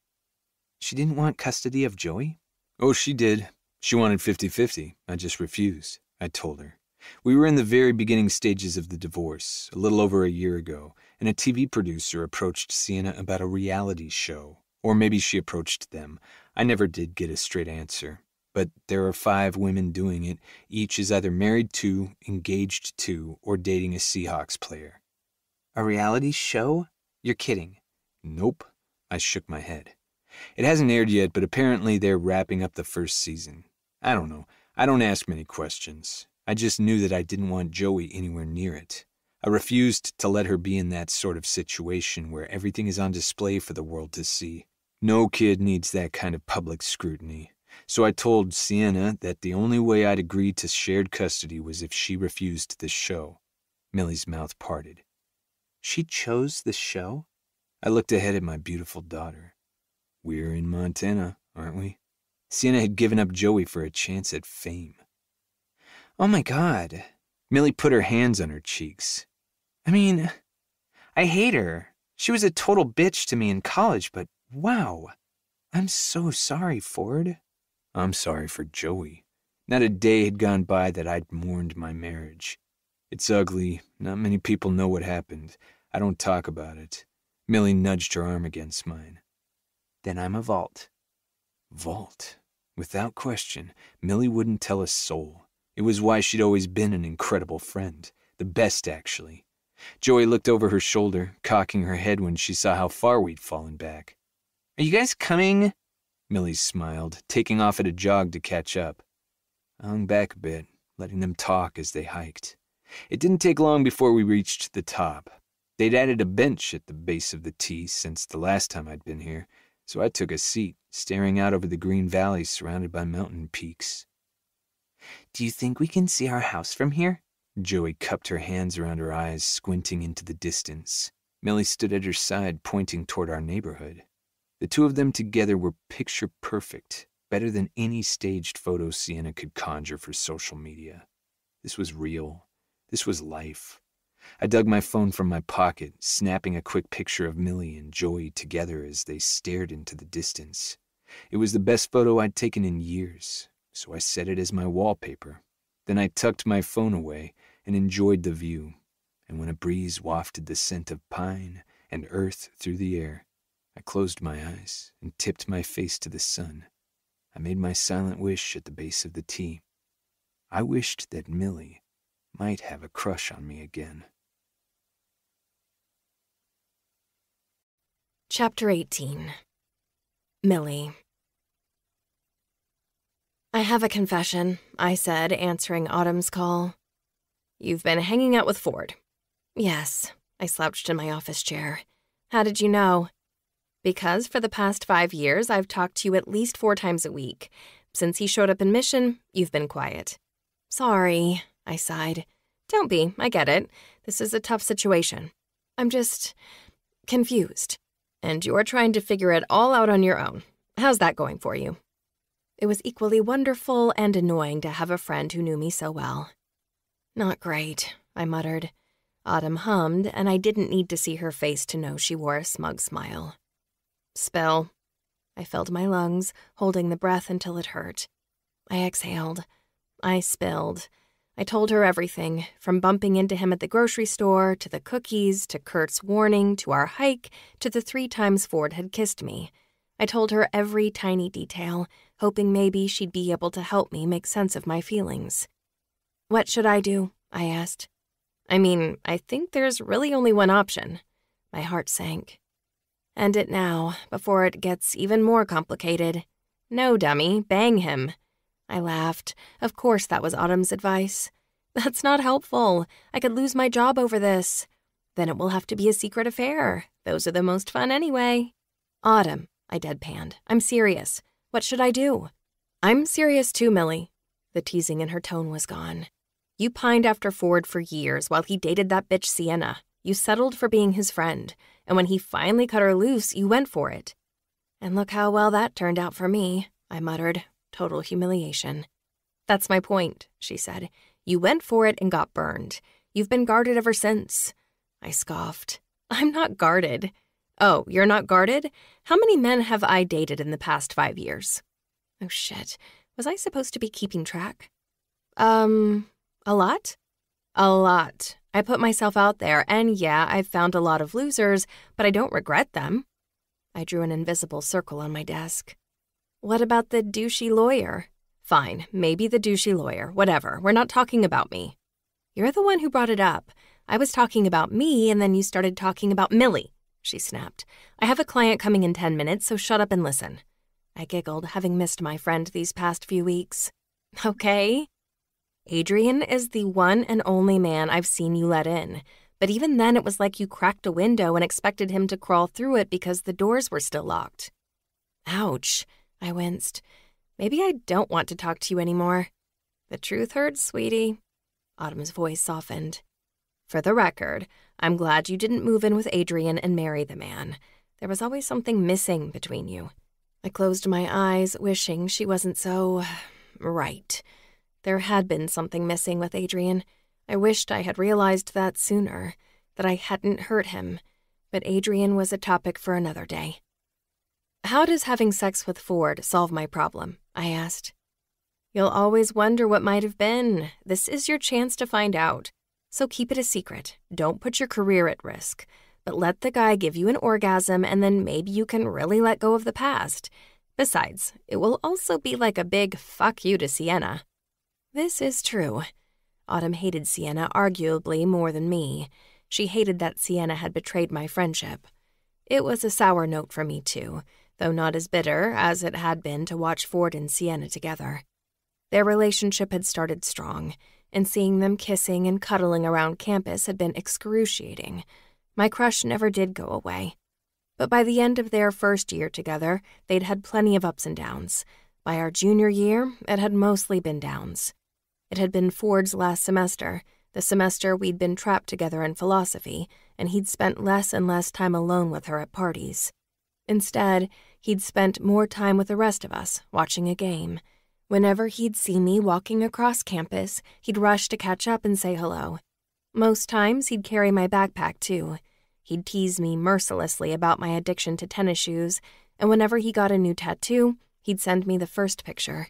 She didn't want custody of Joey? Oh, she did. She wanted 50 50. I just refused, I told her. We were in the very beginning stages of the divorce, a little over a year ago, and a TV producer approached Sienna about a reality show. Or maybe she approached them. I never did get a straight answer but there are five women doing it. Each is either married to, engaged to, or dating a Seahawks player. A reality show? You're kidding. Nope. I shook my head. It hasn't aired yet, but apparently they're wrapping up the first season. I don't know. I don't ask many questions. I just knew that I didn't want Joey anywhere near it. I refused to let her be in that sort of situation where everything is on display for the world to see. No kid needs that kind of public scrutiny. So I told Sienna that the only way I'd agree to shared custody was if she refused the show. Millie's mouth parted. She chose the show? I looked ahead at my beautiful daughter. We're in Montana, aren't we? Sienna had given up Joey for a chance at fame. Oh my god. Millie put her hands on her cheeks. I mean, I hate her. She was a total bitch to me in college, but wow. I'm so sorry, Ford. I'm sorry for Joey. Not a day had gone by that I'd mourned my marriage. It's ugly. Not many people know what happened. I don't talk about it. Millie nudged her arm against mine. Then I'm a vault. Vault? Without question, Millie wouldn't tell a soul. It was why she'd always been an incredible friend. The best, actually. Joey looked over her shoulder, cocking her head when she saw how far we'd fallen back. Are you guys coming? Millie smiled, taking off at a jog to catch up. I hung back a bit, letting them talk as they hiked. It didn't take long before we reached the top. They'd added a bench at the base of the T since the last time I'd been here, so I took a seat, staring out over the green valley surrounded by mountain peaks. Do you think we can see our house from here? Joey cupped her hands around her eyes, squinting into the distance. Millie stood at her side, pointing toward our neighborhood. The two of them together were picture perfect, better than any staged photo Sienna could conjure for social media. This was real. This was life. I dug my phone from my pocket, snapping a quick picture of Millie and Joey together as they stared into the distance. It was the best photo I'd taken in years, so I set it as my wallpaper. Then I tucked my phone away and enjoyed the view. And when a breeze wafted the scent of pine and earth through the air, I closed my eyes and tipped my face to the sun. I made my silent wish at the base of the T. I wished that Millie might have a crush on me again. Chapter 18 Millie I have a confession, I said, answering Autumn's call. You've been hanging out with Ford. Yes, I slouched in my office chair. How did you know? Because for the past five years, I've talked to you at least four times a week. Since he showed up in Mission, you've been quiet. Sorry, I sighed. Don't be, I get it. This is a tough situation. I'm just confused. And you're trying to figure it all out on your own. How's that going for you? It was equally wonderful and annoying to have a friend who knew me so well. Not great, I muttered. Autumn hummed, and I didn't need to see her face to know she wore a smug smile. Spill. I filled my lungs, holding the breath until it hurt. I exhaled. I spilled. I told her everything, from bumping into him at the grocery store, to the cookies, to Kurt's warning, to our hike, to the three times Ford had kissed me. I told her every tiny detail, hoping maybe she'd be able to help me make sense of my feelings. What should I do? I asked. I mean, I think there's really only one option. My heart sank. End it now, before it gets even more complicated. No, dummy, bang him. I laughed. Of course, that was Autumn's advice. That's not helpful. I could lose my job over this. Then it will have to be a secret affair. Those are the most fun anyway. Autumn, I deadpanned. I'm serious. What should I do? I'm serious too, Millie. The teasing in her tone was gone. You pined after Ford for years while he dated that bitch Sienna. You settled for being his friend and when he finally cut her loose, you went for it. And look how well that turned out for me, I muttered, total humiliation. That's my point, she said. You went for it and got burned. You've been guarded ever since. I scoffed. I'm not guarded. Oh, you're not guarded? How many men have I dated in the past five years? Oh shit. Was I supposed to be keeping track? Um, a lot? A lot. I put myself out there, and yeah, I've found a lot of losers, but I don't regret them. I drew an invisible circle on my desk. What about the douchey lawyer? Fine, maybe the douchey lawyer, whatever. We're not talking about me. You're the one who brought it up. I was talking about me, and then you started talking about Millie, she snapped. I have a client coming in 10 minutes, so shut up and listen. I giggled, having missed my friend these past few weeks. Okay. Adrian is the one and only man I've seen you let in. But even then, it was like you cracked a window and expected him to crawl through it because the doors were still locked. Ouch, I winced. Maybe I don't want to talk to you anymore. The truth hurts, sweetie. Autumn's voice softened. For the record, I'm glad you didn't move in with Adrian and marry the man. There was always something missing between you. I closed my eyes, wishing she wasn't so. right. There had been something missing with Adrian. I wished I had realized that sooner, that I hadn't hurt him, but Adrian was a topic for another day. How does having sex with Ford solve my problem? I asked. You'll always wonder what might have been. This is your chance to find out. So keep it a secret. Don't put your career at risk. But let the guy give you an orgasm, and then maybe you can really let go of the past. Besides, it will also be like a big fuck you to Sienna. This is true. Autumn hated Sienna arguably more than me. She hated that Sienna had betrayed my friendship. It was a sour note for me, too, though not as bitter as it had been to watch Ford and Sienna together. Their relationship had started strong, and seeing them kissing and cuddling around campus had been excruciating. My crush never did go away. But by the end of their first year together, they'd had plenty of ups and downs. By our junior year, it had mostly been downs. It had been Ford's last semester, the semester we'd been trapped together in philosophy, and he'd spent less and less time alone with her at parties. Instead, he'd spent more time with the rest of us, watching a game. Whenever he'd see me walking across campus, he'd rush to catch up and say hello. Most times, he'd carry my backpack, too. He'd tease me mercilessly about my addiction to tennis shoes, and whenever he got a new tattoo, he'd send me the first picture.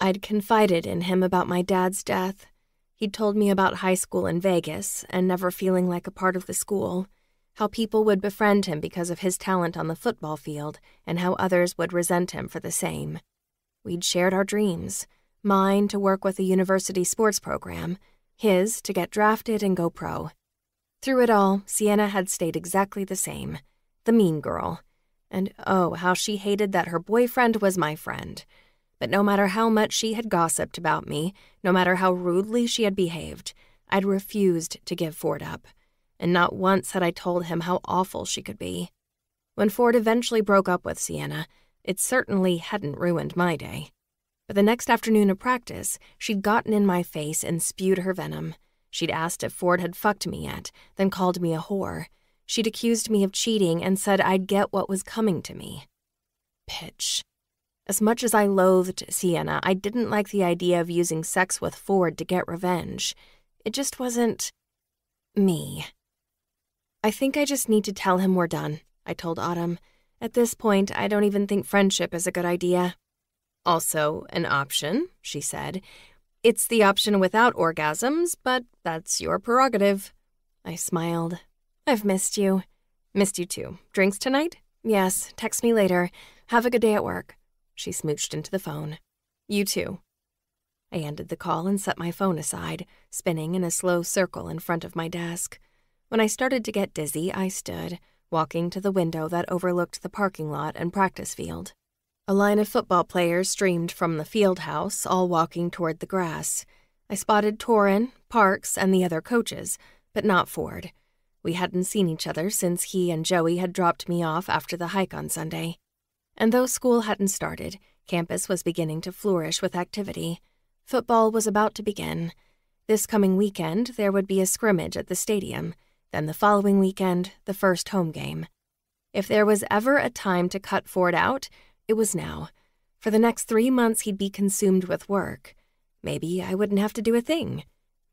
I'd confided in him about my dad's death. He'd told me about high school in Vegas and never feeling like a part of the school, how people would befriend him because of his talent on the football field, and how others would resent him for the same. We'd shared our dreams mine to work with a university sports program, his to get drafted and go pro. Through it all, Sienna had stayed exactly the same the mean girl. And oh, how she hated that her boyfriend was my friend but no matter how much she had gossiped about me, no matter how rudely she had behaved, I'd refused to give Ford up. And not once had I told him how awful she could be. When Ford eventually broke up with Sienna, it certainly hadn't ruined my day. But the next afternoon of practice, she'd gotten in my face and spewed her venom. She'd asked if Ford had fucked me yet, then called me a whore. She'd accused me of cheating and said I'd get what was coming to me. Pitch. As much as I loathed Sienna, I didn't like the idea of using sex with Ford to get revenge. It just wasn't. me. I think I just need to tell him we're done, I told Autumn. At this point, I don't even think friendship is a good idea. Also, an option, she said. It's the option without orgasms, but that's your prerogative. I smiled. I've missed you. Missed you too. Drinks tonight? Yes, text me later. Have a good day at work. She smooched into the phone. You too. I ended the call and set my phone aside, spinning in a slow circle in front of my desk. When I started to get dizzy, I stood, walking to the window that overlooked the parking lot and practice field. A line of football players streamed from the field house, all walking toward the grass. I spotted Torin, Parks, and the other coaches, but not Ford. We hadn't seen each other since he and Joey had dropped me off after the hike on Sunday. And though school hadn't started, campus was beginning to flourish with activity. Football was about to begin. This coming weekend, there would be a scrimmage at the stadium, then the following weekend, the first home game. If there was ever a time to cut Ford out, it was now. For the next three months, he'd be consumed with work. Maybe I wouldn't have to do a thing.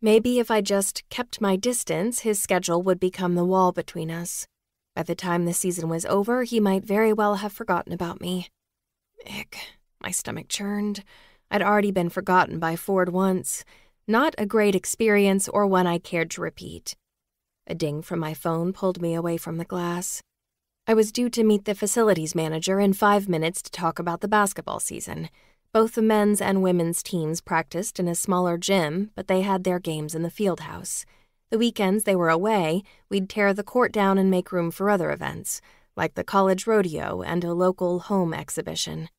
Maybe if I just kept my distance, his schedule would become the wall between us. By the time the season was over, he might very well have forgotten about me. Ick, my stomach churned. I'd already been forgotten by Ford once. Not a great experience or one I cared to repeat. A ding from my phone pulled me away from the glass. I was due to meet the facilities manager in five minutes to talk about the basketball season. Both the men's and women's teams practiced in a smaller gym, but they had their games in the field house. The weekends they were away, we'd tear the court down and make room for other events, like the college rodeo and a local home exhibition.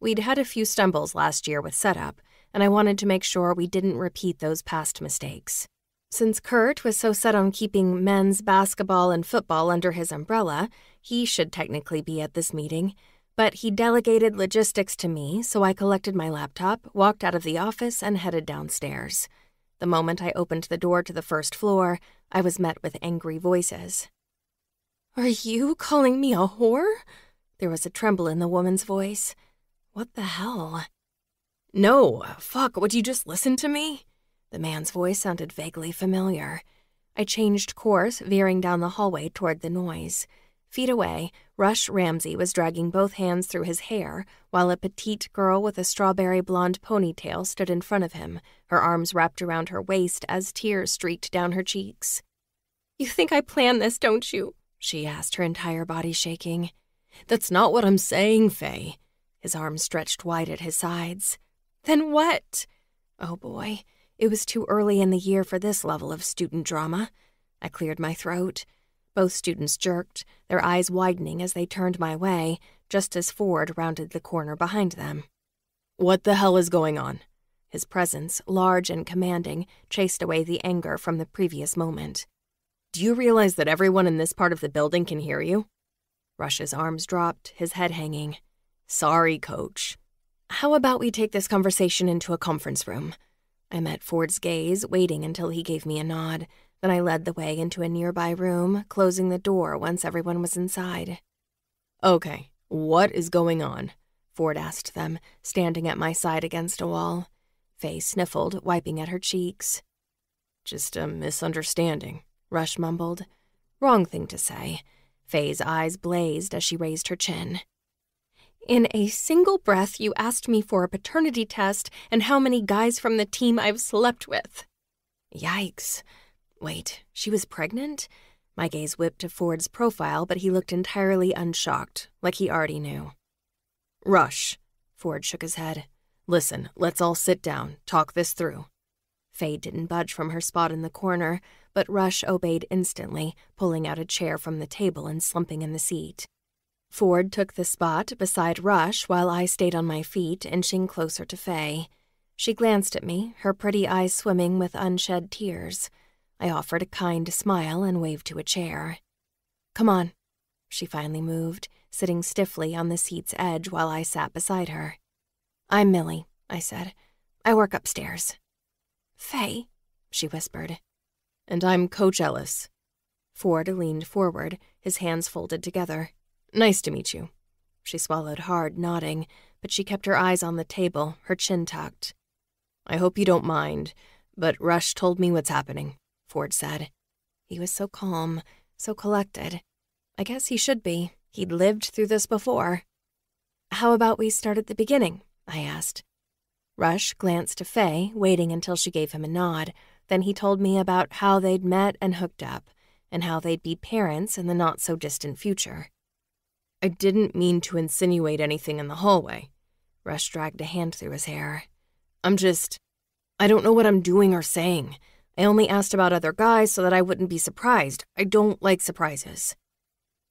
We'd had a few stumbles last year with setup, and I wanted to make sure we didn't repeat those past mistakes. Since Kurt was so set on keeping men's basketball and football under his umbrella, he should technically be at this meeting. But he delegated logistics to me, so I collected my laptop, walked out of the office, and headed downstairs. The moment I opened the door to the first floor, I was met with angry voices. Are you calling me a whore? There was a tremble in the woman's voice. What the hell? No, fuck, would you just listen to me? The man's voice sounded vaguely familiar. I changed course, veering down the hallway toward the noise. Feet away, Rush Ramsey was dragging both hands through his hair, while a petite girl with a strawberry blonde ponytail stood in front of him, her arms wrapped around her waist as tears streaked down her cheeks. You think I planned this, don't you? she asked, her entire body shaking. That's not what I'm saying, Faye. His arms stretched wide at his sides. Then what? Oh boy, it was too early in the year for this level of student drama. I cleared my throat. Both students jerked, their eyes widening as they turned my way, just as Ford rounded the corner behind them. What the hell is going on? His presence, large and commanding, chased away the anger from the previous moment. Do you realize that everyone in this part of the building can hear you? Rush's arms dropped, his head hanging. Sorry, coach. How about we take this conversation into a conference room? I met Ford's gaze, waiting until he gave me a nod. Then I led the way into a nearby room, closing the door once everyone was inside. Okay, what is going on? Ford asked them, standing at my side against a wall. Faye sniffled, wiping at her cheeks. Just a misunderstanding, Rush mumbled. Wrong thing to say. Faye's eyes blazed as she raised her chin. In a single breath, you asked me for a paternity test and how many guys from the team I've slept with. Yikes. Wait, she was pregnant? My gaze whipped to Ford's profile, but he looked entirely unshocked, like he already knew. Rush. Ford shook his head. Listen, let's all sit down, talk this through. Faye didn't budge from her spot in the corner, but Rush obeyed instantly, pulling out a chair from the table and slumping in the seat. Ford took the spot beside Rush while I stayed on my feet, inching closer to Faye. She glanced at me, her pretty eyes swimming with unshed tears. I offered a kind smile and waved to a chair. Come on. She finally moved, sitting stiffly on the seat's edge while I sat beside her. I'm Millie, I said. I work upstairs. Faye, she whispered. And I'm Coach Ellis. Ford leaned forward, his hands folded together. Nice to meet you. She swallowed hard, nodding, but she kept her eyes on the table, her chin tucked. I hope you don't mind, but Rush told me what's happening, Ford said. He was so calm, so collected. I guess he should be. He'd lived through this before. How about we start at the beginning? I asked. Rush glanced to Faye, waiting until she gave him a nod. Then he told me about how they'd met and hooked up, and how they'd be parents in the not so distant future. I didn't mean to insinuate anything in the hallway. Rush dragged a hand through his hair. I'm just. I don't know what I'm doing or saying. I only asked about other guys so that I wouldn't be surprised. I don't like surprises.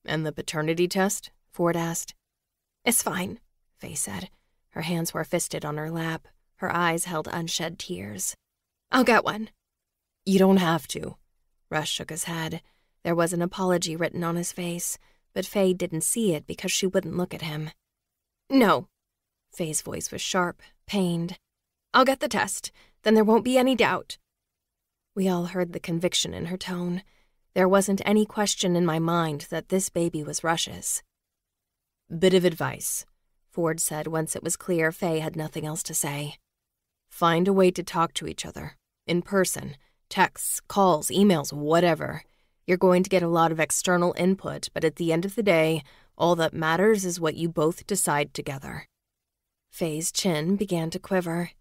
And the paternity test? Ford asked. It's fine, Faye said. Her hands were fisted on her lap. Her eyes held unshed tears. I'll get one. You don't have to. Rush shook his head. There was an apology written on his face but Faye didn't see it because she wouldn't look at him. No. Faye's voice was sharp, pained. I'll get the test, then there won't be any doubt. We all heard the conviction in her tone. There wasn't any question in my mind that this baby was Rush's. Bit of advice, Ford said once it was clear Faye had nothing else to say. Find a way to talk to each other in person, texts, calls, emails, whatever. You're going to get a lot of external input, but at the end of the day, all that matters is what you both decide together. Faye's chin began to quiver.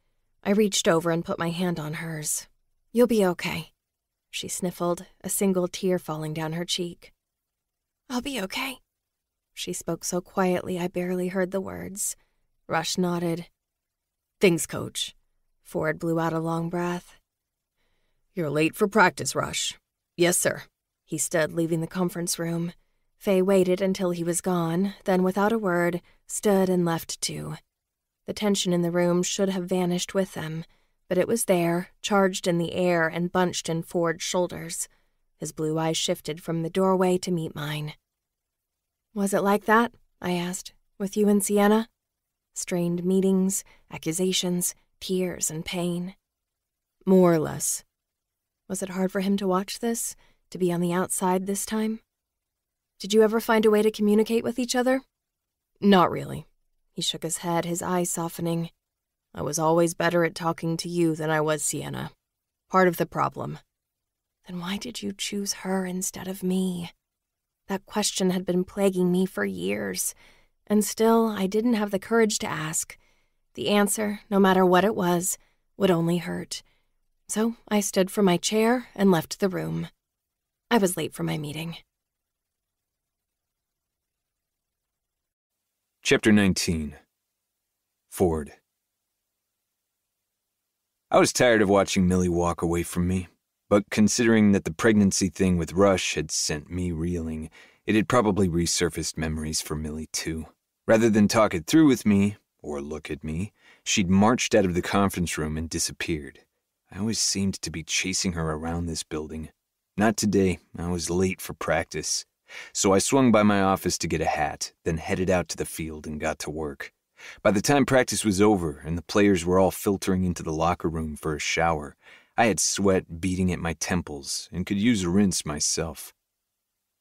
I reached over and put my hand on hers. You'll be okay. She sniffled, a single tear falling down her cheek. I'll be okay. She spoke so quietly I barely heard the words. Rush nodded. Things, coach. Ford blew out a long breath. You're late for practice, Rush. Yes, sir. He stood, leaving the conference room. Faye waited until he was gone, then, without a word, stood and left too. The tension in the room should have vanished with them, but it was there, charged in the air and bunched in Ford's shoulders. His blue eyes shifted from the doorway to meet mine. Was it like that? I asked. With you and Sienna? Strained meetings, accusations, tears, and pain. More or less. Was it hard for him to watch this? To be on the outside this time? Did you ever find a way to communicate with each other? Not really. He shook his head, his eyes softening. I was always better at talking to you than I was Sienna. Part of the problem. Then why did you choose her instead of me? That question had been plaguing me for years, and still I didn't have the courage to ask. The answer, no matter what it was, would only hurt. So I stood from my chair and left the room. I was late for my meeting. Chapter 19 Ford I was tired of watching Millie walk away from me. But considering that the pregnancy thing with Rush had sent me reeling, it had probably resurfaced memories for Millie too. Rather than talk it through with me, or look at me, she'd marched out of the conference room and disappeared. I always seemed to be chasing her around this building. Not today, I was late for practice. So I swung by my office to get a hat, then headed out to the field and got to work. By the time practice was over and the players were all filtering into the locker room for a shower, I had sweat beating at my temples and could use a rinse myself.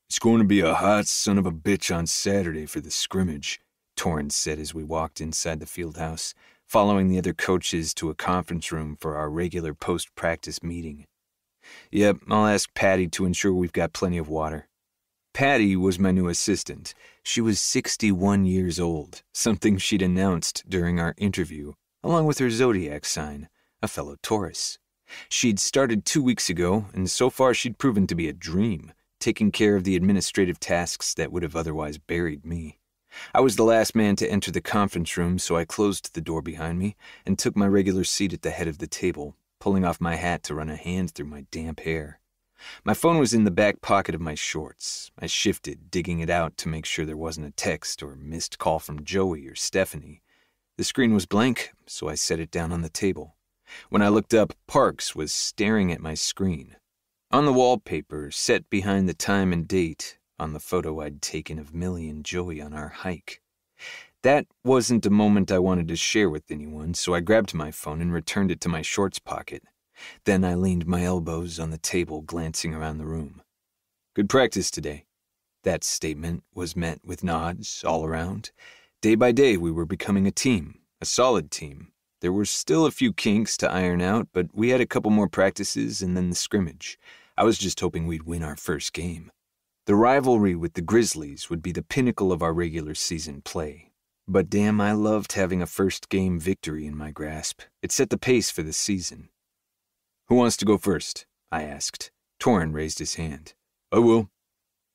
It's going to be a hot son of a bitch on Saturday for the scrimmage, Torrance said as we walked inside the field house, following the other coaches to a conference room for our regular post practice meeting. Yep, I'll ask Patty to ensure we've got plenty of water. Patty was my new assistant. She was 61 years old, something she'd announced during our interview, along with her zodiac sign, a fellow Taurus. She'd started two weeks ago, and so far she'd proven to be a dream, taking care of the administrative tasks that would have otherwise buried me. I was the last man to enter the conference room, so I closed the door behind me and took my regular seat at the head of the table, pulling off my hat to run a hand through my damp hair. My phone was in the back pocket of my shorts. I shifted, digging it out to make sure there wasn't a text or missed call from Joey or Stephanie. The screen was blank, so I set it down on the table. When I looked up, Parks was staring at my screen. On the wallpaper, set behind the time and date, on the photo I'd taken of Millie and Joey on our hike. That wasn't a moment I wanted to share with anyone, so I grabbed my phone and returned it to my shorts pocket. Then I leaned my elbows on the table, glancing around the room. Good practice today. That statement was met with nods all around. Day by day, we were becoming a team, a solid team, there were still a few kinks to iron out, but we had a couple more practices and then the scrimmage. I was just hoping we'd win our first game. The rivalry with the Grizzlies would be the pinnacle of our regular season play. But damn, I loved having a first game victory in my grasp. It set the pace for the season. Who wants to go first? I asked. Torin raised his hand. I will.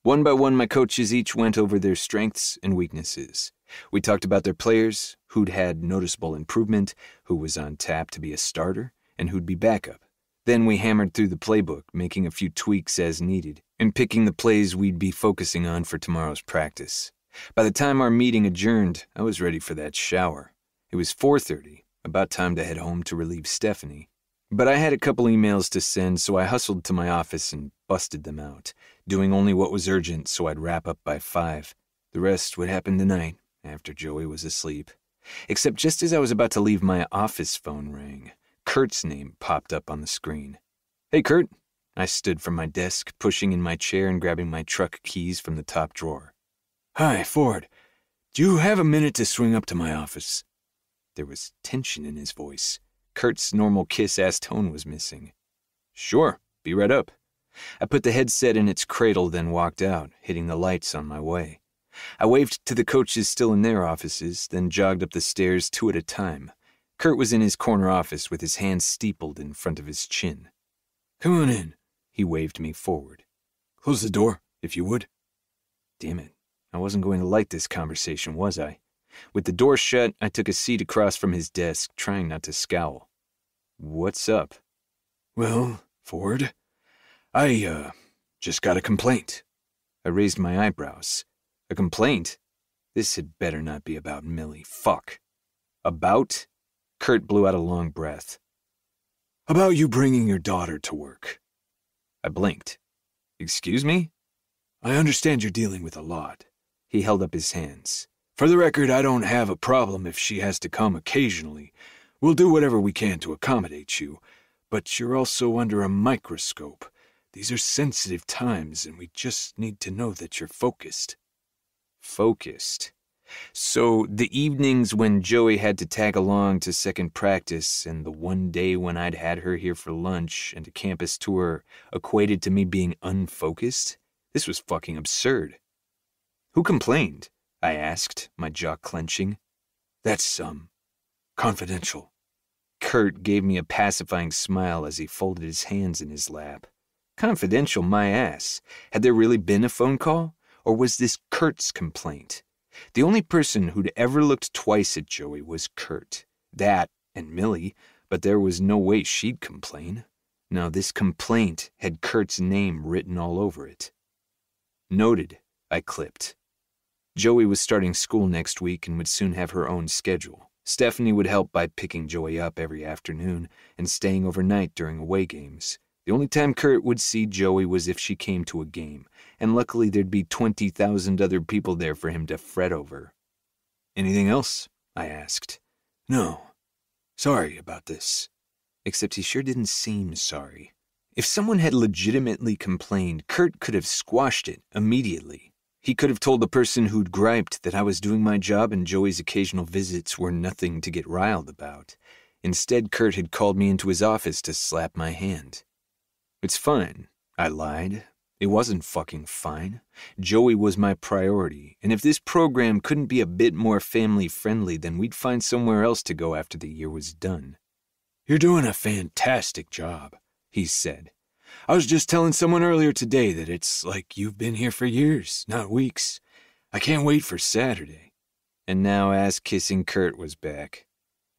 One by one, my coaches each went over their strengths and weaknesses. We talked about their players, who'd had noticeable improvement, who was on tap to be a starter, and who'd be backup. Then we hammered through the playbook, making a few tweaks as needed, and picking the plays we'd be focusing on for tomorrow's practice. By the time our meeting adjourned, I was ready for that shower. It was 4:30, about time to head home to relieve Stephanie. But I had a couple emails to send, so I hustled to my office and busted them out, doing only what was urgent so I'd wrap up by 5. The rest would happen tonight, after Joey was asleep. Except just as I was about to leave, my office phone rang. Kurt's name popped up on the screen. Hey, Kurt. I stood from my desk, pushing in my chair and grabbing my truck keys from the top drawer. Hi, Ford. Do you have a minute to swing up to my office? There was tension in his voice. Kurt's normal kiss ass tone was missing. Sure, be right up. I put the headset in its cradle, then walked out, hitting the lights on my way. I waved to the coaches still in their offices, then jogged up the stairs two at a time. Kurt was in his corner office with his hands steepled in front of his chin. Come on in. He waved me forward. Close the door, if you would. Damn it. I wasn't going to like this conversation, was I? With the door shut, I took a seat across from his desk, trying not to scowl. What's up? Well, Ford, I, uh, just got a complaint. I raised my eyebrows. A complaint? This had better not be about Millie. Fuck. About? Kurt blew out a long breath. About you bringing your daughter to work. I blinked. Excuse me? I understand you're dealing with a lot. He held up his hands. For the record, I don't have a problem if she has to come occasionally. We'll do whatever we can to accommodate you. But you're also under a microscope. These are sensitive times, and we just need to know that you're focused. Focused. So, the evenings when Joey had to tag along to second practice, and the one day when I'd had her here for lunch and a campus tour equated to me being unfocused? This was fucking absurd. Who complained? I asked, my jaw clenching. That's, um, confidential. Kurt gave me a pacifying smile as he folded his hands in his lap. Confidential, my ass. Had there really been a phone call? Or was this Kurt's complaint? The only person who'd ever looked twice at Joey was Kurt. That and Millie, but there was no way she'd complain. Now, this complaint had Kurt's name written all over it. Noted, I clipped. Joey was starting school next week and would soon have her own schedule. Stephanie would help by picking Joey up every afternoon and staying overnight during away games. The only time Kurt would see Joey was if she came to a game, and luckily there'd be 20,000 other people there for him to fret over. Anything else? I asked. No. Sorry about this. Except he sure didn't seem sorry. If someone had legitimately complained, Kurt could have squashed it immediately. He could have told the person who'd griped that I was doing my job and Joey's occasional visits were nothing to get riled about. Instead, Kurt had called me into his office to slap my hand. It's fine, I lied. It wasn't fucking fine. Joey was my priority, and if this program couldn't be a bit more family friendly, then we'd find somewhere else to go after the year was done. You're doing a fantastic job, he said. I was just telling someone earlier today that it's like you've been here for years, not weeks. I can't wait for Saturday. And now ass kissing Kurt was back.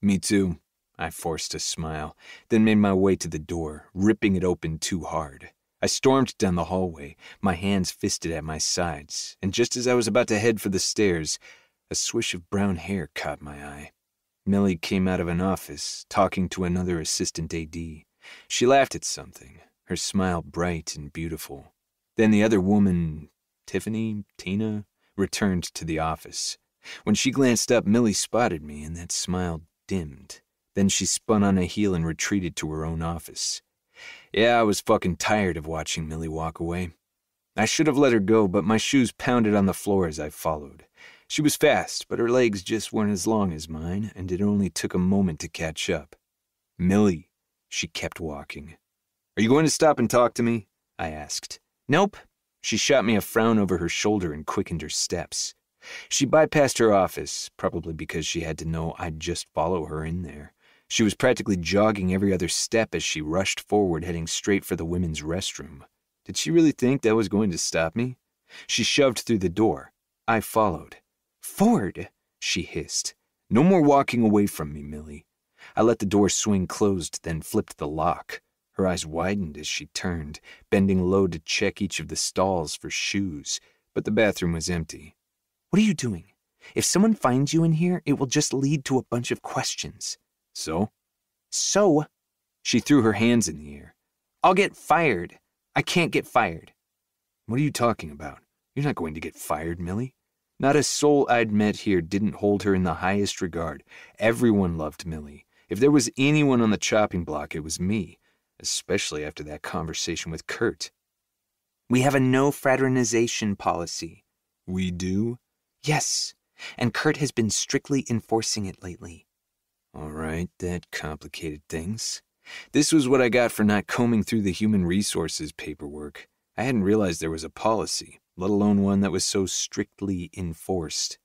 Me too. I forced a smile, then made my way to the door, ripping it open too hard. I stormed down the hallway, my hands fisted at my sides, and just as I was about to head for the stairs, a swish of brown hair caught my eye. Millie came out of an office, talking to another assistant AD. She laughed at something, her smile bright and beautiful. Then the other woman, Tiffany, Tina, returned to the office. When she glanced up, Millie spotted me, and that smile dimmed. Then she spun on a heel and retreated to her own office. Yeah, I was fucking tired of watching Millie walk away. I should have let her go, but my shoes pounded on the floor as I followed. She was fast, but her legs just weren't as long as mine, and it only took a moment to catch up. Millie, she kept walking. Are you going to stop and talk to me? I asked. Nope. She shot me a frown over her shoulder and quickened her steps. She bypassed her office, probably because she had to know I'd just follow her in there. She was practically jogging every other step as she rushed forward, heading straight for the women's restroom. Did she really think that was going to stop me? She shoved through the door. I followed. Ford, she hissed. No more walking away from me, Millie. I let the door swing closed, then flipped the lock. Her eyes widened as she turned, bending low to check each of the stalls for shoes, but the bathroom was empty. What are you doing? If someone finds you in here, it will just lead to a bunch of questions. So? So? She threw her hands in the air. I'll get fired. I can't get fired. What are you talking about? You're not going to get fired, Millie. Not a soul I'd met here didn't hold her in the highest regard. Everyone loved Millie. If there was anyone on the chopping block, it was me, especially after that conversation with Kurt. We have a no fraternization policy. We do? Yes, and Kurt has been strictly enforcing it lately. All right, that complicated things. This was what I got for not combing through the human resources paperwork. I hadn't realized there was a policy, let alone one that was so strictly enforced.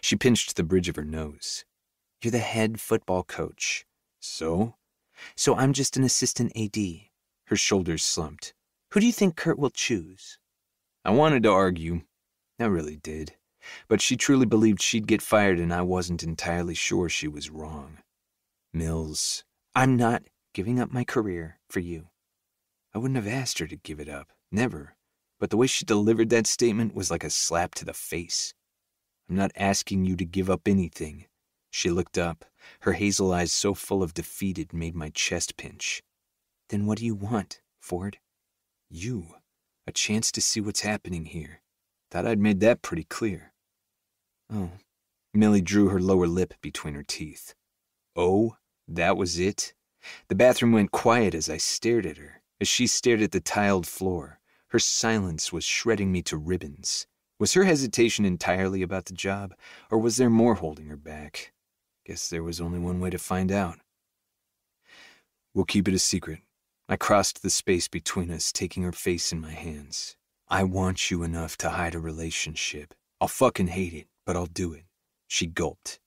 She pinched the bridge of her nose. You're the head football coach. So? So I'm just an assistant AD. Her shoulders slumped. Who do you think Kurt will choose? I wanted to argue. I really did. But she truly believed she'd get fired, and I wasn't entirely sure she was wrong. Mills. I'm not giving up my career for you. I wouldn't have asked her to give it up. Never. But the way she delivered that statement was like a slap to the face. I'm not asking you to give up anything. She looked up, her hazel eyes so full of defeat it made my chest pinch. Then what do you want, Ford? You. A chance to see what's happening here. Thought I'd made that pretty clear. Oh. Millie drew her lower lip between her teeth. Oh, that was it? The bathroom went quiet as I stared at her, as she stared at the tiled floor. Her silence was shredding me to ribbons. Was her hesitation entirely about the job, or was there more holding her back? Guess there was only one way to find out. We'll keep it a secret. I crossed the space between us, taking her face in my hands. I want you enough to hide a relationship. I'll fucking hate it, but I'll do it. She gulped.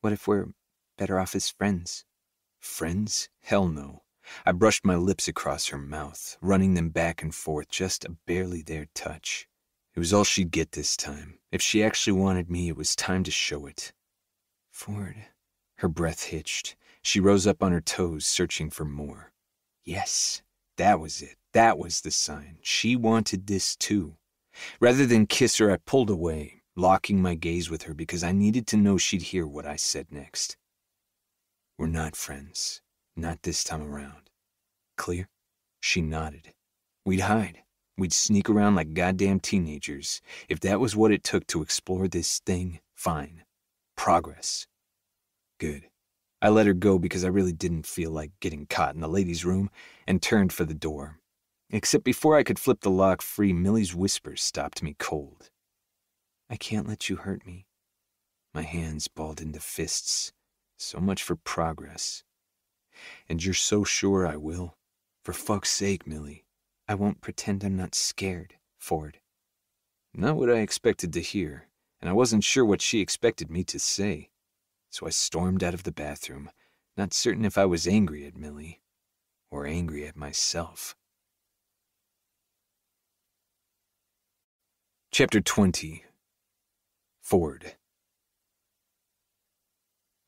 What if we're better off as friends? Friends? Hell no. I brushed my lips across her mouth, running them back and forth, just a barely there touch. It was all she'd get this time. If she actually wanted me, it was time to show it. Ford. Her breath hitched. She rose up on her toes, searching for more. Yes, that was it. That was the sign. She wanted this too. Rather than kiss her, I pulled away, locking my gaze with her because I needed to know she'd hear what I said next. We're not friends. Not this time around. Clear? She nodded. We'd hide. We'd sneak around like goddamn teenagers. If that was what it took to explore this thing, fine. Progress. Good. I let her go because I really didn't feel like getting caught in the ladies' room and turned for the door. Except before I could flip the lock free, Millie's whisper stopped me cold. I can't let you hurt me. My hands balled into fists. So much for progress. And you're so sure I will? For fuck's sake, Millie. I won't pretend I'm not scared, Ford. Not what I expected to hear, and I wasn't sure what she expected me to say. So I stormed out of the bathroom, not certain if I was angry at Millie or angry at myself. Chapter 20 Ford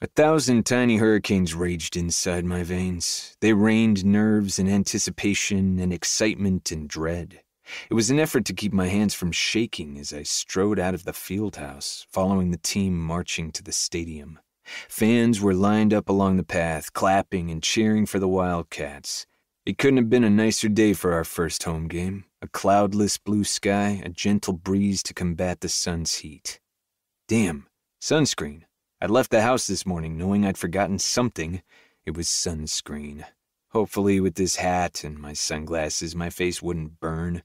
a thousand tiny hurricanes raged inside my veins. They rained nerves and anticipation and excitement and dread. It was an effort to keep my hands from shaking as I strode out of the field house, following the team marching to the stadium. Fans were lined up along the path, clapping and cheering for the Wildcats. It couldn't have been a nicer day for our first home game. A cloudless blue sky, a gentle breeze to combat the sun's heat. Damn, sunscreen. I'd left the house this morning knowing I'd forgotten something. It was sunscreen. Hopefully, with this hat and my sunglasses, my face wouldn't burn,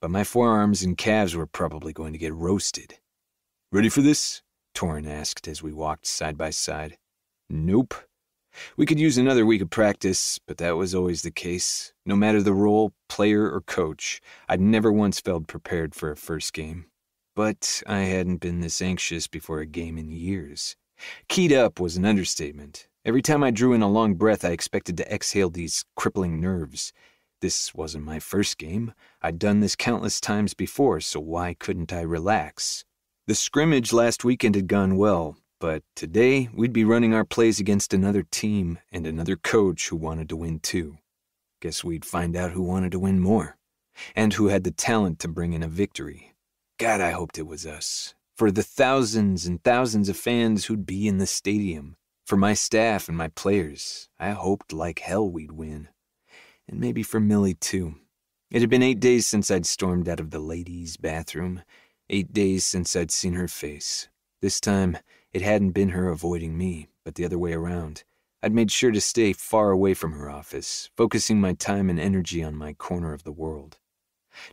but my forearms and calves were probably going to get roasted. Ready for this? Torin asked as we walked side by side. Nope. We could use another week of practice, but that was always the case. No matter the role, player, or coach, I'd never once felt prepared for a first game. But I hadn't been this anxious before a game in years. Keyed up was an understatement. Every time I drew in a long breath, I expected to exhale these crippling nerves. This wasn't my first game. I'd done this countless times before, so why couldn't I relax? The scrimmage last weekend had gone well, but today we'd be running our plays against another team and another coach who wanted to win too. Guess we'd find out who wanted to win more, and who had the talent to bring in a victory. God, I hoped it was us for the thousands and thousands of fans who'd be in the stadium, for my staff and my players. I hoped like hell we'd win. And maybe for Millie, too. It had been eight days since I'd stormed out of the ladies' bathroom, eight days since I'd seen her face. This time, it hadn't been her avoiding me, but the other way around. I'd made sure to stay far away from her office, focusing my time and energy on my corner of the world.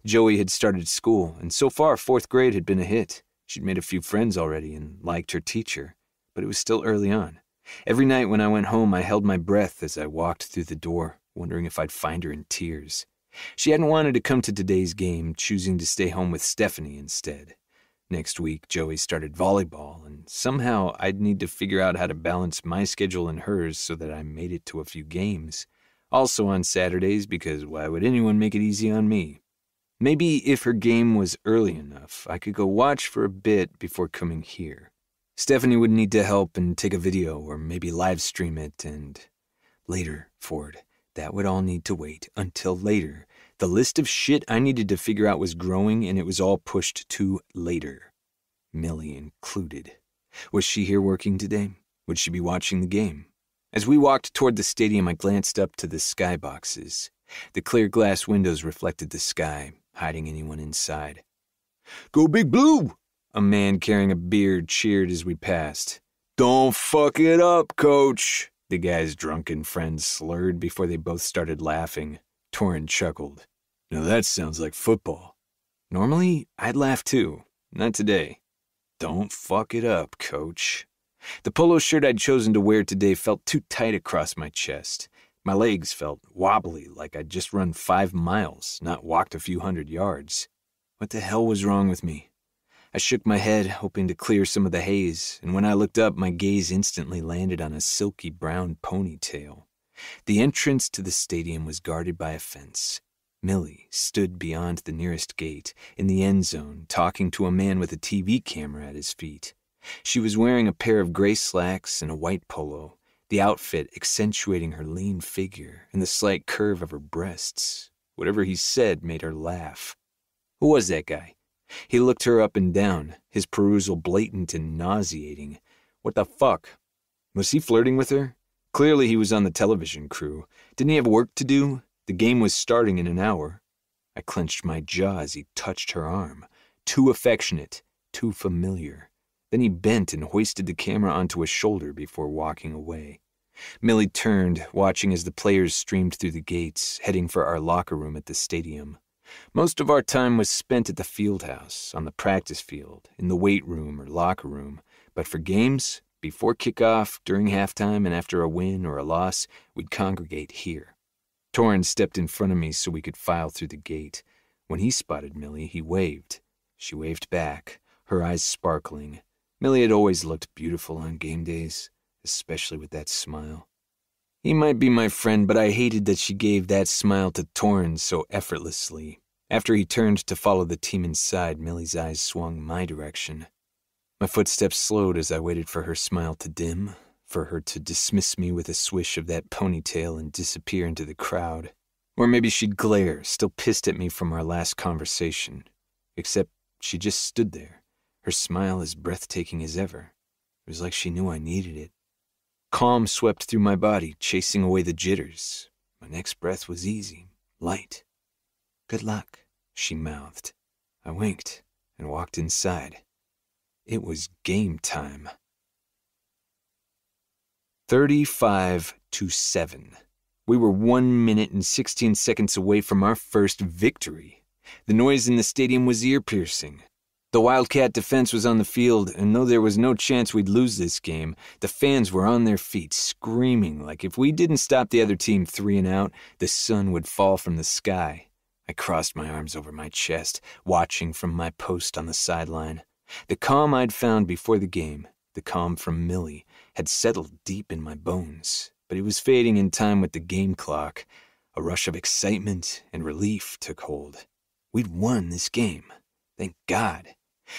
Joey had started school, and so far, fourth grade had been a hit. She'd made a few friends already and liked her teacher, but it was still early on. Every night when I went home, I held my breath as I walked through the door, wondering if I'd find her in tears. She hadn't wanted to come to today's game, choosing to stay home with Stephanie instead. Next week, Joey started volleyball, and somehow I'd need to figure out how to balance my schedule and hers so that I made it to a few games. Also on Saturdays, because why would anyone make it easy on me? Maybe if her game was early enough, I could go watch for a bit before coming here. Stephanie would need to help and take a video or maybe live stream it, and later, Ford. That would all need to wait until later the list of shit I needed to figure out was growing, and it was all pushed to later. Millie included. Was she here working today? Would she be watching the game? As we walked toward the stadium, I glanced up to the skyboxes. The clear glass windows reflected the sky, hiding anyone inside. Go Big Blue! A man carrying a beard cheered as we passed. Don't fuck it up, coach! The guy's drunken friend slurred before they both started laughing. Torin chuckled. Now that sounds like football. Normally, I'd laugh too. Not today. Don't fuck it up, coach. The polo shirt I'd chosen to wear today felt too tight across my chest. My legs felt wobbly, like I'd just run five miles, not walked a few hundred yards. What the hell was wrong with me? I shook my head, hoping to clear some of the haze, and when I looked up, my gaze instantly landed on a silky brown ponytail. The entrance to the stadium was guarded by a fence. Millie stood beyond the nearest gate, in the end zone, talking to a man with a TV camera at his feet. She was wearing a pair of gray slacks and a white polo, the outfit accentuating her lean figure and the slight curve of her breasts. Whatever he said made her laugh. Who was that guy? He looked her up and down, his perusal blatant and nauseating. What the fuck? Was he flirting with her? Clearly he was on the television crew. Didn't he have work to do? The game was starting in an hour. I clenched my jaw as he touched her arm. Too affectionate, too familiar. Then he bent and hoisted the camera onto his shoulder before walking away. Millie turned, watching as the players streamed through the gates, heading for our locker room at the stadium. Most of our time was spent at the field house, on the practice field, in the weight room or locker room, but for games, before kickoff, during halftime, and after a win or a loss, we'd congregate here. Torin stepped in front of me so we could file through the gate. When he spotted Millie, he waved. She waved back, her eyes sparkling. Millie had always looked beautiful on game days, especially with that smile. He might be my friend, but I hated that she gave that smile to Torin so effortlessly. After he turned to follow the team inside, Millie's eyes swung my direction. My footsteps slowed as I waited for her smile to dim, for her to dismiss me with a swish of that ponytail and disappear into the crowd. Or maybe she'd glare, still pissed at me from our last conversation. Except she just stood there, her smile as breathtaking as ever. It was like she knew I needed it. Calm swept through my body, chasing away the jitters. My next breath was easy, light. Good luck, she mouthed. I winked and walked inside. It was game time. 35 to 7. We were 1 minute and 16 seconds away from our first victory. The noise in the stadium was ear piercing. The Wildcat defense was on the field, and though there was no chance we'd lose this game, the fans were on their feet, screaming like if we didn't stop the other team three and out, the sun would fall from the sky. I crossed my arms over my chest, watching from my post on the sideline. The calm I'd found before the game, the calm from Millie, had settled deep in my bones, but it was fading in time with the game clock. A rush of excitement and relief took hold. We'd won this game. Thank God.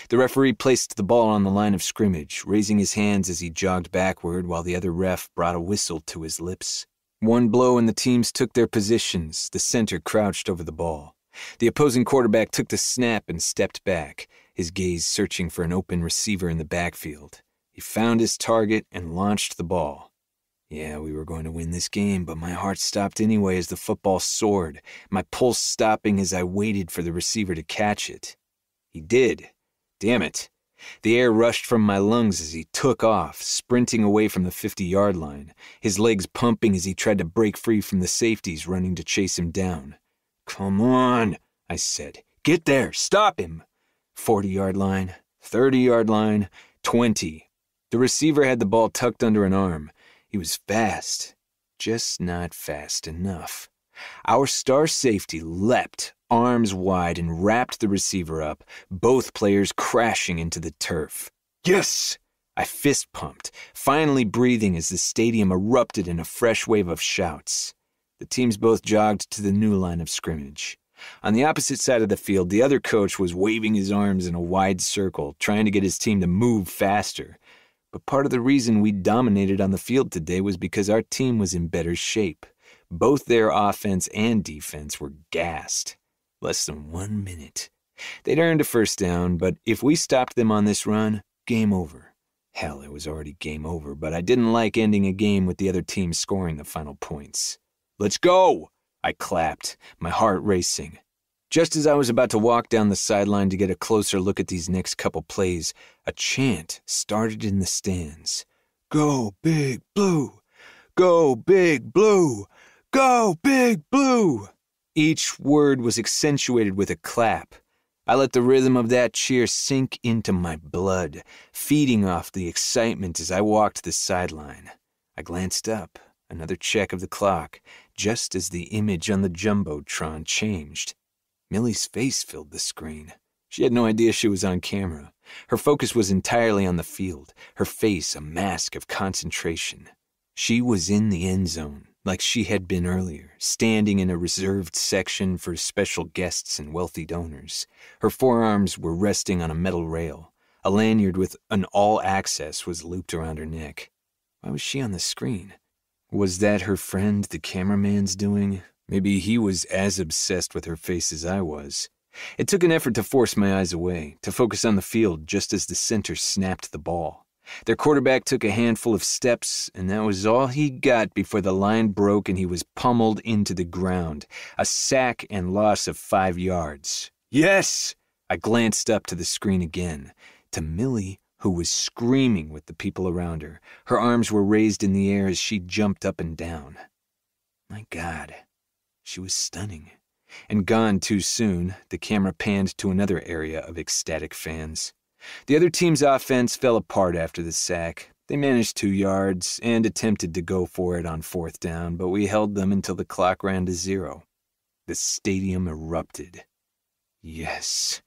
The referee placed the ball on the line of scrimmage, raising his hands as he jogged backward while the other ref brought a whistle to his lips. One blow and the teams took their positions, the center crouched over the ball. The opposing quarterback took the snap and stepped back, his gaze searching for an open receiver in the backfield. He found his target and launched the ball. Yeah, we were going to win this game, but my heart stopped anyway as the football soared, my pulse stopping as I waited for the receiver to catch it. He did. Damn it. The air rushed from my lungs as he took off, sprinting away from the 50 yard line, his legs pumping as he tried to break free from the safeties running to chase him down. Come on, I said. Get there, stop him. 40 yard line, 30 yard line, 20. The receiver had the ball tucked under an arm. He was fast, just not fast enough. Our star safety leapt, arms wide, and wrapped the receiver up, both players crashing into the turf. Yes! I fist pumped, finally breathing as the stadium erupted in a fresh wave of shouts. The teams both jogged to the new line of scrimmage. On the opposite side of the field, the other coach was waving his arms in a wide circle, trying to get his team to move faster. But part of the reason we dominated on the field today was because our team was in better shape. Both their offense and defense were gassed. Less than one minute. They'd earned a first down, but if we stopped them on this run, game over. Hell, it was already game over, but I didn't like ending a game with the other team scoring the final points. Let's go! I clapped, my heart racing. Just as I was about to walk down the sideline to get a closer look at these next couple plays, a chant started in the stands. Go, Big Blue! Go, Big Blue! Go, Big Blue! Each word was accentuated with a clap. I let the rhythm of that cheer sink into my blood, feeding off the excitement as I walked the sideline. I glanced up, another check of the clock, just as the image on the Jumbotron changed. Millie's face filled the screen. She had no idea she was on camera. Her focus was entirely on the field, her face a mask of concentration. She was in the end zone, like she had been earlier, standing in a reserved section for special guests and wealthy donors. Her forearms were resting on a metal rail. A lanyard with an all access was looped around her neck. Why was she on the screen? Was that her friend, the cameraman's doing? Maybe he was as obsessed with her face as I was. It took an effort to force my eyes away, to focus on the field just as the center snapped the ball. Their quarterback took a handful of steps, and that was all he got before the line broke and he was pummeled into the ground. A sack and loss of five yards. Yes! I glanced up to the screen again. To Millie, who was screaming with the people around her. Her arms were raised in the air as she jumped up and down. My God, she was stunning. And gone too soon, the camera panned to another area of ecstatic fans. The other team's offense fell apart after the sack. They managed two yards and attempted to go for it on fourth down, but we held them until the clock ran to zero. The stadium erupted. Yes.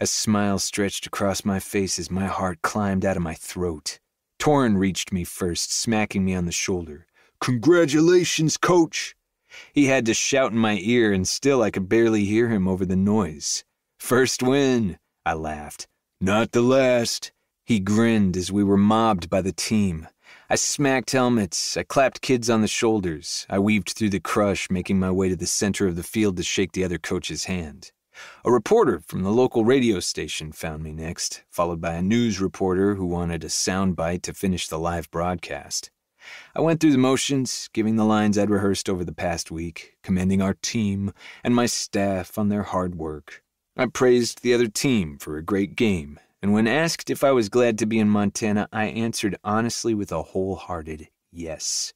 A smile stretched across my face as my heart climbed out of my throat. Torin reached me first, smacking me on the shoulder. Congratulations, coach! He had to shout in my ear, and still I could barely hear him over the noise. First win, I laughed. Not the last. He grinned as we were mobbed by the team. I smacked helmets, I clapped kids on the shoulders, I weaved through the crush, making my way to the center of the field to shake the other coach's hand. A reporter from the local radio station found me next, followed by a news reporter who wanted a soundbite to finish the live broadcast. I went through the motions, giving the lines I'd rehearsed over the past week, commending our team and my staff on their hard work. I praised the other team for a great game, and when asked if I was glad to be in Montana, I answered honestly with a wholehearted yes.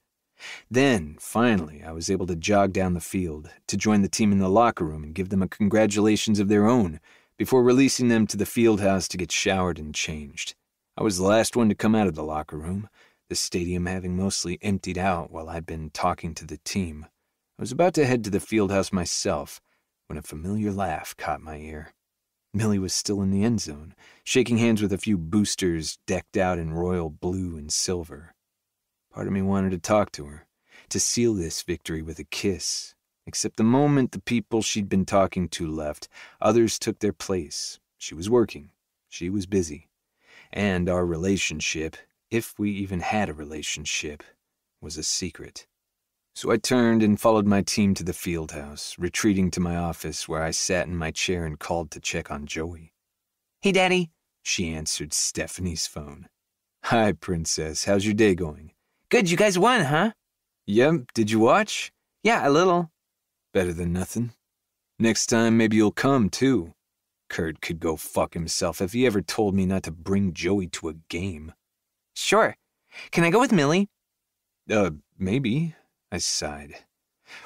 Then, finally, I was able to jog down the field, to join the team in the locker room and give them a congratulations of their own, before releasing them to the field house to get showered and changed. I was the last one to come out of the locker room, the stadium having mostly emptied out while I'd been talking to the team. I was about to head to the field house myself when a familiar laugh caught my ear. Millie was still in the end zone, shaking hands with a few boosters decked out in royal blue and silver. Part of me wanted to talk to her, to seal this victory with a kiss. Except the moment the people she'd been talking to left, others took their place. She was working. She was busy. And our relationship, if we even had a relationship, was a secret. So I turned and followed my team to the field house, retreating to my office where I sat in my chair and called to check on Joey. Hey, Daddy, she answered Stephanie's phone. Hi, Princess. How's your day going? Good, you guys won, huh? Yep, did you watch? Yeah, a little. Better than nothing. Next time, maybe you'll come, too. Kurt could go fuck himself if he ever told me not to bring Joey to a game. Sure. Can I go with Millie? Uh, maybe. I sighed.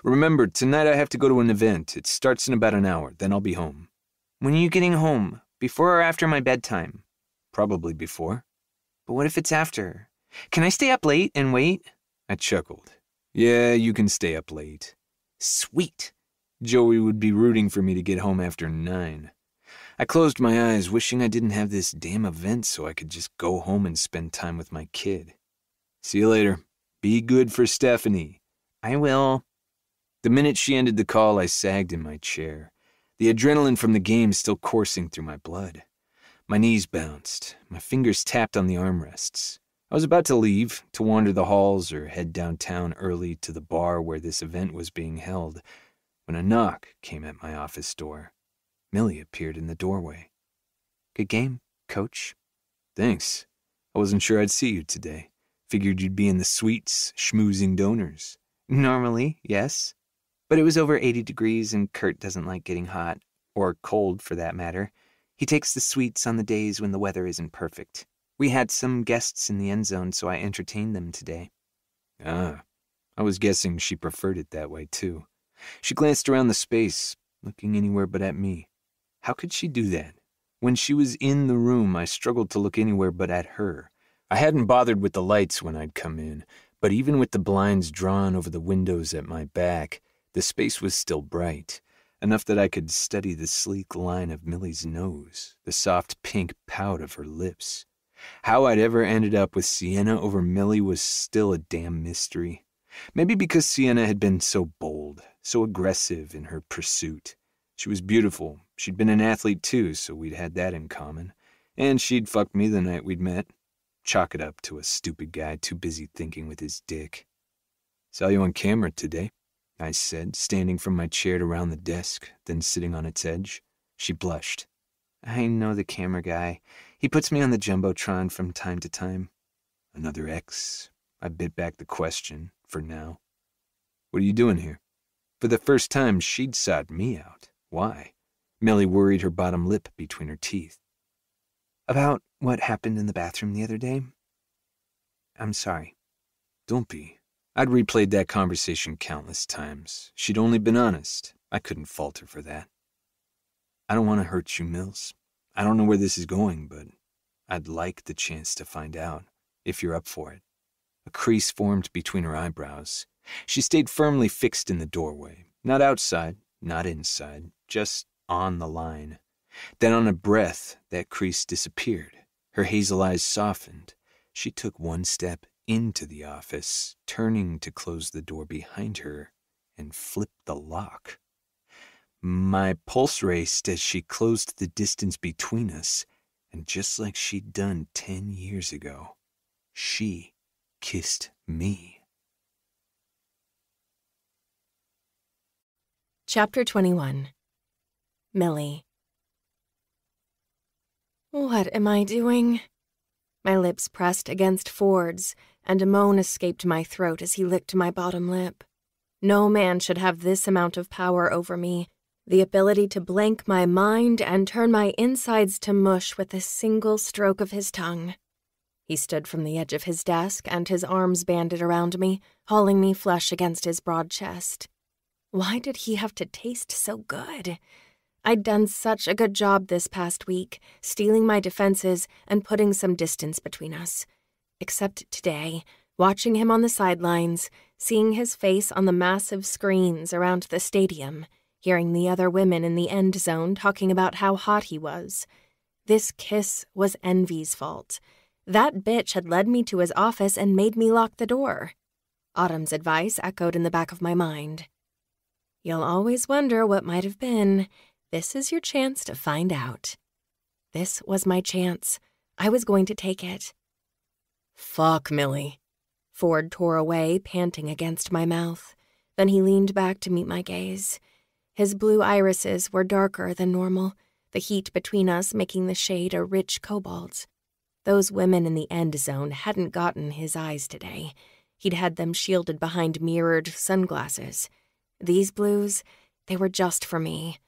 Remember, tonight I have to go to an event. It starts in about an hour, then I'll be home. When are you getting home? Before or after my bedtime? Probably before. But what if it's after? Can I stay up late and wait? I chuckled. Yeah, you can stay up late. Sweet. Joey would be rooting for me to get home after nine. I closed my eyes, wishing I didn't have this damn event so I could just go home and spend time with my kid. See you later. Be good for Stephanie. I will. The minute she ended the call, I sagged in my chair, the adrenaline from the game still coursing through my blood. My knees bounced, my fingers tapped on the armrests. I was about to leave, to wander the halls or head downtown early to the bar where this event was being held, when a knock came at my office door. Millie appeared in the doorway. Good game, coach. Thanks. I wasn't sure I'd see you today. Figured you'd be in the suites, schmoozing donors. Normally, yes. But it was over 80 degrees, and Kurt doesn't like getting hot, or cold for that matter. He takes the suites on the days when the weather isn't perfect. We had some guests in the end zone, so I entertained them today. Ah, I was guessing she preferred it that way, too. She glanced around the space, looking anywhere but at me. How could she do that? When she was in the room, I struggled to look anywhere but at her. I hadn't bothered with the lights when I'd come in, but even with the blinds drawn over the windows at my back, the space was still bright, enough that I could study the sleek line of Millie's nose, the soft pink pout of her lips. How I'd ever ended up with Sienna over Millie was still a damn mystery. Maybe because Sienna had been so bold, so aggressive in her pursuit. She was beautiful. She'd been an athlete too, so we'd had that in common. And she'd fucked me the night we'd met. Chalk it up to a stupid guy too busy thinking with his dick. Saw you on camera today, I said, standing from my chair to round the desk, then sitting on its edge. She blushed. I know the camera guy. He puts me on the Jumbotron from time to time. Another ex? I bit back the question, for now. What are you doing here? For the first time, she'd sought me out. Why? Millie worried her bottom lip between her teeth. About what happened in the bathroom the other day? I'm sorry. Don't be. I'd replayed that conversation countless times. She'd only been honest. I couldn't fault her for that. I don't want to hurt you, Mills. I don't know where this is going, but I'd like the chance to find out, if you're up for it. A crease formed between her eyebrows. She stayed firmly fixed in the doorway, not outside, not inside, just on the line. Then, on a breath, that crease disappeared. Her hazel eyes softened. She took one step into the office, turning to close the door behind her, and flipped the lock. My pulse raced as she closed the distance between us, and just like she'd done ten years ago, she kissed me. Chapter 21 Millie. What am I doing? My lips pressed against Ford's, and a moan escaped my throat as he licked my bottom lip. No man should have this amount of power over me the ability to blank my mind and turn my insides to mush with a single stroke of his tongue. He stood from the edge of his desk and his arms banded around me, hauling me flush against his broad chest. Why did he have to taste so good? I'd done such a good job this past week, stealing my defenses and putting some distance between us. Except today, watching him on the sidelines, seeing his face on the massive screens around the stadium, hearing the other women in the end zone talking about how hot he was. This kiss was Envy's fault. That bitch had led me to his office and made me lock the door. Autumn's advice echoed in the back of my mind. You'll always wonder what might have been. This is your chance to find out. This was my chance. I was going to take it. Fuck, Millie. Ford tore away, panting against my mouth. Then he leaned back to meet my gaze. His blue irises were darker than normal, the heat between us making the shade a rich cobalt. Those women in the end zone hadn't gotten his eyes today. He'd had them shielded behind mirrored sunglasses. These blues, they were just for me.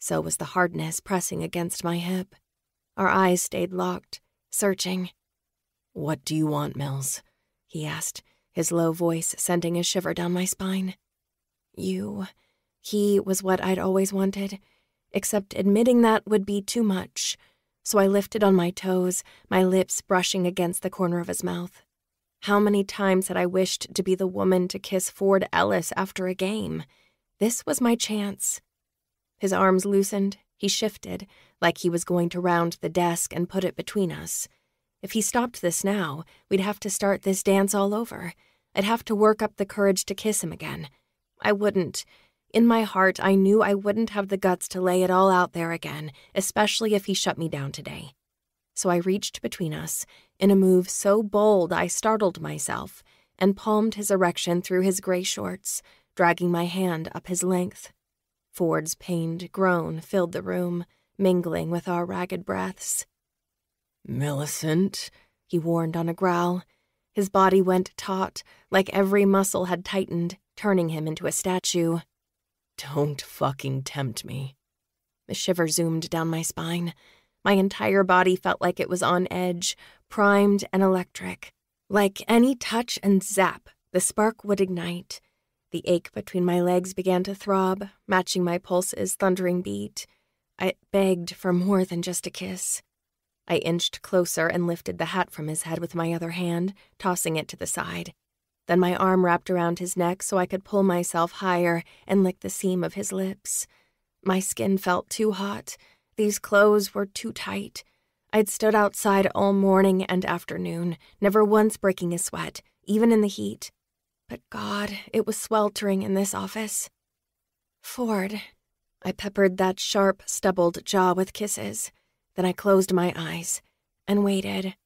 So was the hardness pressing against my hip. Our eyes stayed locked, searching. What do you want, Mills? he asked, his low voice sending a shiver down my spine. You. He was what I'd always wanted, except admitting that would be too much. So I lifted on my toes, my lips brushing against the corner of his mouth. How many times had I wished to be the woman to kiss Ford Ellis after a game? This was my chance. His arms loosened, he shifted, like he was going to round the desk and put it between us. If he stopped this now, we'd have to start this dance all over. I'd have to work up the courage to kiss him again. I wouldn't. In my heart, I knew I wouldn't have the guts to lay it all out there again, especially if he shut me down today. So I reached between us, in a move so bold I startled myself, and palmed his erection through his gray shorts, dragging my hand up his length. Ford's pained groan filled the room, mingling with our ragged breaths. Millicent, he warned on a growl. His body went taut, like every muscle had tightened, turning him into a statue. Don't fucking tempt me. A shiver zoomed down my spine. My entire body felt like it was on edge, primed and electric. Like any touch and zap, the spark would ignite. The ache between my legs began to throb, matching my pulse's thundering beat. I begged for more than just a kiss. I inched closer and lifted the hat from his head with my other hand, tossing it to the side. Then my arm wrapped around his neck so I could pull myself higher and lick the seam of his lips. My skin felt too hot. These clothes were too tight. I'd stood outside all morning and afternoon, never once breaking a sweat, even in the heat. But God, it was sweltering in this office. Ford. I peppered that sharp, stubbled jaw with kisses. Then I closed my eyes and waited.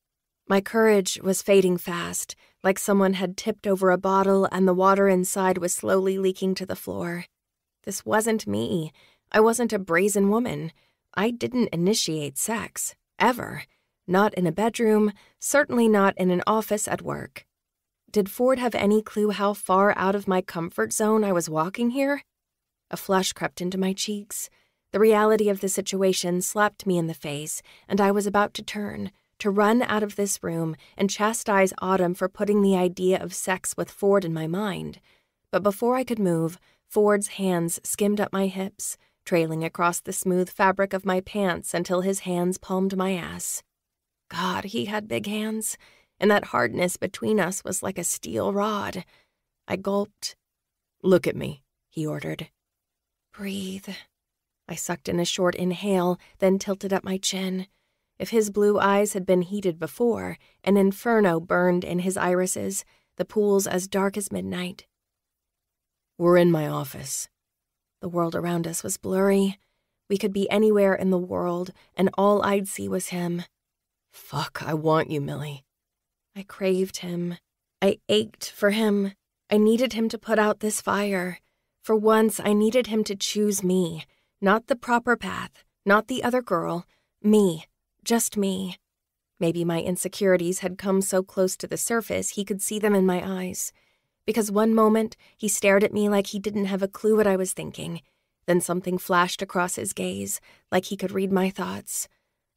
My courage was fading fast, like someone had tipped over a bottle and the water inside was slowly leaking to the floor. This wasn't me. I wasn't a brazen woman. I didn't initiate sex, ever. Not in a bedroom, certainly not in an office at work. Did Ford have any clue how far out of my comfort zone I was walking here? A flush crept into my cheeks. The reality of the situation slapped me in the face, and I was about to turn, to run out of this room and chastise Autumn for putting the idea of sex with Ford in my mind. But before I could move, Ford's hands skimmed up my hips, trailing across the smooth fabric of my pants until his hands palmed my ass. God, he had big hands, and that hardness between us was like a steel rod. I gulped. Look at me, he ordered. Breathe. I sucked in a short inhale, then tilted up my chin. If his blue eyes had been heated before, an inferno burned in his irises, the pools as dark as midnight. We're in my office. The world around us was blurry. We could be anywhere in the world, and all I'd see was him. Fuck, I want you, Millie. I craved him. I ached for him. I needed him to put out this fire. For once, I needed him to choose me, not the proper path, not the other girl, me, just me. Maybe my insecurities had come so close to the surface he could see them in my eyes. Because one moment he stared at me like he didn't have a clue what I was thinking. Then something flashed across his gaze, like he could read my thoughts.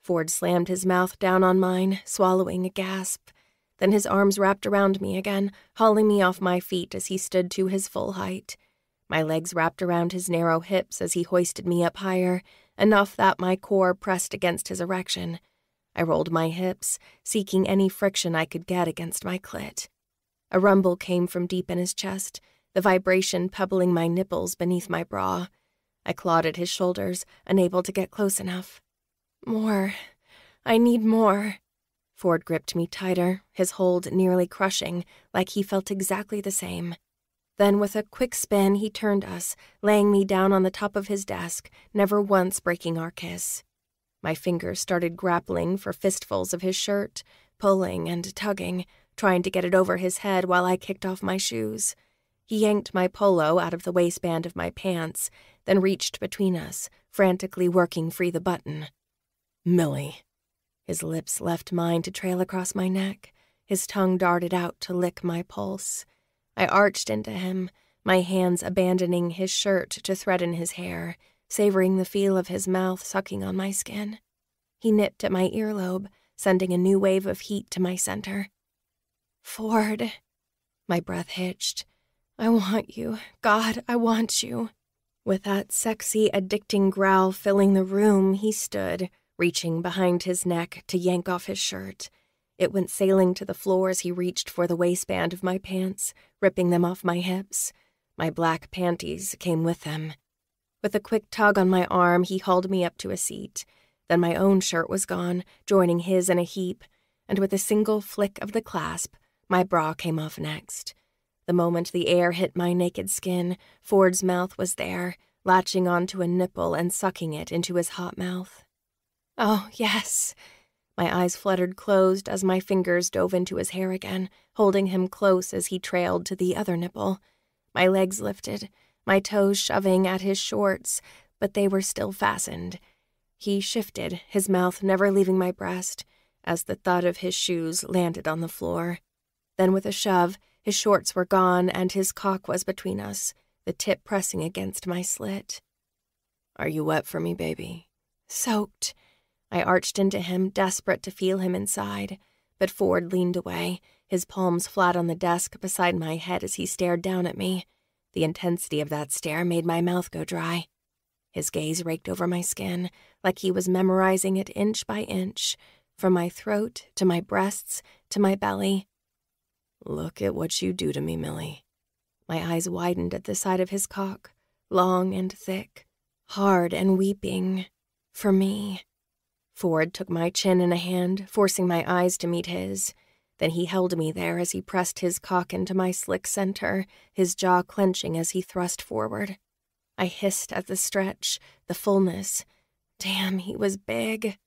Ford slammed his mouth down on mine, swallowing a gasp. Then his arms wrapped around me again, hauling me off my feet as he stood to his full height. My legs wrapped around his narrow hips as he hoisted me up higher, enough that my core pressed against his erection. I rolled my hips, seeking any friction I could get against my clit. A rumble came from deep in his chest, the vibration pebbling my nipples beneath my bra. I clawed at his shoulders, unable to get close enough. More. I need more. Ford gripped me tighter, his hold nearly crushing, like he felt exactly the same. Then, with a quick spin, he turned us, laying me down on the top of his desk, never once breaking our kiss. My fingers started grappling for fistfuls of his shirt, pulling and tugging, trying to get it over his head while I kicked off my shoes. He yanked my polo out of the waistband of my pants, then reached between us, frantically working free the button. Millie. His lips left mine to trail across my neck. His tongue darted out to lick my pulse. I arched into him, my hands abandoning his shirt to threaten his hair, savoring the feel of his mouth sucking on my skin. He nipped at my earlobe, sending a new wave of heat to my center. Ford. My breath hitched. I want you. God, I want you. With that sexy, addicting growl filling the room, he stood, reaching behind his neck to yank off his shirt. It went sailing to the floor as he reached for the waistband of my pants, ripping them off my hips. My black panties came with them. With a quick tug on my arm, he hauled me up to a seat. Then my own shirt was gone, joining his in a heap, and with a single flick of the clasp, my bra came off next. The moment the air hit my naked skin, Ford's mouth was there, latching onto a nipple and sucking it into his hot mouth. Oh, yes. My eyes fluttered closed as my fingers dove into his hair again, holding him close as he trailed to the other nipple. My legs lifted, my toes shoving at his shorts, but they were still fastened. He shifted, his mouth never leaving my breast, as the thud of his shoes landed on the floor. Then, with a shove, his shorts were gone and his cock was between us, the tip pressing against my slit. Are you wet for me, baby? Soaked. I arched into him, desperate to feel him inside, but Ford leaned away, his palms flat on the desk beside my head as he stared down at me. The intensity of that stare made my mouth go dry. His gaze raked over my skin, like he was memorizing it inch by inch, from my throat to my breasts to my belly. Look at what you do to me, Millie. My eyes widened at the sight of his cock, long and thick, hard and weeping. For me. Ford took my chin in a hand, forcing my eyes to meet his. Then he held me there as he pressed his cock into my slick center, his jaw clenching as he thrust forward. I hissed at the stretch, the fullness. Damn, he was big.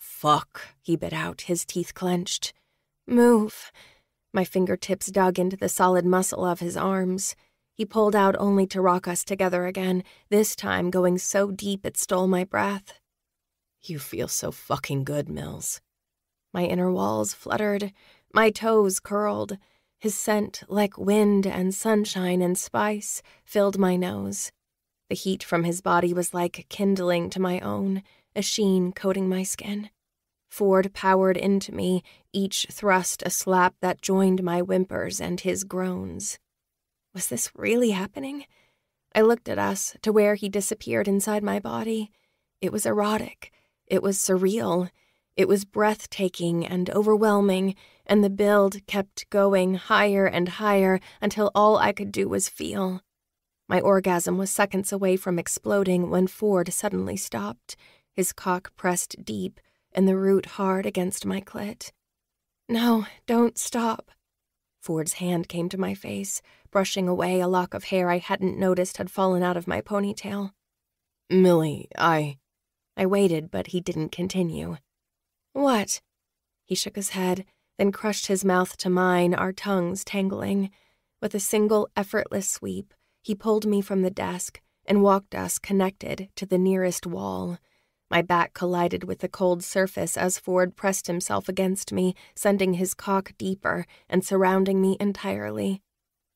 Fuck, he bit out, his teeth clenched. Move. My fingertips dug into the solid muscle of his arms. He pulled out only to rock us together again, this time going so deep it stole my breath. You feel so fucking good, Mills. My inner walls fluttered, my toes curled. His scent, like wind and sunshine and spice, filled my nose. The heat from his body was like kindling to my own, a sheen coating my skin. Ford powered into me, each thrust a slap that joined my whimpers and his groans. Was this really happening? I looked at us, to where he disappeared inside my body. It was erotic. It was surreal. It was breathtaking and overwhelming, and the build kept going higher and higher until all I could do was feel. My orgasm was seconds away from exploding when Ford suddenly stopped, his cock pressed deep and the root hard against my clit. No, don't stop. Ford's hand came to my face, brushing away a lock of hair I hadn't noticed had fallen out of my ponytail. Millie, I. I waited, but he didn't continue. What? He shook his head, then crushed his mouth to mine, our tongues tangling. With a single effortless sweep, he pulled me from the desk and walked us connected to the nearest wall. My back collided with the cold surface as Ford pressed himself against me, sending his cock deeper and surrounding me entirely.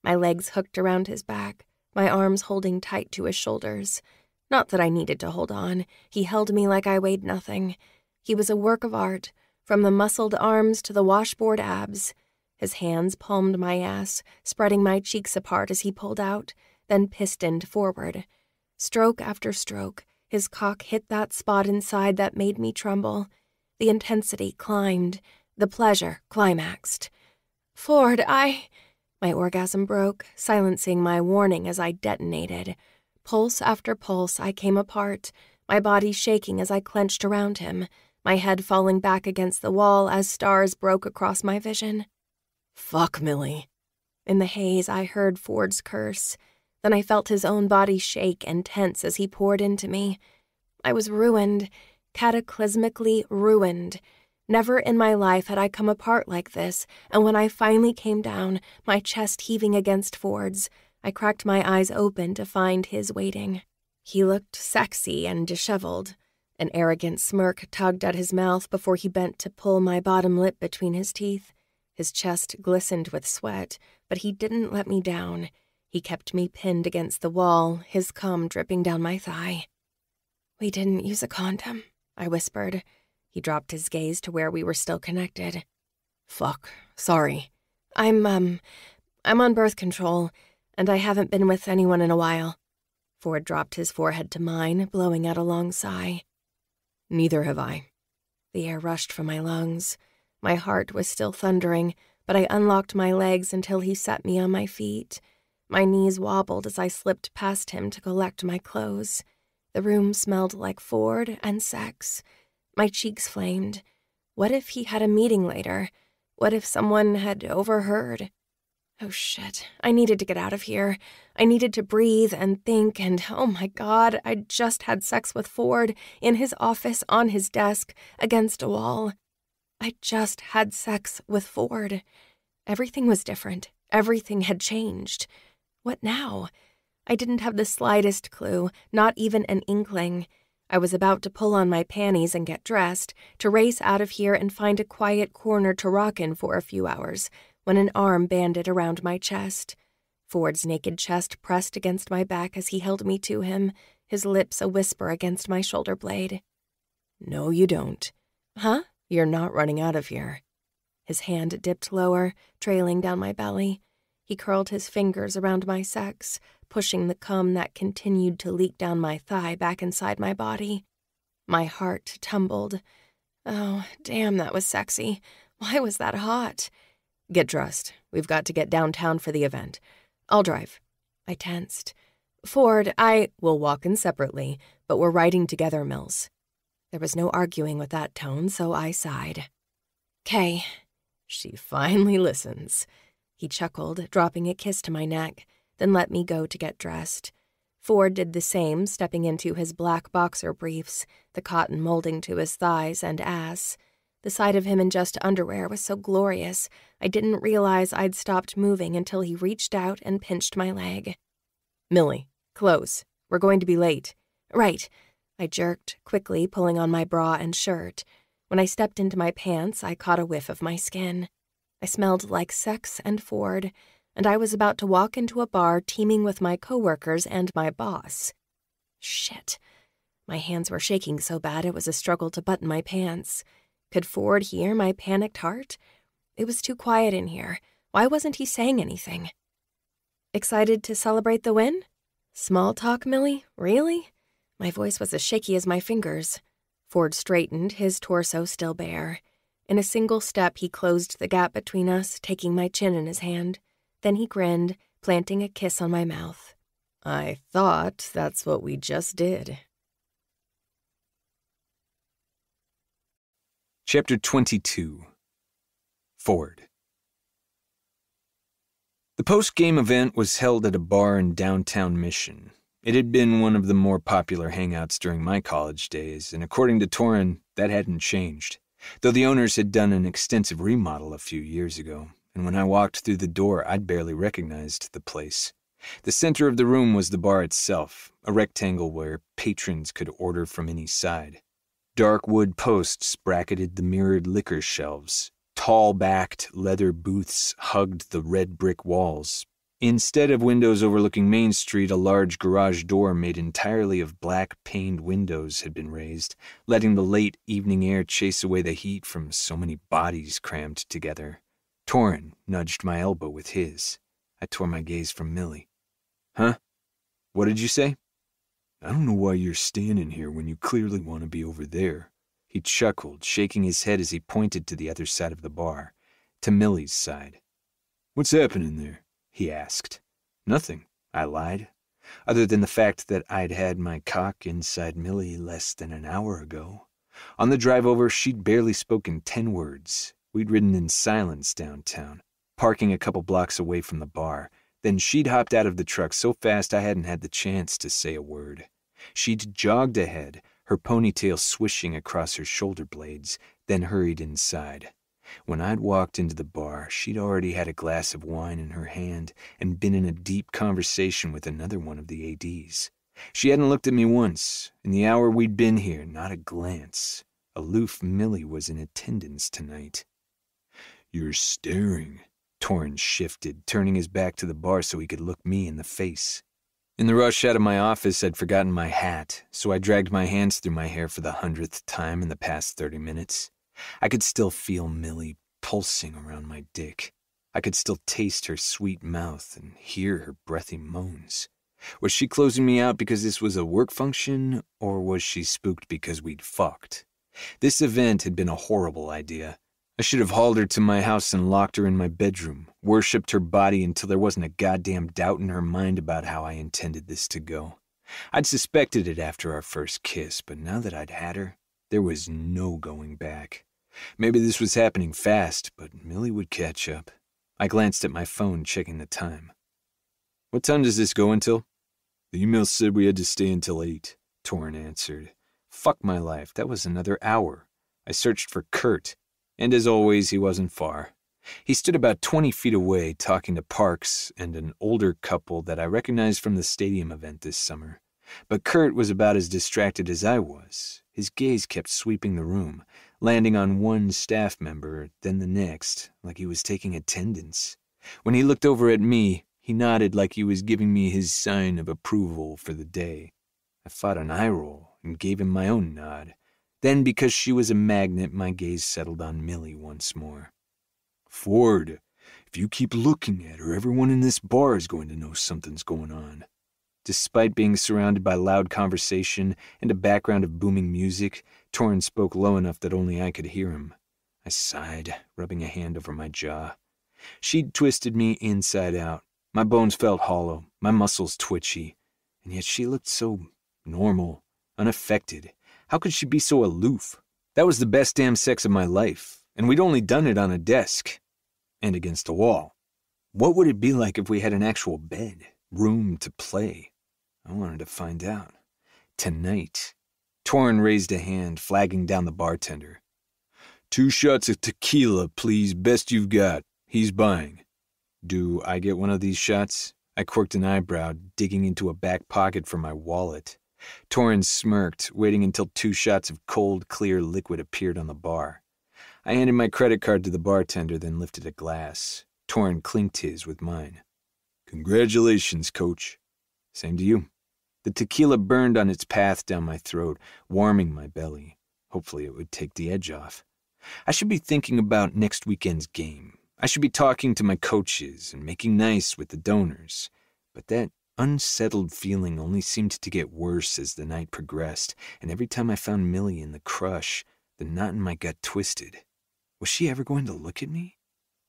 My legs hooked around his back, my arms holding tight to his shoulders. Not that I needed to hold on, he held me like I weighed nothing. He was a work of art, from the muscled arms to the washboard abs. His hands palmed my ass, spreading my cheeks apart as he pulled out, then pistoned forward. Stroke after stroke, his cock hit that spot inside that made me tremble. The intensity climbed, the pleasure climaxed. Ford, I. My orgasm broke, silencing my warning as I detonated. Pulse after pulse, I came apart, my body shaking as I clenched around him, my head falling back against the wall as stars broke across my vision. Fuck, Millie. In the haze, I heard Ford's curse. Then I felt his own body shake and tense as he poured into me. I was ruined, cataclysmically ruined. Never in my life had I come apart like this, and when I finally came down, my chest heaving against Ford's, I cracked my eyes open to find his waiting. He looked sexy and disheveled. An arrogant smirk tugged at his mouth before he bent to pull my bottom lip between his teeth. His chest glistened with sweat, but he didn't let me down. He kept me pinned against the wall, his cum dripping down my thigh. We didn't use a condom, I whispered. He dropped his gaze to where we were still connected. Fuck, sorry. I'm, um, I'm on birth control, and I haven't been with anyone in a while. Ford dropped his forehead to mine, blowing out a long sigh. Neither have I. The air rushed from my lungs. My heart was still thundering, but I unlocked my legs until he set me on my feet. My knees wobbled as I slipped past him to collect my clothes. The room smelled like Ford and sex. My cheeks flamed. What if he had a meeting later? What if someone had overheard? Oh shit, I needed to get out of here. I needed to breathe and think, and oh my god, I'd just had sex with Ford in his office on his desk against a wall. I just had sex with Ford. Everything was different. Everything had changed. What now? I didn't have the slightest clue, not even an inkling. I was about to pull on my panties and get dressed, to race out of here and find a quiet corner to rock in for a few hours, when an arm banded around my chest. Ford's naked chest pressed against my back as he held me to him, his lips a whisper against my shoulder blade. No, you don't. Huh? You're not running out of here. His hand dipped lower, trailing down my belly. He curled his fingers around my sex, pushing the cum that continued to leak down my thigh back inside my body. My heart tumbled. Oh, damn, that was sexy. Why was that hot? Get dressed. We've got to get downtown for the event. I'll drive. I tensed. Ford, I. will walk in separately, but we're riding together, Mills. There was no arguing with that tone, so I sighed. Kay. She finally listens. He chuckled, dropping a kiss to my neck, then let me go to get dressed. Ford did the same, stepping into his black boxer briefs, the cotton molding to his thighs and ass. The sight of him in just underwear was so glorious, I didn't realize I'd stopped moving until he reached out and pinched my leg. Millie, close. We're going to be late. Right. I jerked, quickly pulling on my bra and shirt. When I stepped into my pants, I caught a whiff of my skin. I smelled like sex and Ford, and I was about to walk into a bar teeming with my coworkers and my boss. Shit. My hands were shaking so bad it was a struggle to button my pants. Could Ford hear my panicked heart? It was too quiet in here. Why wasn't he saying anything? Excited to celebrate the win? Small talk, Millie? Really? My voice was as shaky as my fingers. Ford straightened, his torso still bare. In a single step, he closed the gap between us, taking my chin in his hand. Then he grinned, planting a kiss on my mouth. I thought that's what we just did. Chapter 22 Ford The post game event was held at a bar in downtown Mission. It had been one of the more popular hangouts during my college days, and according to Torin, that hadn't changed though the owners had done an extensive remodel a few years ago, and when I walked through the door, I'd barely recognized the place. The center of the room was the bar itself, a rectangle where patrons could order from any side. Dark wood posts bracketed the mirrored liquor shelves. Tall backed leather booths hugged the red brick walls, Instead of windows overlooking Main Street, a large garage door made entirely of black paned windows had been raised, letting the late evening air chase away the heat from so many bodies crammed together. Torin nudged my elbow with his. I tore my gaze from Millie. Huh? What did you say? I don't know why you're standing here when you clearly want to be over there. He chuckled, shaking his head as he pointed to the other side of the bar, to Millie's side. What's happening there? he asked. Nothing, I lied, other than the fact that I'd had my cock inside Millie less than an hour ago. On the drive over, she'd barely spoken ten words. We'd ridden in silence downtown, parking a couple blocks away from the bar. Then she'd hopped out of the truck so fast I hadn't had the chance to say a word. She'd jogged ahead, her ponytail swishing across her shoulder blades, then hurried inside. When I'd walked into the bar, she'd already had a glass of wine in her hand and been in a deep conversation with another one of the ADs. She hadn't looked at me once. In the hour we'd been here, not a glance. Aloof Millie was in attendance tonight. You're staring. Torin shifted, turning his back to the bar so he could look me in the face. In the rush out of my office, I'd forgotten my hat, so I dragged my hands through my hair for the hundredth time in the past 30 minutes. I could still feel Millie pulsing around my dick. I could still taste her sweet mouth and hear her breathy moans. Was she closing me out because this was a work function, or was she spooked because we'd fucked? This event had been a horrible idea. I should have hauled her to my house and locked her in my bedroom, worshipped her body until there wasn't a goddamn doubt in her mind about how I intended this to go. I'd suspected it after our first kiss, but now that I'd had her, there was no going back. Maybe this was happening fast, but Millie would catch up. I glanced at my phone, checking the time. What time does this go until? The email said we had to stay until 8, Torin answered. Fuck my life, that was another hour. I searched for Kurt, and as always, he wasn't far. He stood about 20 feet away talking to Parks and an older couple that I recognized from the stadium event this summer. But Kurt was about as distracted as I was. His gaze kept sweeping the room, landing on one staff member, then the next, like he was taking attendance. When he looked over at me, he nodded like he was giving me his sign of approval for the day. I fought an eye roll and gave him my own nod. Then, because she was a magnet, my gaze settled on Millie once more. Ford, if you keep looking at her, everyone in this bar is going to know something's going on. Despite being surrounded by loud conversation and a background of booming music, Torin spoke low enough that only I could hear him. I sighed, rubbing a hand over my jaw. She'd twisted me inside out. My bones felt hollow, my muscles twitchy, and yet she looked so normal, unaffected. How could she be so aloof? That was the best damn sex of my life, and we'd only done it on a desk and against a wall. What would it be like if we had an actual bed, room to play? I wanted to find out. Tonight. Torin raised a hand, flagging down the bartender. Two shots of tequila, please, best you've got. He's buying. Do I get one of these shots? I quirked an eyebrow, digging into a back pocket for my wallet. Torin smirked, waiting until two shots of cold, clear liquid appeared on the bar. I handed my credit card to the bartender, then lifted a glass. Torin clinked his with mine. Congratulations, coach. Same to you. The tequila burned on its path down my throat, warming my belly. Hopefully, it would take the edge off. I should be thinking about next weekend's game. I should be talking to my coaches and making nice with the donors. But that unsettled feeling only seemed to get worse as the night progressed, and every time I found Millie in the crush, the knot in my gut twisted. Was she ever going to look at me?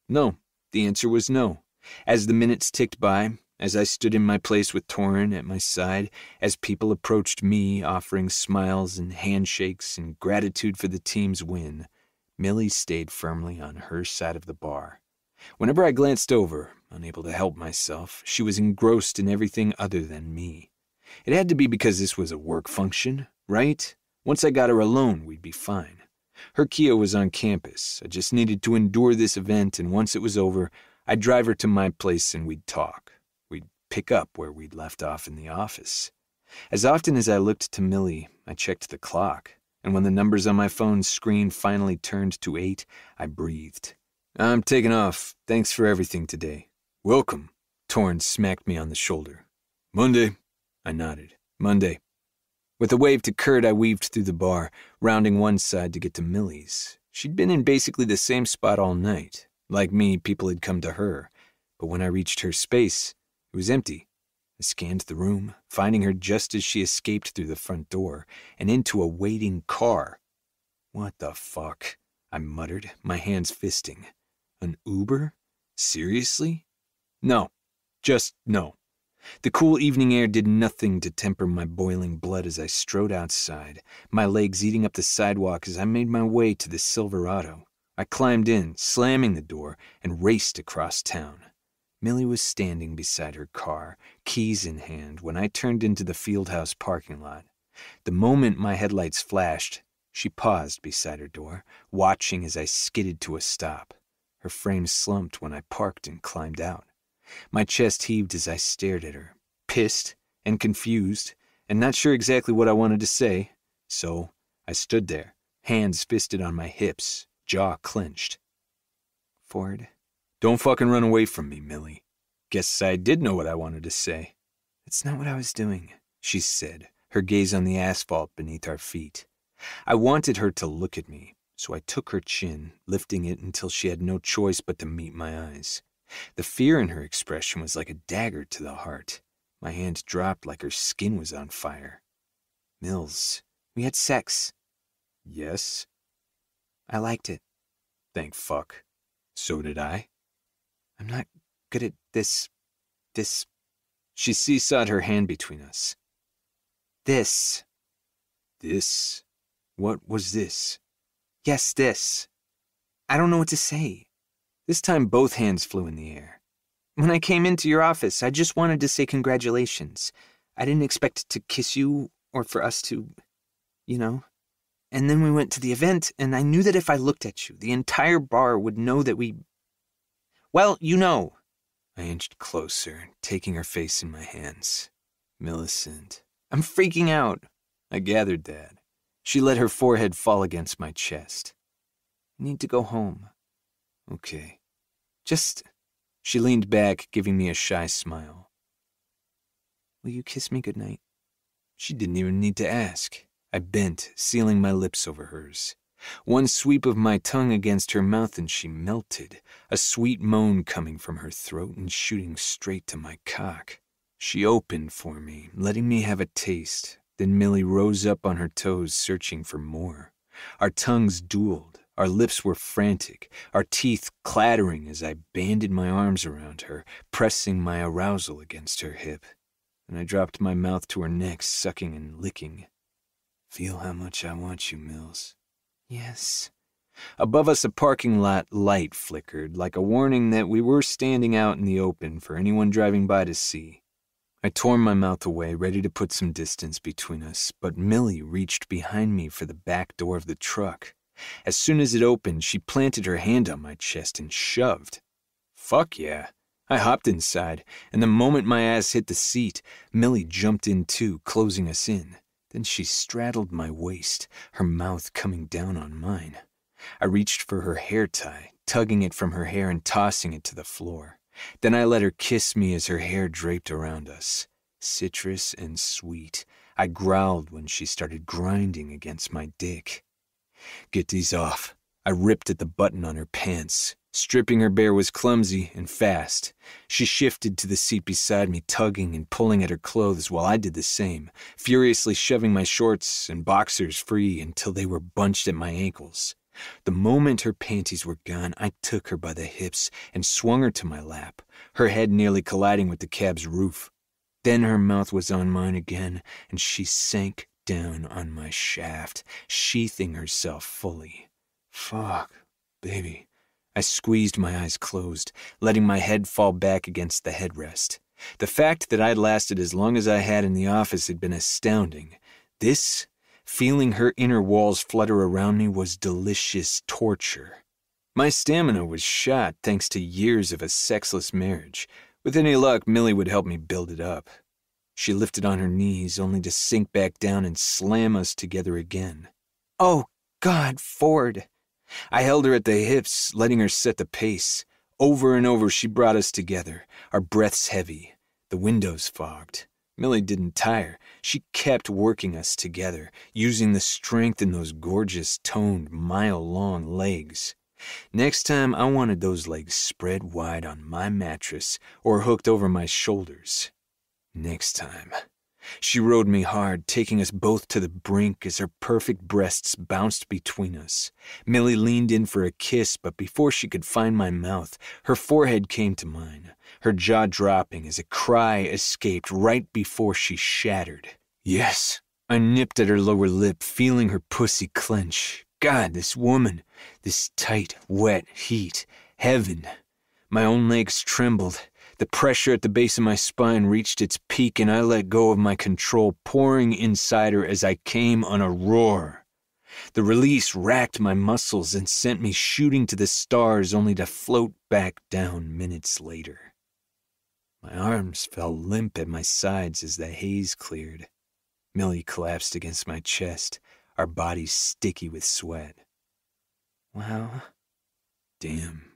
No. The answer was no. As the minutes ticked by, as I stood in my place with Torin at my side, as people approached me offering smiles and handshakes and gratitude for the team's win, Millie stayed firmly on her side of the bar. Whenever I glanced over, unable to help myself, she was engrossed in everything other than me. It had to be because this was a work function, right? Once I got her alone, we'd be fine. Her Kia was on campus. I just needed to endure this event, and once it was over, I'd drive her to my place and we'd talk. We'd pick up where we'd left off in the office. As often as I looked to Millie, I checked the clock, and when the numbers on my phone's screen finally turned to eight, I breathed. I'm taking off. Thanks for everything today. Welcome. Torin smacked me on the shoulder. Monday. I nodded. Monday. With a wave to Kurt, I weaved through the bar, rounding one side to get to Millie's. She'd been in basically the same spot all night. Like me, people had come to her. But when I reached her space, it was empty. I scanned the room, finding her just as she escaped through the front door and into a waiting car. What the fuck? I muttered, my hands fisting. An Uber? Seriously? No. Just no. The cool evening air did nothing to temper my boiling blood as I strode outside, my legs eating up the sidewalk as I made my way to the Silverado. I climbed in, slamming the door, and raced across town. Millie was standing beside her car, keys in hand, when I turned into the fieldhouse parking lot. The moment my headlights flashed, she paused beside her door, watching as I skidded to a stop. Her frame slumped when I parked and climbed out. My chest heaved as I stared at her, pissed and confused, and not sure exactly what I wanted to say. So I stood there, hands fisted on my hips, jaw clenched. Ford, don't fucking run away from me, Millie. Guess I did know what I wanted to say. It's not what I was doing, she said, her gaze on the asphalt beneath our feet. I wanted her to look at me, so I took her chin, lifting it until she had no choice but to meet my eyes. The fear in her expression was like a dagger to the heart. My hand dropped like her skin was on fire. Mills, we had sex. Yes. I liked it. Thank fuck. So did I. I'm not good at this. this. She seesawed her hand between us. This. This? What was this? Yes, this. I don't know what to say. This time both hands flew in the air. When I came into your office, I just wanted to say congratulations. I didn't expect to kiss you or for us to, you know. And then we went to the event, and I knew that if I looked at you, the entire bar would know that we. Well, you know. I inched closer, taking her face in my hands. Millicent. I'm freaking out. I gathered that. She let her forehead fall against my chest. I need to go home. Okay. Just. She leaned back, giving me a shy smile. Will you kiss me goodnight? She didn't even need to ask. I bent, sealing my lips over hers. One sweep of my tongue against her mouth and she melted, a sweet moan coming from her throat and shooting straight to my cock. She opened for me, letting me have a taste. Then Millie rose up on her toes, searching for more. Our tongues dueled. Our lips were frantic, our teeth clattering as I banded my arms around her, pressing my arousal against her hip. And I dropped my mouth to her neck, sucking and licking. Feel how much I want you, Mills. Yes. Above us, a parking lot light flickered, like a warning that we were standing out in the open for anyone driving by to see. I tore my mouth away, ready to put some distance between us, but Millie reached behind me for the back door of the truck. As soon as it opened, she planted her hand on my chest and shoved. Fuck yeah. I hopped inside, and the moment my ass hit the seat, Millie jumped in too, closing us in. Then she straddled my waist, her mouth coming down on mine. I reached for her hair tie, tugging it from her hair and tossing it to the floor. Then I let her kiss me as her hair draped around us. Citrus and sweet. I growled when she started grinding against my dick. Get these off. I ripped at the button on her pants. Stripping her bare was clumsy and fast. She shifted to the seat beside me, tugging and pulling at her clothes while I did the same, furiously shoving my shorts and boxers free until they were bunched at my ankles. The moment her panties were gone, I took her by the hips and swung her to my lap, her head nearly colliding with the cab's roof. Then her mouth was on mine again, and she sank down on my shaft, sheathing herself fully. Fuck, baby. I squeezed my eyes closed, letting my head fall back against the headrest. The fact that I'd lasted as long as I had in the office had been astounding. This, feeling her inner walls flutter around me, was delicious torture. My stamina was shot thanks to years of a sexless marriage. With any luck, Millie would help me build it up. She lifted on her knees, only to sink back down and slam us together again. Oh, God, Ford. I held her at the hips, letting her set the pace. Over and over, she brought us together, our breaths heavy, the windows fogged. Millie didn't tire. She kept working us together, using the strength in those gorgeous, toned, mile long legs. Next time, I wanted those legs spread wide on my mattress or hooked over my shoulders. Next time. She rode me hard, taking us both to the brink as her perfect breasts bounced between us. Millie leaned in for a kiss, but before she could find my mouth, her forehead came to mine, her jaw dropping as a cry escaped right before she shattered. Yes. I nipped at her lower lip, feeling her pussy clench. God, this woman, this tight, wet heat, heaven. My own legs trembled. The pressure at the base of my spine reached its peak, and I let go of my control, pouring inside her as I came on a roar. The release racked my muscles and sent me shooting to the stars, only to float back down minutes later. My arms fell limp at my sides as the haze cleared. Millie collapsed against my chest, our bodies sticky with sweat. Well, damn.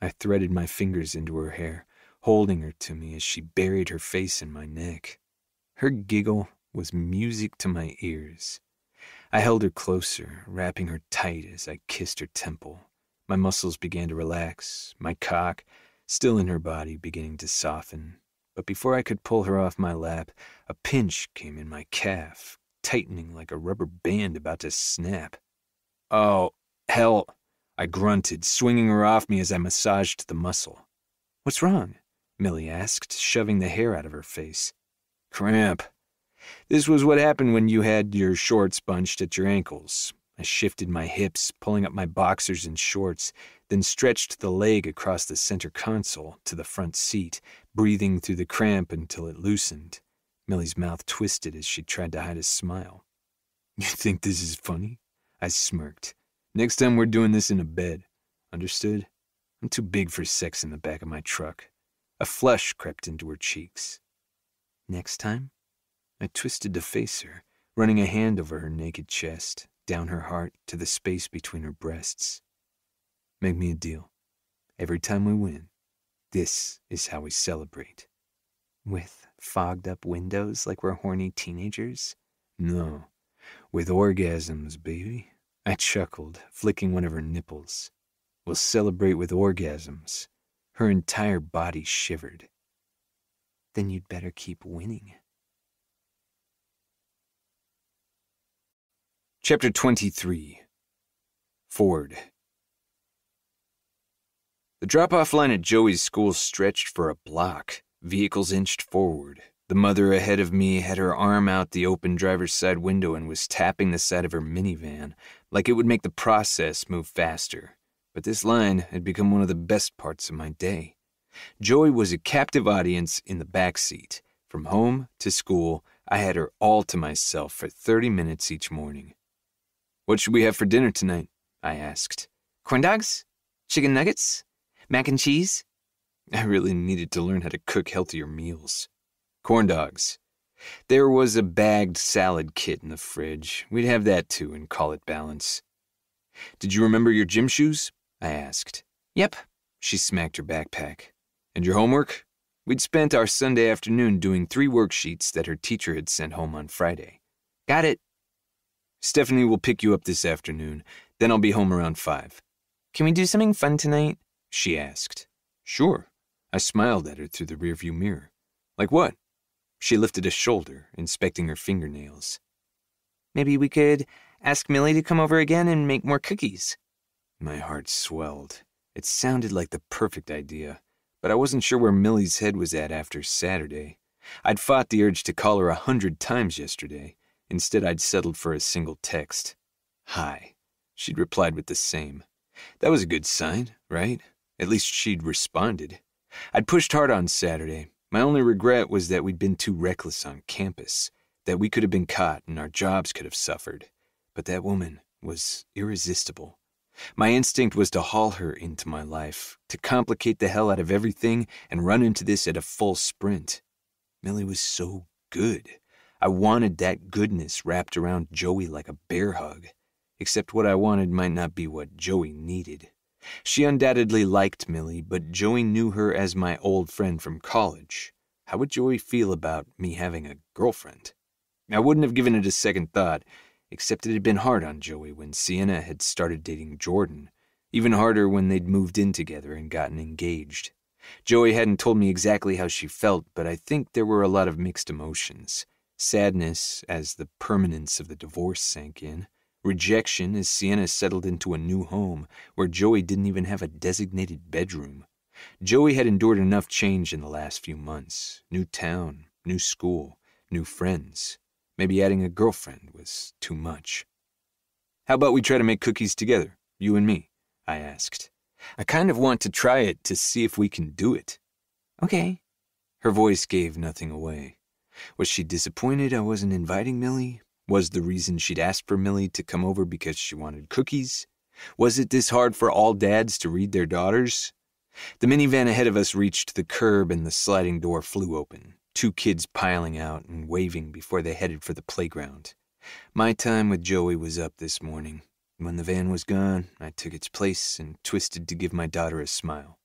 I threaded my fingers into her hair holding her to me as she buried her face in my neck. Her giggle was music to my ears. I held her closer, wrapping her tight as I kissed her temple. My muscles began to relax, my cock, still in her body, beginning to soften. But before I could pull her off my lap, a pinch came in my calf, tightening like a rubber band about to snap. Oh, hell. I grunted, swinging her off me as I massaged the muscle. What's wrong? Millie asked, shoving the hair out of her face. Cramp. This was what happened when you had your shorts bunched at your ankles. I shifted my hips, pulling up my boxers and shorts, then stretched the leg across the center console to the front seat, breathing through the cramp until it loosened. Millie's mouth twisted as she tried to hide a smile. You think this is funny? I smirked. Next time we're doing this in a bed. Understood? I'm too big for sex in the back of my truck. A flush crept into her cheeks. Next time? I twisted to face her, running a hand over her naked chest, down her heart to the space between her breasts. Make me a deal. Every time we win, this is how we celebrate. With fogged up windows like we're horny teenagers? No, with orgasms, baby. I chuckled, flicking one of her nipples. We'll celebrate with orgasms. Her entire body shivered. Then you'd better keep winning. Chapter 23 Ford The drop off line at Joey's school stretched for a block. Vehicles inched forward. The mother ahead of me had her arm out the open driver's side window and was tapping the side of her minivan, like it would make the process move faster. But this line had become one of the best parts of my day. Joey was a captive audience in the back seat. From home to school, I had her all to myself for 30 minutes each morning. What should we have for dinner tonight? I asked. Corn dogs? Chicken nuggets? Mac and cheese? I really needed to learn how to cook healthier meals. Corn dogs. There was a bagged salad kit in the fridge. We'd have that too and call it balance. Did you remember your gym shoes? I asked. Yep. She smacked her backpack. And your homework? We'd spent our Sunday afternoon doing three worksheets that her teacher had sent home on Friday. Got it. Stephanie will pick you up this afternoon, then I'll be home around five. Can we do something fun tonight? She asked. Sure. I smiled at her through the rearview mirror. Like what? She lifted a shoulder, inspecting her fingernails. Maybe we could ask Millie to come over again and make more cookies. My heart swelled. It sounded like the perfect idea, but I wasn't sure where Millie's head was at after Saturday. I'd fought the urge to call her a hundred times yesterday. Instead, I'd settled for a single text. Hi. She'd replied with the same. That was a good sign, right? At least she'd responded. I'd pushed hard on Saturday, my only regret was that we'd been too reckless on campus, that we could have been caught and our jobs could have suffered. But that woman was irresistible. My instinct was to haul her into my life, to complicate the hell out of everything and run into this at a full sprint. Millie was so good. I wanted that goodness wrapped around Joey like a bear hug. Except what I wanted might not be what Joey needed. She undoubtedly liked Millie, but Joey knew her as my old friend from college. How would Joey feel about me having a girlfriend? I wouldn't have given it a second thought, except it had been hard on Joey when Sienna had started dating Jordan, even harder when they'd moved in together and gotten engaged. Joey hadn't told me exactly how she felt, but I think there were a lot of mixed emotions. Sadness as the permanence of the divorce sank in, Rejection as Sienna settled into a new home where Joey didn't even have a designated bedroom. Joey had endured enough change in the last few months new town, new school, new friends. Maybe adding a girlfriend was too much. How about we try to make cookies together, you and me? I asked. I kind of want to try it to see if we can do it. Okay. Her voice gave nothing away. Was she disappointed I wasn't inviting Millie? Was the reason she'd asked for Millie to come over because she wanted cookies? Was it this hard for all dads to read their daughters? The minivan ahead of us reached the curb and the sliding door flew open, two kids piling out and waving before they headed for the playground. My time with Joey was up this morning. When the van was gone, I took its place and twisted to give my daughter a smile.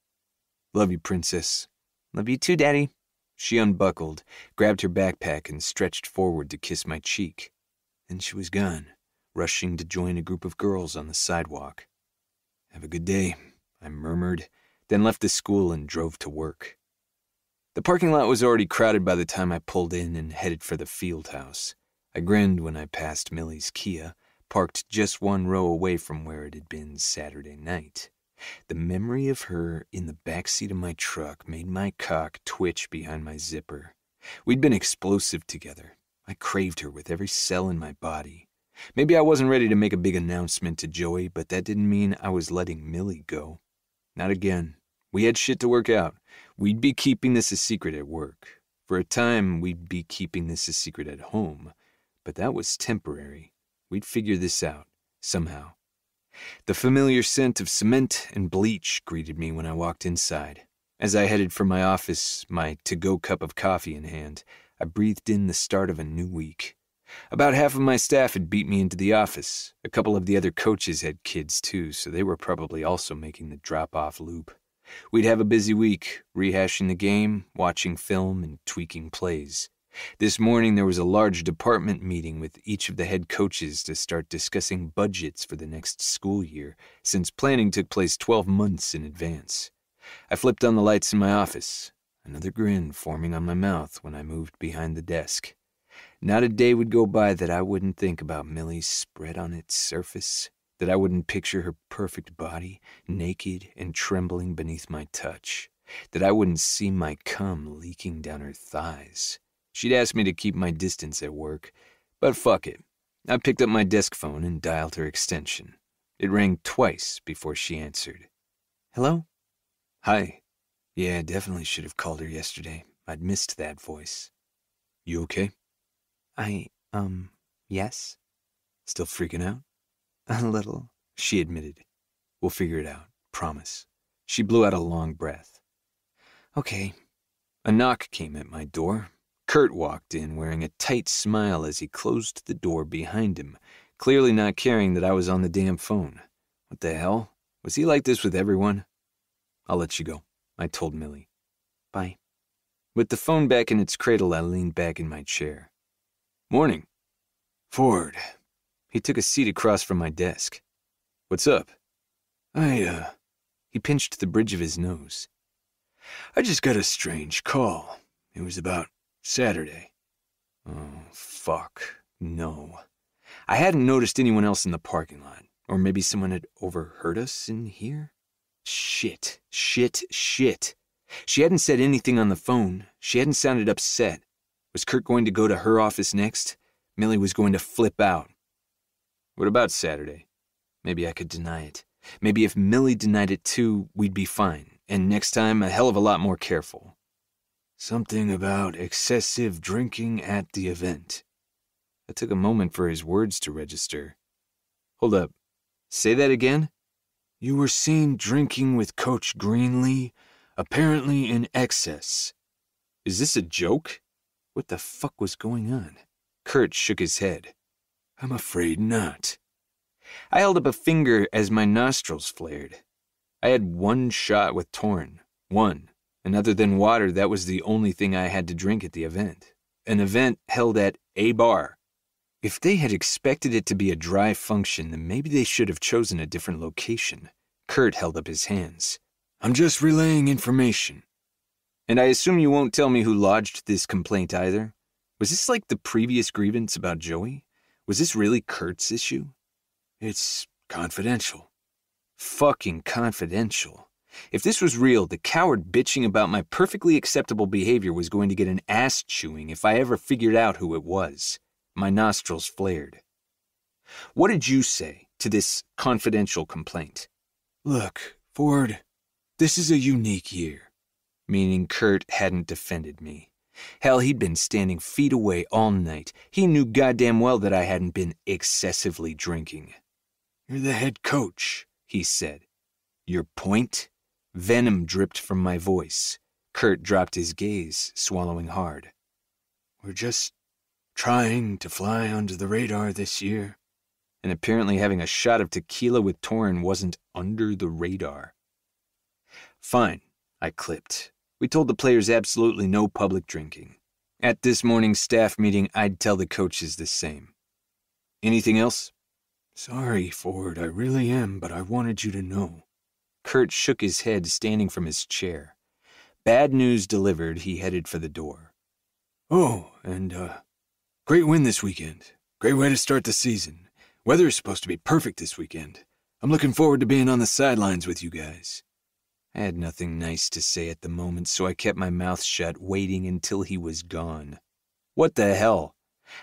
Love you, princess. Love you too, Daddy. She unbuckled, grabbed her backpack, and stretched forward to kiss my cheek. Then she was gone, rushing to join a group of girls on the sidewalk. Have a good day, I murmured, then left the school and drove to work. The parking lot was already crowded by the time I pulled in and headed for the field house. I grinned when I passed Millie's Kia, parked just one row away from where it had been Saturday night. The memory of her in the back seat of my truck made my cock twitch behind my zipper. We'd been explosive together. I craved her with every cell in my body. Maybe I wasn't ready to make a big announcement to Joey, but that didn't mean I was letting Millie go. Not again. We had shit to work out. We'd be keeping this a secret at work. For a time, we'd be keeping this a secret at home. But that was temporary. We'd figure this out, somehow. The familiar scent of cement and bleach greeted me when I walked inside. As I headed for my office, my to go cup of coffee in hand, I breathed in the start of a new week. About half of my staff had beat me into the office. A couple of the other coaches had kids too, so they were probably also making the drop off loop. We'd have a busy week, rehashing the game, watching film, and tweaking plays. This morning there was a large department meeting with each of the head coaches to start discussing budgets for the next school year, since planning took place 12 months in advance. I flipped on the lights in my office, another grin forming on my mouth when I moved behind the desk. Not a day would go by that I wouldn't think about Millie's spread on its surface, that I wouldn't picture her perfect body, naked and trembling beneath my touch, that I wouldn't see my cum leaking down her thighs. She'd asked me to keep my distance at work, but fuck it. I picked up my desk phone and dialed her extension. It rang twice before she answered. Hello? Hi. Yeah, definitely should have called her yesterday. I'd missed that voice. You okay? I, um, yes. Still freaking out? A little, she admitted. We'll figure it out, promise. She blew out a long breath. Okay. A knock came at my door, Kurt walked in wearing a tight smile as he closed the door behind him, clearly not caring that I was on the damn phone. What the hell? Was he like this with everyone? I'll let you go, I told Millie. Bye. With the phone back in its cradle, I leaned back in my chair. Morning. Ford. He took a seat across from my desk. What's up? I, uh. He pinched the bridge of his nose. I just got a strange call. It was about Saturday. Oh, fuck. No. I hadn't noticed anyone else in the parking lot. Or maybe someone had overheard us in here? Shit, shit, shit. She hadn't said anything on the phone. She hadn't sounded upset. Was Kurt going to go to her office next? Millie was going to flip out. What about Saturday? Maybe I could deny it. Maybe if Millie denied it too, we'd be fine. And next time, a hell of a lot more careful. Something about excessive drinking at the event. It took a moment for his words to register. Hold up. Say that again? You were seen drinking with Coach Greenlee, apparently in excess. Is this a joke? What the fuck was going on? Kurt shook his head. I'm afraid not. I held up a finger as my nostrils flared. I had one shot with Torin, One and other than water, that was the only thing I had to drink at the event. An event held at a bar. If they had expected it to be a dry function, then maybe they should have chosen a different location. Kurt held up his hands. I'm just relaying information. And I assume you won't tell me who lodged this complaint either? Was this like the previous grievance about Joey? Was this really Kurt's issue? It's confidential. Fucking confidential. If this was real, the coward bitching about my perfectly acceptable behavior was going to get an ass chewing if I ever figured out who it was. My nostrils flared. What did you say to this confidential complaint? Look, Ford, this is a unique year. Meaning Kurt hadn't defended me. Hell, he'd been standing feet away all night. He knew goddamn well that I hadn't been excessively drinking. You're the head coach, he said. Your point? Venom dripped from my voice. Kurt dropped his gaze, swallowing hard. We're just trying to fly under the radar this year. And apparently having a shot of tequila with Torin wasn't under the radar. Fine, I clipped. We told the players absolutely no public drinking. At this morning's staff meeting, I'd tell the coaches the same. Anything else? Sorry, Ford, I really am, but I wanted you to know. Kurt shook his head, standing from his chair. Bad news delivered, he headed for the door. Oh, and, uh, great win this weekend. Great way to start the season. Weather is supposed to be perfect this weekend. I'm looking forward to being on the sidelines with you guys. I had nothing nice to say at the moment, so I kept my mouth shut, waiting until he was gone. What the hell?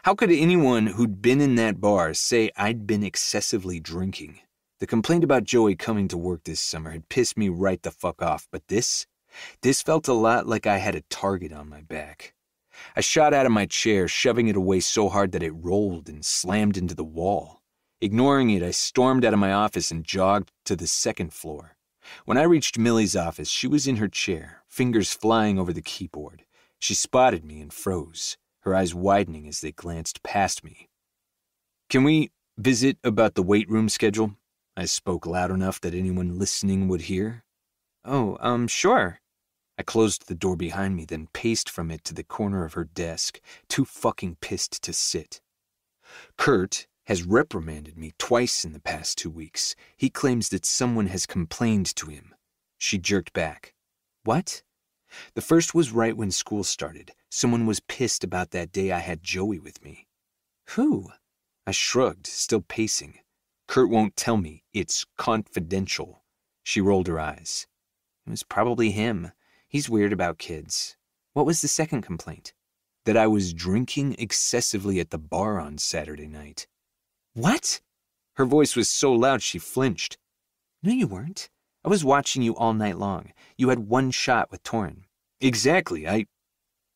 How could anyone who'd been in that bar say I'd been excessively drinking? The complaint about Joey coming to work this summer had pissed me right the fuck off, but this? This felt a lot like I had a target on my back. I shot out of my chair, shoving it away so hard that it rolled and slammed into the wall. Ignoring it, I stormed out of my office and jogged to the second floor. When I reached Millie's office, she was in her chair, fingers flying over the keyboard. She spotted me and froze, her eyes widening as they glanced past me. Can we visit about the weight room schedule? I spoke loud enough that anyone listening would hear. Oh, um, sure. I closed the door behind me, then paced from it to the corner of her desk, too fucking pissed to sit. Kurt has reprimanded me twice in the past two weeks. He claims that someone has complained to him. She jerked back. What? The first was right when school started. Someone was pissed about that day I had Joey with me. Who? I shrugged, still pacing. Kurt won't tell me. It's confidential. She rolled her eyes. It was probably him. He's weird about kids. What was the second complaint? That I was drinking excessively at the bar on Saturday night. What? Her voice was so loud she flinched. No, you weren't. I was watching you all night long. You had one shot with Torin. Exactly. I.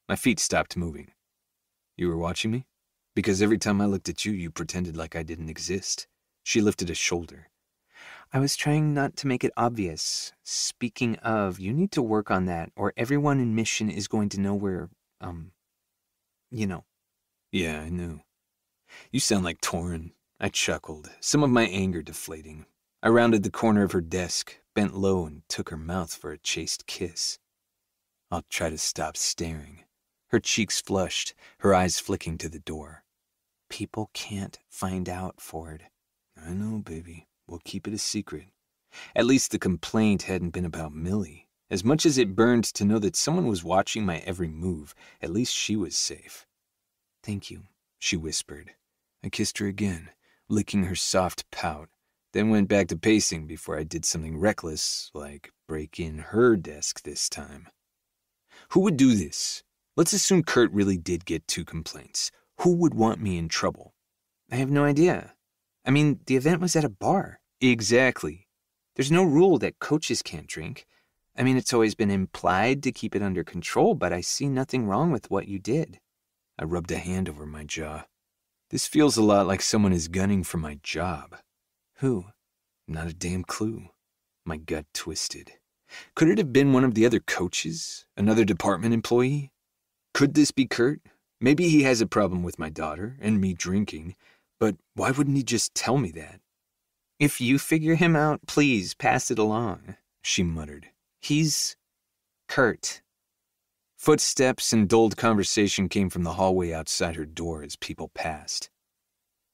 My feet stopped moving. You were watching me? Because every time I looked at you, you pretended like I didn't exist. She lifted a shoulder. I was trying not to make it obvious. Speaking of, you need to work on that, or everyone in Mission is going to know where, um, you know. Yeah, I knew. You sound like Torin. I chuckled, some of my anger deflating. I rounded the corner of her desk, bent low, and took her mouth for a chaste kiss. I'll try to stop staring. Her cheeks flushed, her eyes flicking to the door. People can't find out, Ford. I know, baby. We'll keep it a secret. At least the complaint hadn't been about Millie. As much as it burned to know that someone was watching my every move, at least she was safe. Thank you, she whispered. I kissed her again, licking her soft pout, then went back to pacing before I did something reckless, like break in her desk this time. Who would do this? Let's assume Kurt really did get two complaints. Who would want me in trouble? I have no idea. I mean, the event was at a bar. Exactly. There's no rule that coaches can't drink. I mean, it's always been implied to keep it under control, but I see nothing wrong with what you did. I rubbed a hand over my jaw. This feels a lot like someone is gunning for my job. Who? Not a damn clue. My gut twisted. Could it have been one of the other coaches? Another department employee? Could this be Kurt? Maybe he has a problem with my daughter and me drinking, but why wouldn't he just tell me that? If you figure him out, please pass it along, she muttered. He's Kurt. Footsteps and dulled conversation came from the hallway outside her door as people passed.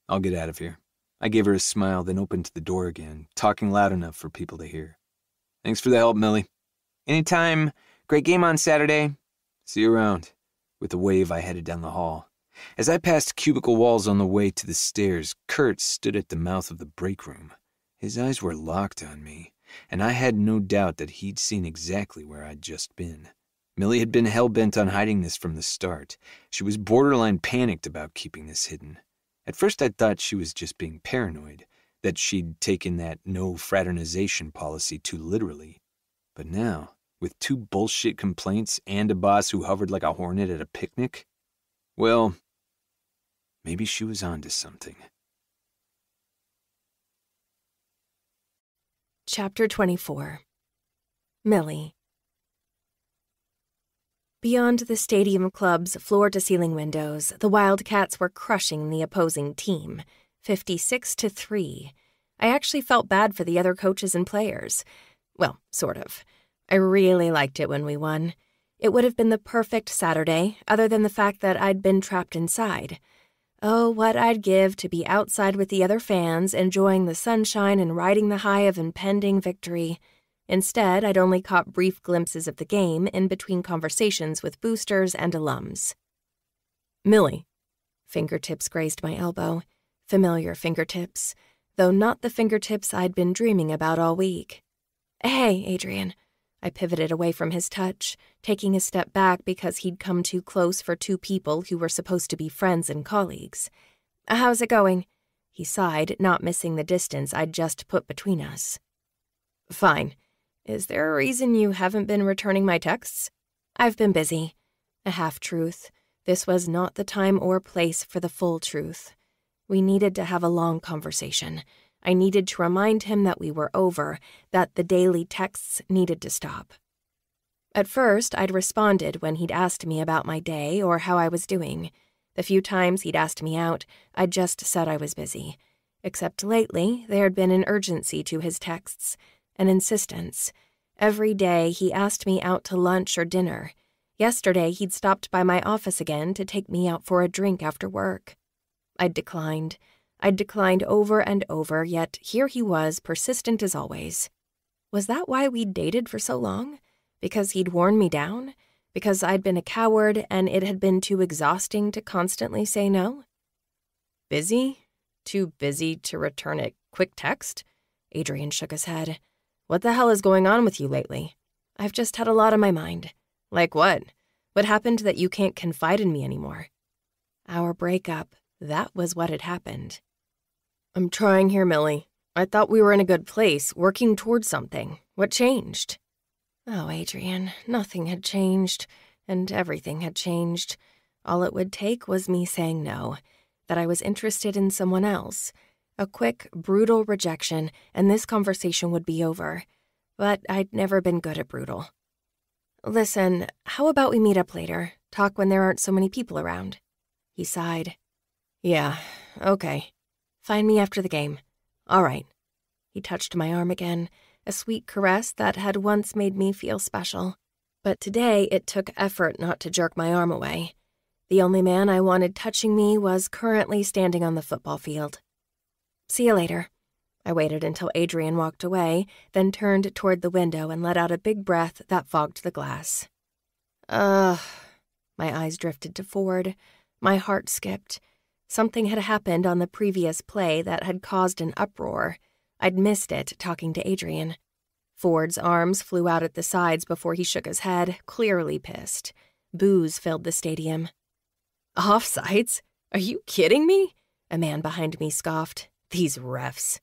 I'll get out of here. I gave her a smile, then opened the door again, talking loud enough for people to hear. Thanks for the help, Millie. Anytime. Great game on Saturday. See you around. With a wave, I headed down the hall. As I passed cubicle walls on the way to the stairs, Kurt stood at the mouth of the break room. His eyes were locked on me, and I had no doubt that he'd seen exactly where I'd just been. Millie had been hell bent on hiding this from the start. She was borderline panicked about keeping this hidden. At first, I thought she was just being paranoid, that she'd taken that no fraternization policy too literally. But now, with two bullshit complaints and a boss who hovered like a hornet at a picnic, well, Maybe she was onto something. Chapter 24 Millie Beyond the stadium club's floor to ceiling windows, the Wildcats were crushing the opposing team, 56 to 3. I actually felt bad for the other coaches and players. Well, sort of. I really liked it when we won. It would have been the perfect Saturday, other than the fact that I'd been trapped inside. Oh, what I'd give to be outside with the other fans, enjoying the sunshine and riding the high of impending victory. Instead, I'd only caught brief glimpses of the game in between conversations with boosters and alums. Millie. Fingertips grazed my elbow. Familiar fingertips, though not the fingertips I'd been dreaming about all week. Hey, Adrian. I pivoted away from his touch, taking a step back because he'd come too close for two people who were supposed to be friends and colleagues. How's it going? He sighed, not missing the distance I'd just put between us. Fine. Is there a reason you haven't been returning my texts? I've been busy. A half truth. This was not the time or place for the full truth. We needed to have a long conversation. I needed to remind him that we were over, that the daily texts needed to stop. At first, I'd responded when he'd asked me about my day or how I was doing. The few times he'd asked me out, I'd just said I was busy. Except lately, there had been an urgency to his texts, an insistence. Every day, he asked me out to lunch or dinner. Yesterday, he'd stopped by my office again to take me out for a drink after work. I'd declined. I'd declined over and over, yet here he was, persistent as always. Was that why we'd dated for so long? Because he'd worn me down? Because I'd been a coward and it had been too exhausting to constantly say no? Busy? Too busy to return a quick text? Adrian shook his head. What the hell is going on with you lately? I've just had a lot on my mind. Like what? What happened that you can't confide in me anymore? Our breakup, that was what had happened. I'm trying here, Millie. I thought we were in a good place, working towards something. What changed? Oh, Adrian, nothing had changed, and everything had changed. All it would take was me saying no, that I was interested in someone else. A quick, brutal rejection, and this conversation would be over. But I'd never been good at brutal. Listen, how about we meet up later? Talk when there aren't so many people around. He sighed. Yeah, okay. Find me after the game. All right. He touched my arm again, a sweet caress that had once made me feel special. But today it took effort not to jerk my arm away. The only man I wanted touching me was currently standing on the football field. See you later. I waited until Adrian walked away, then turned toward the window and let out a big breath that fogged the glass. Ugh. My eyes drifted to Ford. My heart skipped. Something had happened on the previous play that had caused an uproar. I'd missed it talking to Adrian. Ford's arms flew out at the sides before he shook his head, clearly pissed. Boos filled the stadium. Offsides? Are you kidding me? A man behind me scoffed. These refs.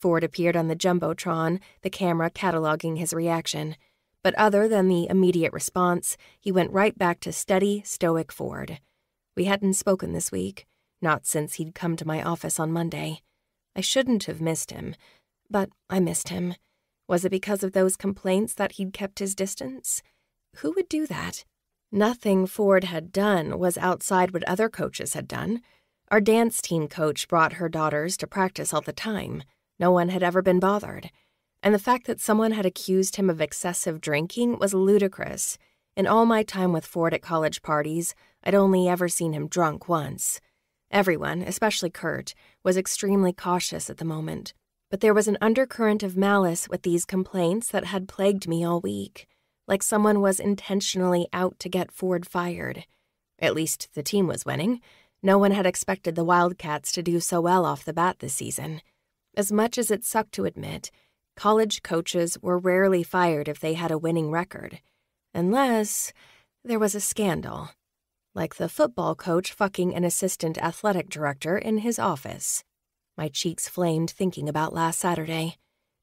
Ford appeared on the Jumbotron, the camera cataloging his reaction. But other than the immediate response, he went right back to steady, stoic Ford. We hadn't spoken this week not since he'd come to my office on Monday. I shouldn't have missed him, but I missed him. Was it because of those complaints that he'd kept his distance? Who would do that? Nothing Ford had done was outside what other coaches had done. Our dance team coach brought her daughters to practice all the time. No one had ever been bothered. And the fact that someone had accused him of excessive drinking was ludicrous. In all my time with Ford at college parties, I'd only ever seen him drunk once. Everyone, especially Kurt, was extremely cautious at the moment. But there was an undercurrent of malice with these complaints that had plagued me all week, like someone was intentionally out to get Ford fired. At least the team was winning. No one had expected the Wildcats to do so well off the bat this season. As much as it sucked to admit, college coaches were rarely fired if they had a winning record, unless there was a scandal like the football coach fucking an assistant athletic director in his office. My cheeks flamed thinking about last Saturday.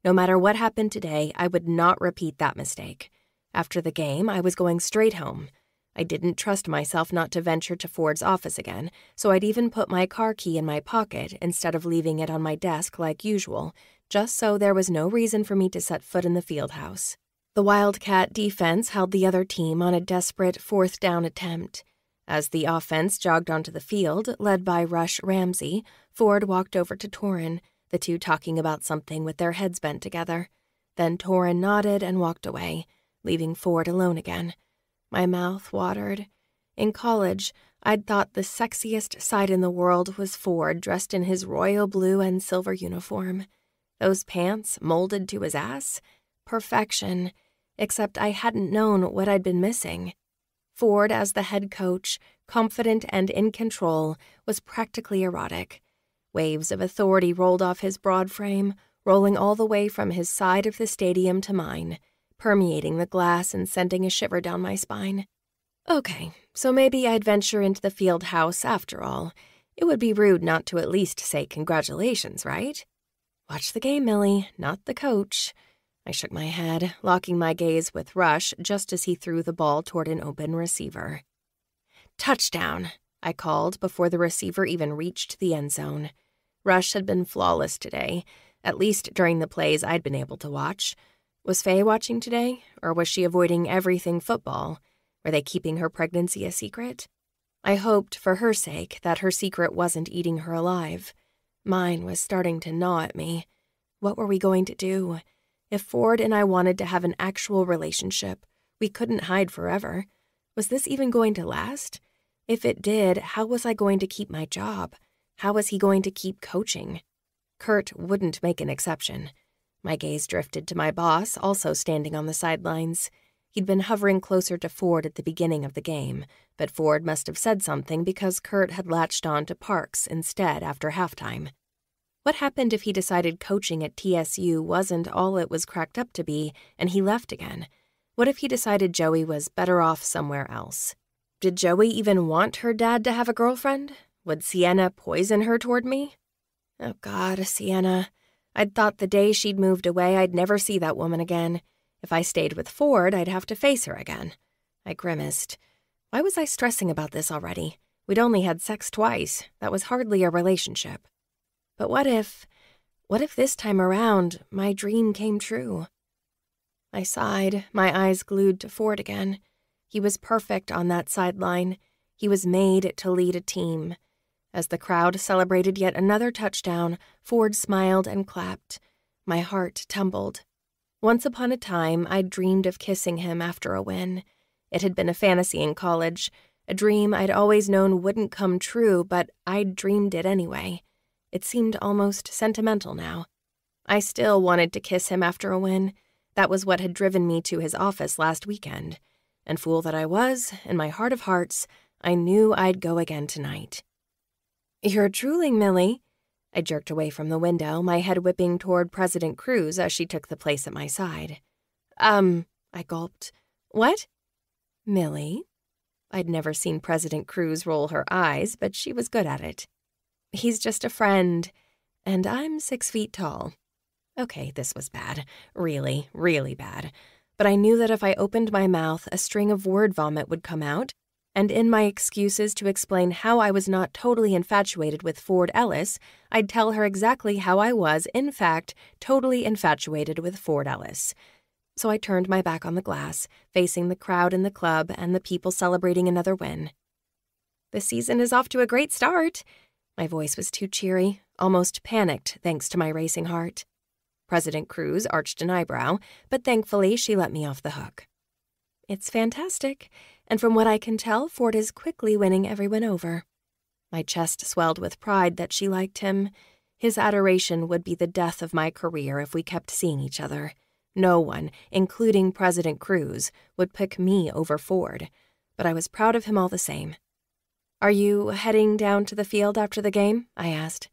No matter what happened today, I would not repeat that mistake. After the game, I was going straight home. I didn't trust myself not to venture to Ford's office again, so I'd even put my car key in my pocket instead of leaving it on my desk like usual, just so there was no reason for me to set foot in the field house. The Wildcat defense held the other team on a desperate fourth down attempt. As the offense jogged onto the field, led by Rush Ramsey, Ford walked over to Torin, the two talking about something with their heads bent together. Then Torin nodded and walked away, leaving Ford alone again. My mouth watered. In college, I'd thought the sexiest sight in the world was Ford dressed in his royal blue and silver uniform. Those pants molded to his ass? Perfection. Except I hadn't known what I'd been missing. Ford, as the head coach, confident and in control, was practically erotic. Waves of authority rolled off his broad frame, rolling all the way from his side of the stadium to mine, permeating the glass and sending a shiver down my spine. Okay, so maybe I'd venture into the field house after all. It would be rude not to at least say congratulations, right? Watch the game, Millie, not the coach. I shook my head, locking my gaze with Rush just as he threw the ball toward an open receiver. Touchdown, I called before the receiver even reached the end zone. Rush had been flawless today, at least during the plays I'd been able to watch. Was Faye watching today, or was she avoiding everything football? Were they keeping her pregnancy a secret? I hoped, for her sake, that her secret wasn't eating her alive. Mine was starting to gnaw at me. What were we going to do? If Ford and I wanted to have an actual relationship, we couldn't hide forever. Was this even going to last? If it did, how was I going to keep my job? How was he going to keep coaching? Kurt wouldn't make an exception. My gaze drifted to my boss, also standing on the sidelines. He'd been hovering closer to Ford at the beginning of the game, but Ford must have said something because Kurt had latched on to Parks instead after halftime. What happened if he decided coaching at TSU wasn't all it was cracked up to be and he left again? What if he decided Joey was better off somewhere else? Did Joey even want her dad to have a girlfriend? Would Sienna poison her toward me? Oh, God, Sienna. I'd thought the day she'd moved away, I'd never see that woman again. If I stayed with Ford, I'd have to face her again. I grimaced. Why was I stressing about this already? We'd only had sex twice. That was hardly a relationship. But what if, what if this time around, my dream came true? I sighed, my eyes glued to Ford again. He was perfect on that sideline. He was made to lead a team. As the crowd celebrated yet another touchdown, Ford smiled and clapped. My heart tumbled. Once upon a time, I'd dreamed of kissing him after a win. It had been a fantasy in college, a dream I'd always known wouldn't come true, but I'd dreamed it anyway. It seemed almost sentimental now. I still wanted to kiss him after a win. That was what had driven me to his office last weekend. And fool that I was, in my heart of hearts, I knew I'd go again tonight. You're drooling, Millie, I jerked away from the window, my head whipping toward President Cruz as she took the place at my side. Um, I gulped. What? Millie? I'd never seen President Cruz roll her eyes, but she was good at it. He's just a friend, and I'm six feet tall. Okay, this was bad. Really, really bad. But I knew that if I opened my mouth, a string of word vomit would come out, and in my excuses to explain how I was not totally infatuated with Ford Ellis, I'd tell her exactly how I was, in fact, totally infatuated with Ford Ellis. So I turned my back on the glass, facing the crowd in the club and the people celebrating another win. The season is off to a great start. My voice was too cheery, almost panicked thanks to my racing heart. President Cruz arched an eyebrow, but thankfully she let me off the hook. It's fantastic and from what I can tell, Ford is quickly winning everyone over. My chest swelled with pride that she liked him. His adoration would be the death of my career if we kept seeing each other. No one, including President Cruz, would pick me over Ford, but I was proud of him all the same. Are you heading down to the field after the game? I asked.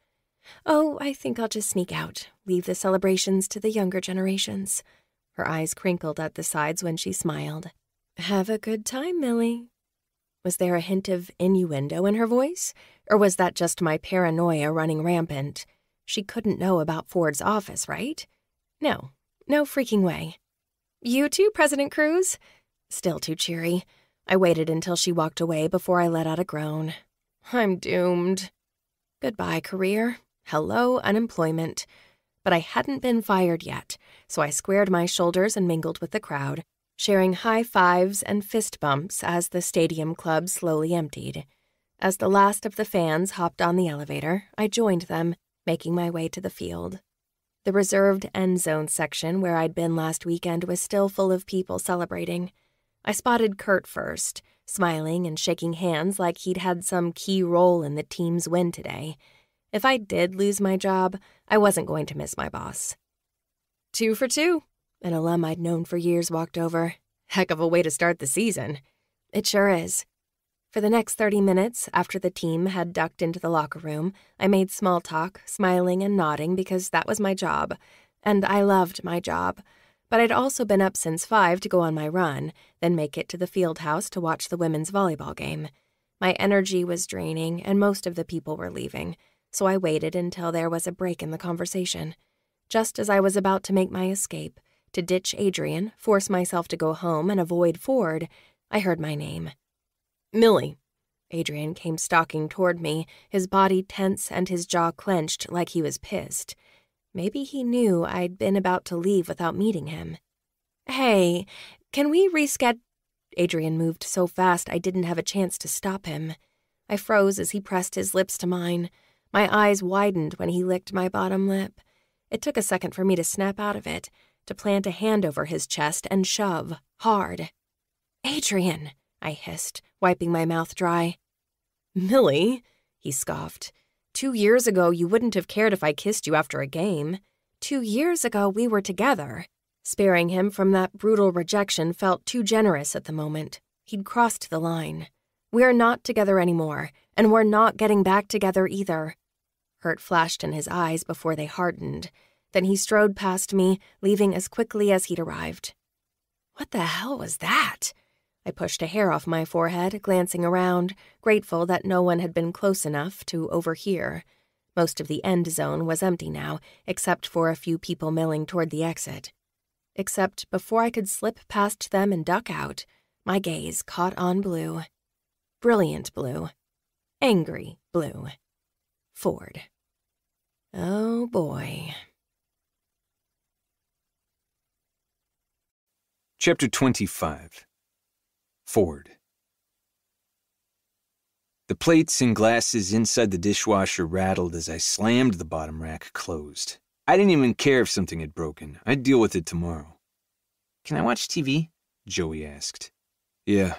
Oh, I think I'll just sneak out, leave the celebrations to the younger generations. Her eyes crinkled at the sides when she smiled. Have a good time, Millie. Was there a hint of innuendo in her voice? Or was that just my paranoia running rampant? She couldn't know about Ford's office, right? No, no freaking way. You too, President Cruz? Still too cheery. I waited until she walked away before I let out a groan. I'm doomed. Goodbye, career. Hello, unemployment. But I hadn't been fired yet, so I squared my shoulders and mingled with the crowd, sharing high fives and fist bumps as the stadium club slowly emptied. As the last of the fans hopped on the elevator, I joined them, making my way to the field. The reserved end zone section where I'd been last weekend was still full of people celebrating. I spotted Kurt first, smiling and shaking hands like he'd had some key role in the team's win today. If I did lose my job, I wasn't going to miss my boss. Two for two, an alum I'd known for years walked over. Heck of a way to start the season. It sure is. For the next 30 minutes, after the team had ducked into the locker room, I made small talk, smiling and nodding because that was my job. And I loved my job. But I'd also been up since 5 to go on my run, then make it to the field house to watch the women's volleyball game. My energy was draining, and most of the people were leaving, so I waited until there was a break in the conversation. Just as I was about to make my escape, to ditch Adrian, force myself to go home, and avoid Ford, I heard my name. Millie. Adrian came stalking toward me, his body tense and his jaw clenched like he was pissed. Maybe he knew I'd been about to leave without meeting him. Hey, can we reschedule? Adrian moved so fast I didn't have a chance to stop him. I froze as he pressed his lips to mine. My eyes widened when he licked my bottom lip. It took a second for me to snap out of it, to plant a hand over his chest and shove, hard. Adrian, I hissed, wiping my mouth dry. Millie, he scoffed. Two years ago, you wouldn't have cared if I kissed you after a game. Two years ago, we were together. Sparing him from that brutal rejection felt too generous at the moment. He'd crossed the line. We're not together anymore, and we're not getting back together either. Hurt flashed in his eyes before they hardened. Then he strode past me, leaving as quickly as he'd arrived. What the hell was that? I pushed a hair off my forehead, glancing around, grateful that no one had been close enough to overhear. Most of the end zone was empty now, except for a few people milling toward the exit. Except before I could slip past them and duck out, my gaze caught on blue. Brilliant blue. Angry blue. Ford. Oh boy. Chapter 25 Ford. The plates and glasses inside the dishwasher rattled as I slammed the bottom rack closed. I didn't even care if something had broken. I'd deal with it tomorrow. Can I watch TV? Joey asked. Yeah.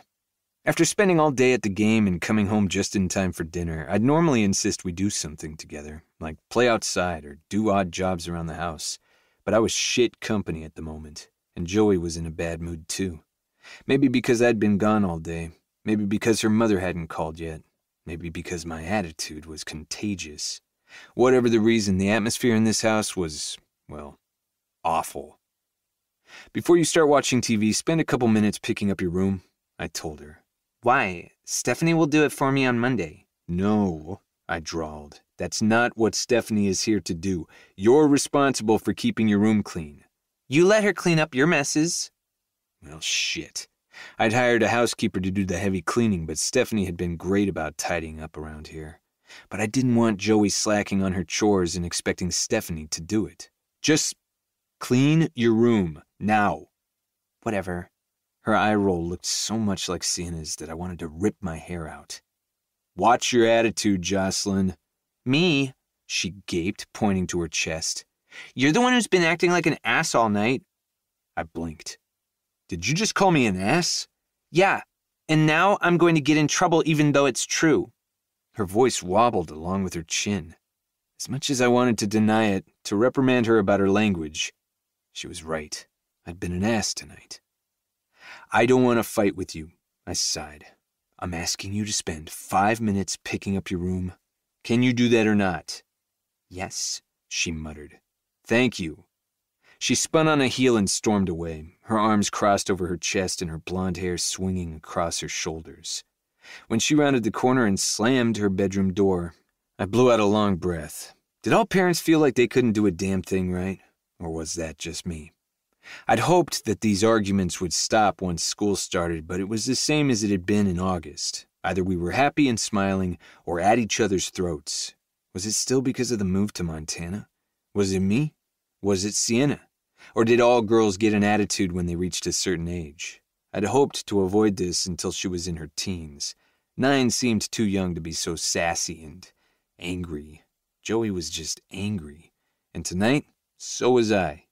After spending all day at the game and coming home just in time for dinner, I'd normally insist we do something together, like play outside or do odd jobs around the house. But I was shit company at the moment, and Joey was in a bad mood too. Maybe because I'd been gone all day. Maybe because her mother hadn't called yet. Maybe because my attitude was contagious. Whatever the reason, the atmosphere in this house was, well, awful. Before you start watching TV, spend a couple minutes picking up your room, I told her. Why? Stephanie will do it for me on Monday. No, I drawled. That's not what Stephanie is here to do. You're responsible for keeping your room clean. You let her clean up your messes. Well, shit. I'd hired a housekeeper to do the heavy cleaning, but Stephanie had been great about tidying up around here. But I didn't want Joey slacking on her chores and expecting Stephanie to do it. Just clean your room, now. Whatever. Her eye roll looked so much like Sienna's that I wanted to rip my hair out. Watch your attitude, Jocelyn. Me? She gaped, pointing to her chest. You're the one who's been acting like an ass all night. I blinked. Did you just call me an ass? Yeah, and now I'm going to get in trouble even though it's true. Her voice wobbled along with her chin. As much as I wanted to deny it, to reprimand her about her language, she was right. I'd been an ass tonight. I don't want to fight with you, I sighed. I'm asking you to spend five minutes picking up your room. Can you do that or not? Yes, she muttered. Thank you. She spun on a heel and stormed away, her arms crossed over her chest and her blonde hair swinging across her shoulders. When she rounded the corner and slammed her bedroom door, I blew out a long breath. Did all parents feel like they couldn't do a damn thing right? Or was that just me? I'd hoped that these arguments would stop once school started, but it was the same as it had been in August. Either we were happy and smiling, or at each other's throats. Was it still because of the move to Montana? Was it me? Was it Sienna? Or did all girls get an attitude when they reached a certain age? I'd hoped to avoid this until she was in her teens. Nine seemed too young to be so sassy and angry. Joey was just angry. And tonight, so was I.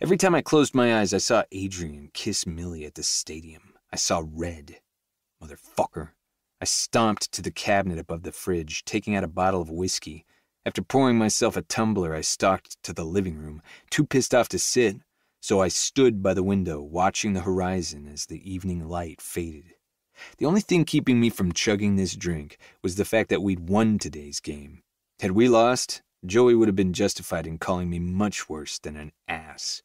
Every time I closed my eyes, I saw Adrian kiss Millie at the stadium. I saw red. Motherfucker. I stomped to the cabinet above the fridge, taking out a bottle of whiskey. After pouring myself a tumbler, I stalked to the living room, too pissed off to sit, so I stood by the window, watching the horizon as the evening light faded. The only thing keeping me from chugging this drink was the fact that we'd won today's game. Had we lost, Joey would have been justified in calling me much worse than an ass.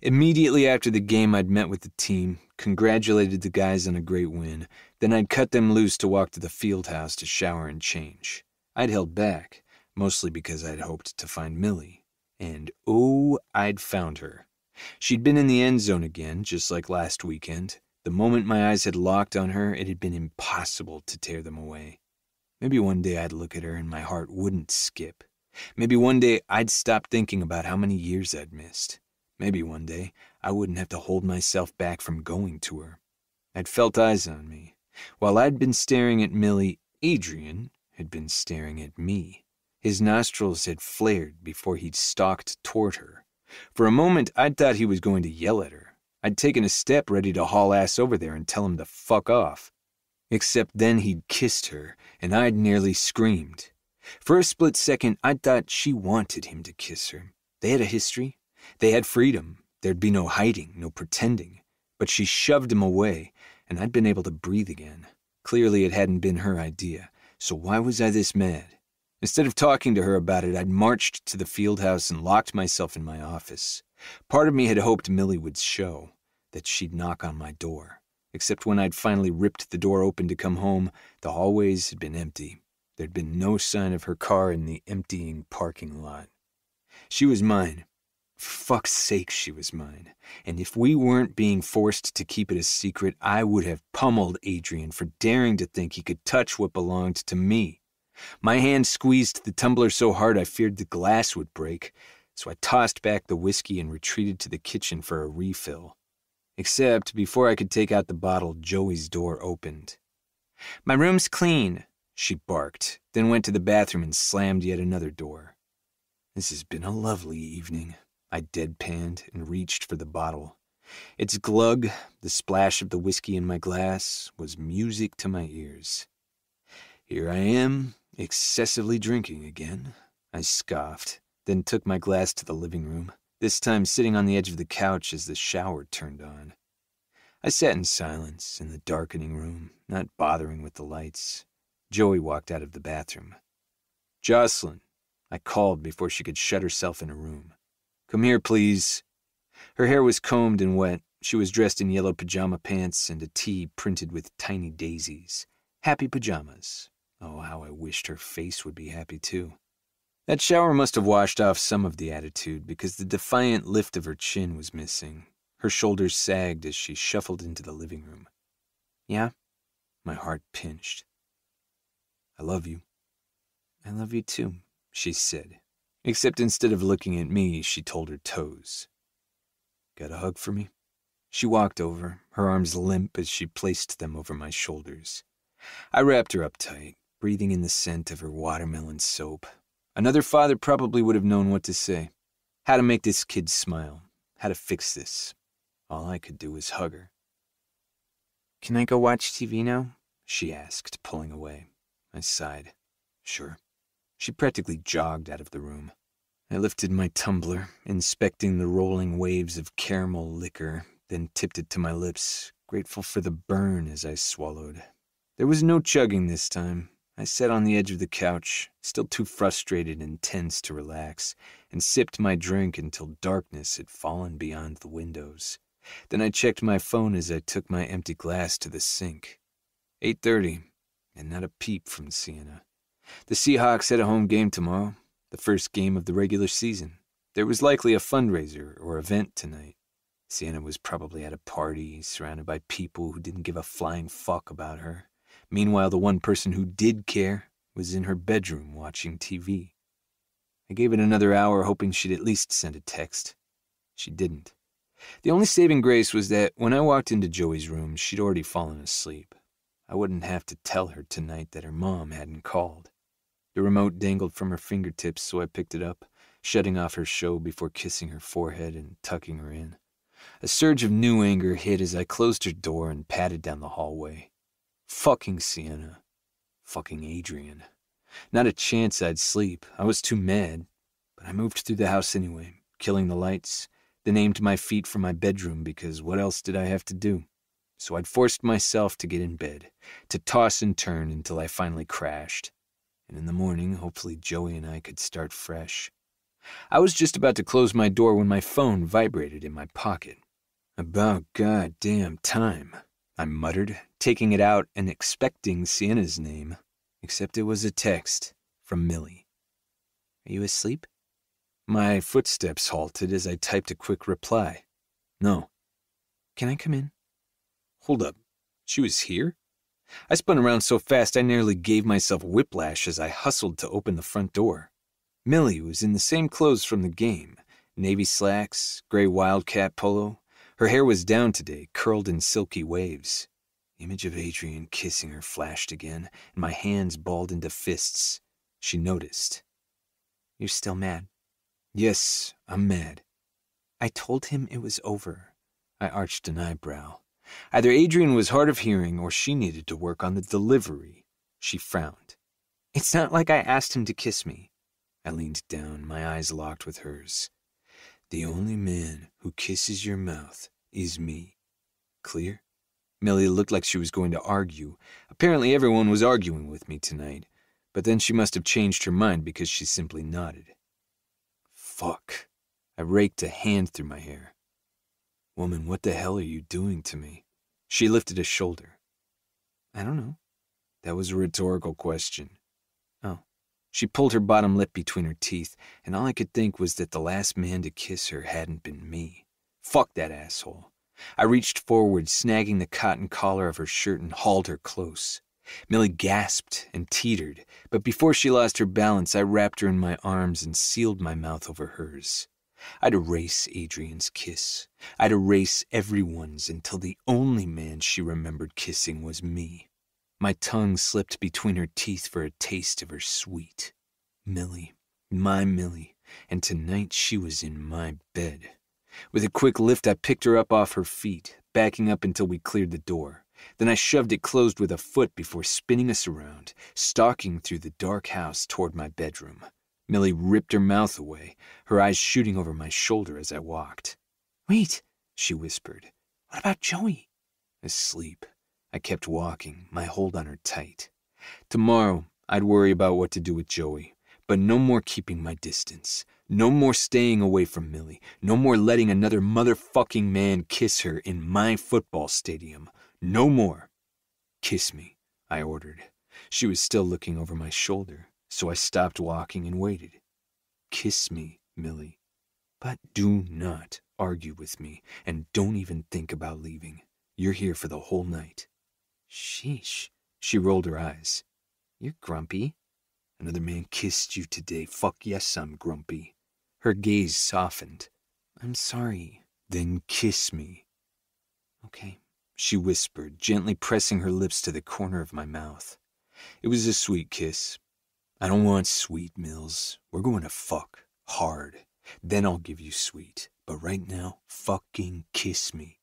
Immediately after the game, I'd met with the team, congratulated the guys on a great win, then I'd cut them loose to walk to the field house to shower and change. I'd held back, mostly because I'd hoped to find Millie. And oh, I'd found her. She'd been in the end zone again, just like last weekend. The moment my eyes had locked on her, it had been impossible to tear them away. Maybe one day I'd look at her and my heart wouldn't skip. Maybe one day I'd stop thinking about how many years I'd missed. Maybe one day I wouldn't have to hold myself back from going to her. I'd felt eyes on me. While I'd been staring at Millie, Adrian had been staring at me. His nostrils had flared before he'd stalked toward her. For a moment, I'd thought he was going to yell at her. I'd taken a step ready to haul ass over there and tell him to fuck off. Except then he'd kissed her, and I'd nearly screamed. For a split second, I'd thought she wanted him to kiss her. They had a history, they had freedom. There'd be no hiding, no pretending. But she shoved him away, and I'd been able to breathe again. Clearly, it hadn't been her idea, so why was I this mad? Instead of talking to her about it, I'd marched to the field house and locked myself in my office. Part of me had hoped Millie would show, that she'd knock on my door. Except when I'd finally ripped the door open to come home, the hallways had been empty. There'd been no sign of her car in the emptying parking lot. She was mine, for fuck's sake, she was mine. And if we weren't being forced to keep it a secret, I would have pummeled Adrian for daring to think he could touch what belonged to me. My hand squeezed the tumbler so hard I feared the glass would break, so I tossed back the whiskey and retreated to the kitchen for a refill. Except before I could take out the bottle, Joey's door opened. My room's clean, she barked, then went to the bathroom and slammed yet another door. This has been a lovely evening. I deadpanned and reached for the bottle. Its glug, the splash of the whiskey in my glass, was music to my ears. Here I am, excessively drinking again, I scoffed, then took my glass to the living room, this time sitting on the edge of the couch as the shower turned on. I sat in silence in the darkening room, not bothering with the lights. Joey walked out of the bathroom. Jocelyn, I called before she could shut herself in a room. Come here, please. Her hair was combed and wet. She was dressed in yellow pajama pants and a tee printed with tiny daisies. Happy pajamas. Oh, how I wished her face would be happy too. That shower must have washed off some of the attitude because the defiant lift of her chin was missing. Her shoulders sagged as she shuffled into the living room. Yeah? My heart pinched. I love you. I love you too, she said, Except instead of looking at me, she told her toes. Got a hug for me? She walked over, her arms limp as she placed them over my shoulders. I wrapped her up tight, breathing in the scent of her watermelon soap. Another father probably would have known what to say. How to make this kid smile. How to fix this. All I could do was hug her. Can I go watch TV now? She asked, pulling away. I sighed. Sure. She practically jogged out of the room. I lifted my tumbler, inspecting the rolling waves of caramel liquor, then tipped it to my lips, grateful for the burn as I swallowed. There was no chugging this time. I sat on the edge of the couch, still too frustrated and tense to relax, and sipped my drink until darkness had fallen beyond the windows. Then I checked my phone as I took my empty glass to the sink. 8:30, and not a peep from Sienna. The Seahawks had a home game tomorrow, the first game of the regular season. There was likely a fundraiser or event tonight. Sienna was probably at a party, surrounded by people who didn't give a flying fuck about her. Meanwhile, the one person who did care was in her bedroom watching TV. I gave it another hour, hoping she'd at least send a text. She didn't. The only saving grace was that when I walked into Joey's room, she'd already fallen asleep. I wouldn't have to tell her tonight that her mom hadn't called. The remote dangled from her fingertips, so I picked it up, shutting off her show before kissing her forehead and tucking her in. A surge of new anger hit as I closed her door and padded down the hallway. Fucking Sienna. Fucking Adrian. Not a chance I'd sleep. I was too mad. But I moved through the house anyway, killing the lights, then aimed my feet for my bedroom because what else did I have to do? so I'd forced myself to get in bed, to toss and turn until I finally crashed. And in the morning, hopefully Joey and I could start fresh. I was just about to close my door when my phone vibrated in my pocket. About goddamn time, I muttered, taking it out and expecting Sienna's name, except it was a text from Millie. Are you asleep? My footsteps halted as I typed a quick reply. No. Can I come in? Hold up. She was here? I spun around so fast I nearly gave myself whiplash as I hustled to open the front door. Millie was in the same clothes from the game navy slacks, gray wildcat polo, her hair was down today, curled in silky waves. The image of Adrian kissing her flashed again, and my hands balled into fists. She noticed. You're still mad? Yes, I'm mad. I told him it was over. I arched an eyebrow. Either Adrian was hard of hearing or she needed to work on the delivery. She frowned. It's not like I asked him to kiss me. I leaned down, my eyes locked with hers. The only man who kisses your mouth is me. Clear? Millie looked like she was going to argue. Apparently, everyone was arguing with me tonight, but then she must have changed her mind because she simply nodded. Fuck. I raked a hand through my hair. Woman, what the hell are you doing to me? She lifted a shoulder. I don't know. That was a rhetorical question. She pulled her bottom lip between her teeth, and all I could think was that the last man to kiss her hadn't been me. Fuck that asshole. I reached forward, snagging the cotton collar of her shirt and hauled her close. Millie gasped and teetered, but before she lost her balance, I wrapped her in my arms and sealed my mouth over hers. I'd erase Adrian's kiss. I'd erase everyone's until the only man she remembered kissing was me. My tongue slipped between her teeth for a taste of her sweet. Millie, my Millie, and tonight she was in my bed. With a quick lift, I picked her up off her feet, backing up until we cleared the door. Then I shoved it closed with a foot before spinning us around, stalking through the dark house toward my bedroom. Millie ripped her mouth away, her eyes shooting over my shoulder as I walked. Wait, she whispered. What about Joey? Asleep. I kept walking, my hold on her tight. Tomorrow, I'd worry about what to do with Joey, but no more keeping my distance. No more staying away from Millie. No more letting another motherfucking man kiss her in my football stadium. No more. Kiss me, I ordered. She was still looking over my shoulder, so I stopped walking and waited. Kiss me, Millie. But do not argue with me, and don't even think about leaving. You're here for the whole night. Sheesh. She rolled her eyes. You're grumpy. Another man kissed you today. Fuck yes, I'm grumpy. Her gaze softened. I'm sorry. Then kiss me. Okay, she whispered, gently pressing her lips to the corner of my mouth. It was a sweet kiss. I don't want sweet, Mills. We're going to fuck. Hard. Then I'll give you sweet. But right now, fucking kiss me.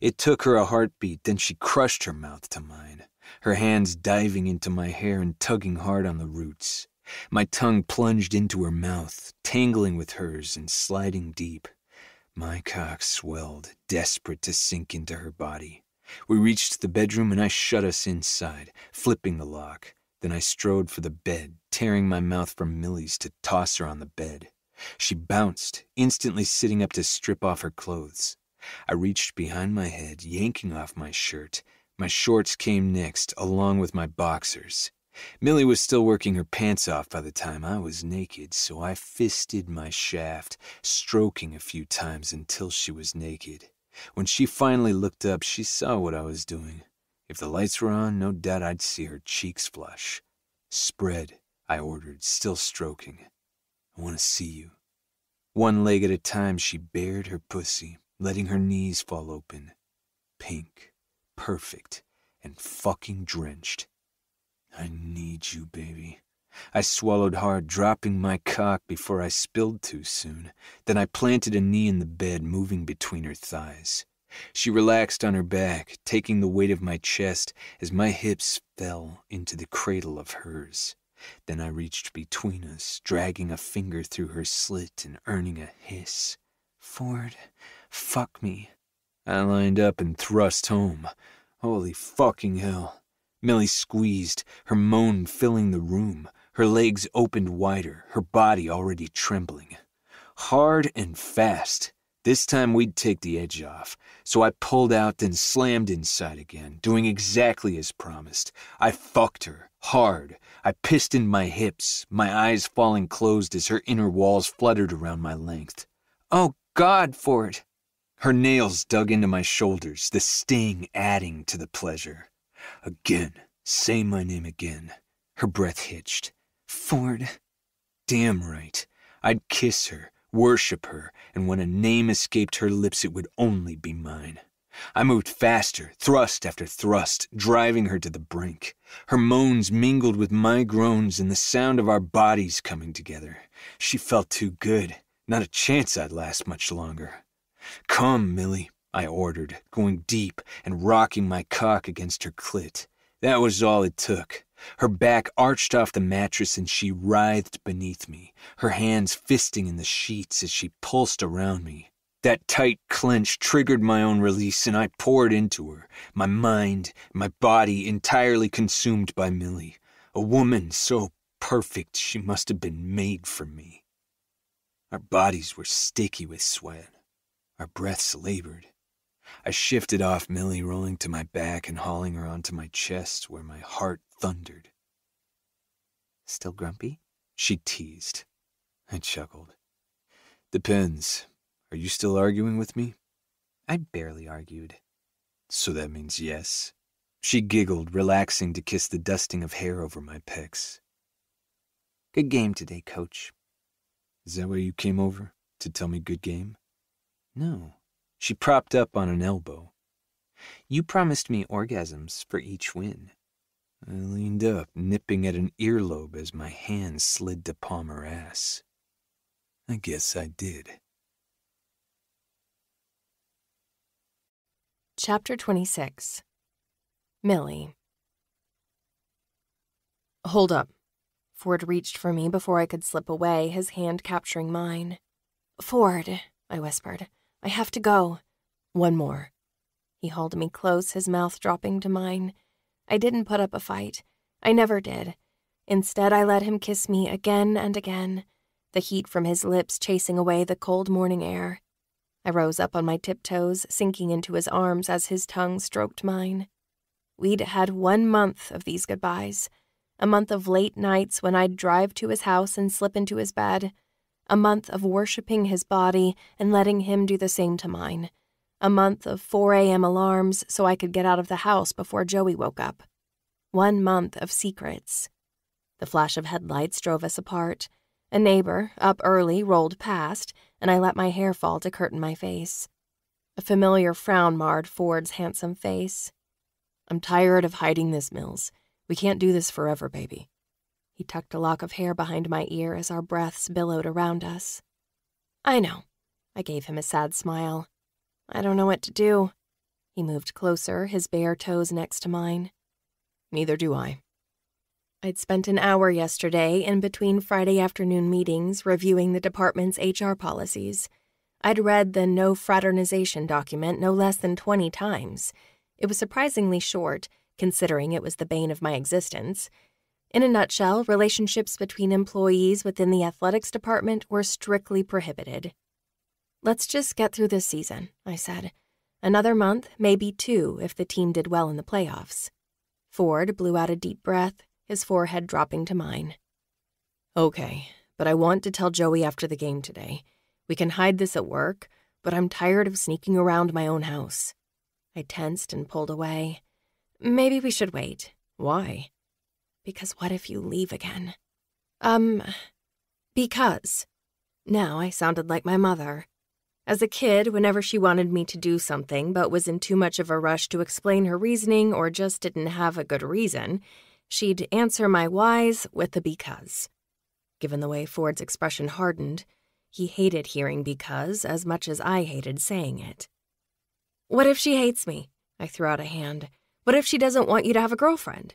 It took her a heartbeat, then she crushed her mouth to mine, her hands diving into my hair and tugging hard on the roots. My tongue plunged into her mouth, tangling with hers and sliding deep. My cock swelled, desperate to sink into her body. We reached the bedroom and I shut us inside, flipping the lock. Then I strode for the bed, tearing my mouth from Millie's to toss her on the bed. She bounced, instantly sitting up to strip off her clothes. I reached behind my head, yanking off my shirt. My shorts came next, along with my boxers. Millie was still working her pants off by the time I was naked, so I fisted my shaft, stroking a few times until she was naked. When she finally looked up, she saw what I was doing. If the lights were on, no doubt I'd see her cheeks flush. Spread, I ordered, still stroking. I want to see you. One leg at a time, she bared her pussy, letting her knees fall open. Pink, perfect, and fucking drenched. I need you, baby. I swallowed hard, dropping my cock before I spilled too soon. Then I planted a knee in the bed, moving between her thighs. She relaxed on her back, taking the weight of my chest as my hips fell into the cradle of hers. Then I reached between us, dragging a finger through her slit and earning a hiss. Ford, Fuck me. I lined up and thrust home. Holy fucking hell. Millie squeezed, her moan filling the room, her legs opened wider, her body already trembling. Hard and fast. This time we'd take the edge off. So I pulled out, then slammed inside again, doing exactly as promised. I fucked her, hard. I pistoned my hips, my eyes falling closed as her inner walls fluttered around my length. Oh, God, Ford! Her nails dug into my shoulders, the sting adding to the pleasure. Again, say my name again. Her breath hitched. Ford. Damn right. I'd kiss her, worship her, and when a name escaped her lips, it would only be mine. I moved faster, thrust after thrust, driving her to the brink. Her moans mingled with my groans and the sound of our bodies coming together. She felt too good. Not a chance I'd last much longer. Come, Millie, I ordered, going deep and rocking my cock against her clit. That was all it took. Her back arched off the mattress and she writhed beneath me, her hands fisting in the sheets as she pulsed around me. That tight clench triggered my own release and I poured into her, my mind, my body entirely consumed by Millie. A woman so perfect she must have been made for me. Our bodies were sticky with sweat. Our breaths labored. I shifted off Millie, rolling to my back and hauling her onto my chest where my heart thundered. Still grumpy? She teased. I chuckled. Depends. Are you still arguing with me? I barely argued. So that means yes. She giggled, relaxing to kiss the dusting of hair over my pecs. Good game today, coach. Is that why you came over? To tell me good game? No. She propped up on an elbow. You promised me orgasms for each win. I leaned up, nipping at an earlobe as my hand slid to palm ass. I guess I did. Chapter 26 Millie Hold up. Ford reached for me before I could slip away, his hand capturing mine. Ford, I whispered. I have to go. One more. He hauled me close, his mouth dropping to mine. I didn't put up a fight. I never did. Instead, I let him kiss me again and again, the heat from his lips chasing away the cold morning air. I rose up on my tiptoes, sinking into his arms as his tongue stroked mine. We'd had one month of these goodbyes, a month of late nights when I'd drive to his house and slip into his bed, a month of worshiping his body and letting him do the same to mine, a month of 4 a.m. alarms so I could get out of the house before Joey woke up, one month of secrets. The flash of headlights drove us apart. A neighbor, up early, rolled past, and I let my hair fall to curtain my face. A familiar frown marred Ford's handsome face. I'm tired of hiding this, Mills. We can't do this forever, baby. He tucked a lock of hair behind my ear as our breaths billowed around us. I know. I gave him a sad smile. I don't know what to do. He moved closer, his bare toes next to mine. Neither do I. I'd spent an hour yesterday in between Friday afternoon meetings reviewing the department's HR policies. I'd read the no fraternization document no less than 20 times. It was surprisingly short, considering it was the bane of my existence, in a nutshell, relationships between employees within the athletics department were strictly prohibited. Let's just get through this season, I said. Another month, maybe two, if the team did well in the playoffs. Ford blew out a deep breath, his forehead dropping to mine. Okay, but I want to tell Joey after the game today. We can hide this at work, but I'm tired of sneaking around my own house. I tensed and pulled away. Maybe we should wait. Why? Because what if you leave again? Um, because. Now I sounded like my mother. As a kid, whenever she wanted me to do something but was in too much of a rush to explain her reasoning or just didn't have a good reason, she'd answer my whys with a because. Given the way Ford's expression hardened, he hated hearing because as much as I hated saying it. What if she hates me? I threw out a hand. What if she doesn't want you to have a girlfriend?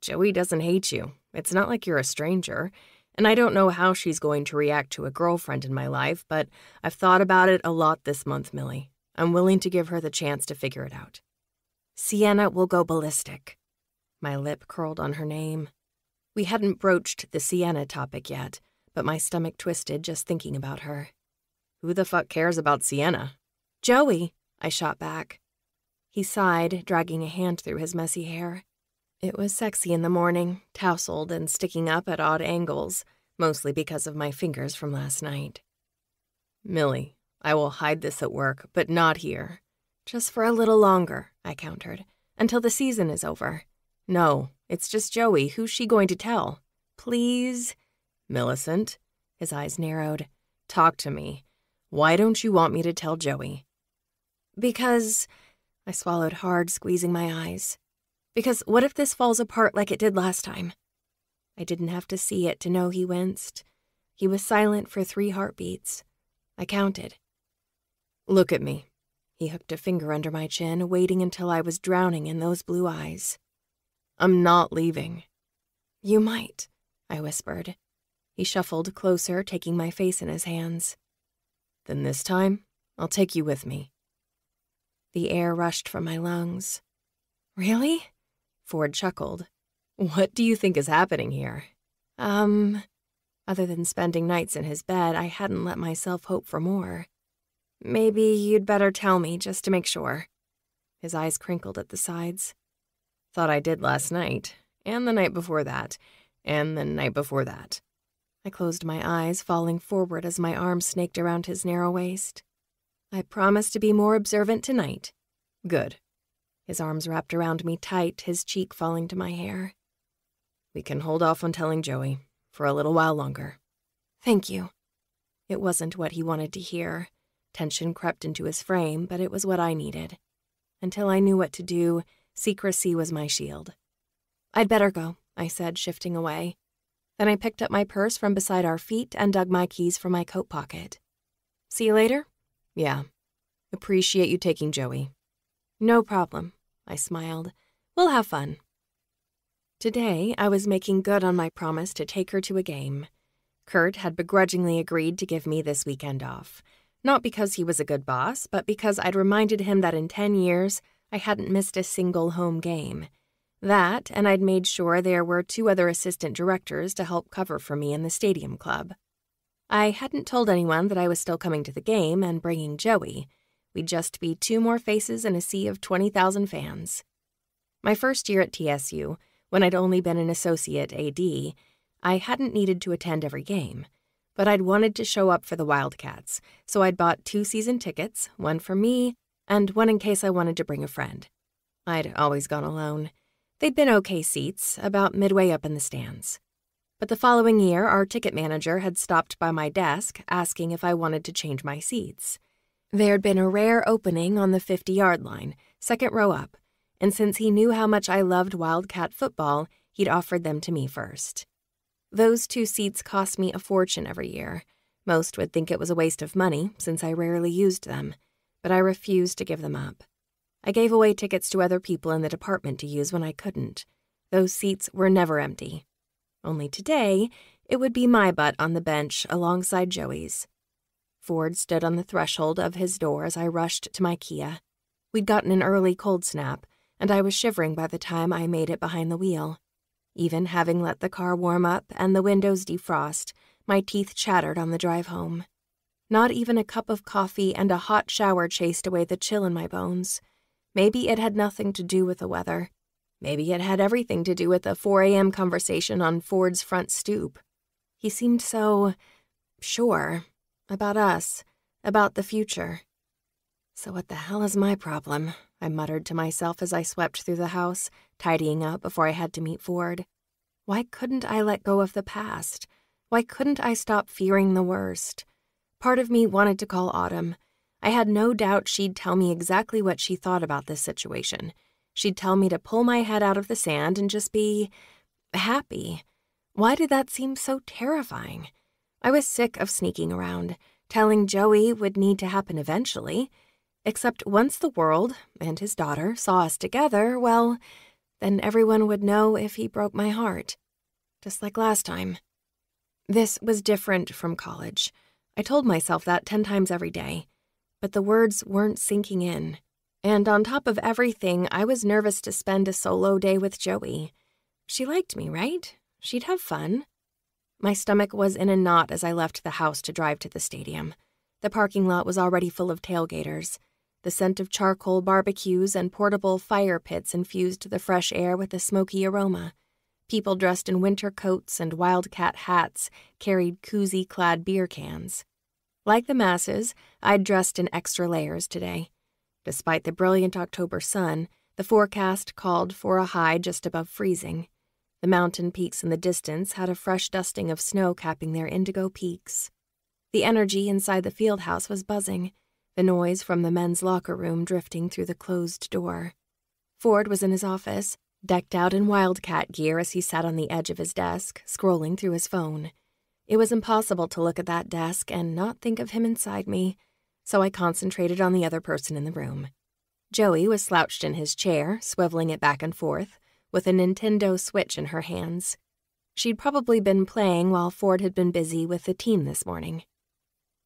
Joey doesn't hate you. It's not like you're a stranger. And I don't know how she's going to react to a girlfriend in my life, but I've thought about it a lot this month, Millie. I'm willing to give her the chance to figure it out. Sienna will go ballistic. My lip curled on her name. We hadn't broached the Sienna topic yet, but my stomach twisted just thinking about her. Who the fuck cares about Sienna? Joey, I shot back. He sighed, dragging a hand through his messy hair. It was sexy in the morning, tousled and sticking up at odd angles, mostly because of my fingers from last night. Millie, I will hide this at work, but not here. Just for a little longer, I countered, until the season is over. No, it's just Joey. Who's she going to tell? Please? Millicent? His eyes narrowed. Talk to me. Why don't you want me to tell Joey? Because I swallowed hard, squeezing my eyes. Because what if this falls apart like it did last time? I didn't have to see it to know he winced. He was silent for three heartbeats. I counted. Look at me. He hooked a finger under my chin, waiting until I was drowning in those blue eyes. I'm not leaving. You might, I whispered. He shuffled closer, taking my face in his hands. Then this time, I'll take you with me. The air rushed from my lungs. Really? Ford chuckled. What do you think is happening here? Um, other than spending nights in his bed, I hadn't let myself hope for more. Maybe you'd better tell me just to make sure. His eyes crinkled at the sides. Thought I did last night, and the night before that, and the night before that. I closed my eyes, falling forward as my arms snaked around his narrow waist. I promise to be more observant tonight. Good. His arms wrapped around me tight, his cheek falling to my hair. We can hold off on telling Joey for a little while longer. Thank you. It wasn't what he wanted to hear. Tension crept into his frame, but it was what I needed. Until I knew what to do, secrecy was my shield. I'd better go, I said, shifting away. Then I picked up my purse from beside our feet and dug my keys from my coat pocket. See you later? Yeah. Appreciate you taking Joey. No problem, I smiled. We'll have fun. Today, I was making good on my promise to take her to a game. Kurt had begrudgingly agreed to give me this weekend off. Not because he was a good boss, but because I'd reminded him that in 10 years, I hadn't missed a single home game. That, and I'd made sure there were two other assistant directors to help cover for me in the stadium club. I hadn't told anyone that I was still coming to the game and bringing Joey. We'd just be two more faces in a sea of 20,000 fans. My first year at TSU, when I'd only been an associate AD, I hadn't needed to attend every game. But I'd wanted to show up for the Wildcats, so I'd bought two season tickets, one for me and one in case I wanted to bring a friend. I'd always gone alone. They'd been okay seats, about midway up in the stands. But the following year, our ticket manager had stopped by my desk asking if I wanted to change my seats. There'd been a rare opening on the 50 yard line, second row up, and since he knew how much I loved Wildcat football, he'd offered them to me first. Those two seats cost me a fortune every year. Most would think it was a waste of money, since I rarely used them, but I refused to give them up. I gave away tickets to other people in the department to use when I couldn't. Those seats were never empty. Only today, it would be my butt on the bench alongside Joey's. Ford stood on the threshold of his door as I rushed to my Kia. We'd gotten an early cold snap, and I was shivering by the time I made it behind the wheel. Even having let the car warm up and the windows defrost, my teeth chattered on the drive home. Not even a cup of coffee and a hot shower chased away the chill in my bones. Maybe it had nothing to do with the weather. Maybe it had everything to do with the 4 a.m. conversation on Ford's front stoop. He seemed so sure about us, about the future. So, what the hell is my problem? I muttered to myself as I swept through the house, tidying up before I had to meet Ford. Why couldn't I let go of the past? Why couldn't I stop fearing the worst? Part of me wanted to call Autumn. I had no doubt she'd tell me exactly what she thought about this situation She'd tell me to pull my head out of the sand and just be happy. Why did that seem so terrifying? I was sick of sneaking around, telling Joey would need to happen eventually. Except once the world and his daughter saw us together, well, then everyone would know if he broke my heart. Just like last time. This was different from college. I told myself that ten times every day. but the words weren't sinking in. And on top of everything, I was nervous to spend a solo day with Joey. She liked me, right? She'd have fun. My stomach was in a knot as I left the house to drive to the stadium. The parking lot was already full of tailgaters. The scent of charcoal barbecues and portable fire pits infused the fresh air with a smoky aroma. People dressed in winter coats and wildcat hats carried koozie clad beer cans. Like the masses, I'd dressed in extra layers today. Despite the brilliant October sun, the forecast called for a high just above freezing. The mountain peaks in the distance had a fresh dusting of snow capping their indigo peaks. The energy inside the field house was buzzing, the noise from the men's locker room drifting through the closed door. Ford was in his office, decked out in wildcat gear as he sat on the edge of his desk, scrolling through his phone. It was impossible to look at that desk and not think of him inside me, so I concentrated on the other person in the room. Joey was slouched in his chair, swiveling it back and forth, with a Nintendo Switch in her hands. She'd probably been playing while Ford had been busy with the team this morning.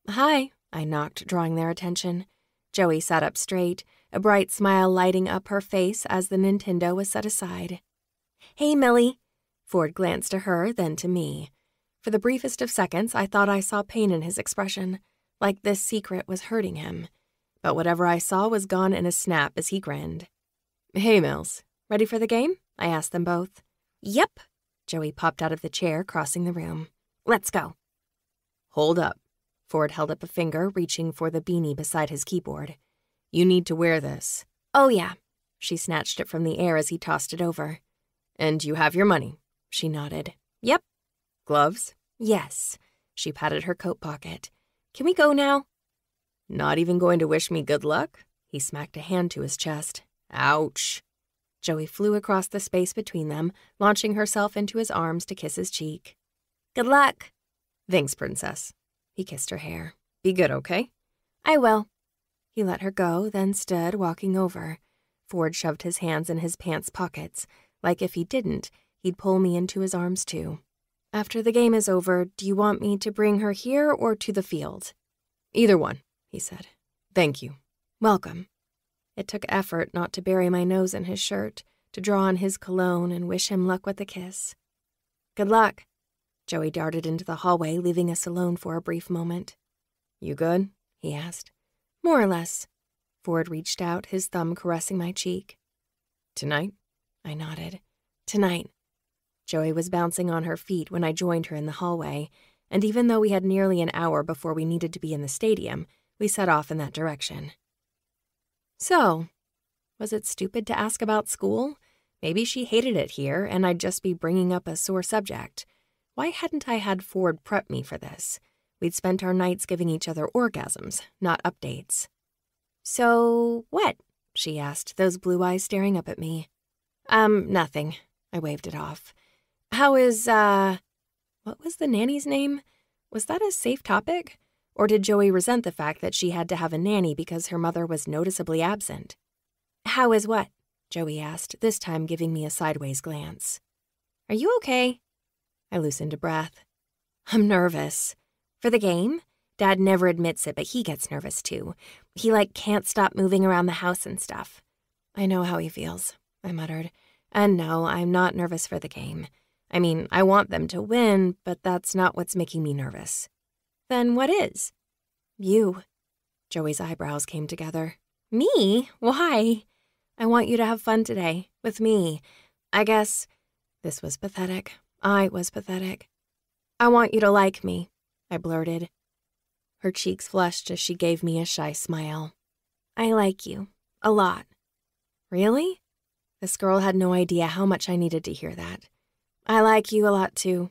Hi, I knocked, drawing their attention. Joey sat up straight, a bright smile lighting up her face as the Nintendo was set aside. Hey, Millie. Ford glanced to her, then to me. For the briefest of seconds, I thought I saw pain in his expression, like this secret was hurting him. But whatever I saw was gone in a snap as he grinned. Hey, Mills, ready for the game? I asked them both. Yep. Joey popped out of the chair, crossing the room. Let's go. Hold up. Ford held up a finger, reaching for the beanie beside his keyboard. You need to wear this. Oh, yeah. She snatched it from the air as he tossed it over. And you have your money. She nodded. Yep. Gloves? Yes. She patted her coat pocket. Can we go now? Not even going to wish me good luck? He smacked a hand to his chest. Ouch. Joey flew across the space between them, launching herself into his arms to kiss his cheek. Good luck. Thanks, Princess. He kissed her hair. Be good, okay? I will. He let her go, then stood, walking over. Ford shoved his hands in his pants pockets. Like if he didn't, he'd pull me into his arms too. After the game is over, do you want me to bring her here or to the field? Either one, he said. Thank you. Welcome. It took effort not to bury my nose in his shirt, to draw on his cologne and wish him luck with a kiss. Good luck. Joey darted into the hallway, leaving us alone for a brief moment. You good? he asked. More or less. Ford reached out, his thumb caressing my cheek. Tonight? I nodded. Tonight. Joey was bouncing on her feet when I joined her in the hallway, and even though we had nearly an hour before we needed to be in the stadium, we set off in that direction. So, was it stupid to ask about school? Maybe she hated it here, and I'd just be bringing up a sore subject. Why hadn't I had Ford prep me for this? We'd spent our nights giving each other orgasms, not updates. So, what? she asked, those blue eyes staring up at me. Um, nothing. I waved it off. How is, uh, what was the nanny's name? Was that a safe topic? Or did Joey resent the fact that she had to have a nanny because her mother was noticeably absent? How is what? Joey asked, this time giving me a sideways glance. Are you okay? I loosened a breath. I'm nervous. For the game? Dad never admits it, but he gets nervous too. He, like, can't stop moving around the house and stuff. I know how he feels, I muttered. And no, I'm not nervous for the game. I mean, I want them to win, but that's not what's making me nervous. Then what is? You. Joey's eyebrows came together. Me? Why? I want you to have fun today, with me. I guess. This was pathetic. I was pathetic. I want you to like me, I blurted. Her cheeks flushed as she gave me a shy smile. I like you. A lot. Really? This girl had no idea how much I needed to hear that. I like you a lot too.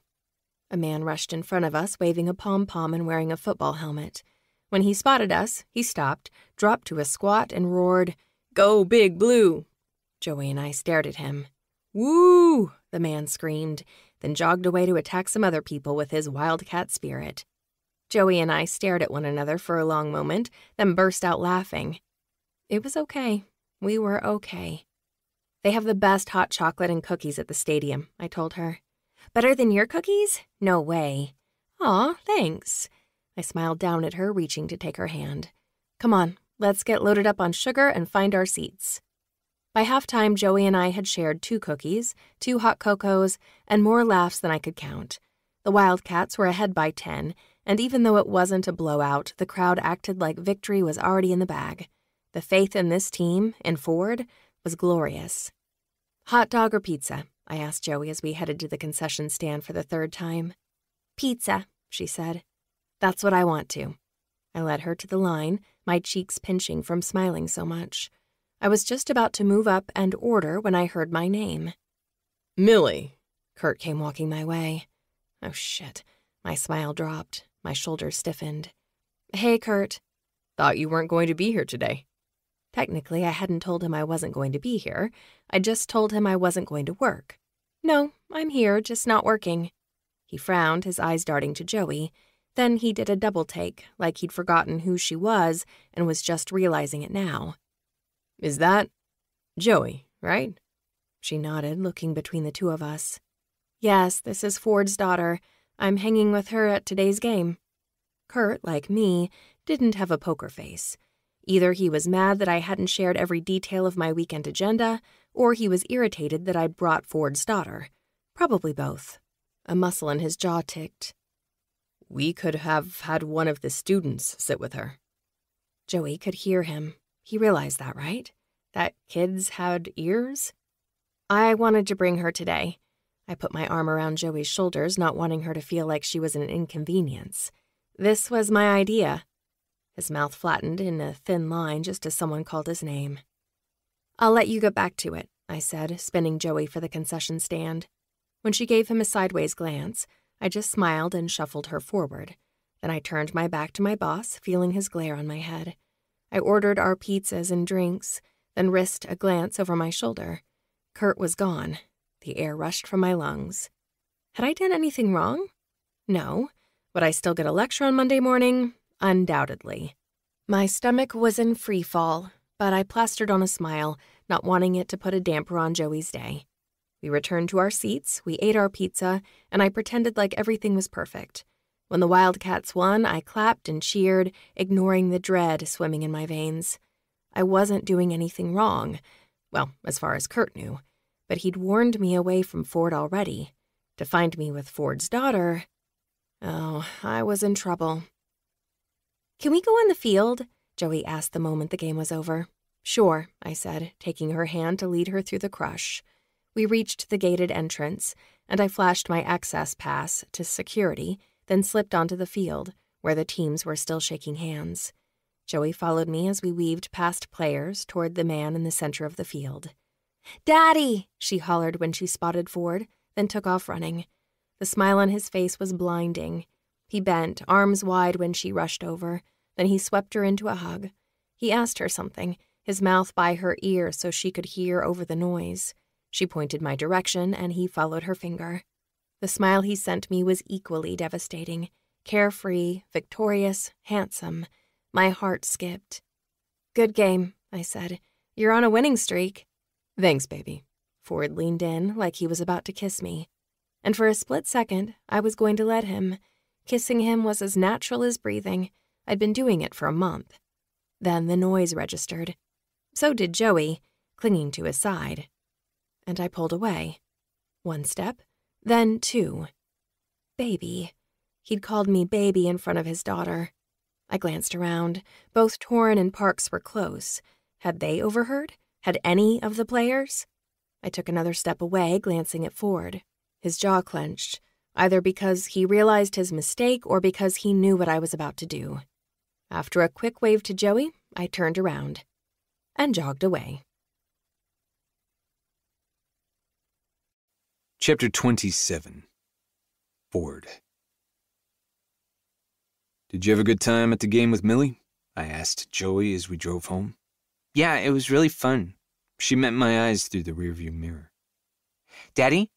A man rushed in front of us, waving a pom pom and wearing a football helmet. When he spotted us, he stopped, dropped to a squat, and roared, Go, Big Blue! Joey and I stared at him. Woo! the man screamed, then jogged away to attack some other people with his wildcat spirit. Joey and I stared at one another for a long moment, then burst out laughing. It was okay. We were okay. They have the best hot chocolate and cookies at the stadium, I told her. Better than your cookies? No way. Aw, thanks. I smiled down at her, reaching to take her hand. Come on, let's get loaded up on sugar and find our seats. By halftime, Joey and I had shared two cookies, two hot cocos, and more laughs than I could count. The Wildcats were ahead by 10, and even though it wasn't a blowout, the crowd acted like victory was already in the bag. The faith in this team, in Ford, was glorious. Hot dog or pizza? I asked Joey as we headed to the concession stand for the third time. Pizza, she said. That's what I want to. I led her to the line, my cheeks pinching from smiling so much. I was just about to move up and order when I heard my name. Millie. Kurt came walking my way. Oh shit. My smile dropped. My shoulders stiffened. Hey, Kurt. Thought you weren't going to be here today. Technically, I hadn't told him I wasn't going to be here. I just told him I wasn't going to work. No, I'm here, just not working. He frowned, his eyes darting to Joey. Then he did a double take, like he'd forgotten who she was and was just realizing it now. Is that Joey, right? She nodded, looking between the two of us. Yes, this is Ford's daughter. I'm hanging with her at today's game. Kurt, like me, didn't have a poker face. Either he was mad that I hadn't shared every detail of my weekend agenda, or he was irritated that I'd brought Ford's daughter. Probably both. A muscle in his jaw ticked. We could have had one of the students sit with her. Joey could hear him. He realized that, right? That kids had ears? I wanted to bring her today. I put my arm around Joey's shoulders, not wanting her to feel like she was an inconvenience. This was my idea. His mouth flattened in a thin line just as someone called his name. I'll let you get back to it, I said, spinning Joey for the concession stand. When she gave him a sideways glance, I just smiled and shuffled her forward. Then I turned my back to my boss, feeling his glare on my head. I ordered our pizzas and drinks, then risked a glance over my shoulder. Kurt was gone. The air rushed from my lungs. Had I done anything wrong? No. Would I still get a lecture on Monday morning? Undoubtedly. My stomach was in free fall, but I plastered on a smile, not wanting it to put a damper on Joey's day. We returned to our seats, we ate our pizza, and I pretended like everything was perfect. When the Wildcats won, I clapped and cheered, ignoring the dread swimming in my veins. I wasn't doing anything wrong. Well, as far as Kurt knew. But he'd warned me away from Ford already. To find me with Ford's daughter. Oh, I was in trouble. Can we go on the field? Joey asked the moment the game was over. Sure, I said, taking her hand to lead her through the crush. We reached the gated entrance, and I flashed my access pass to security, then slipped onto the field, where the teams were still shaking hands. Joey followed me as we weaved past players toward the man in the center of the field. Daddy! she hollered when she spotted Ford, then took off running. The smile on his face was blinding. He bent, arms wide, when she rushed over. Then he swept her into a hug. He asked her something, his mouth by her ear so she could hear over the noise. She pointed my direction, and he followed her finger. The smile he sent me was equally devastating. Carefree, victorious, handsome. My heart skipped. Good game, I said. You're on a winning streak. Thanks, baby. Ford leaned in like he was about to kiss me. And for a split second, I was going to let him. Kissing him was as natural as breathing. I'd been doing it for a month. Then the noise registered. So did Joey, clinging to his side. And I pulled away. One step, then two. Baby. He'd called me baby in front of his daughter. I glanced around. Both Torin and Parks were close. Had they overheard? Had any of the players? I took another step away, glancing at Ford. His jaw clenched, either because he realized his mistake or because he knew what I was about to do. After a quick wave to Joey, I turned around and jogged away. Chapter 27 Ford Did you have a good time at the game with Millie? I asked Joey as we drove home. Yeah, it was really fun. She met my eyes through the rearview mirror. Daddy?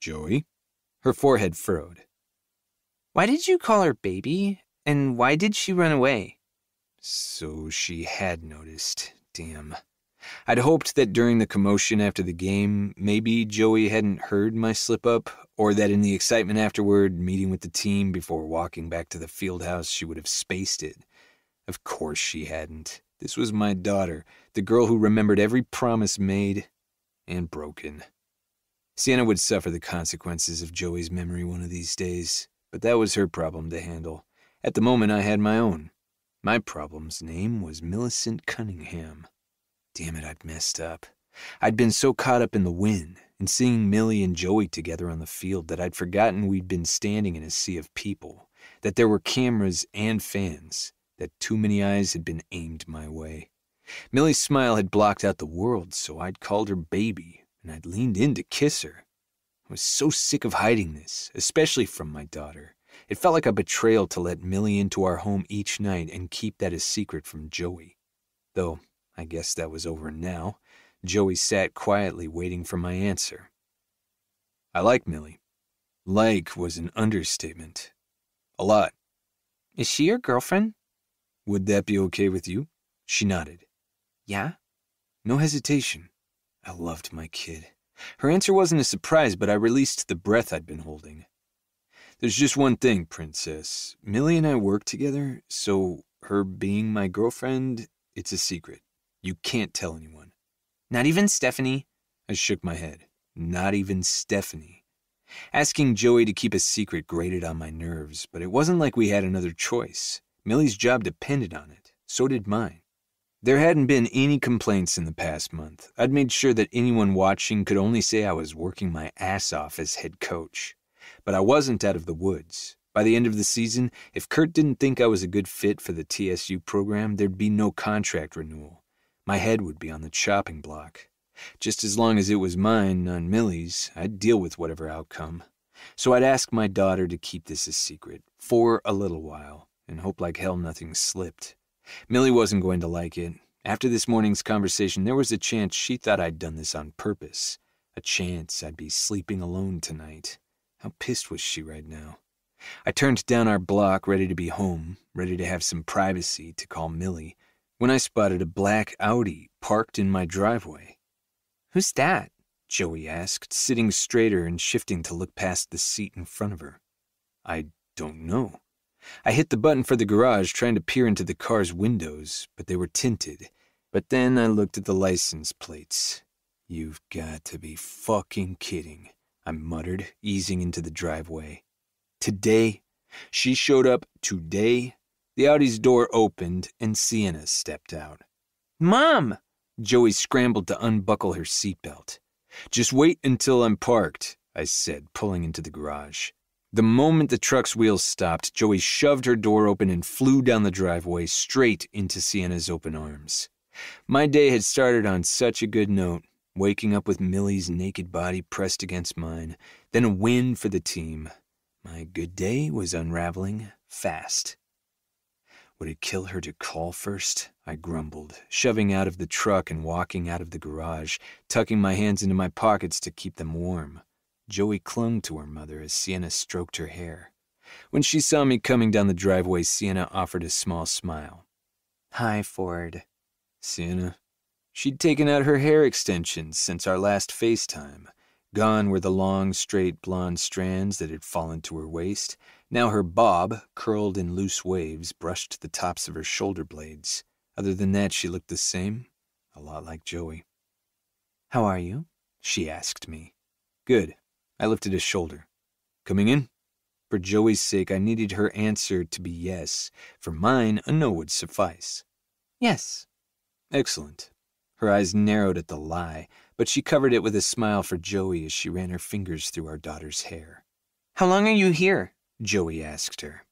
Joey? Her forehead furrowed. Why did you call her baby? And why did she run away? So she had noticed. Damn. I'd hoped that during the commotion after the game, maybe Joey hadn't heard my slip up, or that in the excitement afterward, meeting with the team before walking back to the field house, she would have spaced it. Of course she hadn't. This was my daughter, the girl who remembered every promise made and broken. Sienna would suffer the consequences of Joey's memory one of these days, but that was her problem to handle. At the moment, I had my own. My problem's name was Millicent Cunningham. Damn it, I'd messed up. I'd been so caught up in the win and seeing Millie and Joey together on the field that I'd forgotten we'd been standing in a sea of people, that there were cameras and fans, that too many eyes had been aimed my way. Millie's smile had blocked out the world, so I'd called her baby, and I'd leaned in to kiss her. I was so sick of hiding this, especially from my daughter. It felt like a betrayal to let Millie into our home each night and keep that a secret from Joey. Though, I guess that was over now. Joey sat quietly waiting for my answer. I like Millie. Like was an understatement. A lot. Is she your girlfriend? Would that be okay with you? She nodded. Yeah? No hesitation. I loved my kid. Her answer wasn't a surprise, but I released the breath I'd been holding. There's just one thing, Princess. Millie and I work together, so her being my girlfriend, it's a secret. You can't tell anyone. Not even Stephanie? I shook my head. Not even Stephanie. Asking Joey to keep a secret grated on my nerves, but it wasn't like we had another choice. Millie's job depended on it. So did mine. There hadn't been any complaints in the past month. I'd made sure that anyone watching could only say I was working my ass off as head coach. But I wasn't out of the woods. By the end of the season, if Kurt didn't think I was a good fit for the TSU program, there'd be no contract renewal. My head would be on the chopping block. Just as long as it was mine, not Millie's, I'd deal with whatever outcome. So I'd ask my daughter to keep this a secret, for a little while, and hope like hell nothing slipped. Millie wasn't going to like it. After this morning's conversation, there was a chance she thought I'd done this on purpose. A chance I'd be sleeping alone tonight. How pissed was she right now? I turned down our block, ready to be home, ready to have some privacy to call Millie, when I spotted a black Audi parked in my driveway. Who's that? Joey asked, sitting straighter and shifting to look past the seat in front of her. I don't know. I hit the button for the garage, trying to peer into the car's windows, but they were tinted. But then I looked at the license plates. You've got to be fucking kidding, I muttered, easing into the driveway. Today? She showed up today? The Audi's door opened and Sienna stepped out. Mom! Joey scrambled to unbuckle her seatbelt. Just wait until I'm parked, I said, pulling into the garage. The moment the truck's wheels stopped, Joey shoved her door open and flew down the driveway straight into Sienna's open arms. My day had started on such a good note, waking up with Millie's naked body pressed against mine, then a win for the team. My good day was unraveling fast. Would it kill her to call first? I grumbled, shoving out of the truck and walking out of the garage, tucking my hands into my pockets to keep them warm. Joey clung to her mother as Sienna stroked her hair. When she saw me coming down the driveway, Sienna offered a small smile. Hi, Ford. Sienna. She'd taken out her hair extensions since our last FaceTime. Gone were the long, straight blonde strands that had fallen to her waist. Now her bob, curled in loose waves, brushed the tops of her shoulder blades. Other than that, she looked the same, a lot like Joey. How are you? She asked me. Good. I lifted a shoulder. Coming in? For Joey's sake, I needed her answer to be yes. For mine, a no would suffice. Yes. Excellent. Her eyes narrowed at the lie, but she covered it with a smile for Joey as she ran her fingers through our daughter's hair. How long are you here? Joey asked her.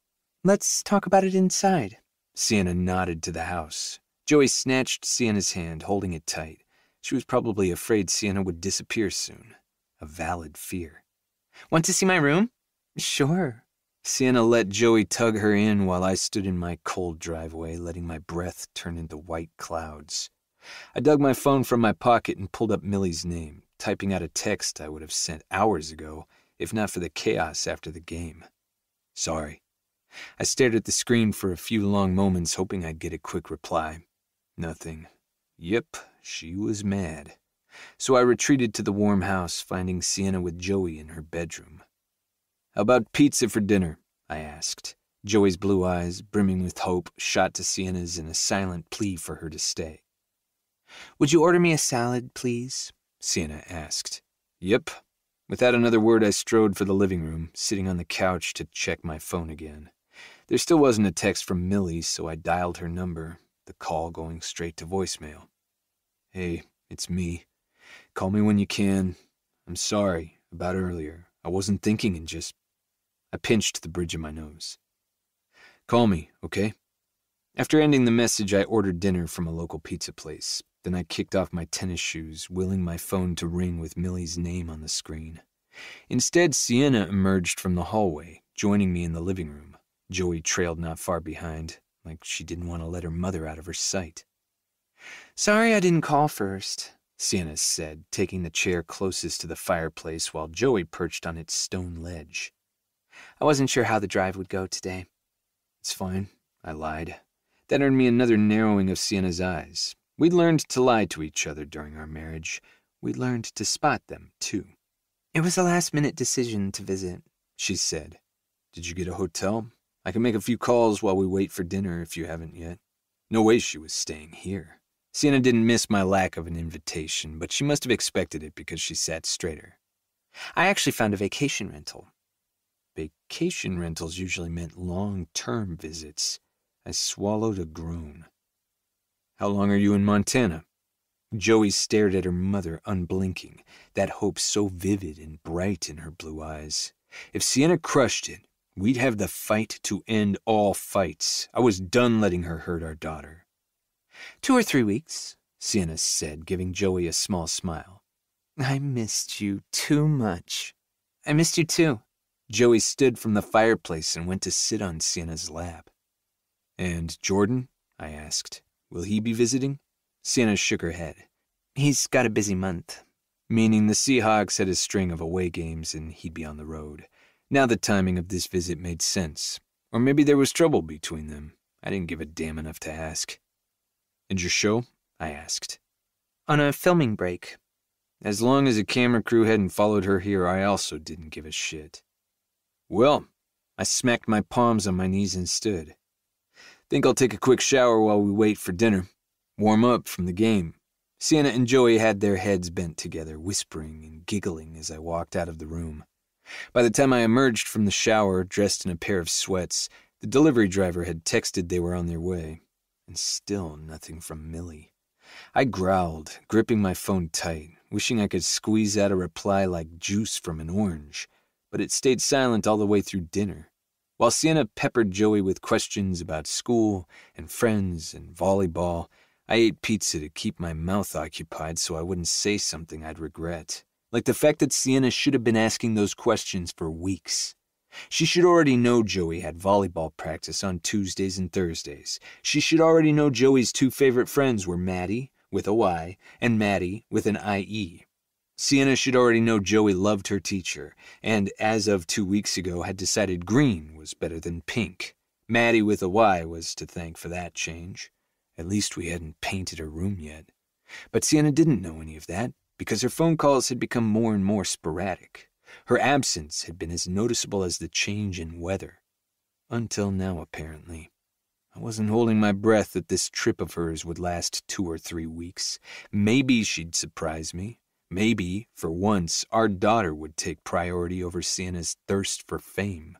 Let's talk about it inside. Sienna nodded to the house. Joey snatched Sienna's hand, holding it tight. She was probably afraid Sienna would disappear soon. A valid fear. Want to see my room? Sure. Sienna let Joey tug her in while I stood in my cold driveway, letting my breath turn into white clouds. I dug my phone from my pocket and pulled up Millie's name, typing out a text I would have sent hours ago, if not for the chaos after the game. Sorry. I stared at the screen for a few long moments, hoping I'd get a quick reply. Nothing. Yep, she was mad. So I retreated to the warm house, finding Sienna with Joey in her bedroom. How about pizza for dinner? I asked. Joey's blue eyes, brimming with hope, shot to Sienna's in a silent plea for her to stay. Would you order me a salad, please? Sienna asked. Yep. Without another word, I strode for the living room, sitting on the couch to check my phone again. There still wasn't a text from Millie, so I dialed her number, the call going straight to voicemail. Hey, it's me. Call me when you can. I'm sorry about earlier. I wasn't thinking and just. I pinched the bridge of my nose. Call me, okay? After ending the message, I ordered dinner from a local pizza place. Then I kicked off my tennis shoes, willing my phone to ring with Millie's name on the screen. Instead, Sienna emerged from the hallway, joining me in the living room. Joey trailed not far behind, like she didn't want to let her mother out of her sight. Sorry I didn't call first, Sienna said, taking the chair closest to the fireplace while Joey perched on its stone ledge. I wasn't sure how the drive would go today. It's fine, I lied. That earned me another narrowing of Sienna's eyes. We'd learned to lie to each other during our marriage. We'd learned to spot them, too. It was a last minute decision to visit, she said. Did you get a hotel? I can make a few calls while we wait for dinner if you haven't yet. No way she was staying here. Sienna didn't miss my lack of an invitation, but she must have expected it because she sat straighter. I actually found a vacation rental. Vacation rentals usually meant long term visits. I swallowed a groan. How long are you in Montana? Joey stared at her mother, unblinking, that hope so vivid and bright in her blue eyes. If Sienna crushed it, we'd have the fight to end all fights. I was done letting her hurt our daughter. Two or three weeks, Sienna said, giving Joey a small smile. I missed you too much. I missed you too. Joey stood from the fireplace and went to sit on Sienna's lap. And Jordan? I asked. Will he be visiting? Sienna shook her head. He's got a busy month. Meaning the Seahawks had a string of away games and he'd be on the road. Now the timing of this visit made sense. Or maybe there was trouble between them. I didn't give a damn enough to ask. And your show? I asked. On a filming break. As long as a camera crew hadn't followed her here, I also didn't give a shit. Well, I smacked my palms on my knees and stood. Think I'll take a quick shower while we wait for dinner. Warm up from the game. Sienna and Joey had their heads bent together, whispering and giggling as I walked out of the room. By the time I emerged from the shower, dressed in a pair of sweats, the delivery driver had texted they were on their way. And still nothing from Millie. I growled, gripping my phone tight, wishing I could squeeze out a reply like juice from an orange, but it stayed silent all the way through dinner. While Sienna peppered Joey with questions about school and friends and volleyball, I ate pizza to keep my mouth occupied so I wouldn't say something I'd regret. Like the fact that Sienna should have been asking those questions for weeks. She should already know Joey had volleyball practice on Tuesdays and Thursdays. She should already know Joey's two favorite friends were Maddie, with a Y, and Maddie, with an IE. Sienna should already know Joey loved her teacher, and as of two weeks ago had decided green was better than pink. Maddie with a Y was to thank for that change. At least we hadn't painted her room yet. But Sienna didn't know any of that, because her phone calls had become more and more sporadic. Her absence had been as noticeable as the change in weather. Until now, apparently. I wasn't holding my breath that this trip of hers would last two or three weeks. Maybe she'd surprise me. Maybe, for once, our daughter would take priority over Sienna's thirst for fame.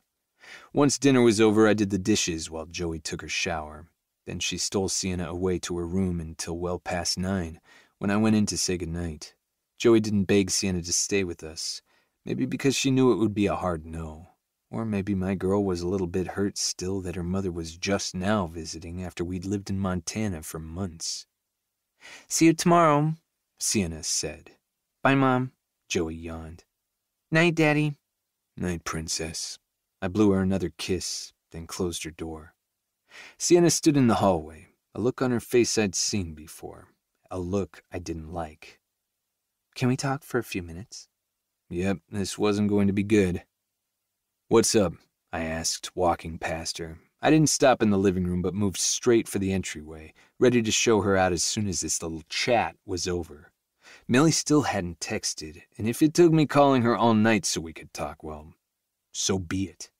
Once dinner was over, I did the dishes while Joey took her shower. Then she stole Sienna away to her room until well past nine, when I went in to say goodnight. Joey didn't beg Sienna to stay with us, maybe because she knew it would be a hard no. Or maybe my girl was a little bit hurt still that her mother was just now visiting after we'd lived in Montana for months. See you tomorrow, Sienna said. Bye, Mom. Joey yawned. Night, Daddy. Night, Princess. I blew her another kiss, then closed her door. Sienna stood in the hallway, a look on her face I'd seen before, a look I didn't like. Can we talk for a few minutes? Yep, this wasn't going to be good. What's up? I asked, walking past her. I didn't stop in the living room, but moved straight for the entryway, ready to show her out as soon as this little chat was over. Millie still hadn't texted, and if it took me calling her all night so we could talk, well, so be it.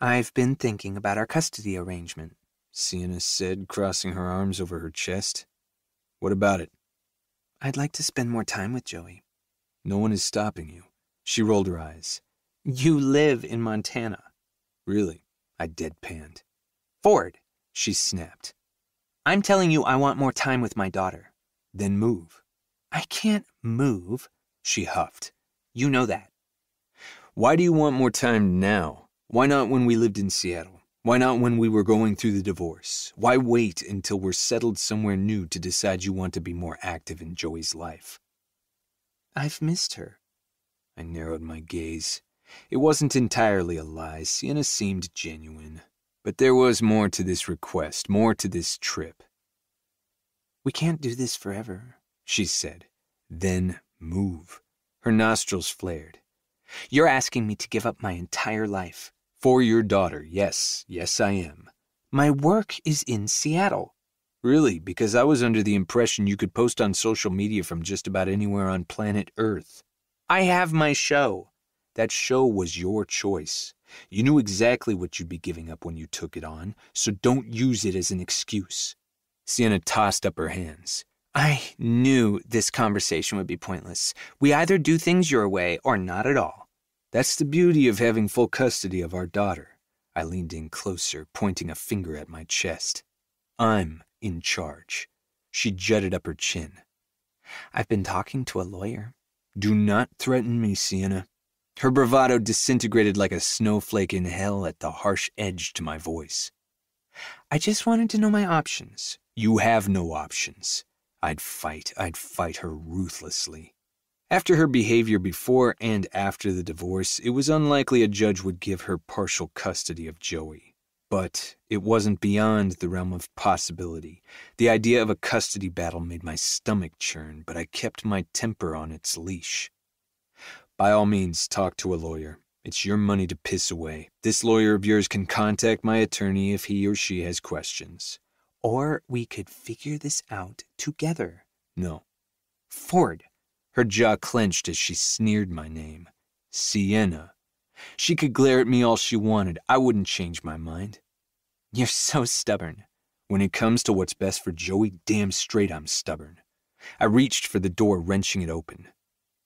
I've been thinking about our custody arrangement, Sienna said, crossing her arms over her chest. What about it? I'd like to spend more time with Joey. No one is stopping you. She rolled her eyes. You live in Montana. Really? I deadpanned. Ford, she snapped. I'm telling you I want more time with my daughter. Then move. I can't move, she huffed. You know that. Why do you want more time now? Why not when we lived in Seattle? Why not when we were going through the divorce? Why wait until we're settled somewhere new to decide you want to be more active in Joey's life? I've missed her. I narrowed my gaze. It wasn't entirely a lie. Sienna seemed genuine. But there was more to this request, more to this trip. We can't do this forever, she said. Then move. Her nostrils flared. You're asking me to give up my entire life. For your daughter, yes, yes, I am. My work is in Seattle. Really, because I was under the impression you could post on social media from just about anywhere on planet Earth. I have my show. That show was your choice. You knew exactly what you'd be giving up when you took it on, so don't use it as an excuse. Sienna tossed up her hands. I knew this conversation would be pointless. We either do things your way or not at all. That's the beauty of having full custody of our daughter. I leaned in closer, pointing a finger at my chest. I'm in charge. She jutted up her chin. I've been talking to a lawyer. Do not threaten me, Sienna. Her bravado disintegrated like a snowflake in hell at the harsh edge to my voice. I just wanted to know my options. You have no options. I'd fight, I'd fight her ruthlessly. After her behavior before and after the divorce, it was unlikely a judge would give her partial custody of Joey. But it wasn't beyond the realm of possibility. The idea of a custody battle made my stomach churn, but I kept my temper on its leash. By all means, talk to a lawyer. It's your money to piss away. This lawyer of yours can contact my attorney if he or she has questions. Or we could figure this out together. No. Ford. Her jaw clenched as she sneered my name. Sienna. She could glare at me all she wanted. I wouldn't change my mind. You're so stubborn. When it comes to what's best for Joey, damn straight I'm stubborn. I reached for the door, wrenching it open.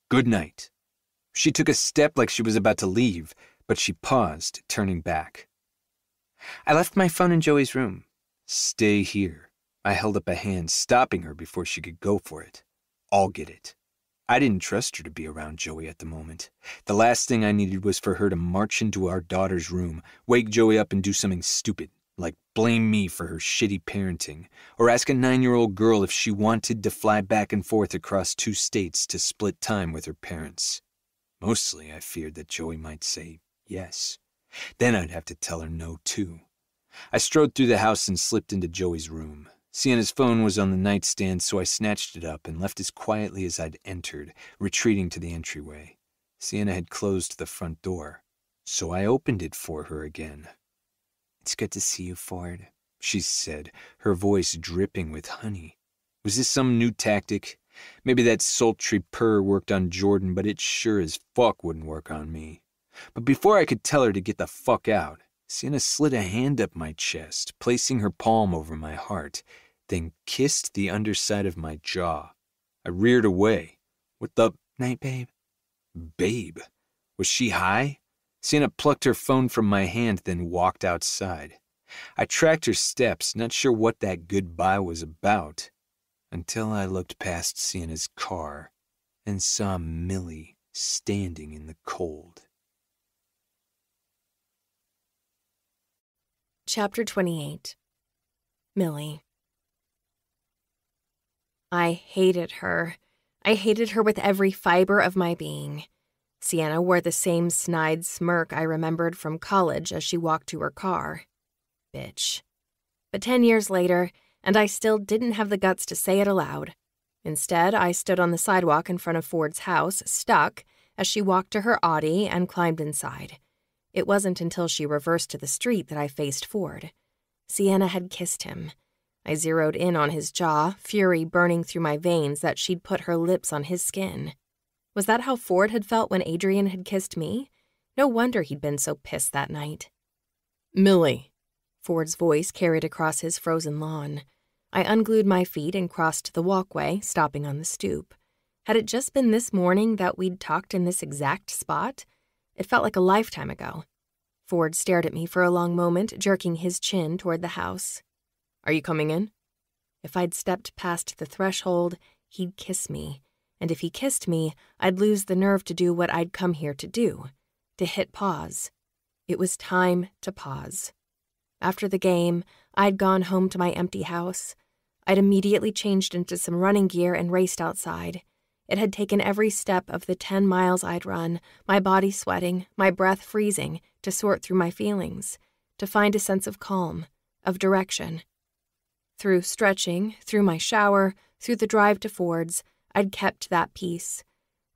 Good night. She took a step like she was about to leave, but she paused, turning back. I left my phone in Joey's room. Stay here. I held up a hand, stopping her before she could go for it. I'll get it. I didn't trust her to be around Joey at the moment. The last thing I needed was for her to march into our daughter's room, wake Joey up and do something stupid, like blame me for her shitty parenting, or ask a nine year old girl if she wanted to fly back and forth across two states to split time with her parents. Mostly, I feared that Joey might say yes. Then I'd have to tell her no, too. I strode through the house and slipped into Joey's room. Sienna's phone was on the nightstand, so I snatched it up and left as quietly as I'd entered, retreating to the entryway. Sienna had closed the front door, so I opened it for her again. It's good to see you, Ford, she said, her voice dripping with honey. Was this some new tactic? Maybe that sultry purr worked on Jordan, but it sure as fuck wouldn't work on me. But before I could tell her to get the fuck out, Sienna slid a hand up my chest, placing her palm over my heart, then kissed the underside of my jaw. I reared away. What the? Night, babe. Babe? Was she high? Sienna plucked her phone from my hand, then walked outside. I tracked her steps, not sure what that goodbye was about until I looked past Sienna's car and saw Millie standing in the cold. Chapter 28 Millie I hated her. I hated her with every fiber of my being. Sienna wore the same snide smirk I remembered from college as she walked to her car. Bitch. But ten years later, and I still didn't have the guts to say it aloud. Instead, I stood on the sidewalk in front of Ford's house, stuck, as she walked to her Audi and climbed inside. It wasn't until she reversed to the street that I faced Ford. Sienna had kissed him. I zeroed in on his jaw, fury burning through my veins that she'd put her lips on his skin. Was that how Ford had felt when Adrian had kissed me? No wonder he'd been so pissed that night. Millie. Ford's voice carried across his frozen lawn. I unglued my feet and crossed the walkway, stopping on the stoop. Had it just been this morning that we'd talked in this exact spot? It felt like a lifetime ago. Ford stared at me for a long moment, jerking his chin toward the house. Are you coming in? If I'd stepped past the threshold, he'd kiss me. And if he kissed me, I'd lose the nerve to do what I'd come here to do to hit pause. It was time to pause. After the game, I'd gone home to my empty house. I'd immediately changed into some running gear and raced outside. It had taken every step of the 10 miles I'd run, my body sweating, my breath freezing, to sort through my feelings, to find a sense of calm, of direction. Through stretching, through my shower, through the drive to Ford's, I'd kept that peace.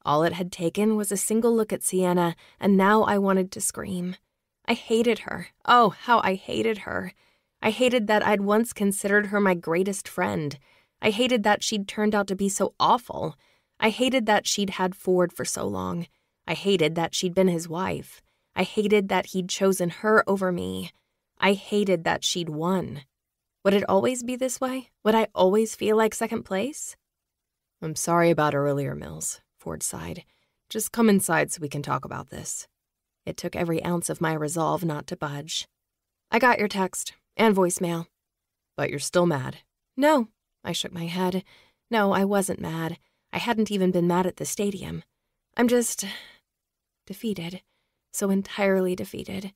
All it had taken was a single look at Sienna, and now I wanted to scream. I hated her. Oh, how I hated her. I hated that I'd once considered her my greatest friend. I hated that she'd turned out to be so awful. I hated that she'd had Ford for so long. I hated that she'd been his wife. I hated that he'd chosen her over me. I hated that she'd won. Would it always be this way? Would I always feel like second place? I'm sorry about earlier, Mills, Ford sighed. Just come inside so we can talk about this. It took every ounce of my resolve not to budge. I got your text and voicemail. But you're still mad. No, I shook my head. No, I wasn't mad. I hadn't even been mad at the stadium. I'm just. defeated. So entirely defeated.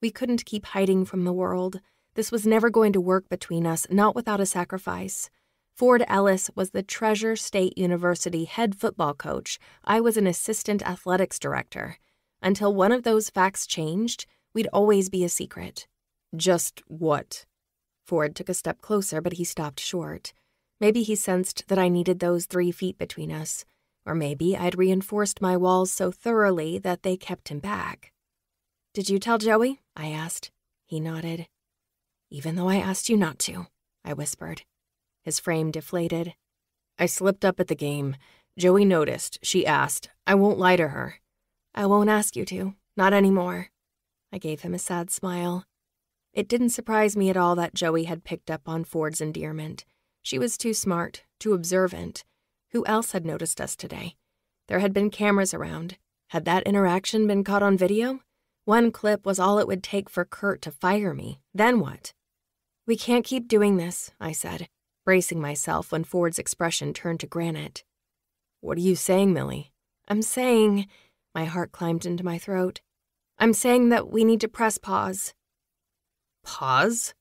We couldn't keep hiding from the world. This was never going to work between us, not without a sacrifice. Ford Ellis was the Treasure State University head football coach. I was an assistant athletics director. Until one of those facts changed, we'd always be a secret. Just what? Ford took a step closer, but he stopped short. Maybe he sensed that I needed those three feet between us, or maybe I'd reinforced my walls so thoroughly that they kept him back. Did you tell Joey? I asked. He nodded. Even though I asked you not to, I whispered. His frame deflated. I slipped up at the game. Joey noticed. She asked. I won't lie to her. I won't ask you to. Not anymore. I gave him a sad smile. It didn't surprise me at all that Joey had picked up on Ford's endearment. She was too smart, too observant. Who else had noticed us today? There had been cameras around. Had that interaction been caught on video? One clip was all it would take for Kurt to fire me. Then what? We can't keep doing this, I said, bracing myself when Ford's expression turned to granite. What are you saying, Millie? I'm saying. My heart climbed into my throat. I'm saying that we need to press pause. Pause?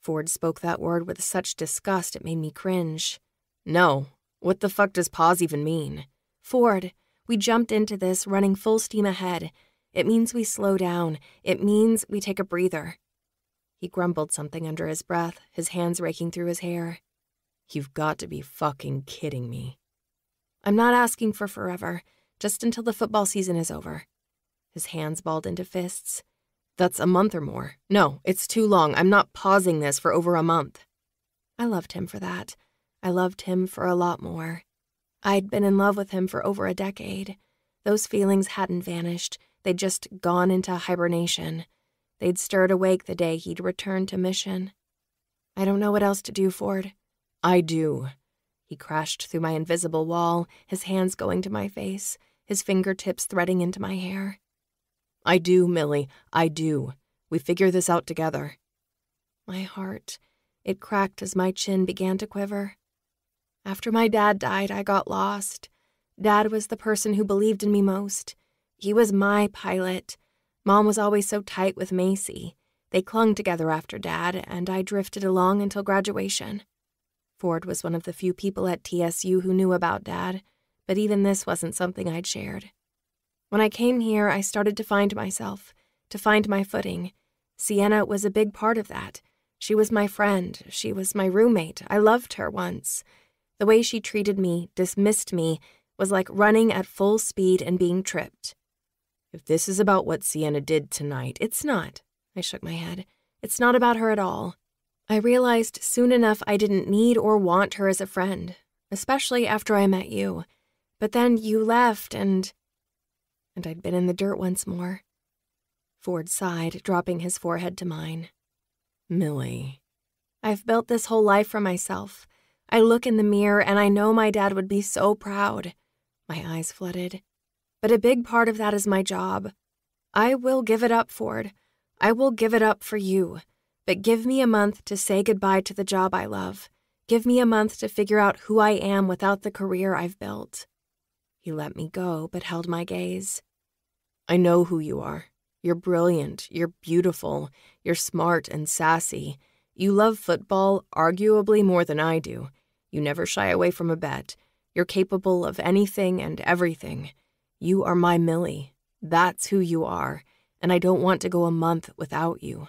Ford spoke that word with such disgust it made me cringe. No. What the fuck does pause even mean? Ford, we jumped into this running full steam ahead. It means we slow down. It means we take a breather. He grumbled something under his breath, his hands raking through his hair. You've got to be fucking kidding me. I'm not asking for forever, just until the football season is over. His hands balled into fists. That's a month or more. No, it's too long. I'm not pausing this for over a month. I loved him for that. I loved him for a lot more. I'd been in love with him for over a decade. Those feelings hadn't vanished, they'd just gone into hibernation. They'd stirred awake the day he'd returned to Mission. I don't know what else to do, Ford. I do. He crashed through my invisible wall, his hands going to my face, his fingertips threading into my hair. I do, Millie, I do. We figure this out together. My heart, it cracked as my chin began to quiver. After my dad died, I got lost. Dad was the person who believed in me most. He was my pilot. Mom was always so tight with Macy. They clung together after Dad, and I drifted along until graduation. Ford was one of the few people at TSU who knew about Dad, but even this wasn't something I'd shared. When I came here, I started to find myself, to find my footing. Sienna was a big part of that. She was my friend. She was my roommate. I loved her once. The way she treated me, dismissed me, was like running at full speed and being tripped. If this is about what Sienna did tonight, it's not. I shook my head. It's not about her at all. I realized soon enough I didn't need or want her as a friend, especially after I met you. But then you left and and I'd been in the dirt once more. Ford sighed, dropping his forehead to mine. Millie. I've built this whole life for myself. I look in the mirror and I know my dad would be so proud. My eyes flooded. But a big part of that is my job. I will give it up, Ford. I will give it up for you. But give me a month to say goodbye to the job I love. Give me a month to figure out who I am without the career I've built. He let me go, but held my gaze. I know who you are. You're brilliant, you're beautiful, you're smart and sassy. You love football arguably more than I do. You never shy away from a bet. You're capable of anything and everything. You are my Millie. That's who you are, and I don't want to go a month without you.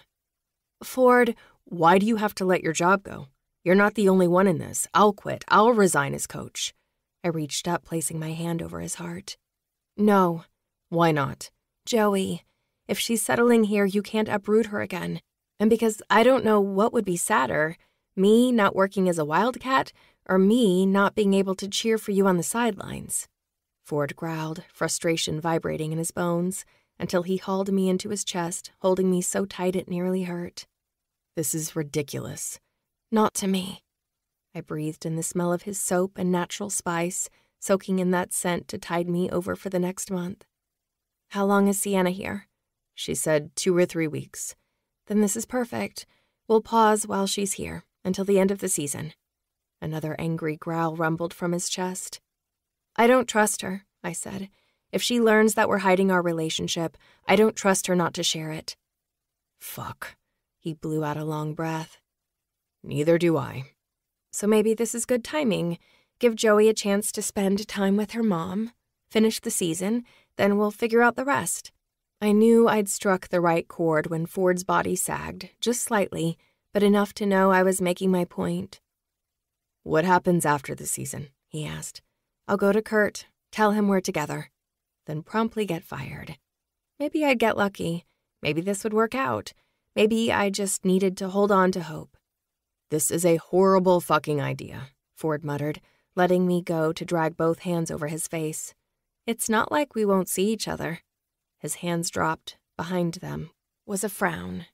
Ford, why do you have to let your job go? You're not the only one in this. I'll quit. I'll resign as coach. I reached up, placing my hand over his heart. No. Why not? Joey, if she's settling here, you can't uproot her again. And because I don't know what would be sadder me not working as a wildcat, or me not being able to cheer for you on the sidelines. Ford growled, frustration vibrating in his bones, until he hauled me into his chest, holding me so tight it nearly hurt. This is ridiculous. Not to me. I breathed in the smell of his soap and natural spice, soaking in that scent to tide me over for the next month. How long is Sienna here? She said two or three weeks. Then this is perfect. We'll pause while she's here, until the end of the season. Another angry growl rumbled from his chest. I don't trust her, I said. If she learns that we're hiding our relationship, I don't trust her not to share it. Fuck. He blew out a long breath. Neither do I. So maybe this is good timing. Give Joey a chance to spend time with her mom, finish the season, then we'll figure out the rest. I knew I'd struck the right chord when Ford's body sagged, just slightly, but enough to know I was making my point. What happens after the season? he asked. I'll go to Kurt, tell him we're together, then promptly get fired. Maybe I'd get lucky. Maybe this would work out. Maybe I just needed to hold on to hope. This is a horrible fucking idea, Ford muttered, letting me go to drag both hands over his face. It's not like we won't see each other. His hands dropped. Behind them was a frown.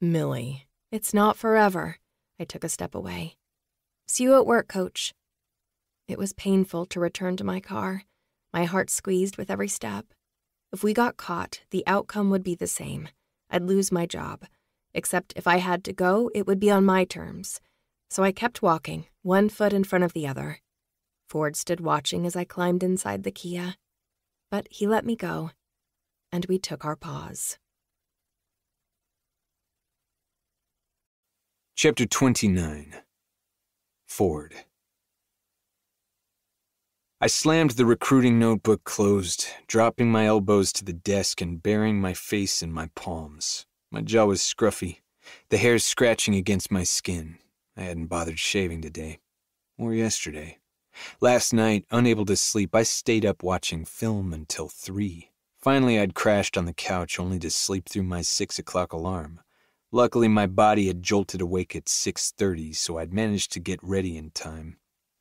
Millie, it's not forever. I took a step away. See you at work, coach. It was painful to return to my car, my heart squeezed with every step. If we got caught, the outcome would be the same. I'd lose my job except if I had to go, it would be on my terms. So I kept walking, one foot in front of the other. Ford stood watching as I climbed inside the Kia. But he let me go, and we took our pause. Chapter 29 Ford I slammed the recruiting notebook closed, dropping my elbows to the desk and burying my face in my palms. My jaw was scruffy, the hairs scratching against my skin. I hadn't bothered shaving today, or yesterday. Last night, unable to sleep, I stayed up watching film until three. Finally, I'd crashed on the couch only to sleep through my six o'clock alarm. Luckily, my body had jolted awake at 6.30, so I'd managed to get ready in time.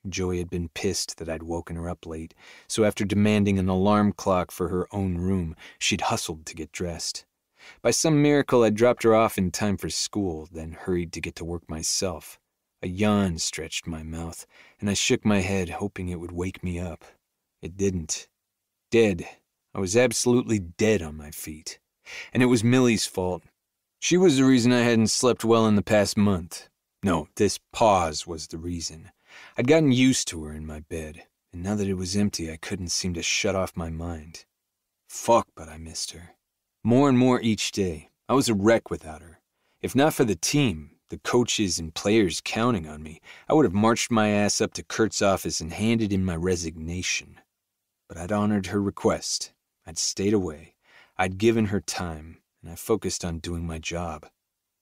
Joey had been pissed that I'd woken her up late, so after demanding an alarm clock for her own room, she'd hustled to get dressed. By some miracle, I'd dropped her off in time for school, then hurried to get to work myself. A yawn stretched my mouth, and I shook my head, hoping it would wake me up. It didn't. Dead. I was absolutely dead on my feet. And it was Millie's fault. She was the reason I hadn't slept well in the past month. No, this pause was the reason. I'd gotten used to her in my bed, and now that it was empty, I couldn't seem to shut off my mind. Fuck, but I missed her. More and more each day, I was a wreck without her. If not for the team, the coaches and players counting on me, I would have marched my ass up to Kurt's office and handed in my resignation. But I'd honored her request. I'd stayed away. I'd given her time, and I focused on doing my job.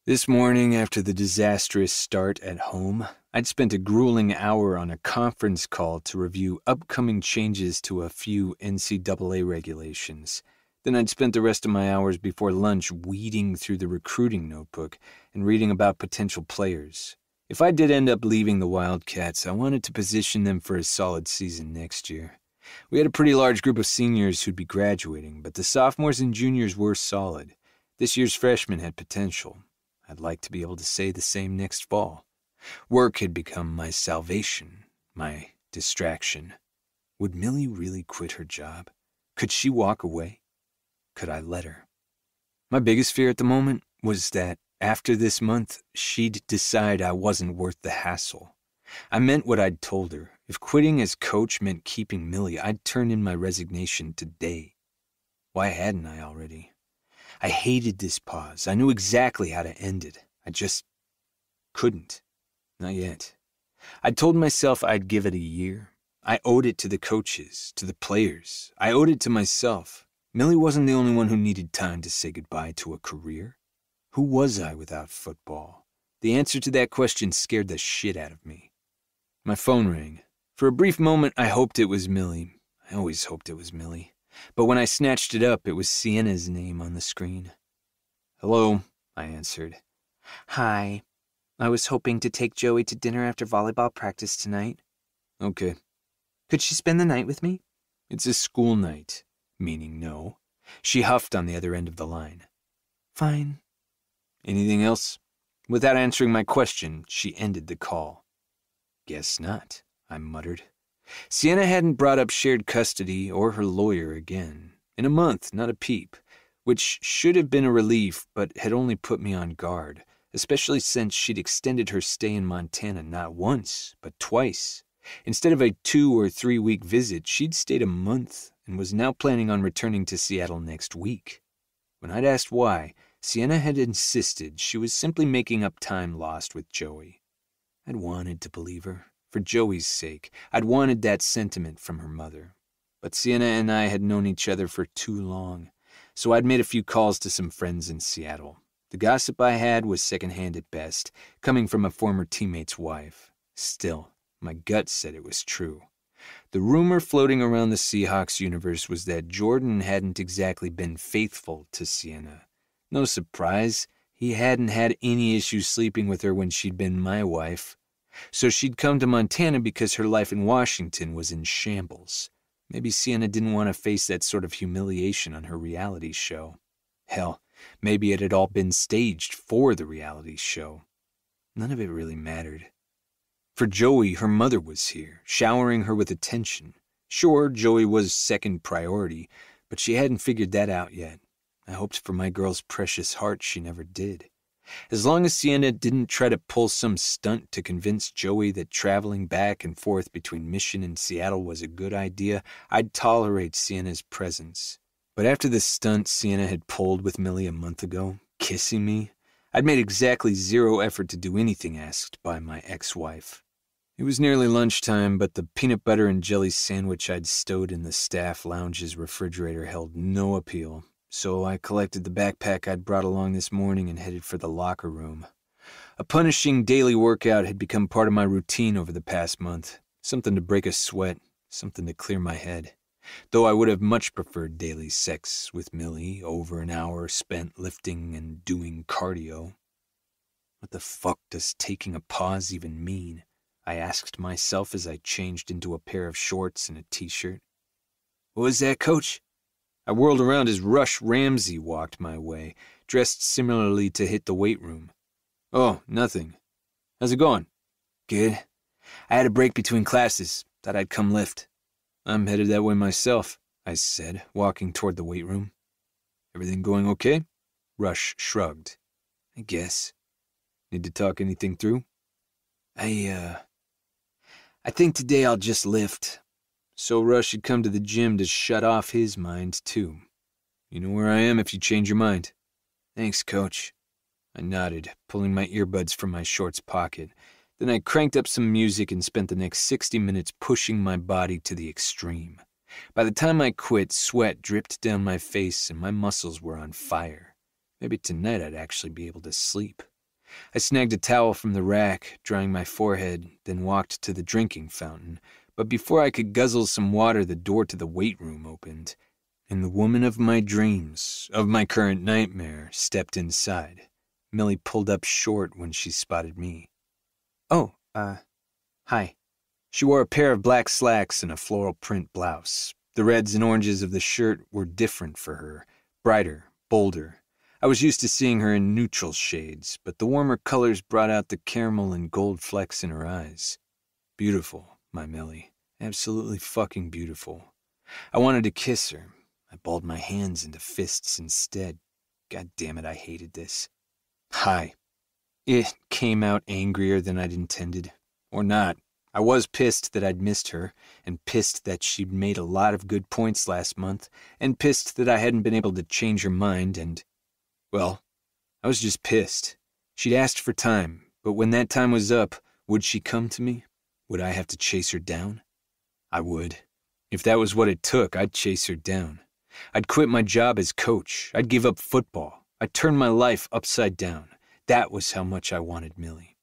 This morning, after the disastrous start at home, I'd spent a grueling hour on a conference call to review upcoming changes to a few NCAA regulations. Then I'd spent the rest of my hours before lunch weeding through the recruiting notebook and reading about potential players. If I did end up leaving the Wildcats, I wanted to position them for a solid season next year. We had a pretty large group of seniors who'd be graduating, but the sophomores and juniors were solid. This year's freshmen had potential. I'd like to be able to say the same next fall. Work had become my salvation, my distraction. Would Millie really quit her job? Could she walk away? Could I let her? My biggest fear at the moment was that after this month, she'd decide I wasn't worth the hassle. I meant what I'd told her. If quitting as coach meant keeping Millie, I'd turn in my resignation today. Why hadn't I already? I hated this pause. I knew exactly how to end it. I just couldn't. Not yet. I'd told myself I'd give it a year. I owed it to the coaches, to the players. I owed it to myself. Millie wasn't the only one who needed time to say goodbye to a career. Who was I without football? The answer to that question scared the shit out of me. My phone rang. For a brief moment, I hoped it was Millie. I always hoped it was Millie. But when I snatched it up, it was Sienna's name on the screen. Hello, I answered. Hi. I was hoping to take Joey to dinner after volleyball practice tonight. Okay. Could she spend the night with me? It's a school night, meaning no. She huffed on the other end of the line. Fine. Anything else? Without answering my question, she ended the call. Guess not, I muttered. Sienna hadn't brought up shared custody or her lawyer again. In a month, not a peep, which should have been a relief, but had only put me on guard, especially since she'd extended her stay in Montana not once, but twice. Instead of a two or three week visit, she'd stayed a month and was now planning on returning to Seattle next week. When I'd asked why, Sienna had insisted she was simply making up time lost with Joey. I'd wanted to believe her. For Joey's sake, I'd wanted that sentiment from her mother. But Sienna and I had known each other for too long, so I'd made a few calls to some friends in Seattle. The gossip I had was secondhand at best, coming from a former teammate's wife. Still, my gut said it was true. The rumor floating around the Seahawks universe was that Jordan hadn't exactly been faithful to Sienna. No surprise, he hadn't had any issues sleeping with her when she'd been my wife. So she'd come to Montana because her life in Washington was in shambles. Maybe Sienna didn't want to face that sort of humiliation on her reality show. Hell, maybe it had all been staged for the reality show. None of it really mattered. For Joey, her mother was here, showering her with attention. Sure, Joey was second priority, but she hadn't figured that out yet. I hoped for my girl's precious heart she never did. As long as Sienna didn't try to pull some stunt to convince Joey that traveling back and forth between Mission and Seattle was a good idea, I'd tolerate Sienna's presence. But after the stunt Sienna had pulled with Millie a month ago, kissing me, I'd made exactly zero effort to do anything asked by my ex wife. It was nearly lunchtime, but the peanut butter and jelly sandwich I'd stowed in the staff lounge's refrigerator held no appeal so I collected the backpack I'd brought along this morning and headed for the locker room. A punishing daily workout had become part of my routine over the past month, something to break a sweat, something to clear my head. Though I would have much preferred daily sex with Millie over an hour spent lifting and doing cardio. What the fuck does taking a pause even mean? I asked myself as I changed into a pair of shorts and a t shirt. What was that, coach? I whirled around as Rush Ramsey walked my way, dressed similarly to hit the weight room. Oh, nothing. How's it going? Good. I had a break between classes. Thought I'd come lift. I'm headed that way myself, I said, walking toward the weight room. Everything going okay? Rush shrugged. I guess. Need to talk anything through? I, uh. I think today I'll just lift. So Rush had come to the gym to shut off his mind, too. You know where I am if you change your mind. Thanks, coach. I nodded, pulling my earbuds from my shorts pocket. Then I cranked up some music and spent the next 60 minutes pushing my body to the extreme. By the time I quit, sweat dripped down my face and my muscles were on fire. Maybe tonight I'd actually be able to sleep. I snagged a towel from the rack, drying my forehead, then walked to the drinking fountain, but before I could guzzle some water, the door to the weight room opened, and the woman of my dreams, of my current nightmare, stepped inside. Millie pulled up short when she spotted me. Oh, uh, hi. She wore a pair of black slacks and a floral print blouse. The reds and oranges of the shirt were different for her, brighter, bolder. I was used to seeing her in neutral shades, but the warmer colors brought out the caramel and gold flecks in her eyes. Beautiful, my Millie. Absolutely fucking beautiful. I wanted to kiss her. I balled my hands into fists instead. God damn it, I hated this. Hi. It came out angrier than I'd intended. Or not. I was pissed that I'd missed her, and pissed that she'd made a lot of good points last month, and pissed that I hadn't been able to change her mind, and. Well, I was just pissed. She'd asked for time, but when that time was up, would she come to me? Would I have to chase her down? I would. If that was what it took, I'd chase her down. I'd quit my job as coach. I'd give up football. I'd turn my life upside down. That was how much I wanted Millie.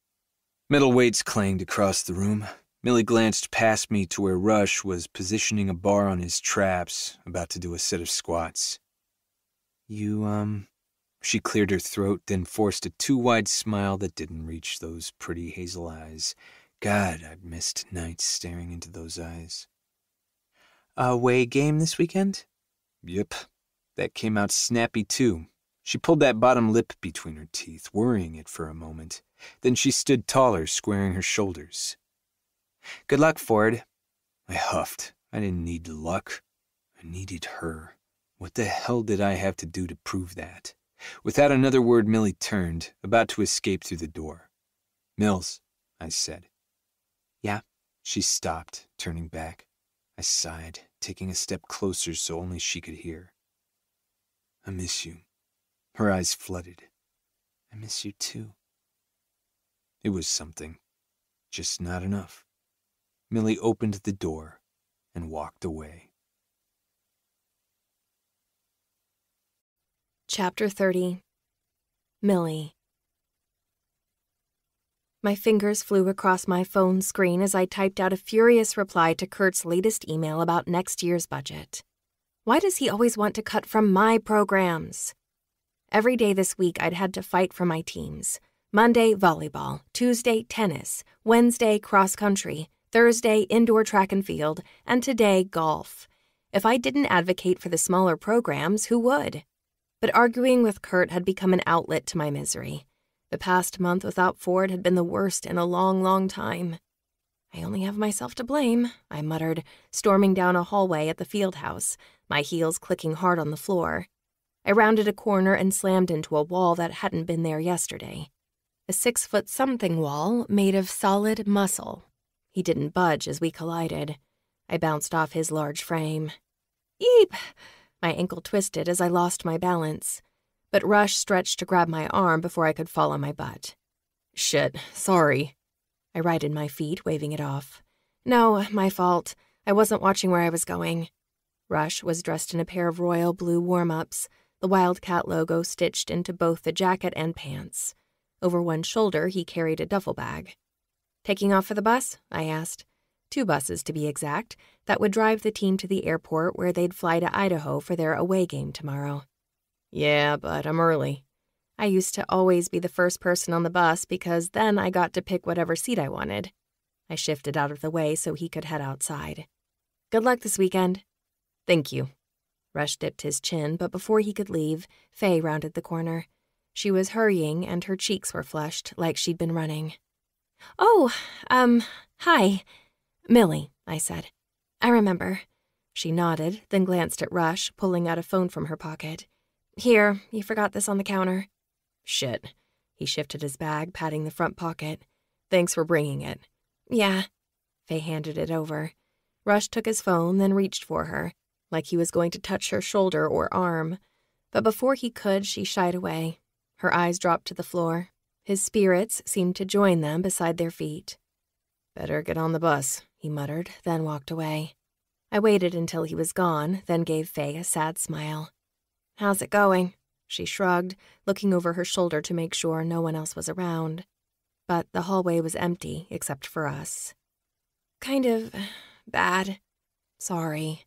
Metal weights clanged across the room. Millie glanced past me to where Rush was positioning a bar on his traps, about to do a set of squats. You, um. She cleared her throat, then forced a too wide smile that didn't reach those pretty hazel eyes. God, I'd missed nights staring into those eyes. Away game this weekend? Yep. That came out snappy, too. She pulled that bottom lip between her teeth, worrying it for a moment. Then she stood taller, squaring her shoulders. Good luck, Ford. I huffed. I didn't need luck. I needed her. What the hell did I have to do to prove that? Without another word, Millie turned, about to escape through the door. Mills, I said. Yeah? She stopped, turning back. I sighed, taking a step closer so only she could hear. I miss you. Her eyes flooded. I miss you too. It was something, just not enough. Millie opened the door and walked away. Chapter 30 Millie My fingers flew across my phone screen as I typed out a furious reply to Kurt's latest email about next year's budget. Why does he always want to cut from my programs? Every day this week, I'd had to fight for my teams. Monday, volleyball. Tuesday, tennis. Wednesday, cross country. Thursday, indoor track and field, and today, golf. If I didn't advocate for the smaller programs, who would? But arguing with Kurt had become an outlet to my misery. The past month without Ford had been the worst in a long, long time. I only have myself to blame, I muttered, storming down a hallway at the field house, my heels clicking hard on the floor. I rounded a corner and slammed into a wall that hadn't been there yesterday. A six foot something wall made of solid muscle he didn't budge as we collided. I bounced off his large frame. Eep! My ankle twisted as I lost my balance, but Rush stretched to grab my arm before I could fall on my butt. Shit, sorry. I righted my feet, waving it off. No, my fault. I wasn't watching where I was going. Rush was dressed in a pair of royal blue warm ups, the Wildcat logo stitched into both the jacket and pants. Over one shoulder, he carried a duffel bag. Taking off for the bus? I asked. Two buses, to be exact, that would drive the team to the airport where they'd fly to Idaho for their away game tomorrow. Yeah, but I'm early. I used to always be the first person on the bus because then I got to pick whatever seat I wanted. I shifted out of the way so he could head outside. Good luck this weekend. Thank you. Rush dipped his chin, but before he could leave, Faye rounded the corner. She was hurrying and her cheeks were flushed like she'd been running. Oh, um, hi. Millie, I said. I remember. She nodded, then glanced at Rush, pulling out a phone from her pocket. Here, you forgot this on the counter. Shit. He shifted his bag, patting the front pocket. Thanks for bringing it. Yeah. Faye handed it over. Rush took his phone, then reached for her, like he was going to touch her shoulder or arm. But before he could, she shied away. Her eyes dropped to the floor. His spirits seemed to join them beside their feet. Better get on the bus, he muttered, then walked away. I waited until he was gone, then gave Faye a sad smile. How's it going? She shrugged, looking over her shoulder to make sure no one else was around. But the hallway was empty except for us. Kind of bad. Sorry.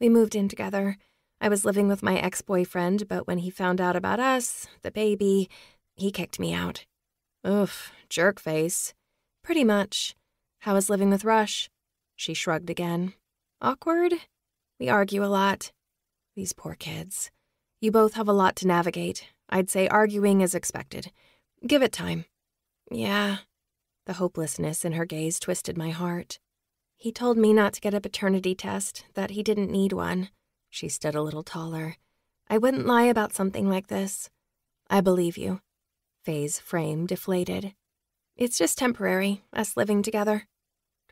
We moved in together. I was living with my ex boyfriend, but when he found out about us, the baby, he kicked me out. Oof, jerk face. Pretty much. How is living with Rush? She shrugged again. Awkward? We argue a lot. These poor kids. You both have a lot to navigate. I'd say arguing as expected. Give it time. Yeah. The hopelessness in her gaze twisted my heart. He told me not to get a paternity test, that he didn't need one. She stood a little taller. I wouldn't lie about something like this. I believe you. Faye's frame deflated. It's just temporary, us living together.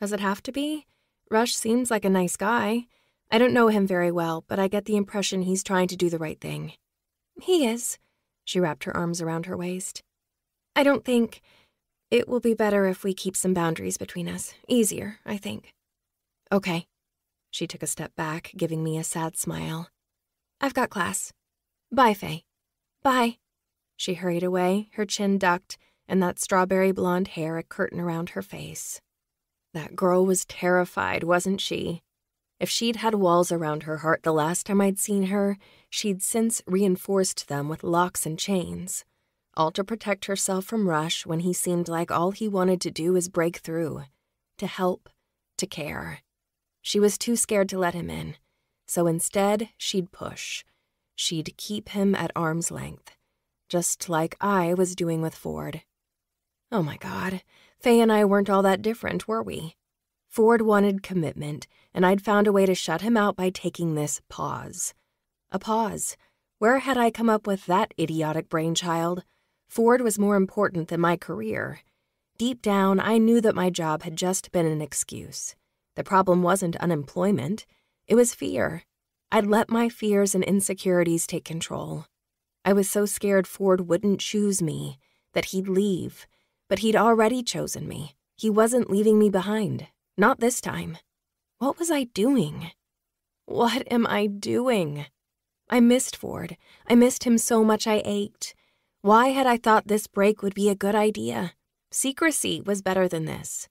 Does it have to be? Rush seems like a nice guy. I don't know him very well, but I get the impression he's trying to do the right thing. He is. She wrapped her arms around her waist. I don't think. It will be better if we keep some boundaries between us. Easier, I think. Okay. She took a step back, giving me a sad smile. I've got class. Bye, Faye. Bye. She hurried away, her chin ducked, and that strawberry blonde hair a curtain around her face. That girl was terrified, wasn't she? If she'd had walls around her heart the last time I'd seen her, she'd since reinforced them with locks and chains, all to protect herself from Rush when he seemed like all he wanted to do was break through, to help, to care. She was too scared to let him in, so instead, she'd push. She'd keep him at arm's length, just like I was doing with Ford. Oh my God, Faye and I weren't all that different, were we? Ford wanted commitment, and I'd found a way to shut him out by taking this pause. A pause. Where had I come up with that idiotic brainchild? Ford was more important than my career. Deep down, I knew that my job had just been an excuse. The problem wasn't unemployment, it was fear. I'd let my fears and insecurities take control. I was so scared Ford wouldn't choose me, that he'd leave. But he'd already chosen me. He wasn't leaving me behind. Not this time. What was I doing? What am I doing? I missed Ford. I missed him so much I ached. Why had I thought this break would be a good idea? Secrecy was better than this.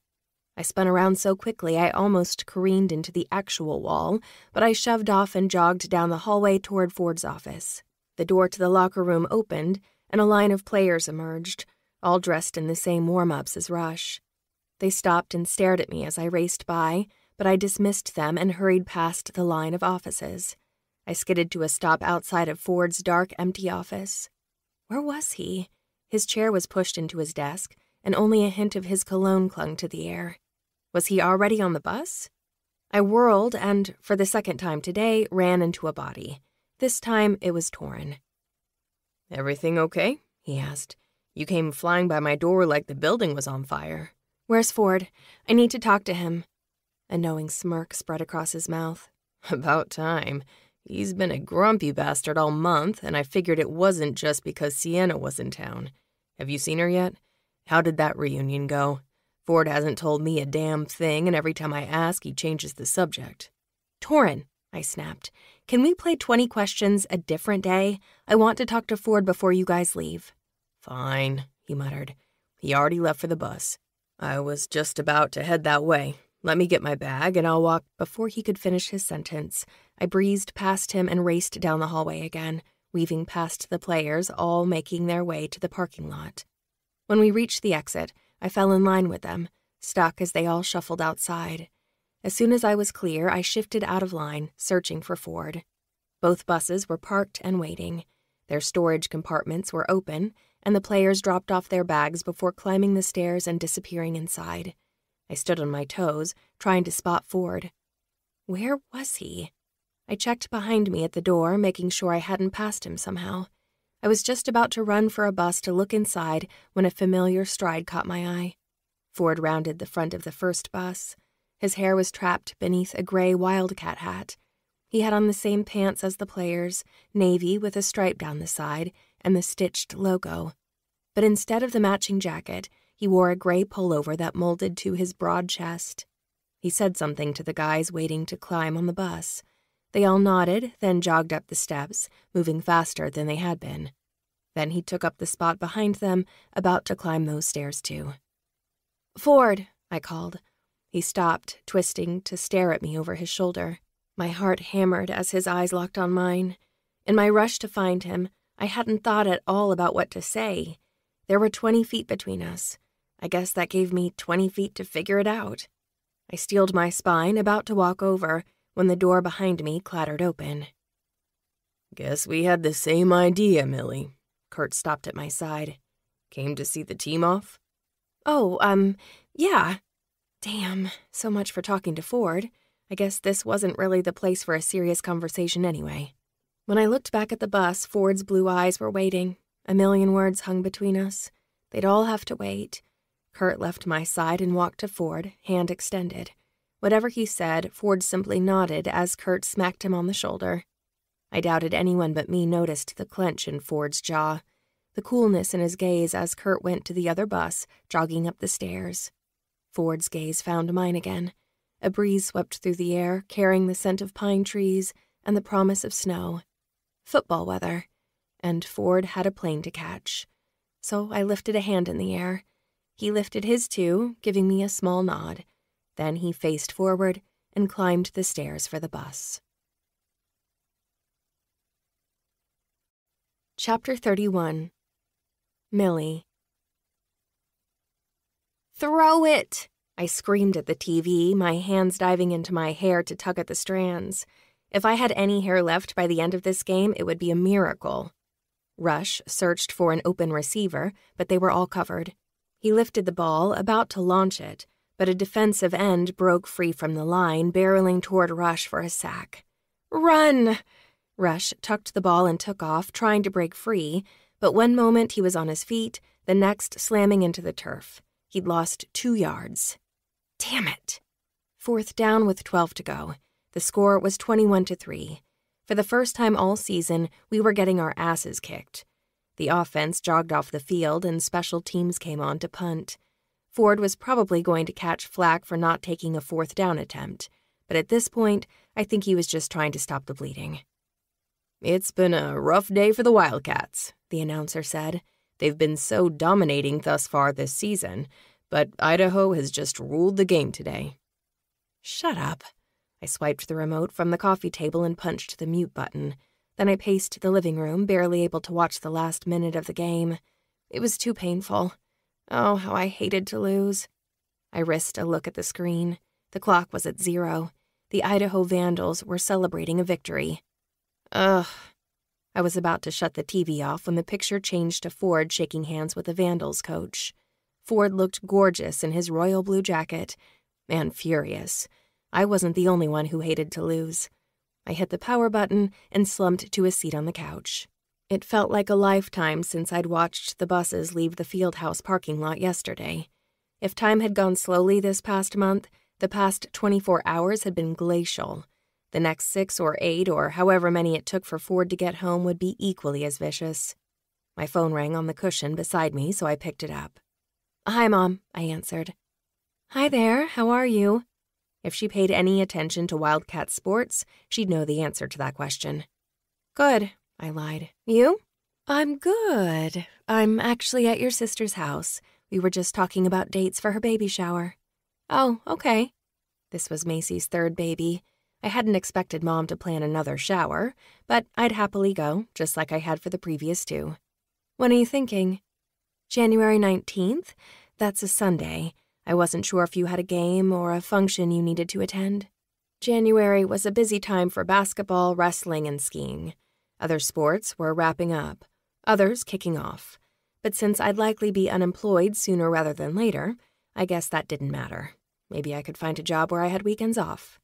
I spun around so quickly I almost careened into the actual wall, but I shoved off and jogged down the hallway toward Ford's office. The door to the locker room opened, and a line of players emerged, all dressed in the same warm ups as Rush. They stopped and stared at me as I raced by, but I dismissed them and hurried past the line of offices. I skidded to a stop outside of Ford's dark, empty office. Where was he? His chair was pushed into his desk, and only a hint of his cologne clung to the air. Was he already on the bus? I whirled and, for the second time today, ran into a body. This time it was Torin. Everything okay? he asked. You came flying by my door like the building was on fire. Where's Ford? I need to talk to him. A knowing smirk spread across his mouth. About time. He's been a grumpy bastard all month, and I figured it wasn't just because Sienna was in town. Have you seen her yet? How did that reunion go? Ford hasn't told me a damn thing, and every time I ask, he changes the subject. Torin, I snapped. Can we play 20 questions a different day? I want to talk to Ford before you guys leave. Fine, he muttered. He already left for the bus. I was just about to head that way. Let me get my bag and I'll walk. Before he could finish his sentence, I breezed past him and raced down the hallway again, weaving past the players, all making their way to the parking lot. When we reached the exit, I fell in line with them, stuck as they all shuffled outside. As soon as I was clear, I shifted out of line, searching for Ford. Both buses were parked and waiting. Their storage compartments were open, and the players dropped off their bags before climbing the stairs and disappearing inside. I stood on my toes, trying to spot Ford. Where was he? I checked behind me at the door, making sure I hadn't passed him somehow. I was just about to run for a bus to look inside when a familiar stride caught my eye. Ford rounded the front of the first bus. His hair was trapped beneath a gray wildcat hat. He had on the same pants as the players, navy with a stripe down the side, and the stitched logo. But instead of the matching jacket, he wore a gray pullover that molded to his broad chest. He said something to the guys waiting to climb on the bus. They all nodded, then jogged up the steps, moving faster than they had been. Then he took up the spot behind them, about to climb those stairs too. Ford, I called. He stopped, twisting to stare at me over his shoulder. My heart hammered as his eyes locked on mine. In my rush to find him, I hadn't thought at all about what to say. There were 20 feet between us. I guess that gave me 20 feet to figure it out. I steeled my spine, about to walk over, when the door behind me clattered open. Guess we had the same idea, Millie. Kurt stopped at my side. Came to see the team off? Oh, um, yeah. Damn, so much for talking to Ford. I guess this wasn't really the place for a serious conversation anyway. When I looked back at the bus, Ford's blue eyes were waiting. A million words hung between us. They'd all have to wait. Kurt left my side and walked to Ford, hand extended. Whatever he said, Ford simply nodded as Kurt smacked him on the shoulder. I doubted anyone but me noticed the clench in Ford's jaw, the coolness in his gaze as Kurt went to the other bus, jogging up the stairs. Ford's gaze found mine again. A breeze swept through the air, carrying the scent of pine trees and the promise of snow. Football weather. And Ford had a plane to catch. So I lifted a hand in the air. He lifted his too, giving me a small nod. Then he faced forward and climbed the stairs for the bus. Chapter 31 Millie Throw it! I screamed at the TV, my hands diving into my hair to tug at the strands. If I had any hair left by the end of this game, it would be a miracle. Rush searched for an open receiver, but they were all covered. He lifted the ball, about to launch it, but a defensive end broke free from the line, barreling toward Rush for a sack. Run! Rush tucked the ball and took off, trying to break free, but one moment he was on his feet, the next slamming into the turf. He'd lost two yards. Damn it! Fourth down with 12 to go. The score was 21 to 3. For the first time all season, we were getting our asses kicked. The offense jogged off the field and special teams came on to punt. Ford was probably going to catch flack for not taking a fourth down attempt, but at this point, I think he was just trying to stop the bleeding. It's been a rough day for the Wildcats, the announcer said. They've been so dominating thus far this season, but Idaho has just ruled the game today. Shut up. I swiped the remote from the coffee table and punched the mute button. Then I paced the living room, barely able to watch the last minute of the game. It was too painful. Oh, how I hated to lose. I risked a look at the screen. The clock was at zero. The Idaho Vandals were celebrating a victory. Ugh. I was about to shut the TV off when the picture changed to Ford shaking hands with the Vandals coach. Ford looked gorgeous in his royal blue jacket and furious. I wasn't the only one who hated to lose. I hit the power button and slumped to a seat on the couch. It felt like a lifetime since I'd watched the buses leave the fieldhouse parking lot yesterday. If time had gone slowly this past month, the past 24 hours had been glacial. The next six or eight, or however many it took for Ford to get home, would be equally as vicious. My phone rang on the cushion beside me, so I picked it up. Hi, Mom, I answered. Hi there, how are you? If she paid any attention to Wildcat sports, she'd know the answer to that question. Good, I lied. You? I'm good. I'm actually at your sister's house. We were just talking about dates for her baby shower. Oh, okay. This was Macy's third baby, I hadn't expected Mom to plan another shower, but I'd happily go, just like I had for the previous two. When are you thinking? January 19th? That's a Sunday. I wasn't sure if you had a game or a function you needed to attend. January was a busy time for basketball, wrestling, and skiing. Other sports were wrapping up, others kicking off. But since I'd likely be unemployed sooner rather than later, I guess that didn't matter. Maybe I could find a job where I had weekends off.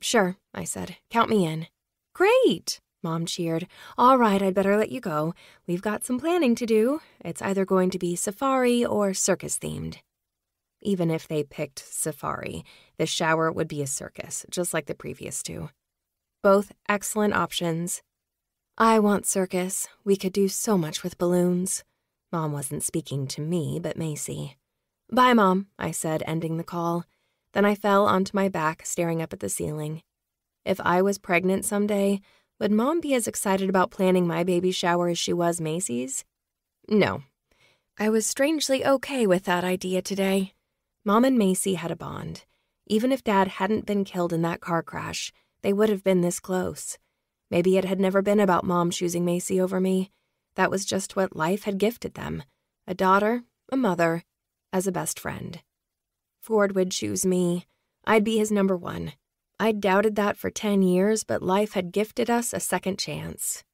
Sure, I said. Count me in. Great, Mom cheered. All right, I'd better let you go. We've got some planning to do. It's either going to be safari or circus themed. Even if they picked safari, the shower would be a circus, just like the previous two. Both excellent options. I want circus. We could do so much with balloons. Mom wasn't speaking to me, but Macy. Bye, Mom, I said, ending the call. Then I fell onto my back, staring up at the ceiling. If I was pregnant someday, would Mom be as excited about planning my baby shower as she was Macy's? No. I was strangely okay with that idea today. Mom and Macy had a bond. Even if Dad hadn't been killed in that car crash, they would have been this close. Maybe it had never been about Mom choosing Macy over me. That was just what life had gifted them a daughter, a mother, as a best friend. Ford would choose me. I'd be his number one. I'd doubted that for 10 years, but life had gifted us a second chance.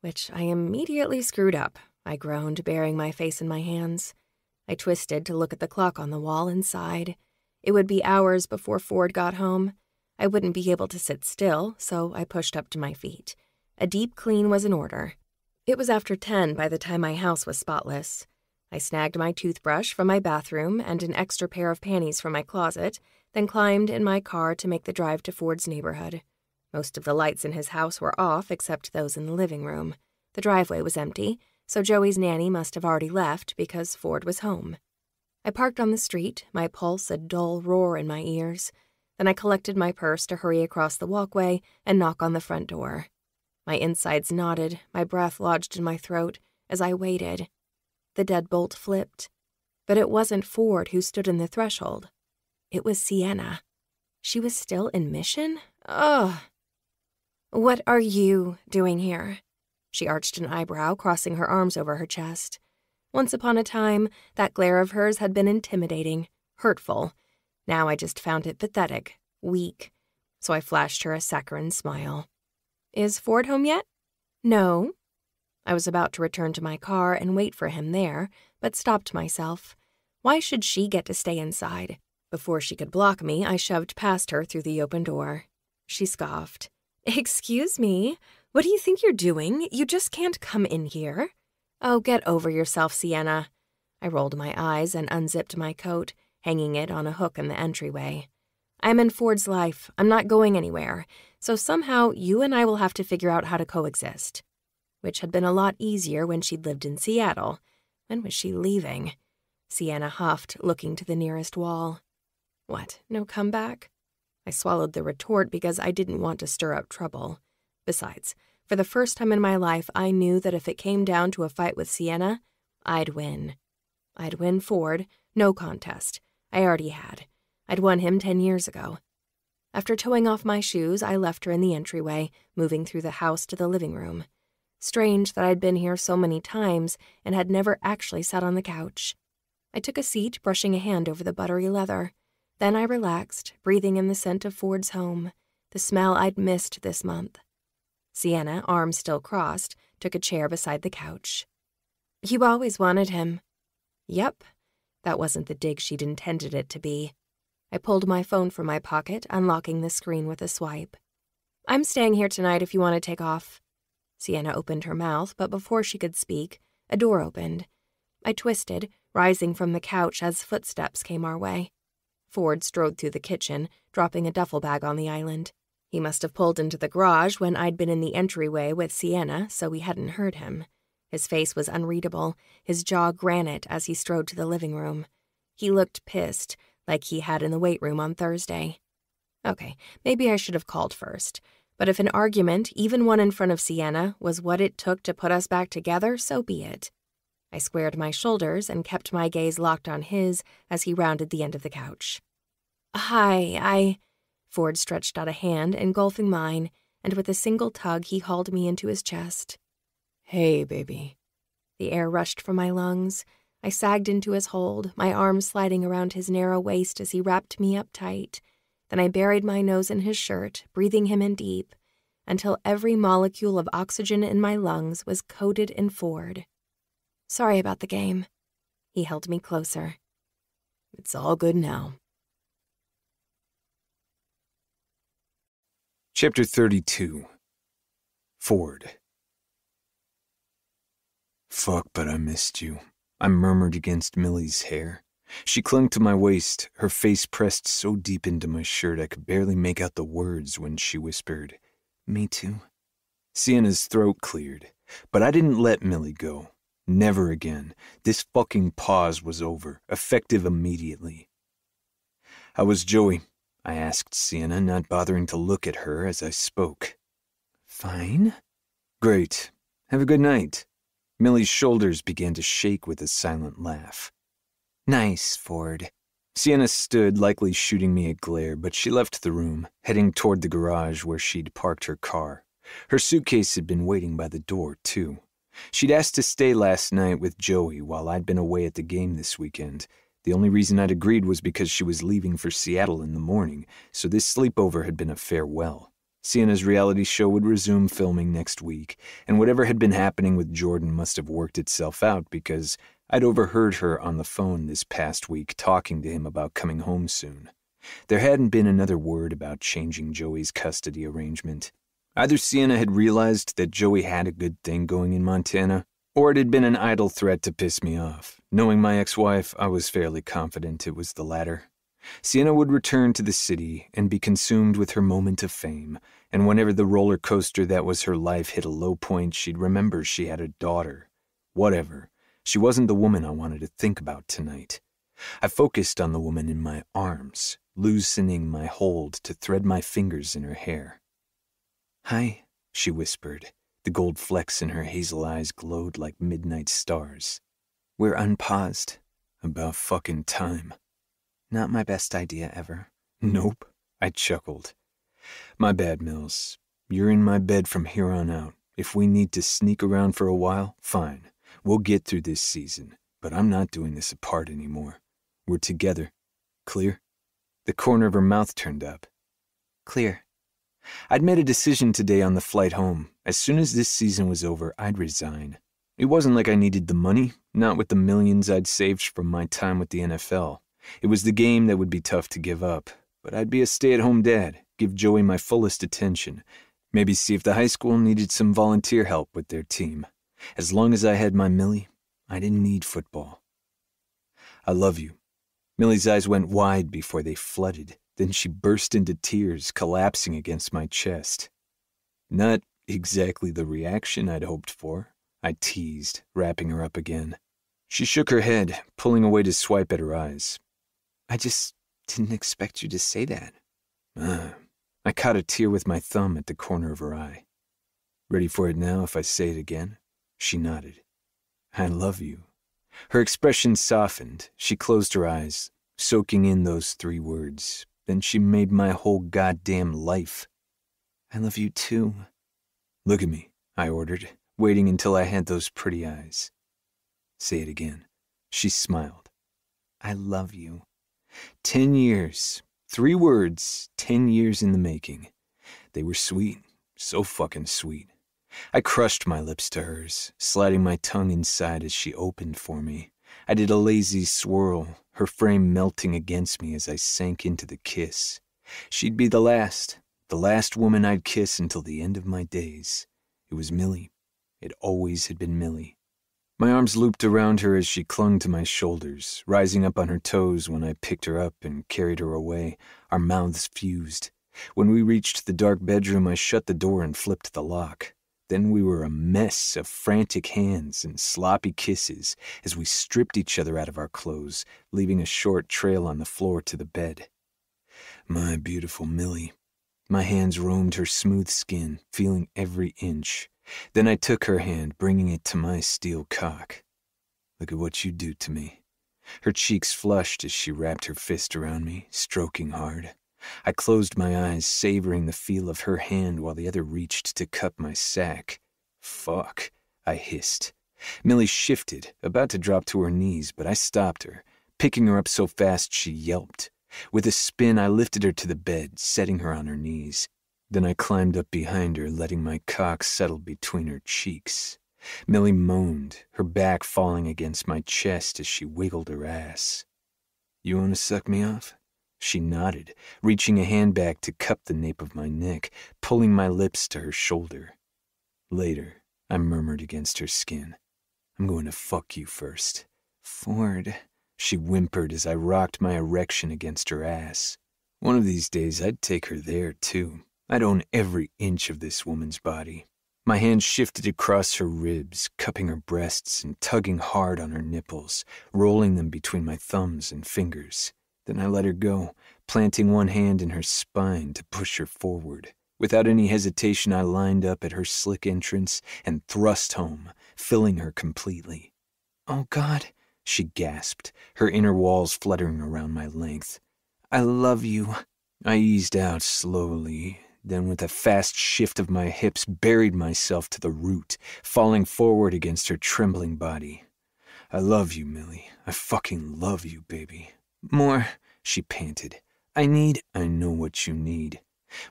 Which I immediately screwed up. I groaned, burying my face in my hands. I twisted to look at the clock on the wall and sighed. It would be hours before Ford got home. I wouldn't be able to sit still, so I pushed up to my feet. A deep clean was in order. It was after 10 by the time my house was spotless. I snagged my toothbrush from my bathroom and an extra pair of panties from my closet, then climbed in my car to make the drive to Ford's neighborhood. Most of the lights in his house were off except those in the living room. The driveway was empty, so Joey's nanny must have already left because Ford was home. I parked on the street, my pulse a dull roar in my ears. Then I collected my purse to hurry across the walkway and knock on the front door. My insides knotted, my breath lodged in my throat as I waited. The deadbolt flipped. But it wasn't Ford who stood in the threshold. It was Sienna. She was still in Mission? Ugh. What are you doing here? She arched an eyebrow, crossing her arms over her chest. Once upon a time, that glare of hers had been intimidating, hurtful. Now I just found it pathetic, weak. So I flashed her a saccharine smile. Is Ford home yet? No. I was about to return to my car and wait for him there, but stopped myself. Why should she get to stay inside? Before she could block me, I shoved past her through the open door. She scoffed. Excuse me, what do you think you're doing? You just can't come in here. Oh, get over yourself, Sienna. I rolled my eyes and unzipped my coat, hanging it on a hook in the entryway. I'm in Ford's life. I'm not going anywhere. So somehow you and I will have to figure out how to coexist. Which had been a lot easier when she'd lived in Seattle. When was she leaving? Sienna huffed, looking to the nearest wall. What, no comeback? I swallowed the retort because I didn't want to stir up trouble. Besides, for the first time in my life, I knew that if it came down to a fight with Sienna, I'd win. I'd win Ford, no contest. I already had. I'd won him ten years ago. After towing off my shoes, I left her in the entryway, moving through the house to the living room. Strange that I'd been here so many times and had never actually sat on the couch. I took a seat, brushing a hand over the buttery leather. Then I relaxed, breathing in the scent of Ford's home, the smell I'd missed this month. Sienna, arms still crossed, took a chair beside the couch. You always wanted him. Yep. That wasn't the dig she'd intended it to be. I pulled my phone from my pocket, unlocking the screen with a swipe. I'm staying here tonight if you want to take off. Sienna opened her mouth, but before she could speak, a door opened. I twisted, rising from the couch as footsteps came our way. Ford strode through the kitchen, dropping a duffel bag on the island. He must have pulled into the garage when I'd been in the entryway with Sienna, so we hadn't heard him. His face was unreadable, his jaw granite as he strode to the living room. He looked pissed, like he had in the weight room on Thursday. Okay, maybe I should have called first. But if an argument, even one in front of Sienna, was what it took to put us back together, so be it. I squared my shoulders and kept my gaze locked on his as he rounded the end of the couch. Hi, I. Ford stretched out a hand, engulfing mine, and with a single tug, he hauled me into his chest. Hey, baby. The air rushed from my lungs. I sagged into his hold, my arms sliding around his narrow waist as he wrapped me up tight. Then I buried my nose in his shirt, breathing him in deep, until every molecule of oxygen in my lungs was coated in Ford. Sorry about the game. He held me closer. It's all good now. Chapter 32 Ford Fuck, but I missed you. I murmured against Millie's hair. She clung to my waist, her face pressed so deep into my shirt I could barely make out the words when she whispered, Me too. Sienna's throat cleared, but I didn't let Millie go. Never again. This fucking pause was over, effective immediately. I was Joey? I asked Sienna, not bothering to look at her as I spoke. Fine. Great. Have a good night. Millie's shoulders began to shake with a silent laugh. Nice, Ford. Sienna stood, likely shooting me a glare, but she left the room, heading toward the garage where she'd parked her car. Her suitcase had been waiting by the door, too. She'd asked to stay last night with Joey while I'd been away at the game this weekend, the only reason I'd agreed was because she was leaving for Seattle in the morning, so this sleepover had been a farewell. Sienna's reality show would resume filming next week, and whatever had been happening with Jordan must have worked itself out because I'd overheard her on the phone this past week talking to him about coming home soon. There hadn't been another word about changing Joey's custody arrangement. Either Sienna had realized that Joey had a good thing going in Montana, or it had been an idle threat to piss me off. Knowing my ex wife, I was fairly confident it was the latter. Sienna would return to the city and be consumed with her moment of fame, and whenever the roller coaster that was her life hit a low point, she'd remember she had a daughter. Whatever. She wasn't the woman I wanted to think about tonight. I focused on the woman in my arms, loosening my hold to thread my fingers in her hair. Hi, she whispered. The gold flecks in her hazel eyes glowed like midnight stars. We're unpaused. About fucking time. Not my best idea ever. Nope, I chuckled. My bad, Mills. You're in my bed from here on out. If we need to sneak around for a while, fine. We'll get through this season, but I'm not doing this apart anymore. We're together. Clear? The corner of her mouth turned up. Clear. I'd made a decision today on the flight home. As soon as this season was over, I'd resign. It wasn't like I needed the money, not with the millions I'd saved from my time with the NFL. It was the game that would be tough to give up, but I'd be a stay at home dad, give Joey my fullest attention, maybe see if the high school needed some volunteer help with their team. As long as I had my Millie, I didn't need football. I love you. Millie's eyes went wide before they flooded. Then she burst into tears, collapsing against my chest. Not exactly the reaction I'd hoped for, I teased, wrapping her up again. She shook her head, pulling away to swipe at her eyes. I just didn't expect you to say that. Ah. I caught a tear with my thumb at the corner of her eye. Ready for it now if I say it again? She nodded. I love you. Her expression softened. She closed her eyes, soaking in those three words. Then she made my whole goddamn life. I love you too. Look at me, I ordered, waiting until I had those pretty eyes. Say it again. She smiled. I love you. Ten years. Three words, ten years in the making. They were sweet, so fucking sweet. I crushed my lips to hers, sliding my tongue inside as she opened for me. I did a lazy swirl, her frame melting against me as I sank into the kiss. She'd be the last, the last woman I'd kiss until the end of my days. It was Millie. It always had been Millie. My arms looped around her as she clung to my shoulders, rising up on her toes when I picked her up and carried her away, our mouths fused. When we reached the dark bedroom, I shut the door and flipped the lock. Then we were a mess of frantic hands and sloppy kisses as we stripped each other out of our clothes, leaving a short trail on the floor to the bed. My beautiful Millie. My hands roamed her smooth skin, feeling every inch. Then I took her hand, bringing it to my steel cock. Look at what you do to me. Her cheeks flushed as she wrapped her fist around me, stroking hard. I closed my eyes, savoring the feel of her hand while the other reached to cup my sack. Fuck, I hissed. Millie shifted, about to drop to her knees, but I stopped her, picking her up so fast she yelped. With a spin, I lifted her to the bed, setting her on her knees. Then I climbed up behind her, letting my cock settle between her cheeks. Millie moaned, her back falling against my chest as she wiggled her ass. You want to suck me off? She nodded, reaching a hand back to cup the nape of my neck, pulling my lips to her shoulder. Later, I murmured against her skin. I'm going to fuck you first. Ford, she whimpered as I rocked my erection against her ass. One of these days, I'd take her there, too. I'd own every inch of this woman's body. My hand shifted across her ribs, cupping her breasts and tugging hard on her nipples, rolling them between my thumbs and fingers. Then I let her go, planting one hand in her spine to push her forward. Without any hesitation, I lined up at her slick entrance and thrust home, filling her completely. Oh, God, she gasped, her inner walls fluttering around my length. I love you. I eased out slowly, then with a fast shift of my hips buried myself to the root, falling forward against her trembling body. I love you, Millie. I fucking love you, baby. More, she panted. I need. I know what you need.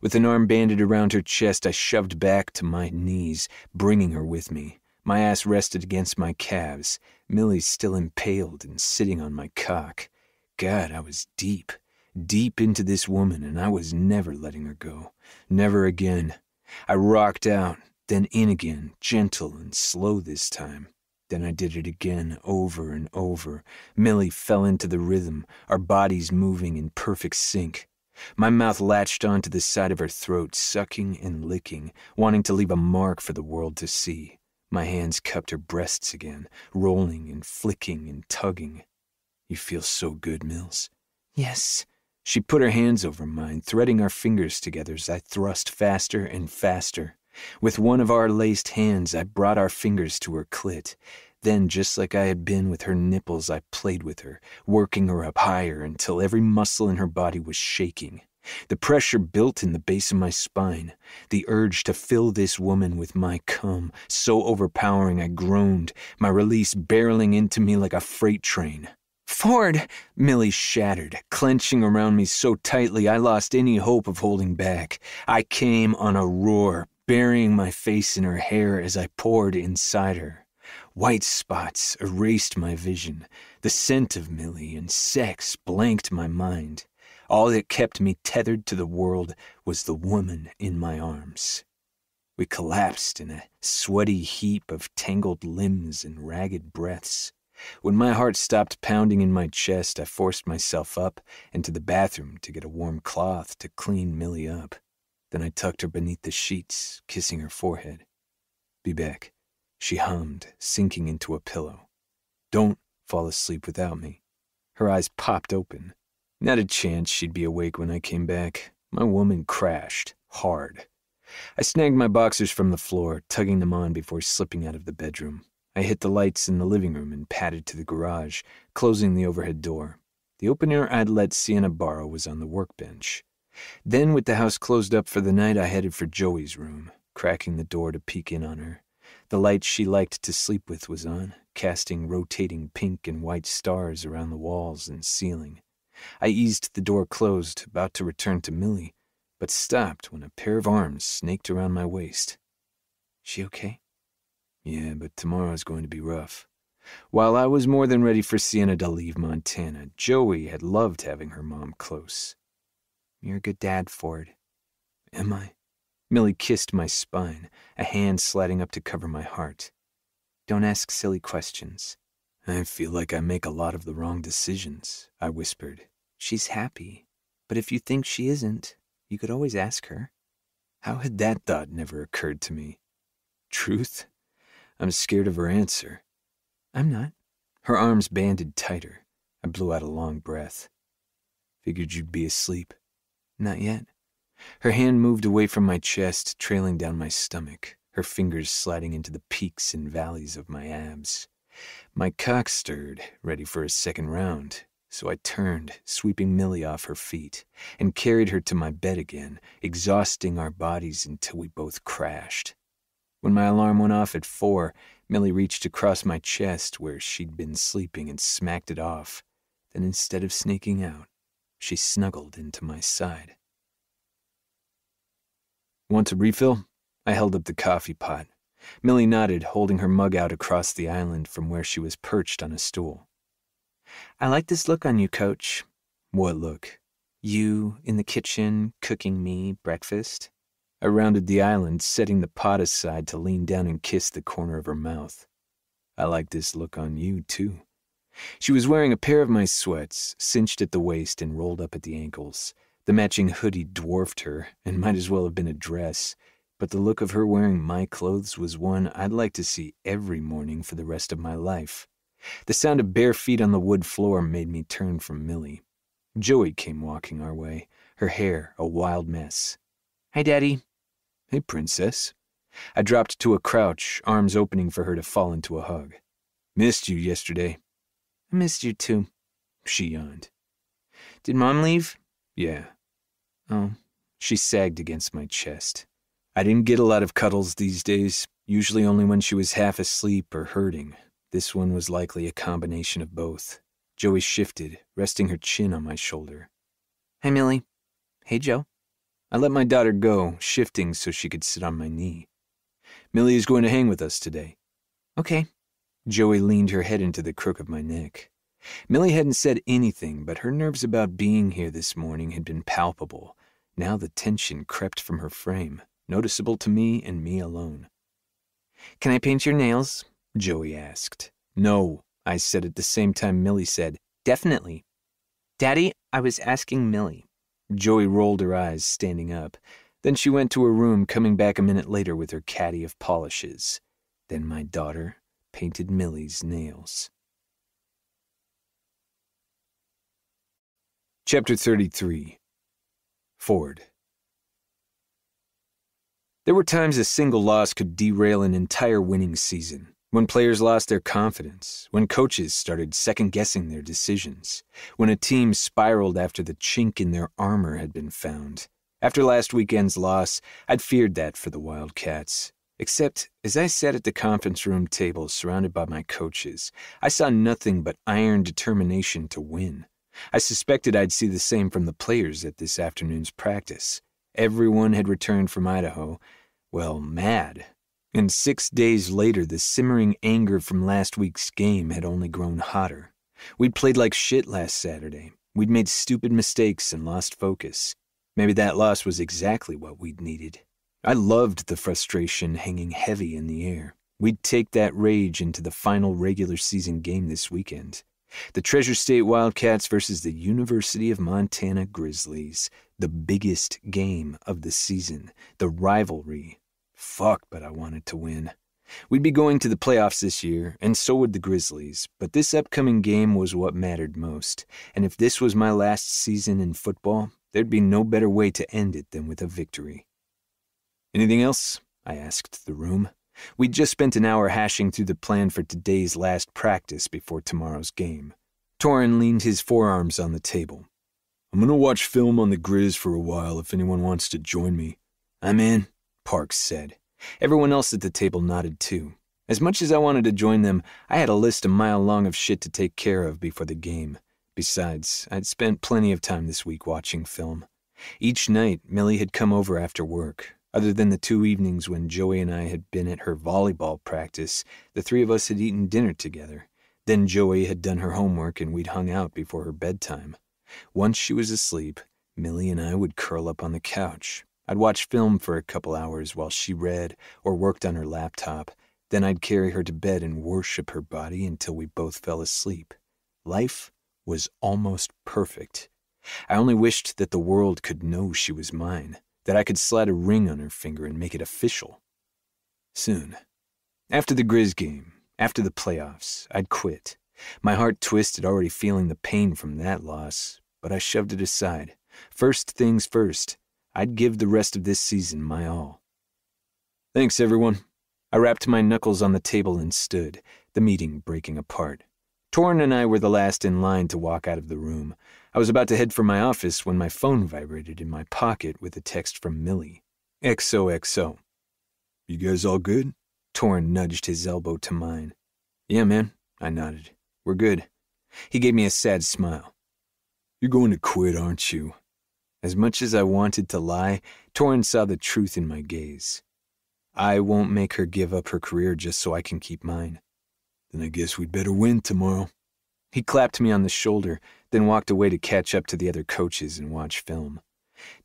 With an arm banded around her chest, I shoved back to my knees, bringing her with me. My ass rested against my calves. Millie's still impaled and sitting on my cock. God, I was deep, deep into this woman, and I was never letting her go. Never again. I rocked out, then in again, gentle and slow this time. Then I did it again, over and over. Millie fell into the rhythm, our bodies moving in perfect sync. My mouth latched onto the side of her throat, sucking and licking, wanting to leave a mark for the world to see. My hands cupped her breasts again, rolling and flicking and tugging. You feel so good, Mills. Yes. She put her hands over mine, threading our fingers together as I thrust faster and faster. With one of our laced hands, I brought our fingers to her clit. Then, just like I had been with her nipples, I played with her, working her up higher until every muscle in her body was shaking. The pressure built in the base of my spine, the urge to fill this woman with my cum, so overpowering I groaned, my release barreling into me like a freight train. Ford! Millie shattered, clenching around me so tightly I lost any hope of holding back. I came on a roar, burying my face in her hair as I poured inside her. White spots erased my vision. The scent of Millie and sex blanked my mind. All that kept me tethered to the world was the woman in my arms. We collapsed in a sweaty heap of tangled limbs and ragged breaths. When my heart stopped pounding in my chest, I forced myself up and to the bathroom to get a warm cloth to clean Millie up. Then I tucked her beneath the sheets, kissing her forehead. Be back, she hummed, sinking into a pillow. Don't fall asleep without me. Her eyes popped open. Not a chance she'd be awake when I came back. My woman crashed, hard. I snagged my boxers from the floor, tugging them on before slipping out of the bedroom. I hit the lights in the living room and padded to the garage, closing the overhead door. The opener I'd let Sienna borrow was on the workbench. Then, with the house closed up for the night, I headed for Joey's room, cracking the door to peek in on her. The light she liked to sleep with was on, casting rotating pink and white stars around the walls and ceiling. I eased the door closed, about to return to Millie, but stopped when a pair of arms snaked around my waist. She okay? Yeah, but tomorrow's going to be rough. While I was more than ready for Sienna to leave Montana, Joey had loved having her mom close. You're a good dad, Ford. Am I? Millie kissed my spine, a hand sliding up to cover my heart. Don't ask silly questions. I feel like I make a lot of the wrong decisions, I whispered. She's happy, but if you think she isn't, you could always ask her. How had that thought never occurred to me? Truth? I'm scared of her answer. I'm not. Her arms banded tighter. I blew out a long breath. Figured you'd be asleep. Not yet. Her hand moved away from my chest, trailing down my stomach, her fingers sliding into the peaks and valleys of my abs. My cock stirred, ready for a second round, so I turned, sweeping Millie off her feet, and carried her to my bed again, exhausting our bodies until we both crashed. When my alarm went off at four, Millie reached across my chest where she'd been sleeping and smacked it off. Then instead of sneaking out, she snuggled into my side. Want a refill? I held up the coffee pot. Millie nodded, holding her mug out across the island from where she was perched on a stool. I like this look on you, Coach. What look? You in the kitchen, cooking me breakfast. I rounded the island, setting the pot aside to lean down and kiss the corner of her mouth. I like this look on you, too. She was wearing a pair of my sweats, cinched at the waist and rolled up at the ankles. The matching hoodie dwarfed her and might as well have been a dress, but the look of her wearing my clothes was one I'd like to see every morning for the rest of my life. The sound of bare feet on the wood floor made me turn from Millie. Joey came walking our way, her hair a wild mess. Hi, Daddy. Hey, Princess. I dropped to a crouch, arms opening for her to fall into a hug. Missed you yesterday. Missed you too. She yawned. Did Mom leave? Yeah. Oh. She sagged against my chest. I didn't get a lot of cuddles these days, usually only when she was half asleep or hurting. This one was likely a combination of both. Joey shifted, resting her chin on my shoulder. Hey, Millie. Hey, Joe. I let my daughter go, shifting so she could sit on my knee. Millie is going to hang with us today. Okay. Joey leaned her head into the crook of my neck. Millie hadn't said anything, but her nerves about being here this morning had been palpable. Now the tension crept from her frame, noticeable to me and me alone. Can I paint your nails? Joey asked. No, I said at the same time Millie said, Definitely. Daddy, I was asking Millie. Joey rolled her eyes, standing up. Then she went to her room, coming back a minute later with her caddy of polishes. Then my daughter painted Millie's nails. Chapter 33 Ford There were times a single loss could derail an entire winning season. When players lost their confidence, when coaches started second guessing their decisions, when a team spiraled after the chink in their armor had been found. After last weekend's loss, I'd feared that for the Wildcats. Except, as I sat at the conference room table surrounded by my coaches, I saw nothing but iron determination to win. I suspected I'd see the same from the players at this afternoon's practice. Everyone had returned from Idaho, well, mad. And six days later, the simmering anger from last week's game had only grown hotter. We'd played like shit last Saturday. We'd made stupid mistakes and lost focus. Maybe that loss was exactly what we'd needed. I loved the frustration hanging heavy in the air. We'd take that rage into the final regular season game this weekend. The Treasure State Wildcats versus the University of Montana Grizzlies. The biggest game of the season. The rivalry. Fuck, but I wanted to win. We'd be going to the playoffs this year, and so would the Grizzlies, but this upcoming game was what mattered most. And if this was my last season in football, there'd be no better way to end it than with a victory. Anything else? I asked the room. We'd just spent an hour hashing through the plan for today's last practice before tomorrow's game. Torin leaned his forearms on the table. I'm gonna watch film on the Grizz for a while if anyone wants to join me. I'm in, Parks said. Everyone else at the table nodded too. As much as I wanted to join them, I had a list a mile long of shit to take care of before the game. Besides, I'd spent plenty of time this week watching film. Each night, Millie had come over after work, other than the two evenings when Joey and I had been at her volleyball practice, the three of us had eaten dinner together. Then Joey had done her homework and we'd hung out before her bedtime. Once she was asleep, Millie and I would curl up on the couch. I'd watch film for a couple hours while she read or worked on her laptop. Then I'd carry her to bed and worship her body until we both fell asleep. Life was almost perfect. I only wished that the world could know she was mine that I could slide a ring on her finger and make it official. Soon. After the Grizz game, after the playoffs, I'd quit. My heart twisted, already feeling the pain from that loss, but I shoved it aside. First things first, I'd give the rest of this season my all. Thanks, everyone. I rapped my knuckles on the table and stood, the meeting breaking apart. Torin and I were the last in line to walk out of the room. I was about to head for my office when my phone vibrated in my pocket with a text from Millie. XOXO. You guys all good? Torin nudged his elbow to mine. Yeah, man, I nodded. We're good. He gave me a sad smile. You're going to quit, aren't you? As much as I wanted to lie, Torin saw the truth in my gaze. I won't make her give up her career just so I can keep mine. Then I guess we'd better win tomorrow. He clapped me on the shoulder, then walked away to catch up to the other coaches and watch film.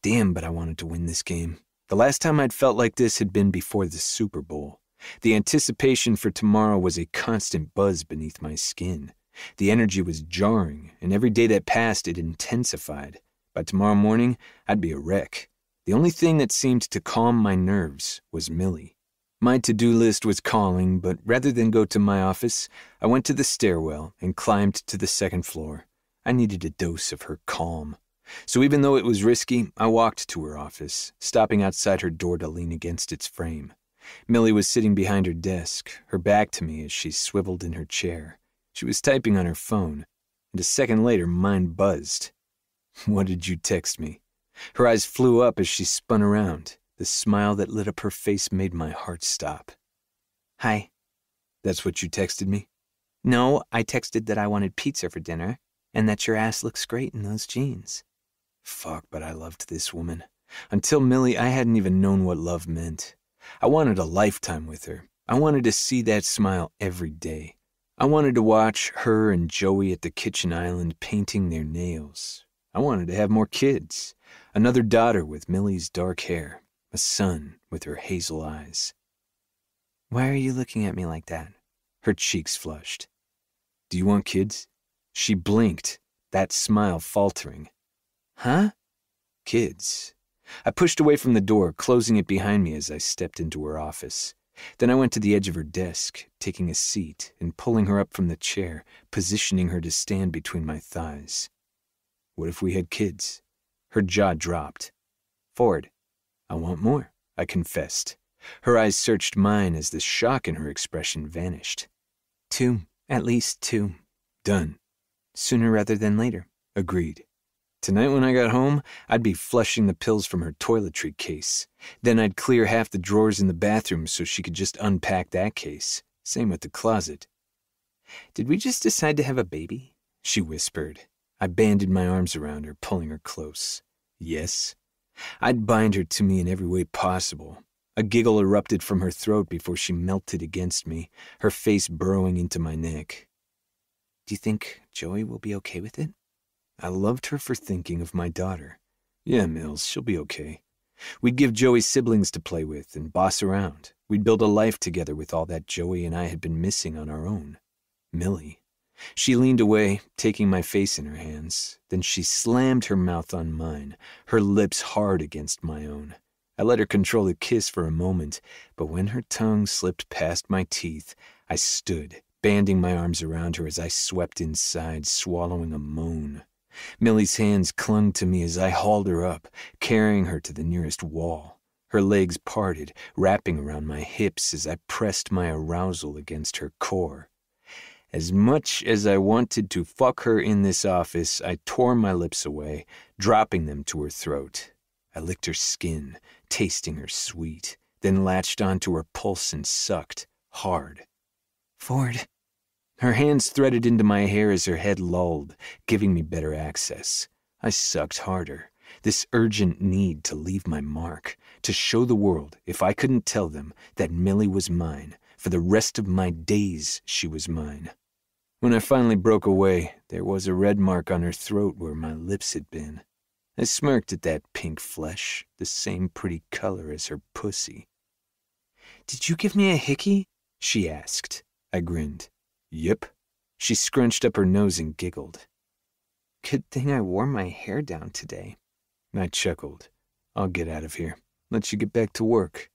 Damn, but I wanted to win this game. The last time I'd felt like this had been before the Super Bowl. The anticipation for tomorrow was a constant buzz beneath my skin. The energy was jarring, and every day that passed it intensified. By tomorrow morning, I'd be a wreck. The only thing that seemed to calm my nerves was Millie. My to do list was calling, but rather than go to my office, I went to the stairwell and climbed to the second floor. I needed a dose of her calm. So even though it was risky, I walked to her office, stopping outside her door to lean against its frame. Millie was sitting behind her desk, her back to me as she swiveled in her chair. She was typing on her phone, and a second later mine buzzed. What did you text me? Her eyes flew up as she spun around. The smile that lit up her face made my heart stop. Hi. That's what you texted me? No, I texted that I wanted pizza for dinner and that your ass looks great in those jeans. Fuck, but I loved this woman. Until Millie, I hadn't even known what love meant. I wanted a lifetime with her. I wanted to see that smile every day. I wanted to watch her and Joey at the kitchen island painting their nails. I wanted to have more kids. Another daughter with Millie's dark hair, a son with her hazel eyes. Why are you looking at me like that? Her cheeks flushed. Do you want kids? She blinked, that smile faltering. Huh? Kids. I pushed away from the door, closing it behind me as I stepped into her office. Then I went to the edge of her desk, taking a seat and pulling her up from the chair, positioning her to stand between my thighs. What if we had kids? Her jaw dropped. Ford, I want more, I confessed. Her eyes searched mine as the shock in her expression vanished. Two, at least two. Done. Sooner rather than later. Agreed. Tonight when I got home, I'd be flushing the pills from her toiletry case. Then I'd clear half the drawers in the bathroom so she could just unpack that case. Same with the closet. Did we just decide to have a baby? She whispered. I banded my arms around her, pulling her close. Yes. I'd bind her to me in every way possible. A giggle erupted from her throat before she melted against me, her face burrowing into my neck. Do you think Joey will be okay with it? I loved her for thinking of my daughter. Yeah, Mills, she'll be okay. We'd give Joey siblings to play with and boss around. We'd build a life together with all that Joey and I had been missing on our own. Millie. She leaned away, taking my face in her hands. Then she slammed her mouth on mine, her lips hard against my own. I let her control the kiss for a moment, but when her tongue slipped past my teeth, I stood, banding my arms around her as I swept inside, swallowing a moan. Millie's hands clung to me as I hauled her up, carrying her to the nearest wall. Her legs parted, wrapping around my hips as I pressed my arousal against her core. As much as I wanted to fuck her in this office, I tore my lips away, dropping them to her throat. I licked her skin, tasting her sweet, then latched onto her pulse and sucked, hard. Ford, her hands threaded into my hair as her head lulled, giving me better access. I sucked harder, this urgent need to leave my mark, to show the world, if I couldn't tell them, that Millie was mine. For the rest of my days, she was mine. When I finally broke away, there was a red mark on her throat where my lips had been. I smirked at that pink flesh, the same pretty color as her pussy. Did you give me a hickey? She asked. I grinned. Yep. She scrunched up her nose and giggled. Good thing I wore my hair down today. I chuckled. I'll get out of here. Let you get back to work.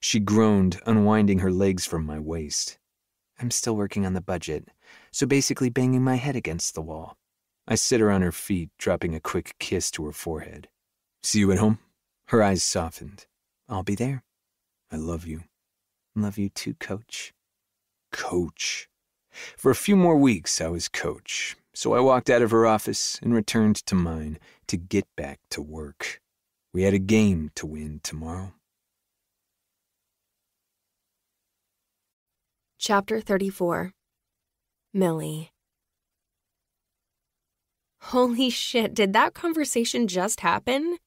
She groaned, unwinding her legs from my waist. I'm still working on the budget, so basically banging my head against the wall. I set her on her feet, dropping a quick kiss to her forehead. See you at home? Her eyes softened. I'll be there. I love you. Love you too, coach. Coach. For a few more weeks, I was coach, so I walked out of her office and returned to mine to get back to work. We had a game to win tomorrow. Chapter 34 Millie Holy shit, did that conversation just happen?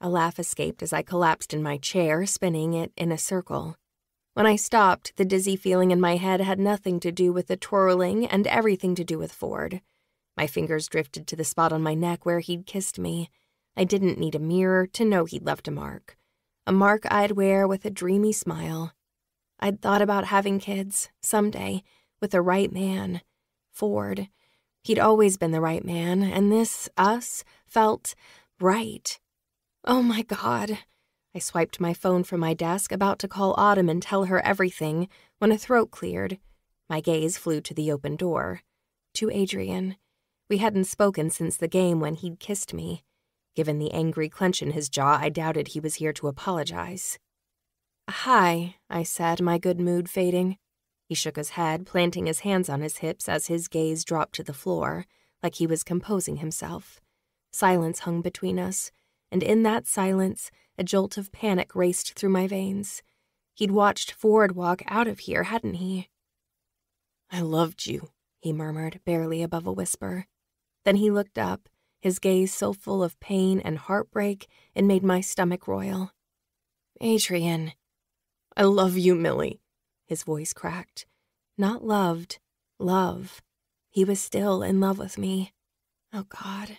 A laugh escaped as I collapsed in my chair, spinning it in a circle. When I stopped, the dizzy feeling in my head had nothing to do with the twirling and everything to do with Ford. My fingers drifted to the spot on my neck where he'd kissed me. I didn't need a mirror to know he'd left a mark. A mark I'd wear with a dreamy smile. I'd thought about having kids, someday, with the right man. Ford. He'd always been the right man, and this, us, felt right. Oh my God. I swiped my phone from my desk, about to call Autumn and tell her everything, when a throat cleared. My gaze flew to the open door. To Adrian. We hadn't spoken since the game when he'd kissed me. Given the angry clench in his jaw, I doubted he was here to apologize. Hi, I said, my good mood fading. He shook his head, planting his hands on his hips as his gaze dropped to the floor, like he was composing himself. Silence hung between us, and in that silence, a jolt of panic raced through my veins. He'd watched Ford walk out of here, hadn't he? I loved you, he murmured, barely above a whisper. Then he looked up, his gaze so full of pain and heartbreak it made my stomach roil. Adrian. I love you, Millie. His voice cracked. Not loved, love. He was still in love with me. Oh, God.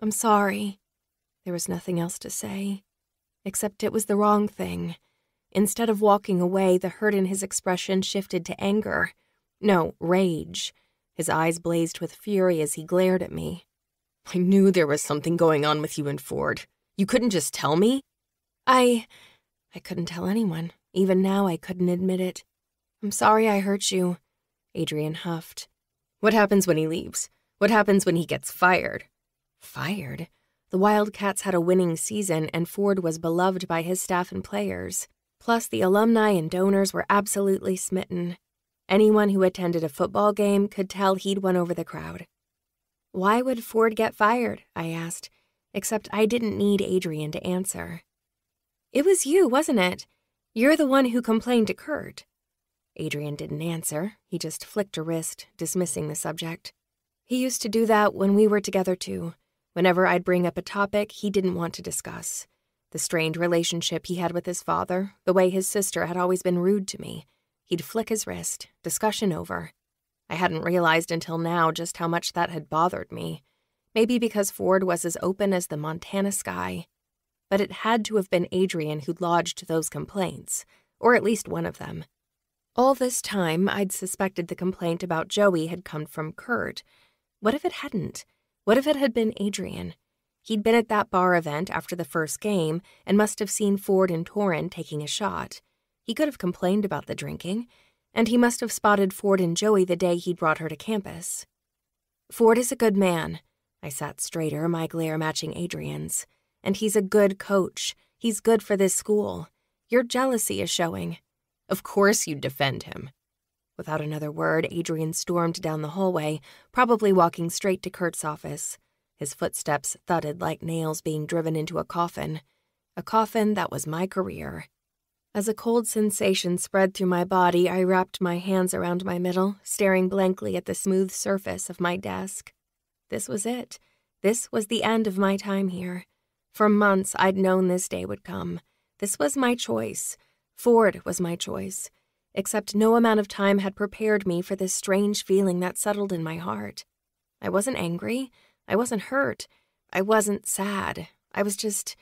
I'm sorry. There was nothing else to say, except it was the wrong thing. Instead of walking away, the hurt in his expression shifted to anger. No, rage. His eyes blazed with fury as he glared at me. I knew there was something going on with you and Ford. You couldn't just tell me? I. I couldn't tell anyone. Even now, I couldn't admit it. I'm sorry I hurt you, Adrian huffed. What happens when he leaves? What happens when he gets fired? Fired? The Wildcats had a winning season, and Ford was beloved by his staff and players. Plus, the alumni and donors were absolutely smitten. Anyone who attended a football game could tell he'd won over the crowd. Why would Ford get fired? I asked, except I didn't need Adrian to answer. It was you, wasn't it? You're the one who complained to Kurt. Adrian didn't answer. He just flicked a wrist, dismissing the subject. He used to do that when we were together, too. Whenever I'd bring up a topic he didn't want to discuss. The strained relationship he had with his father, the way his sister had always been rude to me, He'd flick his wrist, discussion over. I hadn't realized until now just how much that had bothered me. Maybe because Ford was as open as the Montana sky. But it had to have been Adrian who'd lodged those complaints, or at least one of them. All this time, I'd suspected the complaint about Joey had come from Kurt. What if it hadn't? What if it had been Adrian? He'd been at that bar event after the first game and must have seen Ford and Torin taking a shot. He could have complained about the drinking, and he must have spotted Ford and Joey the day he'd brought her to campus. Ford is a good man. I sat straighter, my glare matching Adrian's. And he's a good coach. He's good for this school. Your jealousy is showing. Of course you'd defend him. Without another word, Adrian stormed down the hallway, probably walking straight to Kurt's office. His footsteps thudded like nails being driven into a coffin. A coffin that was my career. As a cold sensation spread through my body, I wrapped my hands around my middle, staring blankly at the smooth surface of my desk. This was it. This was the end of my time here. For months, I'd known this day would come. This was my choice. Ford was my choice. Except no amount of time had prepared me for this strange feeling that settled in my heart. I wasn't angry. I wasn't hurt. I wasn't sad. I was just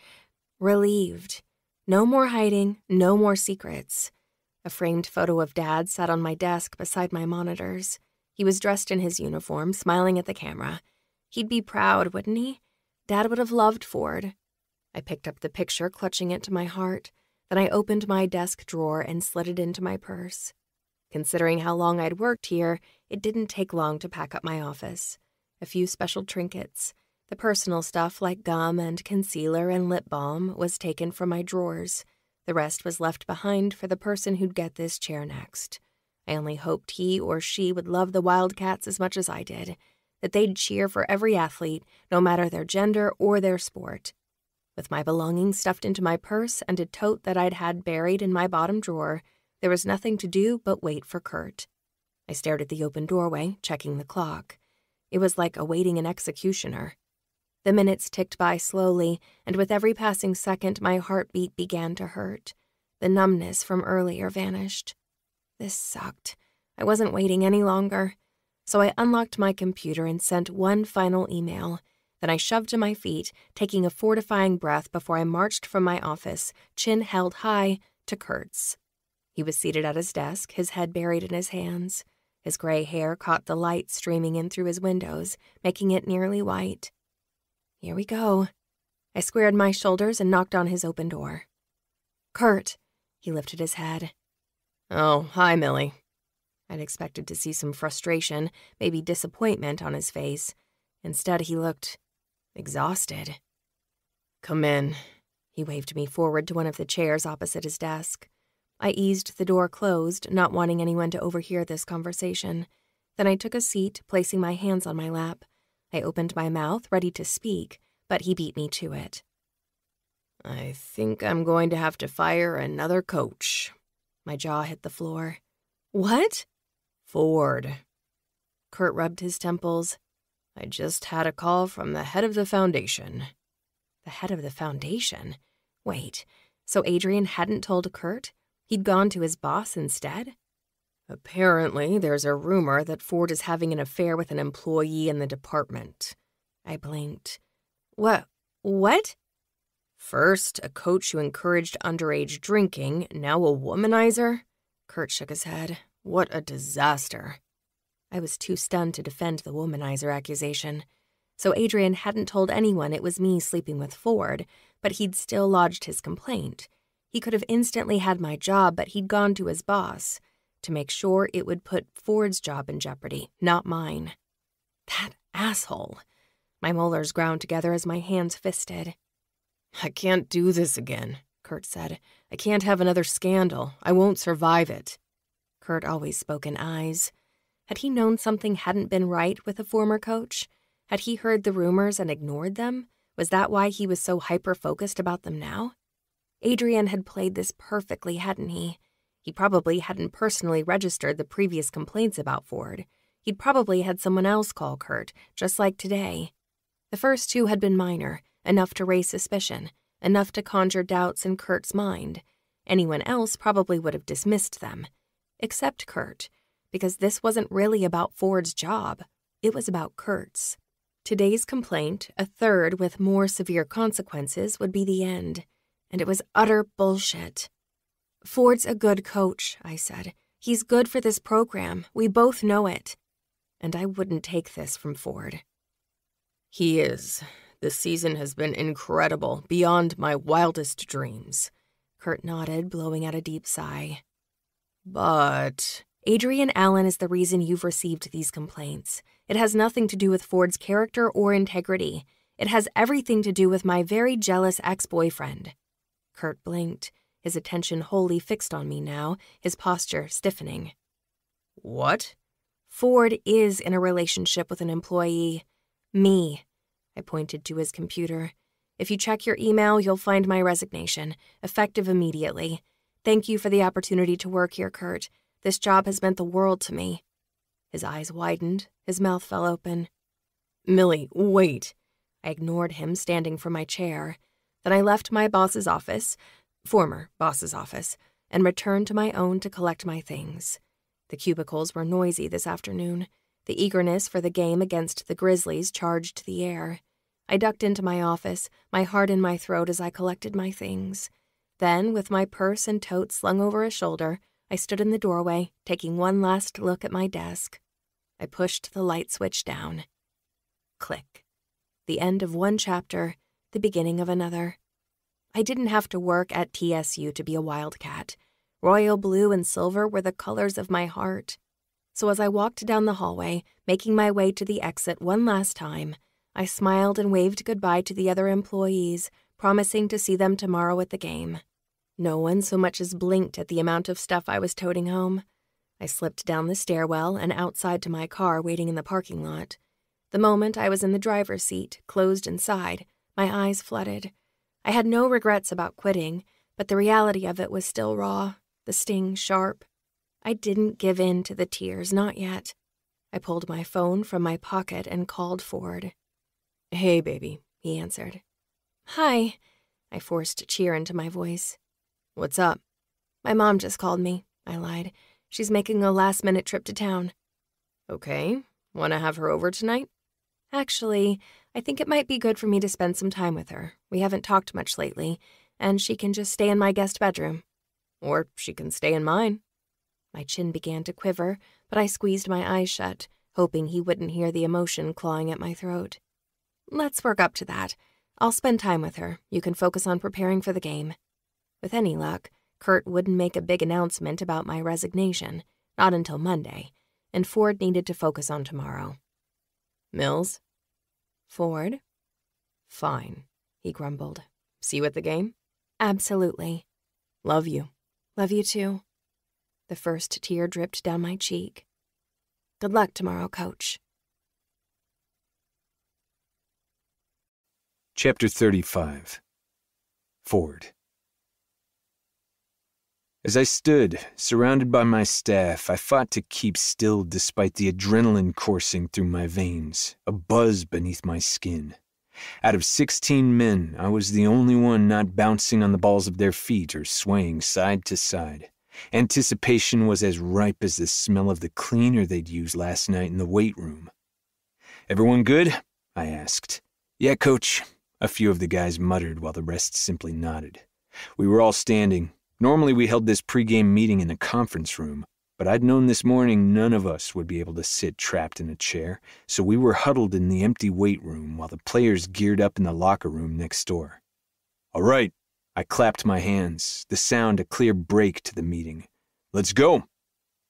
relieved. No more hiding, no more secrets. A framed photo of Dad sat on my desk beside my monitors. He was dressed in his uniform, smiling at the camera. He'd be proud, wouldn't he? Dad would have loved Ford. I picked up the picture, clutching it to my heart. Then I opened my desk drawer and slid it into my purse. Considering how long I'd worked here, it didn't take long to pack up my office. A few special trinkets, the personal stuff, like gum and concealer and lip balm, was taken from my drawers. The rest was left behind for the person who'd get this chair next. I only hoped he or she would love the Wildcats as much as I did, that they'd cheer for every athlete, no matter their gender or their sport. With my belongings stuffed into my purse and a tote that I'd had buried in my bottom drawer, there was nothing to do but wait for Kurt. I stared at the open doorway, checking the clock. It was like awaiting an executioner. The minutes ticked by slowly, and with every passing second, my heartbeat began to hurt. The numbness from earlier vanished. This sucked. I wasn't waiting any longer. So I unlocked my computer and sent one final email. Then I shoved to my feet, taking a fortifying breath before I marched from my office, chin held high, to Kurt's. He was seated at his desk, his head buried in his hands. His gray hair caught the light streaming in through his windows, making it nearly white. Here we go. I squared my shoulders and knocked on his open door. Kurt. He lifted his head. Oh, hi, Millie. I'd expected to see some frustration, maybe disappointment on his face. Instead, he looked exhausted. Come in. He waved me forward to one of the chairs opposite his desk. I eased the door closed, not wanting anyone to overhear this conversation. Then I took a seat, placing my hands on my lap. I opened my mouth, ready to speak, but he beat me to it. I think I'm going to have to fire another coach. My jaw hit the floor. What? Ford. Kurt rubbed his temples. I just had a call from the head of the foundation. The head of the foundation? Wait, so Adrian hadn't told Kurt? He'd gone to his boss instead? Apparently, there's a rumor that Ford is having an affair with an employee in the department. I blinked. What? What? First, a coach who encouraged underage drinking, now a womanizer? Kurt shook his head. What a disaster. I was too stunned to defend the womanizer accusation. So Adrian hadn't told anyone it was me sleeping with Ford, but he'd still lodged his complaint. He could have instantly had my job, but he'd gone to his boss to make sure it would put Ford's job in jeopardy, not mine. That asshole. My molars ground together as my hands fisted. I can't do this again, Kurt said. I can't have another scandal. I won't survive it. Kurt always spoke in eyes. Had he known something hadn't been right with a former coach? Had he heard the rumors and ignored them? Was that why he was so hyper focused about them now? Adrian had played this perfectly, hadn't he? He probably hadn't personally registered the previous complaints about Ford. He'd probably had someone else call Kurt, just like today. The first two had been minor, enough to raise suspicion, enough to conjure doubts in Kurt's mind. Anyone else probably would have dismissed them. Except Kurt, because this wasn't really about Ford's job, it was about Kurt's. Today's complaint, a third with more severe consequences, would be the end, and it was utter bullshit. Ford's a good coach, I said. He's good for this program. We both know it. And I wouldn't take this from Ford. He is. This season has been incredible, beyond my wildest dreams. Kurt nodded, blowing out a deep sigh. But. Adrian Allen is the reason you've received these complaints. It has nothing to do with Ford's character or integrity. It has everything to do with my very jealous ex boyfriend. Kurt blinked his attention wholly fixed on me now, his posture stiffening. What? Ford is in a relationship with an employee. Me. I pointed to his computer. If you check your email, you'll find my resignation, effective immediately. Thank you for the opportunity to work here, Kurt. This job has meant the world to me. His eyes widened, his mouth fell open. Millie, wait. I ignored him, standing from my chair. Then I left my boss's office, former boss's office, and returned to my own to collect my things. The cubicles were noisy this afternoon. The eagerness for the game against the Grizzlies charged the air. I ducked into my office, my heart in my throat as I collected my things. Then, with my purse and tote slung over a shoulder, I stood in the doorway, taking one last look at my desk. I pushed the light switch down. Click. The end of one chapter, the beginning of another. I didn't have to work at TSU to be a wildcat. Royal blue and silver were the colors of my heart. So as I walked down the hallway, making my way to the exit one last time, I smiled and waved goodbye to the other employees, promising to see them tomorrow at the game. No one so much as blinked at the amount of stuff I was toting home. I slipped down the stairwell and outside to my car waiting in the parking lot. The moment I was in the driver's seat, closed inside, my eyes flooded. I had no regrets about quitting, but the reality of it was still raw, the sting sharp. I didn't give in to the tears, not yet. I pulled my phone from my pocket and called Ford. Hey, baby, he answered. Hi. I forced cheer into my voice. What's up? My mom just called me, I lied. She's making a last minute trip to town. Okay. Want to have her over tonight? Actually, I think it might be good for me to spend some time with her. We haven't talked much lately, and she can just stay in my guest bedroom. Or she can stay in mine. My chin began to quiver, but I squeezed my eyes shut, hoping he wouldn't hear the emotion clawing at my throat. Let's work up to that. I'll spend time with her. You can focus on preparing for the game. With any luck, Kurt wouldn't make a big announcement about my resignation, not until Monday, and Ford needed to focus on tomorrow. Mills? Ford? Fine, he grumbled. See you at the game? Absolutely. Love you. Love you too. The first tear dripped down my cheek. Good luck tomorrow, coach. Chapter 35 Ford As I stood, surrounded by my staff, I fought to keep still despite the adrenaline coursing through my veins, a buzz beneath my skin. Out of 16 men, I was the only one not bouncing on the balls of their feet or swaying side to side. Anticipation was as ripe as the smell of the cleaner they'd used last night in the weight room. Everyone good? I asked. Yeah, coach, a few of the guys muttered while the rest simply nodded. We were all standing. Normally, we held this pregame meeting in the conference room, but I'd known this morning none of us would be able to sit trapped in a chair, so we were huddled in the empty weight room while the players geared up in the locker room next door. All right, I clapped my hands, the sound a clear break to the meeting. Let's go.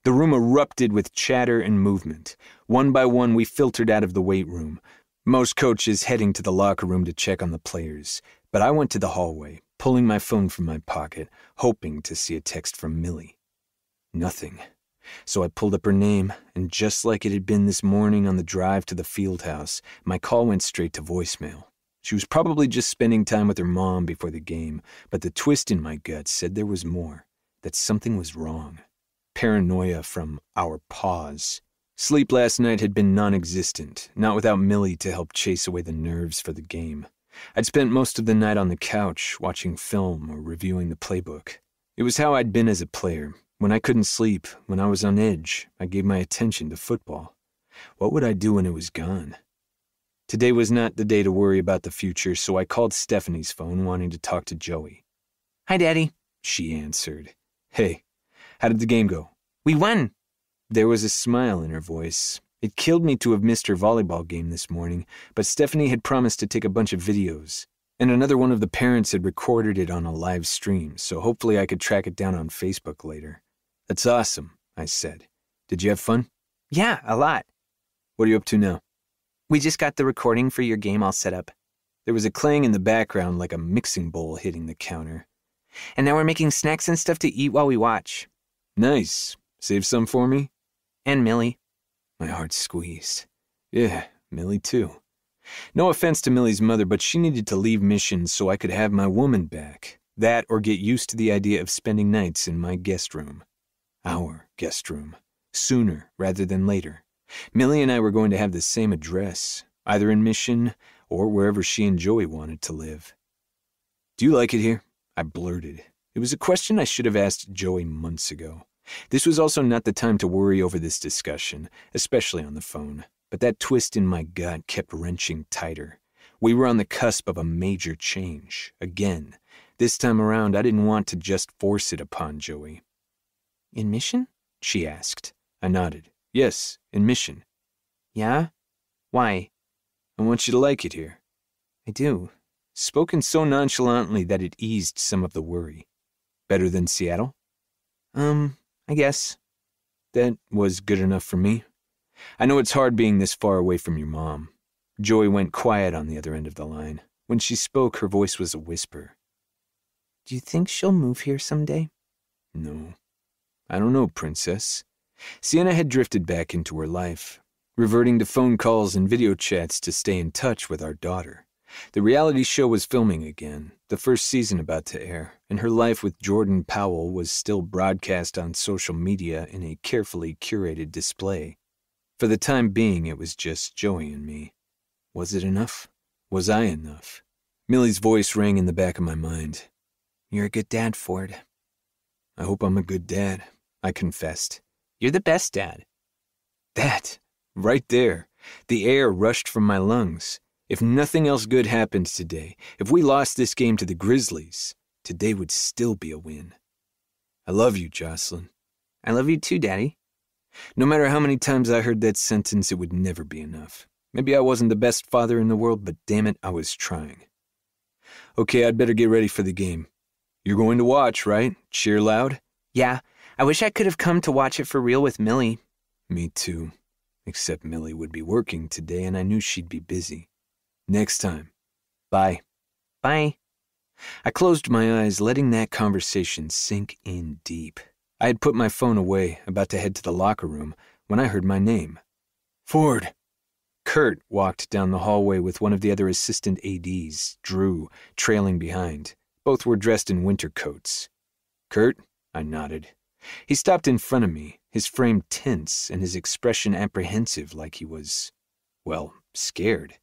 The room erupted with chatter and movement. One by one, we filtered out of the weight room, most coaches heading to the locker room to check on the players, but I went to the hallway, pulling my phone from my pocket, hoping to see a text from Millie. Nothing. So I pulled up her name, and just like it had been this morning on the drive to the field house, my call went straight to voicemail. She was probably just spending time with her mom before the game, but the twist in my gut said there was more, that something was wrong. Paranoia from our pause. Sleep last night had been non existent, not without Millie to help chase away the nerves for the game. I'd spent most of the night on the couch, watching film or reviewing the playbook. It was how I'd been as a player. When I couldn't sleep, when I was on edge, I gave my attention to football. What would I do when it was gone? Today was not the day to worry about the future, so I called Stephanie's phone wanting to talk to Joey. Hi, Daddy, she answered. Hey, how did the game go? We won. There was a smile in her voice. It killed me to have missed her volleyball game this morning, but Stephanie had promised to take a bunch of videos, and another one of the parents had recorded it on a live stream, so hopefully I could track it down on Facebook later. That's awesome, I said. Did you have fun? Yeah, a lot. What are you up to now? We just got the recording for your game all set up. There was a clang in the background like a mixing bowl hitting the counter. And now we're making snacks and stuff to eat while we watch. Nice. Save some for me? And Millie. My heart squeezed. Yeah, Millie too. No offense to Millie's mother, but she needed to leave Mission so I could have my woman back. That or get used to the idea of spending nights in my guest room. Our guest room. Sooner rather than later. Millie and I were going to have the same address, either in Mission or wherever she and Joey wanted to live. Do you like it here? I blurted. It was a question I should have asked Joey months ago. This was also not the time to worry over this discussion, especially on the phone, but that twist in my gut kept wrenching tighter. We were on the cusp of a major change, again. This time around, I didn't want to just force it upon Joey. In Mission? She asked. I nodded. Yes, in Mission. Yeah? Why? I want you to like it here. I do. Spoken so nonchalantly that it eased some of the worry. Better than Seattle? Um, I guess. That was good enough for me. I know it's hard being this far away from your mom. Joey went quiet on the other end of the line. When she spoke, her voice was a whisper. Do you think she'll move here someday? No. I don't know, Princess. Sienna had drifted back into her life, reverting to phone calls and video chats to stay in touch with our daughter. The reality show was filming again, the first season about to air, and her life with Jordan Powell was still broadcast on social media in a carefully curated display. For the time being, it was just Joey and me. Was it enough? Was I enough? Millie's voice rang in the back of my mind. You're a good dad, Ford. I hope I'm a good dad, I confessed. You're the best dad. That, right there, the air rushed from my lungs. If nothing else good happened today, if we lost this game to the Grizzlies, today would still be a win. I love you, Jocelyn. I love you too, Daddy. No matter how many times I heard that sentence, it would never be enough. Maybe I wasn't the best father in the world, but damn it, I was trying. Okay, I'd better get ready for the game. You're going to watch, right? Cheer loud? Yeah, I wish I could have come to watch it for real with Millie. Me too. Except Millie would be working today, and I knew she'd be busy. Next time. Bye. Bye. I closed my eyes, letting that conversation sink in deep. I had put my phone away, about to head to the locker room, when I heard my name. Ford. Kurt walked down the hallway with one of the other assistant ADs, Drew, trailing behind. Both were dressed in winter coats. Kurt, I nodded. He stopped in front of me, his frame tense and his expression apprehensive like he was, well, scared.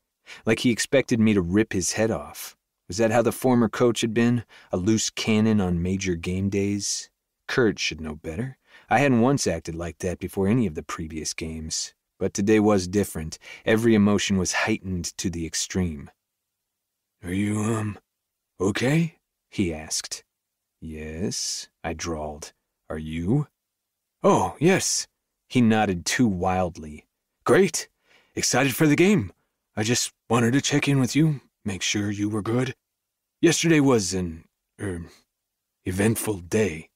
Like he expected me to rip his head off. Was that how the former coach had been? A loose cannon on major game days? Kurt should know better. I hadn't once acted like that before any of the previous games. But today was different. Every emotion was heightened to the extreme. Are you, um, okay? He asked. Yes, I drawled. Are you? Oh, yes. He nodded too wildly. Great. Excited for the game. I just wanted to check in with you, make sure you were good. Yesterday was an, er, eventful day.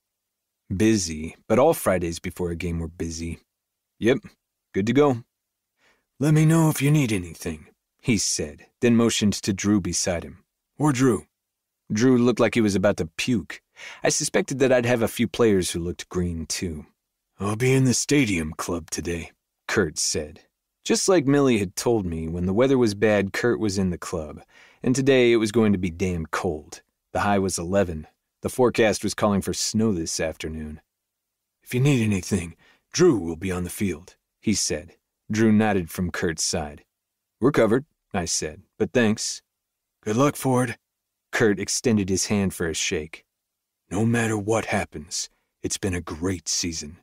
Busy, but all Fridays before a game were busy. Yep, good to go. Let me know if you need anything, he said, then motioned to Drew beside him. Or Drew. Drew looked like he was about to puke. I suspected that I'd have a few players who looked green, too. I'll be in the stadium club today, Kurt said. Just like Millie had told me, when the weather was bad, Kurt was in the club, and today it was going to be damn cold. The high was 11. The forecast was calling for snow this afternoon. If you need anything, Drew will be on the field, he said. Drew nodded from Kurt's side. We're covered, I said, but thanks. Good luck, Ford. Kurt extended his hand for a shake. No matter what happens, it's been a great season.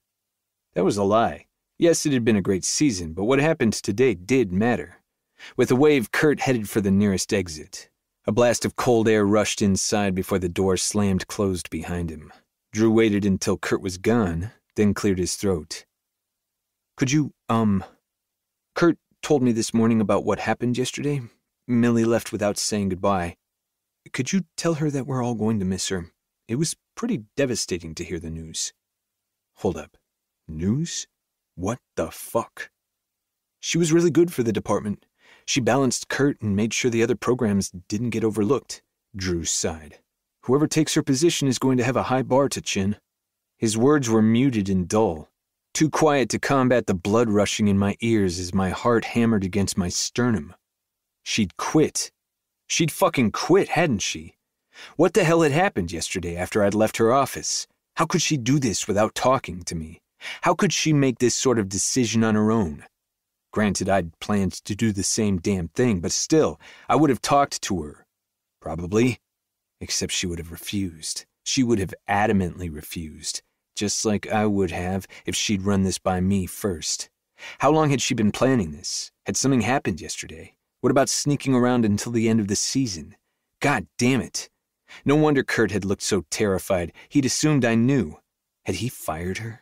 That was a lie. Yes, it had been a great season, but what happened today did matter. With a wave, Kurt headed for the nearest exit. A blast of cold air rushed inside before the door slammed closed behind him. Drew waited until Kurt was gone, then cleared his throat. Could you, um. Kurt told me this morning about what happened yesterday. Millie left without saying goodbye. Could you tell her that we're all going to miss her? It was pretty devastating to hear the news. Hold up. News? What the fuck? She was really good for the department. She balanced Kurt and made sure the other programs didn't get overlooked. Drew sighed. Whoever takes her position is going to have a high bar to chin. His words were muted and dull, too quiet to combat the blood rushing in my ears as my heart hammered against my sternum. She'd quit. She'd fucking quit, hadn't she? What the hell had happened yesterday after I'd left her office? How could she do this without talking to me? How could she make this sort of decision on her own? Granted, I'd planned to do the same damn thing, but still, I would have talked to her. Probably. Except she would have refused. She would have adamantly refused, just like I would have if she'd run this by me first. How long had she been planning this? Had something happened yesterday? What about sneaking around until the end of the season? God damn it. No wonder Kurt had looked so terrified. He'd assumed I knew. Had he fired her?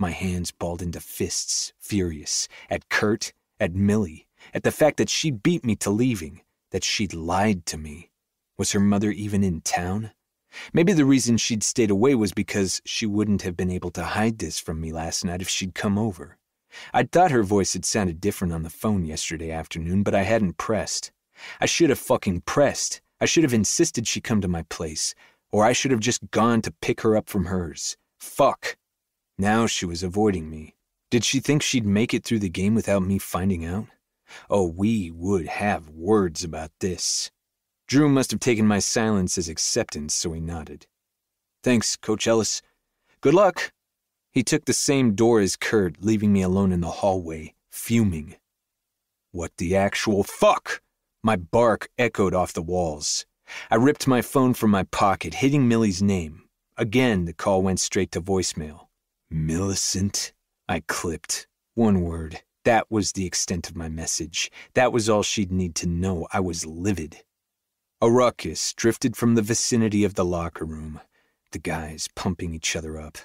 My hands balled into fists, furious, at Kurt, at Millie, at the fact that she beat me to leaving, that she'd lied to me. Was her mother even in town? Maybe the reason she'd stayed away was because she wouldn't have been able to hide this from me last night if she'd come over. I'd thought her voice had sounded different on the phone yesterday afternoon, but I hadn't pressed. I should have fucking pressed. I should have insisted she come to my place, or I should have just gone to pick her up from hers. Fuck. Now she was avoiding me. Did she think she'd make it through the game without me finding out? Oh, we would have words about this. Drew must have taken my silence as acceptance, so he nodded. Thanks, Coach Ellis. Good luck. He took the same door as Kurt, leaving me alone in the hallway, fuming. What the actual fuck? My bark echoed off the walls. I ripped my phone from my pocket, hitting Millie's name. Again, the call went straight to voicemail. Millicent, I clipped. One word. That was the extent of my message. That was all she'd need to know. I was livid. A ruckus drifted from the vicinity of the locker room, the guys pumping each other up.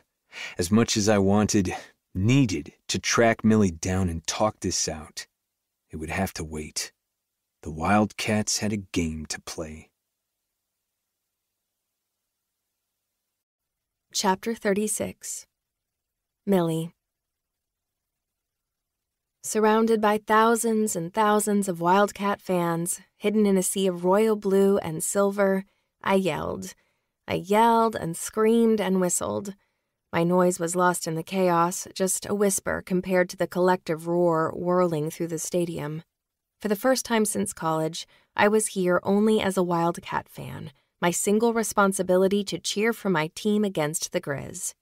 As much as I wanted, needed to track Millie down and talk this out, it would have to wait. The Wildcats had a game to play. Chapter 36 Millie. Surrounded by thousands and thousands of Wildcat fans, hidden in a sea of royal blue and silver, I yelled. I yelled and screamed and whistled. My noise was lost in the chaos, just a whisper compared to the collective roar whirling through the stadium. For the first time since college, I was here only as a Wildcat fan, my single responsibility to cheer for my team against the Grizz.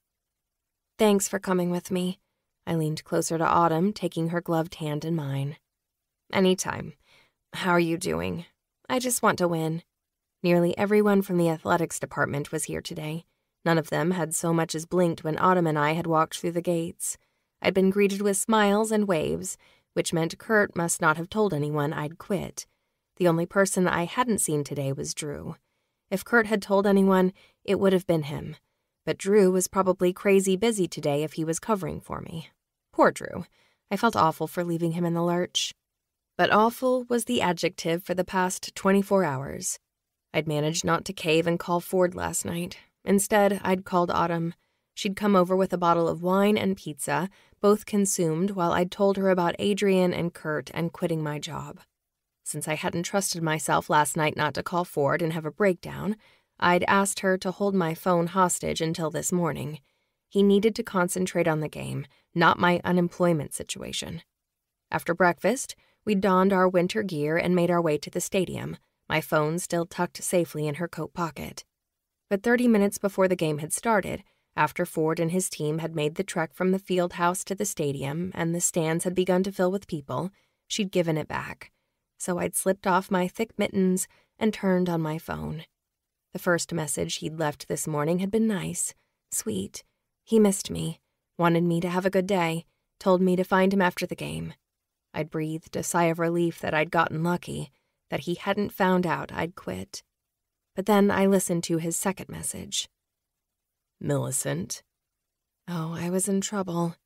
Thanks for coming with me. I leaned closer to Autumn, taking her gloved hand in mine. Anytime. How are you doing? I just want to win. Nearly everyone from the athletics department was here today. None of them had so much as blinked when Autumn and I had walked through the gates. I'd been greeted with smiles and waves, which meant Kurt must not have told anyone I'd quit. The only person I hadn't seen today was Drew. If Kurt had told anyone, it would have been him. But Drew was probably crazy busy today if he was covering for me. Poor Drew. I felt awful for leaving him in the lurch. But awful was the adjective for the past 24 hours. I'd managed not to cave and call Ford last night. Instead, I'd called Autumn. She'd come over with a bottle of wine and pizza, both consumed while I'd told her about Adrian and Kurt and quitting my job. Since I hadn't trusted myself last night not to call Ford and have a breakdown, I'd asked her to hold my phone hostage until this morning. He needed to concentrate on the game, not my unemployment situation. After breakfast, we donned our winter gear and made our way to the stadium, my phone still tucked safely in her coat pocket. But 30 minutes before the game had started, after Ford and his team had made the trek from the field house to the stadium and the stands had begun to fill with people, she'd given it back so I'd slipped off my thick mittens and turned on my phone. The first message he'd left this morning had been nice, sweet. He missed me, wanted me to have a good day, told me to find him after the game. I'd breathed a sigh of relief that I'd gotten lucky, that he hadn't found out I'd quit. But then I listened to his second message. Millicent. Oh, I was in trouble.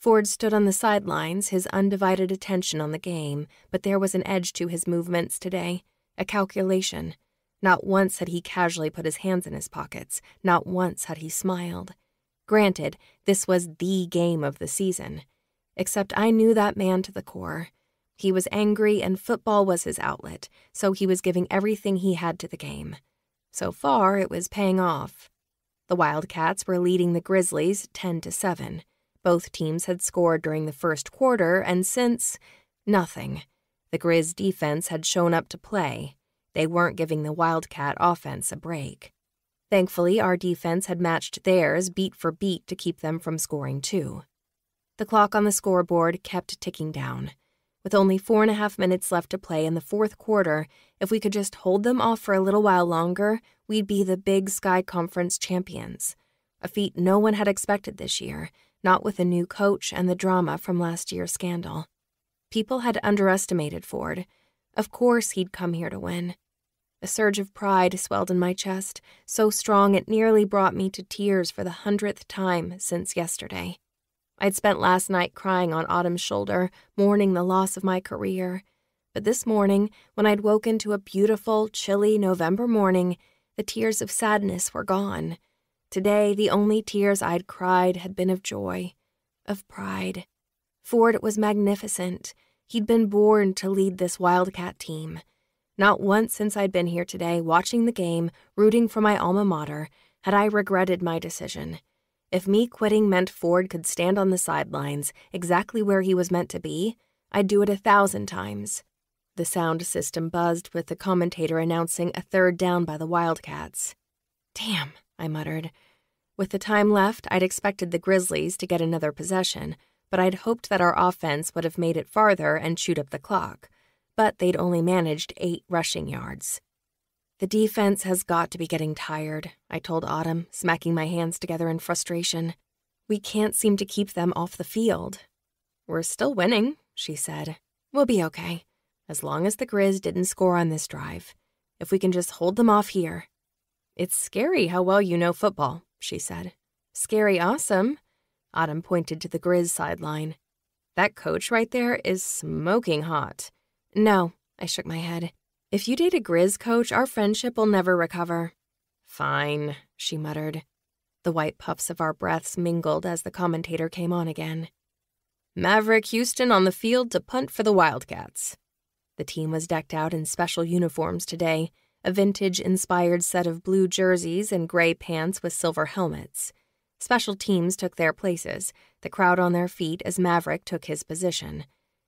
Ford stood on the sidelines, his undivided attention on the game, but there was an edge to his movements today, a calculation. Not once had he casually put his hands in his pockets, not once had he smiled. Granted, this was the game of the season. Except I knew that man to the core. He was angry and football was his outlet, so he was giving everything he had to the game. So far, it was paying off. The Wildcats were leading the Grizzlies 10 to 7. Both teams had scored during the first quarter, and since, nothing. The Grizz defense had shown up to play. They weren't giving the Wildcat offense a break. Thankfully, our defense had matched theirs beat for beat to keep them from scoring too. The clock on the scoreboard kept ticking down. With only four and a half minutes left to play in the fourth quarter, if we could just hold them off for a little while longer, we'd be the Big Sky Conference champions. A feat no one had expected this year, not with a new coach and the drama from last year's scandal. People had underestimated Ford. Of course, he'd come here to win. A surge of pride swelled in my chest, so strong it nearly brought me to tears for the hundredth time since yesterday. I'd spent last night crying on Autumn's shoulder, mourning the loss of my career. But this morning, when I'd woken to a beautiful, chilly November morning, the tears of sadness were gone. Today, the only tears I'd cried had been of joy, of pride. Ford was magnificent. He'd been born to lead this Wildcat team. Not once since I'd been here today, watching the game, rooting for my alma mater, had I regretted my decision. If me quitting meant Ford could stand on the sidelines, exactly where he was meant to be, I'd do it a thousand times. The sound system buzzed with the commentator announcing a third down by the Wildcats. Damn, I muttered. With the time left, I'd expected the Grizzlies to get another possession, but I'd hoped that our offense would have made it farther and chewed up the clock. But they'd only managed eight rushing yards. The defense has got to be getting tired, I told Autumn, smacking my hands together in frustration. We can't seem to keep them off the field. We're still winning, she said. We'll be okay, as long as the Grizz didn't score on this drive. If we can just hold them off here. It's scary how well you know football, she said. Scary awesome. Autumn pointed to the Grizz sideline. That coach right there is smoking hot. No, I shook my head. If you date a Grizz coach, our friendship will never recover. Fine, she muttered. The white puffs of our breaths mingled as the commentator came on again. Maverick Houston on the field to punt for the Wildcats. The team was decked out in special uniforms today, a vintage inspired set of blue jerseys and gray pants with silver helmets. Special teams took their places, the crowd on their feet as Maverick took his position.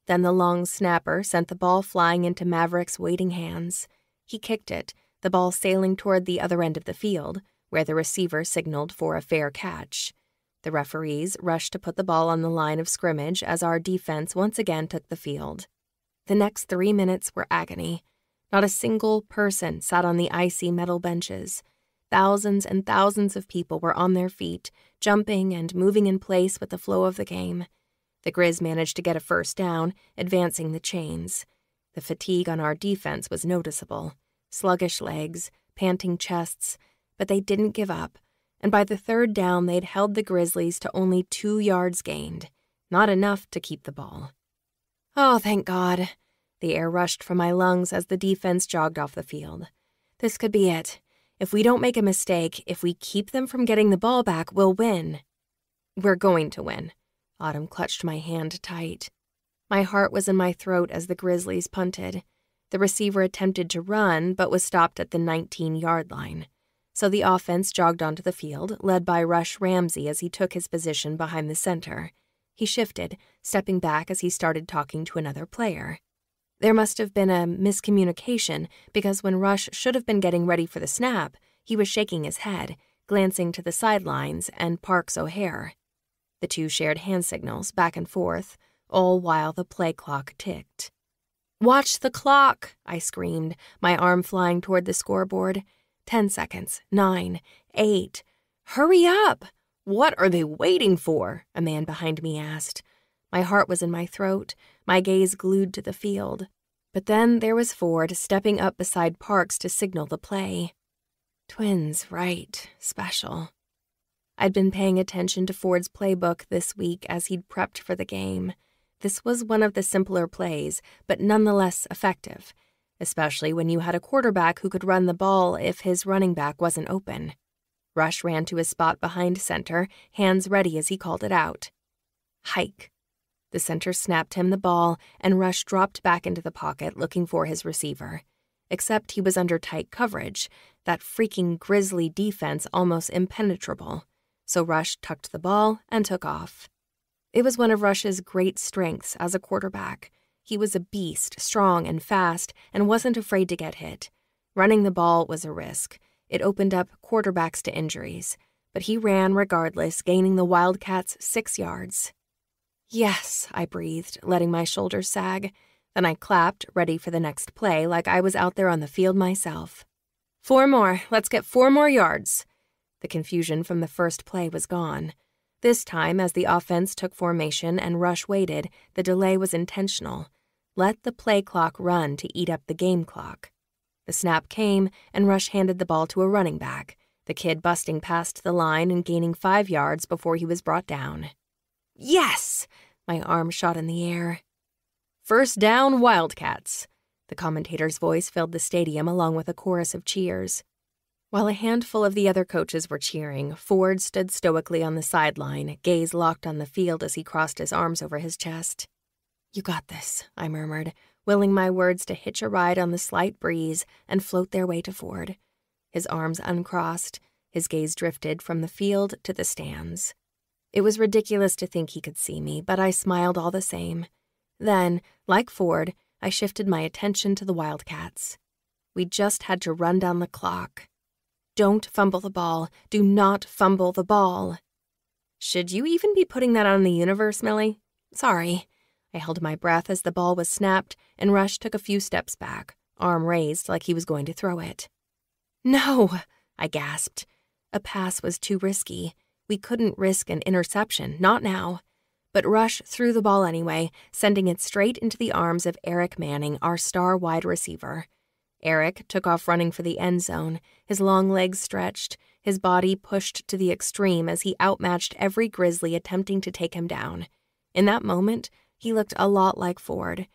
Then the long snapper sent the ball flying into Maverick's waiting hands. He kicked it, the ball sailing toward the other end of the field, where the receiver signaled for a fair catch. The referees rushed to put the ball on the line of scrimmage as our defense once again took the field. The next three minutes were agony. Not a single person sat on the icy metal benches. Thousands and thousands of people were on their feet, jumping and moving in place with the flow of the game. The Grizz managed to get a first down, advancing the chains. The fatigue on our defense was noticeable sluggish legs, panting chests, but they didn't give up, and by the third down, they'd held the Grizzlies to only two yards gained, not enough to keep the ball. Oh, thank God. The air rushed from my lungs as the defense jogged off the field. This could be it. If we don't make a mistake, if we keep them from getting the ball back, we'll win. We're going to win. Autumn clutched my hand tight. My heart was in my throat as the Grizzlies punted. The receiver attempted to run, but was stopped at the 19 yard line. So the offense jogged onto the field, led by Rush Ramsey as he took his position behind the center. He shifted, stepping back as he started talking to another player. There must have been a miscommunication because when Rush should have been getting ready for the snap, he was shaking his head, glancing to the sidelines and Parks O'Hare. The two shared hand signals back and forth, all while the play clock ticked. Watch the clock, I screamed, my arm flying toward the scoreboard. Ten seconds, nine, eight. Hurry up! What are they waiting for? A man behind me asked. My heart was in my throat, my gaze glued to the field. But then there was Ford stepping up beside Parks to signal the play. Twins, right, special. I'd been paying attention to Ford's playbook this week as he'd prepped for the game. This was one of the simpler plays, but nonetheless effective, especially when you had a quarterback who could run the ball if his running back wasn't open. Rush ran to his spot behind center, hands ready as he called it out. Hike. The center snapped him the ball, and Rush dropped back into the pocket looking for his receiver. Except he was under tight coverage, that freaking grizzly defense almost impenetrable so Rush tucked the ball and took off. It was one of Rush's great strengths as a quarterback. He was a beast, strong and fast, and wasn't afraid to get hit. Running the ball was a risk. It opened up quarterbacks to injuries, but he ran regardless, gaining the Wildcats six yards. Yes, I breathed, letting my shoulders sag. Then I clapped, ready for the next play, like I was out there on the field myself. Four more. Let's get four more yards. The confusion from the first play was gone. This time, as the offense took formation and Rush waited, the delay was intentional. Let the play clock run to eat up the game clock. The snap came, and Rush handed the ball to a running back, the kid busting past the line and gaining five yards before he was brought down. Yes! My arm shot in the air. First down, Wildcats. The commentator's voice filled the stadium along with a chorus of cheers. While a handful of the other coaches were cheering, Ford stood stoically on the sideline, gaze locked on the field as he crossed his arms over his chest. You got this, I murmured, willing my words to hitch a ride on the slight breeze and float their way to Ford. His arms uncrossed, his gaze drifted from the field to the stands. It was ridiculous to think he could see me, but I smiled all the same. Then, like Ford, I shifted my attention to the Wildcats. We just had to run down the clock. Don't fumble the ball. Do not fumble the ball. Should you even be putting that on the universe, Millie? Sorry. I held my breath as the ball was snapped, and Rush took a few steps back, arm raised like he was going to throw it. No, I gasped. A pass was too risky. We couldn't risk an interception, not now. But Rush threw the ball anyway, sending it straight into the arms of Eric Manning, our star wide receiver. Eric took off running for the end zone, his long legs stretched, his body pushed to the extreme as he outmatched every grizzly attempting to take him down. In that moment, he looked a lot like Ford.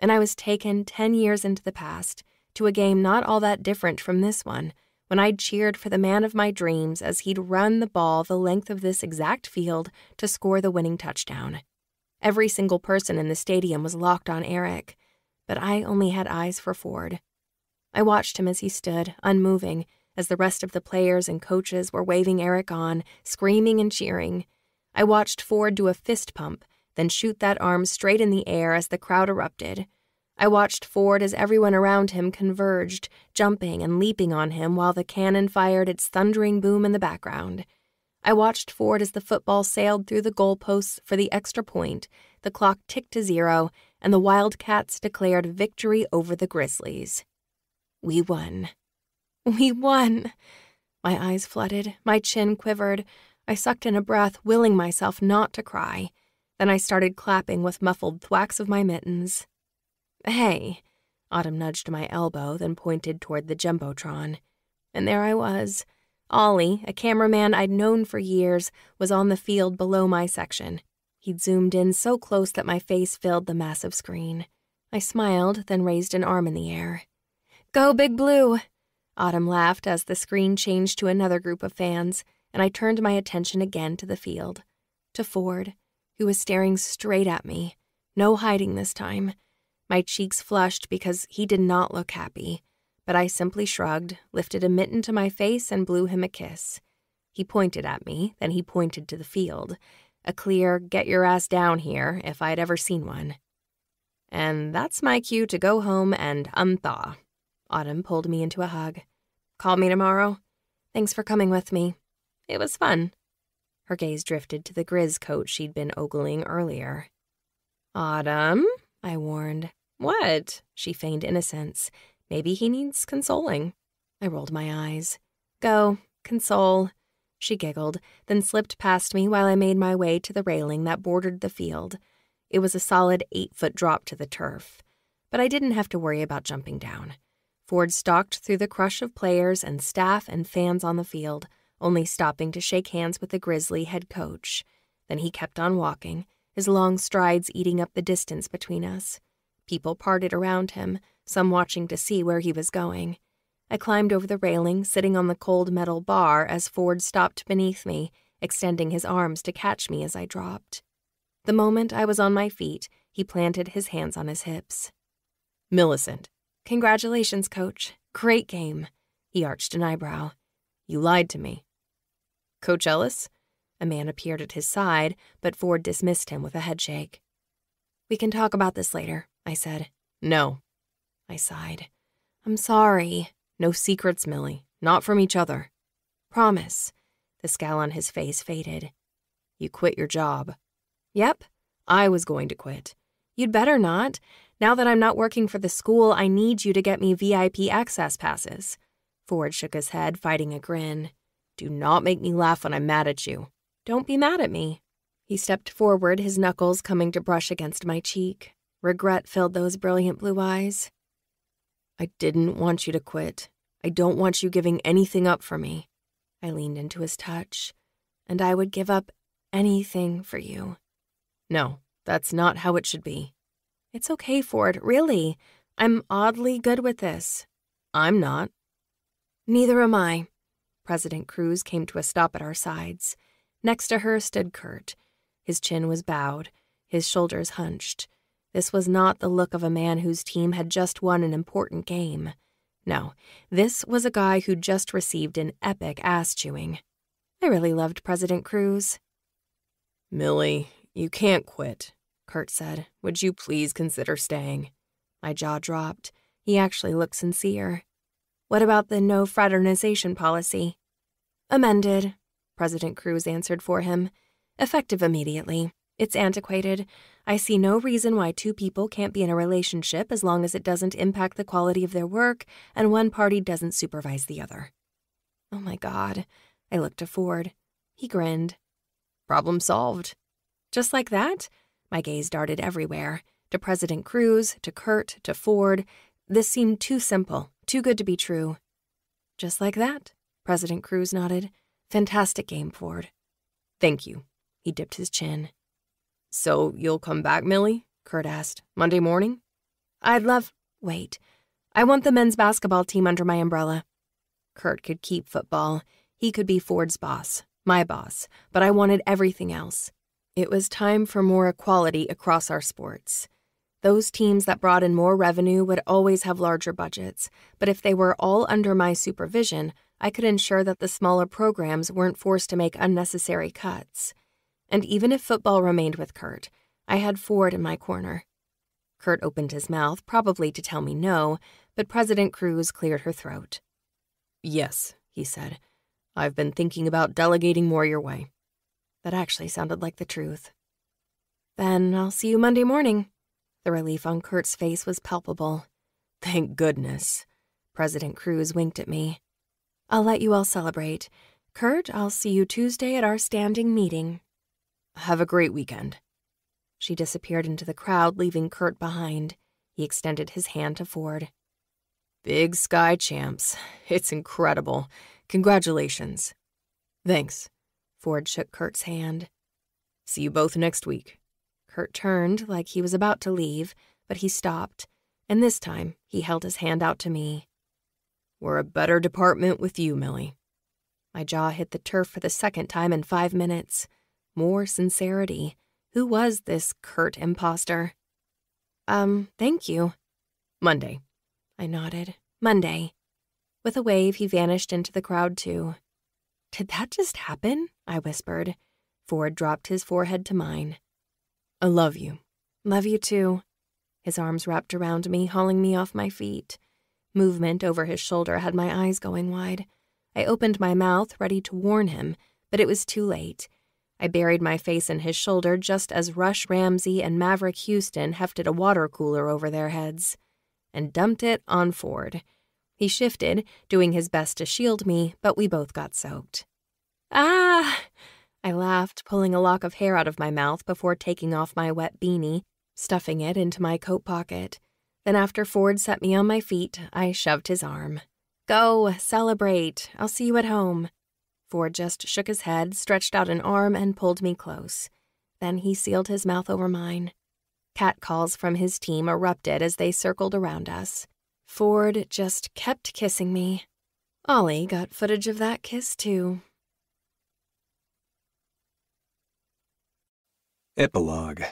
And I was taken 10 years into the past to a game not all that different from this one, when I'd cheered for the man of my dreams as he'd run the ball the length of this exact field to score the winning touchdown. Every single person in the stadium was locked on Eric, but I only had eyes for Ford. I watched him as he stood, unmoving, as the rest of the players and coaches were waving Eric on, screaming and cheering. I watched Ford do a fist pump, then shoot that arm straight in the air as the crowd erupted. I watched Ford as everyone around him converged, jumping and leaping on him while the cannon fired its thundering boom in the background. I watched Ford as the football sailed through the goalposts for the extra point, the clock ticked to zero, and the Wildcats declared victory over the Grizzlies. We won. We won. My eyes flooded, my chin quivered. I sucked in a breath, willing myself not to cry. Then I started clapping with muffled thwacks of my mittens. Hey, Autumn nudged my elbow, then pointed toward the Jumbotron. And there I was. Ollie, a cameraman I'd known for years, was on the field below my section. He'd zoomed in so close that my face filled the massive screen. I smiled, then raised an arm in the air. Go, Big Blue! Autumn laughed as the screen changed to another group of fans, and I turned my attention again to the field, to Ford, who was staring straight at me, no hiding this time. My cheeks flushed because he did not look happy, but I simply shrugged, lifted a mitten to my face, and blew him a kiss. He pointed at me, then he pointed to the field. A clear, get your ass down here, if I'd ever seen one. And that's my cue to go home and unthaw. Autumn pulled me into a hug. Call me tomorrow. Thanks for coming with me. It was fun. Her gaze drifted to the Grizz coat she'd been ogling earlier. Autumn, I warned. What? She feigned innocence. Maybe he needs consoling. I rolled my eyes. Go, console. She giggled, then slipped past me while I made my way to the railing that bordered the field. It was a solid eight foot drop to the turf. But I didn't have to worry about jumping down. Ford stalked through the crush of players and staff and fans on the field, only stopping to shake hands with the Grizzly head coach. Then he kept on walking, his long strides eating up the distance between us. People parted around him, some watching to see where he was going. I climbed over the railing, sitting on the cold metal bar as Ford stopped beneath me, extending his arms to catch me as I dropped. The moment I was on my feet, he planted his hands on his hips. Millicent, Congratulations, coach. Great game. He arched an eyebrow. You lied to me. Coach Ellis? A man appeared at his side, but Ford dismissed him with a headshake. We can talk about this later, I said. No. I sighed. I'm sorry. No secrets, Millie. Not from each other. Promise. The scowl on his face faded. You quit your job. Yep. I was going to quit. You'd better not. Now that I'm not working for the school, I need you to get me VIP access passes. Ford shook his head, fighting a grin. Do not make me laugh when I'm mad at you. Don't be mad at me. He stepped forward, his knuckles coming to brush against my cheek. Regret filled those brilliant blue eyes. I didn't want you to quit. I don't want you giving anything up for me. I leaned into his touch. And I would give up anything for you. No, that's not how it should be. It's okay, Ford, really. I'm oddly good with this. I'm not. Neither am I. President Cruz came to a stop at our sides. Next to her stood Kurt. His chin was bowed, his shoulders hunched. This was not the look of a man whose team had just won an important game. No, this was a guy who'd just received an epic ass chewing. I really loved President Cruz. Millie, you can't quit, Kurt said. Would you please consider staying? My jaw dropped. He actually looked sincere. What about the no fraternization policy? Amended, President Cruz answered for him. Effective immediately. It's antiquated. I see no reason why two people can't be in a relationship as long as it doesn't impact the quality of their work and one party doesn't supervise the other. Oh my God. I looked to Ford. He grinned. Problem solved. Just like that? My gaze darted everywhere to President Cruz, to Kurt, to Ford. This seemed too simple, too good to be true. Just like that, President Cruz nodded. Fantastic game, Ford. Thank you. He dipped his chin. So you'll come back, Millie? Kurt asked. Monday morning? I'd love. Wait. I want the men's basketball team under my umbrella. Kurt could keep football. He could be Ford's boss, my boss, but I wanted everything else. It was time for more equality across our sports. Those teams that brought in more revenue would always have larger budgets, but if they were all under my supervision, I could ensure that the smaller programs weren't forced to make unnecessary cuts. And even if football remained with Kurt, I had Ford in my corner. Kurt opened his mouth, probably to tell me no, but President Cruz cleared her throat. Yes, he said. I've been thinking about delegating more your way. That actually sounded like the truth. Then I'll see you Monday morning. The relief on Kurt's face was palpable. Thank goodness. President Cruz winked at me. I'll let you all celebrate. Kurt, I'll see you Tuesday at our standing meeting. Have a great weekend. She disappeared into the crowd, leaving Kurt behind. He extended his hand to Ford. Big Sky champs. It's incredible. Congratulations. Thanks. Ford shook Kurt's hand. See you both next week. Kurt turned like he was about to leave, but he stopped, and this time he held his hand out to me. We're a better department with you, Millie. My jaw hit the turf for the second time in five minutes. More sincerity. Who was this Kurt impostor? Um, thank you. Monday. I nodded. Monday. With a wave, he vanished into the crowd, too. Did that just happen? I whispered. Ford dropped his forehead to mine. I love you. Love you too. His arms wrapped around me, hauling me off my feet. Movement over his shoulder had my eyes going wide. I opened my mouth, ready to warn him, but it was too late. I buried my face in his shoulder just as Rush Ramsey and Maverick Houston hefted a water cooler over their heads and dumped it on Ford. He shifted, doing his best to shield me, but we both got soaked. Ah! I laughed, pulling a lock of hair out of my mouth before taking off my wet beanie, stuffing it into my coat pocket. Then, after Ford set me on my feet, I shoved his arm. Go, celebrate. I'll see you at home. Ford just shook his head, stretched out an arm, and pulled me close. Then he sealed his mouth over mine. Cat calls from his team erupted as they circled around us. Ford just kept kissing me. Ollie got footage of that kiss, too. Epilogue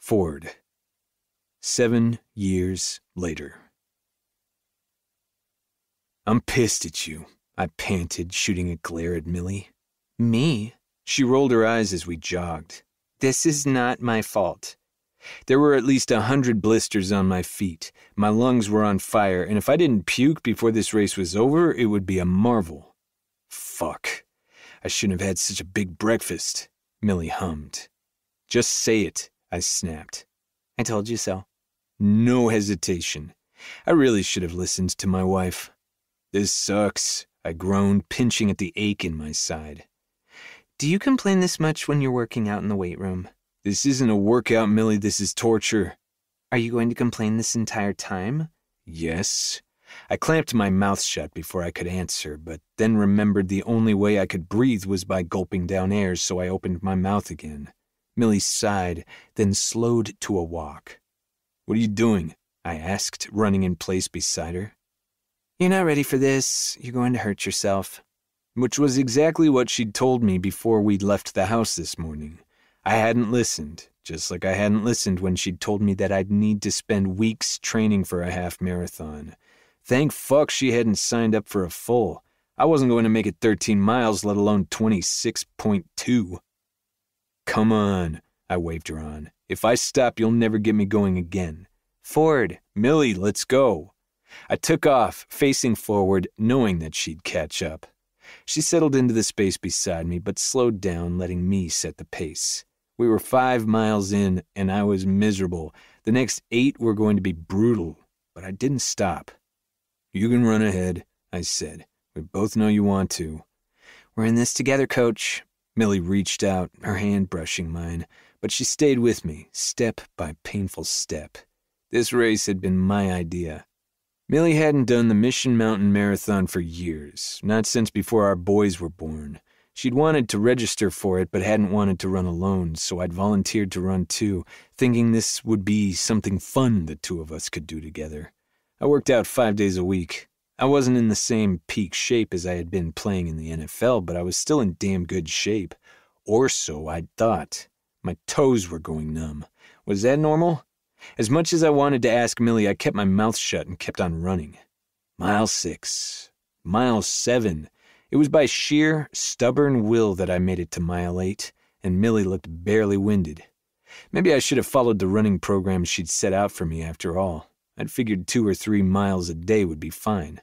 Ford. Seven years later. I'm pissed at you, I panted, shooting a glare at Millie. Me? She rolled her eyes as we jogged. This is not my fault. There were at least a hundred blisters on my feet. My lungs were on fire, and if I didn't puke before this race was over, it would be a marvel. Fuck. I shouldn't have had such a big breakfast, Millie hummed. Just say it, I snapped. I told you so. No hesitation. I really should have listened to my wife. This sucks, I groaned, pinching at the ache in my side. Do you complain this much when you're working out in the weight room? This isn't a workout, Millie, this is torture. Are you going to complain this entire time? Yes. I clamped my mouth shut before I could answer, but then remembered the only way I could breathe was by gulping down air, so I opened my mouth again. Millie sighed, then slowed to a walk. What are you doing? I asked, running in place beside her. You're not ready for this. You're going to hurt yourself. Which was exactly what she'd told me before we'd left the house this morning. I hadn't listened, just like I hadn't listened when she'd told me that I'd need to spend weeks training for a half marathon. Thank fuck she hadn't signed up for a full. I wasn't going to make it 13 miles, let alone 26.2. Come on, I waved her on. If I stop, you'll never get me going again. Ford, Millie, let's go. I took off, facing forward, knowing that she'd catch up. She settled into the space beside me, but slowed down, letting me set the pace. We were five miles in, and I was miserable. The next eight were going to be brutal, but I didn't stop. You can run ahead, I said. We both know you want to. We're in this together, coach. Millie reached out, her hand brushing mine, but she stayed with me, step by painful step. This race had been my idea. Millie hadn't done the Mission Mountain Marathon for years, not since before our boys were born. She'd wanted to register for it, but hadn't wanted to run alone, so I'd volunteered to run too, thinking this would be something fun the two of us could do together. I worked out five days a week, I wasn't in the same peak shape as I had been playing in the NFL, but I was still in damn good shape. Or so I'd thought. My toes were going numb. Was that normal? As much as I wanted to ask Millie, I kept my mouth shut and kept on running. Mile six. Mile seven. It was by sheer, stubborn will that I made it to mile eight, and Millie looked barely winded. Maybe I should have followed the running program she'd set out for me after all. I'd figured two or three miles a day would be fine.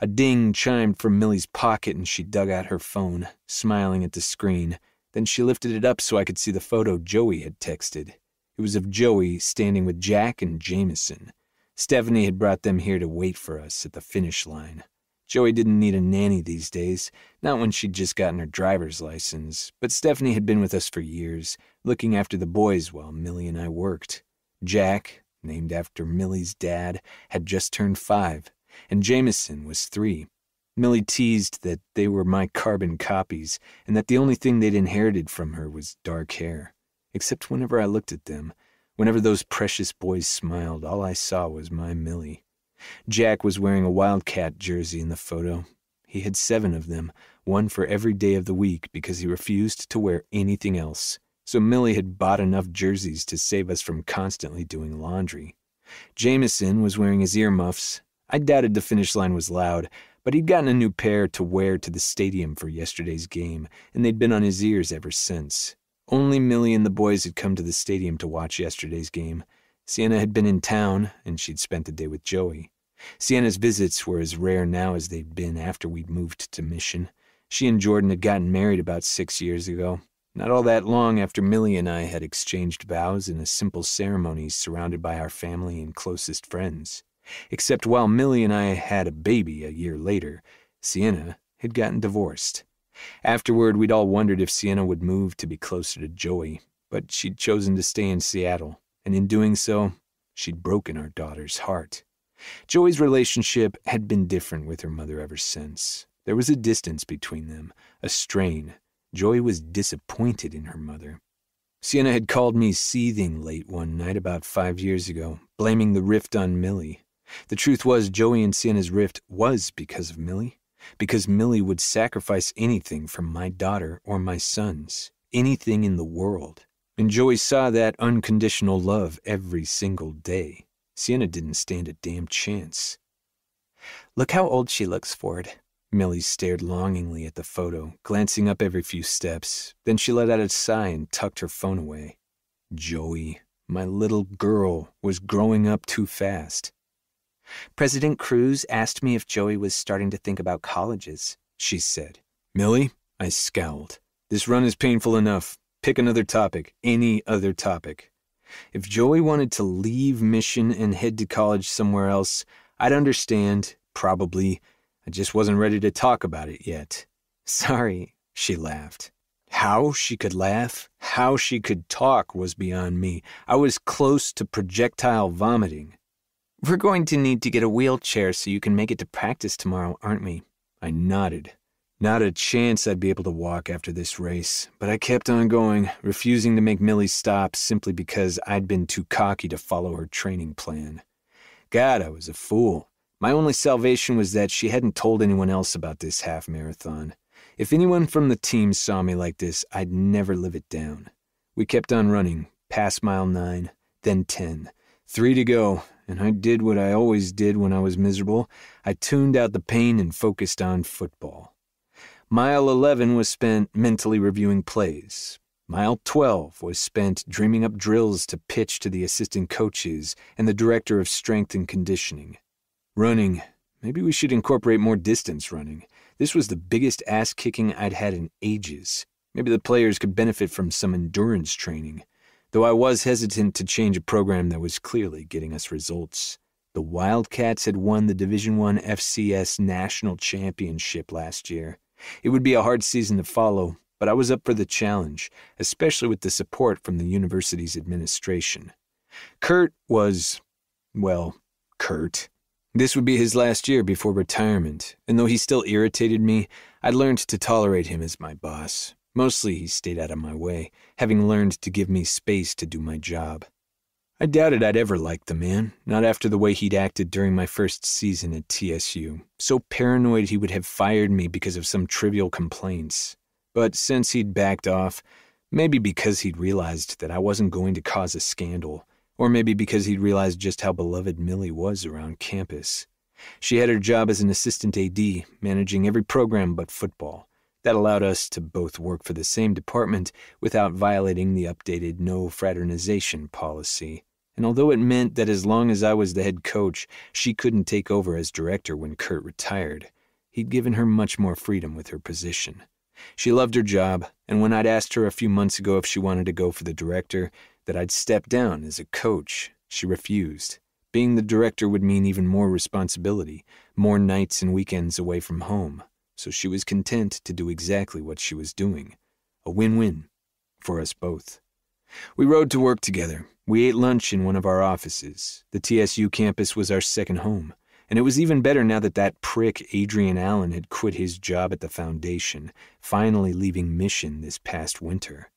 A ding chimed from Millie's pocket and she dug out her phone, smiling at the screen. Then she lifted it up so I could see the photo Joey had texted. It was of Joey standing with Jack and Jameson. Stephanie had brought them here to wait for us at the finish line. Joey didn't need a nanny these days, not when she'd just gotten her driver's license, but Stephanie had been with us for years, looking after the boys while Millie and I worked. Jack, named after Millie's dad, had just turned five, and Jameson was three. Millie teased that they were my carbon copies, and that the only thing they'd inherited from her was dark hair. Except whenever I looked at them, whenever those precious boys smiled, all I saw was my Millie. Jack was wearing a Wildcat jersey in the photo. He had seven of them, one for every day of the week because he refused to wear anything else. So Millie had bought enough jerseys to save us from constantly doing laundry. Jameson was wearing his earmuffs. I doubted the finish line was loud, but he'd gotten a new pair to wear to the stadium for yesterday's game, and they'd been on his ears ever since. Only Millie and the boys had come to the stadium to watch yesterday's game. Sienna had been in town, and she'd spent the day with Joey. Sienna's visits were as rare now as they'd been after we'd moved to Mission. She and Jordan had gotten married about six years ago, not all that long after Millie and I had exchanged vows in a simple ceremony surrounded by our family and closest friends. Except while Millie and I had a baby a year later, Sienna had gotten divorced. Afterward, we'd all wondered if Sienna would move to be closer to Joey, but she'd chosen to stay in Seattle, and in doing so, she'd broken our daughter's heart. Joey's relationship had been different with her mother ever since. There was a distance between them, a strain. Joey was disappointed in her mother. Sienna had called me seething late one night about five years ago, blaming the rift on Millie. The truth was, Joey and Sienna's rift was because of Millie, because Millie would sacrifice anything for my daughter or my sons, anything in the world. And Joey saw that unconditional love every single day. Sienna didn't stand a damn chance. Look how old she looks, Ford. Millie stared longingly at the photo, glancing up every few steps. Then she let out a sigh and tucked her phone away. Joey, my little girl, was growing up too fast. President Cruz asked me if Joey was starting to think about colleges, she said. Millie, I scowled. This run is painful enough. Pick another topic, any other topic. If Joey wanted to leave Mission and head to college somewhere else, I'd understand, probably. I just wasn't ready to talk about it yet. Sorry, she laughed. How she could laugh, how she could talk was beyond me. I was close to projectile vomiting. We're going to need to get a wheelchair so you can make it to practice tomorrow, aren't we? I nodded. Not a chance I'd be able to walk after this race, but I kept on going, refusing to make Millie stop simply because I'd been too cocky to follow her training plan. God, I was a fool. My only salvation was that she hadn't told anyone else about this half marathon. If anyone from the team saw me like this, I'd never live it down. We kept on running, past mile nine, then ten. Three to go, and I did what I always did when I was miserable. I tuned out the pain and focused on football. Mile 11 was spent mentally reviewing plays. Mile 12 was spent dreaming up drills to pitch to the assistant coaches and the director of strength and conditioning. Running. Maybe we should incorporate more distance running. This was the biggest ass kicking I'd had in ages. Maybe the players could benefit from some endurance training. Though I was hesitant to change a program that was clearly getting us results. The Wildcats had won the Division I FCS National Championship last year. It would be a hard season to follow, but I was up for the challenge, especially with the support from the university's administration. Kurt was, well, Kurt. This would be his last year before retirement, and though he still irritated me, I'd learned to tolerate him as my boss. Mostly he stayed out of my way, having learned to give me space to do my job. I doubted I'd ever like the man, not after the way he'd acted during my first season at TSU, so paranoid he would have fired me because of some trivial complaints. But since he'd backed off, maybe because he'd realized that I wasn't going to cause a scandal, or maybe because he'd realized just how beloved Millie was around campus. She had her job as an assistant AD, managing every program but football. That allowed us to both work for the same department without violating the updated no fraternization policy. And although it meant that as long as I was the head coach, she couldn't take over as director when Kurt retired, he'd given her much more freedom with her position. She loved her job, and when I'd asked her a few months ago if she wanted to go for the director, that I'd step down as a coach, she refused. Being the director would mean even more responsibility, more nights and weekends away from home, so she was content to do exactly what she was doing. A win win for us both. We rode to work together. We ate lunch in one of our offices. The TSU campus was our second home. And it was even better now that that prick Adrian Allen had quit his job at the foundation, finally leaving Mission this past winter.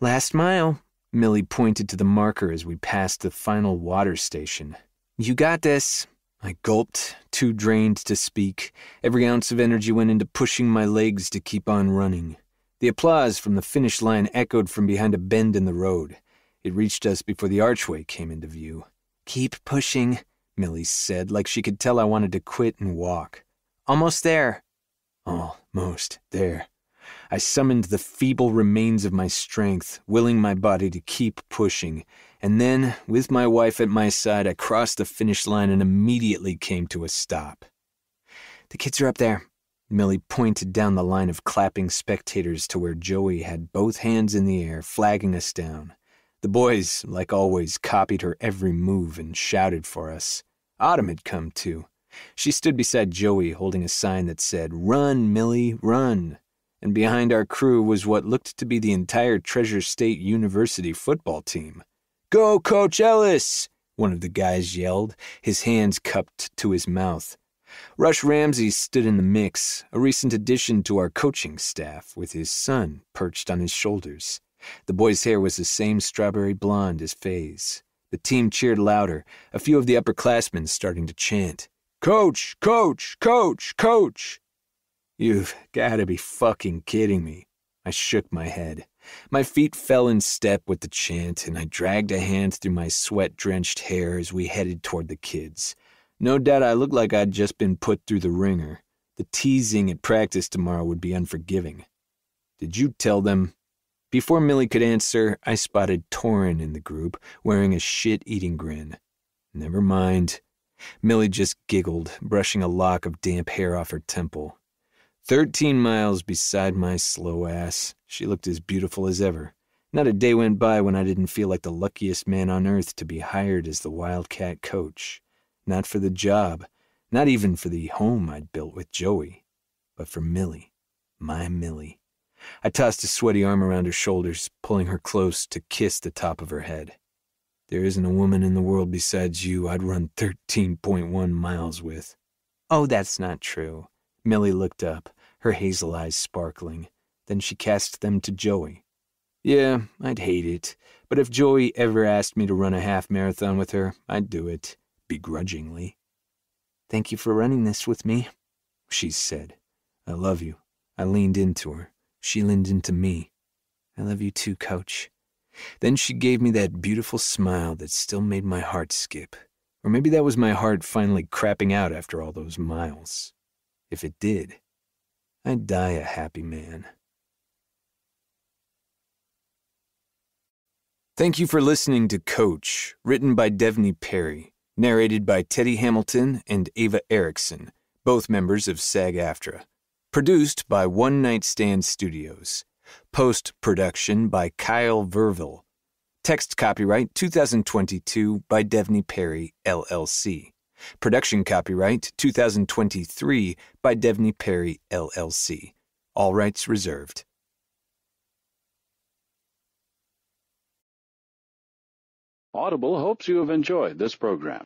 Last mile, Millie pointed to the marker as we passed the final water station. You got this. I gulped, too drained to speak. Every ounce of energy went into pushing my legs to keep on running. The applause from the finish line echoed from behind a bend in the road. It reached us before the archway came into view. Keep pushing, Millie said, like she could tell I wanted to quit and walk. Almost there. Almost there. I summoned the feeble remains of my strength, willing my body to keep pushing, and then, with my wife at my side, I crossed the finish line and immediately came to a stop. The kids are up there. Millie pointed down the line of clapping spectators to where Joey had both hands in the air, flagging us down. The boys, like always, copied her every move and shouted for us. Autumn had come too. She stood beside Joey holding a sign that said, Run, Millie, run and behind our crew was what looked to be the entire Treasure State University football team. Go, Coach Ellis! One of the guys yelled, his hands cupped to his mouth. Rush Ramsey stood in the mix, a recent addition to our coaching staff, with his son perched on his shoulders. The boy's hair was the same strawberry blonde as Faye's. The team cheered louder, a few of the upperclassmen starting to chant, Coach, Coach, Coach, Coach! You've gotta be fucking kidding me. I shook my head. My feet fell in step with the chant, and I dragged a hand through my sweat drenched hair as we headed toward the kids. No doubt I looked like I'd just been put through the ringer. The teasing at practice tomorrow would be unforgiving. Did you tell them? Before Millie could answer, I spotted Torin in the group, wearing a shit eating grin. Never mind. Millie just giggled, brushing a lock of damp hair off her temple. Thirteen miles beside my slow ass, she looked as beautiful as ever. Not a day went by when I didn't feel like the luckiest man on earth to be hired as the Wildcat coach. Not for the job, not even for the home I'd built with Joey, but for Millie, my Millie. I tossed a sweaty arm around her shoulders, pulling her close to kiss the top of her head. There isn't a woman in the world besides you I'd run 13.1 miles with. Oh, that's not true. Millie looked up, her hazel eyes sparkling. Then she cast them to Joey. Yeah, I'd hate it, but if Joey ever asked me to run a half marathon with her, I'd do it, begrudgingly. Thank you for running this with me, she said. I love you. I leaned into her. She leaned into me. I love you too, coach. Then she gave me that beautiful smile that still made my heart skip. Or maybe that was my heart finally crapping out after all those miles. If it did, I'd die a happy man. Thank you for listening to Coach, written by Devney Perry, narrated by Teddy Hamilton and Ava Erickson, both members of SAG AFTRA. Produced by One Night Stand Studios. Post production by Kyle Verville. Text copyright 2022 by Devney Perry, LLC. Production copyright 2023 by Devney Perry, LLC. All rights reserved. Audible hopes you have enjoyed this program.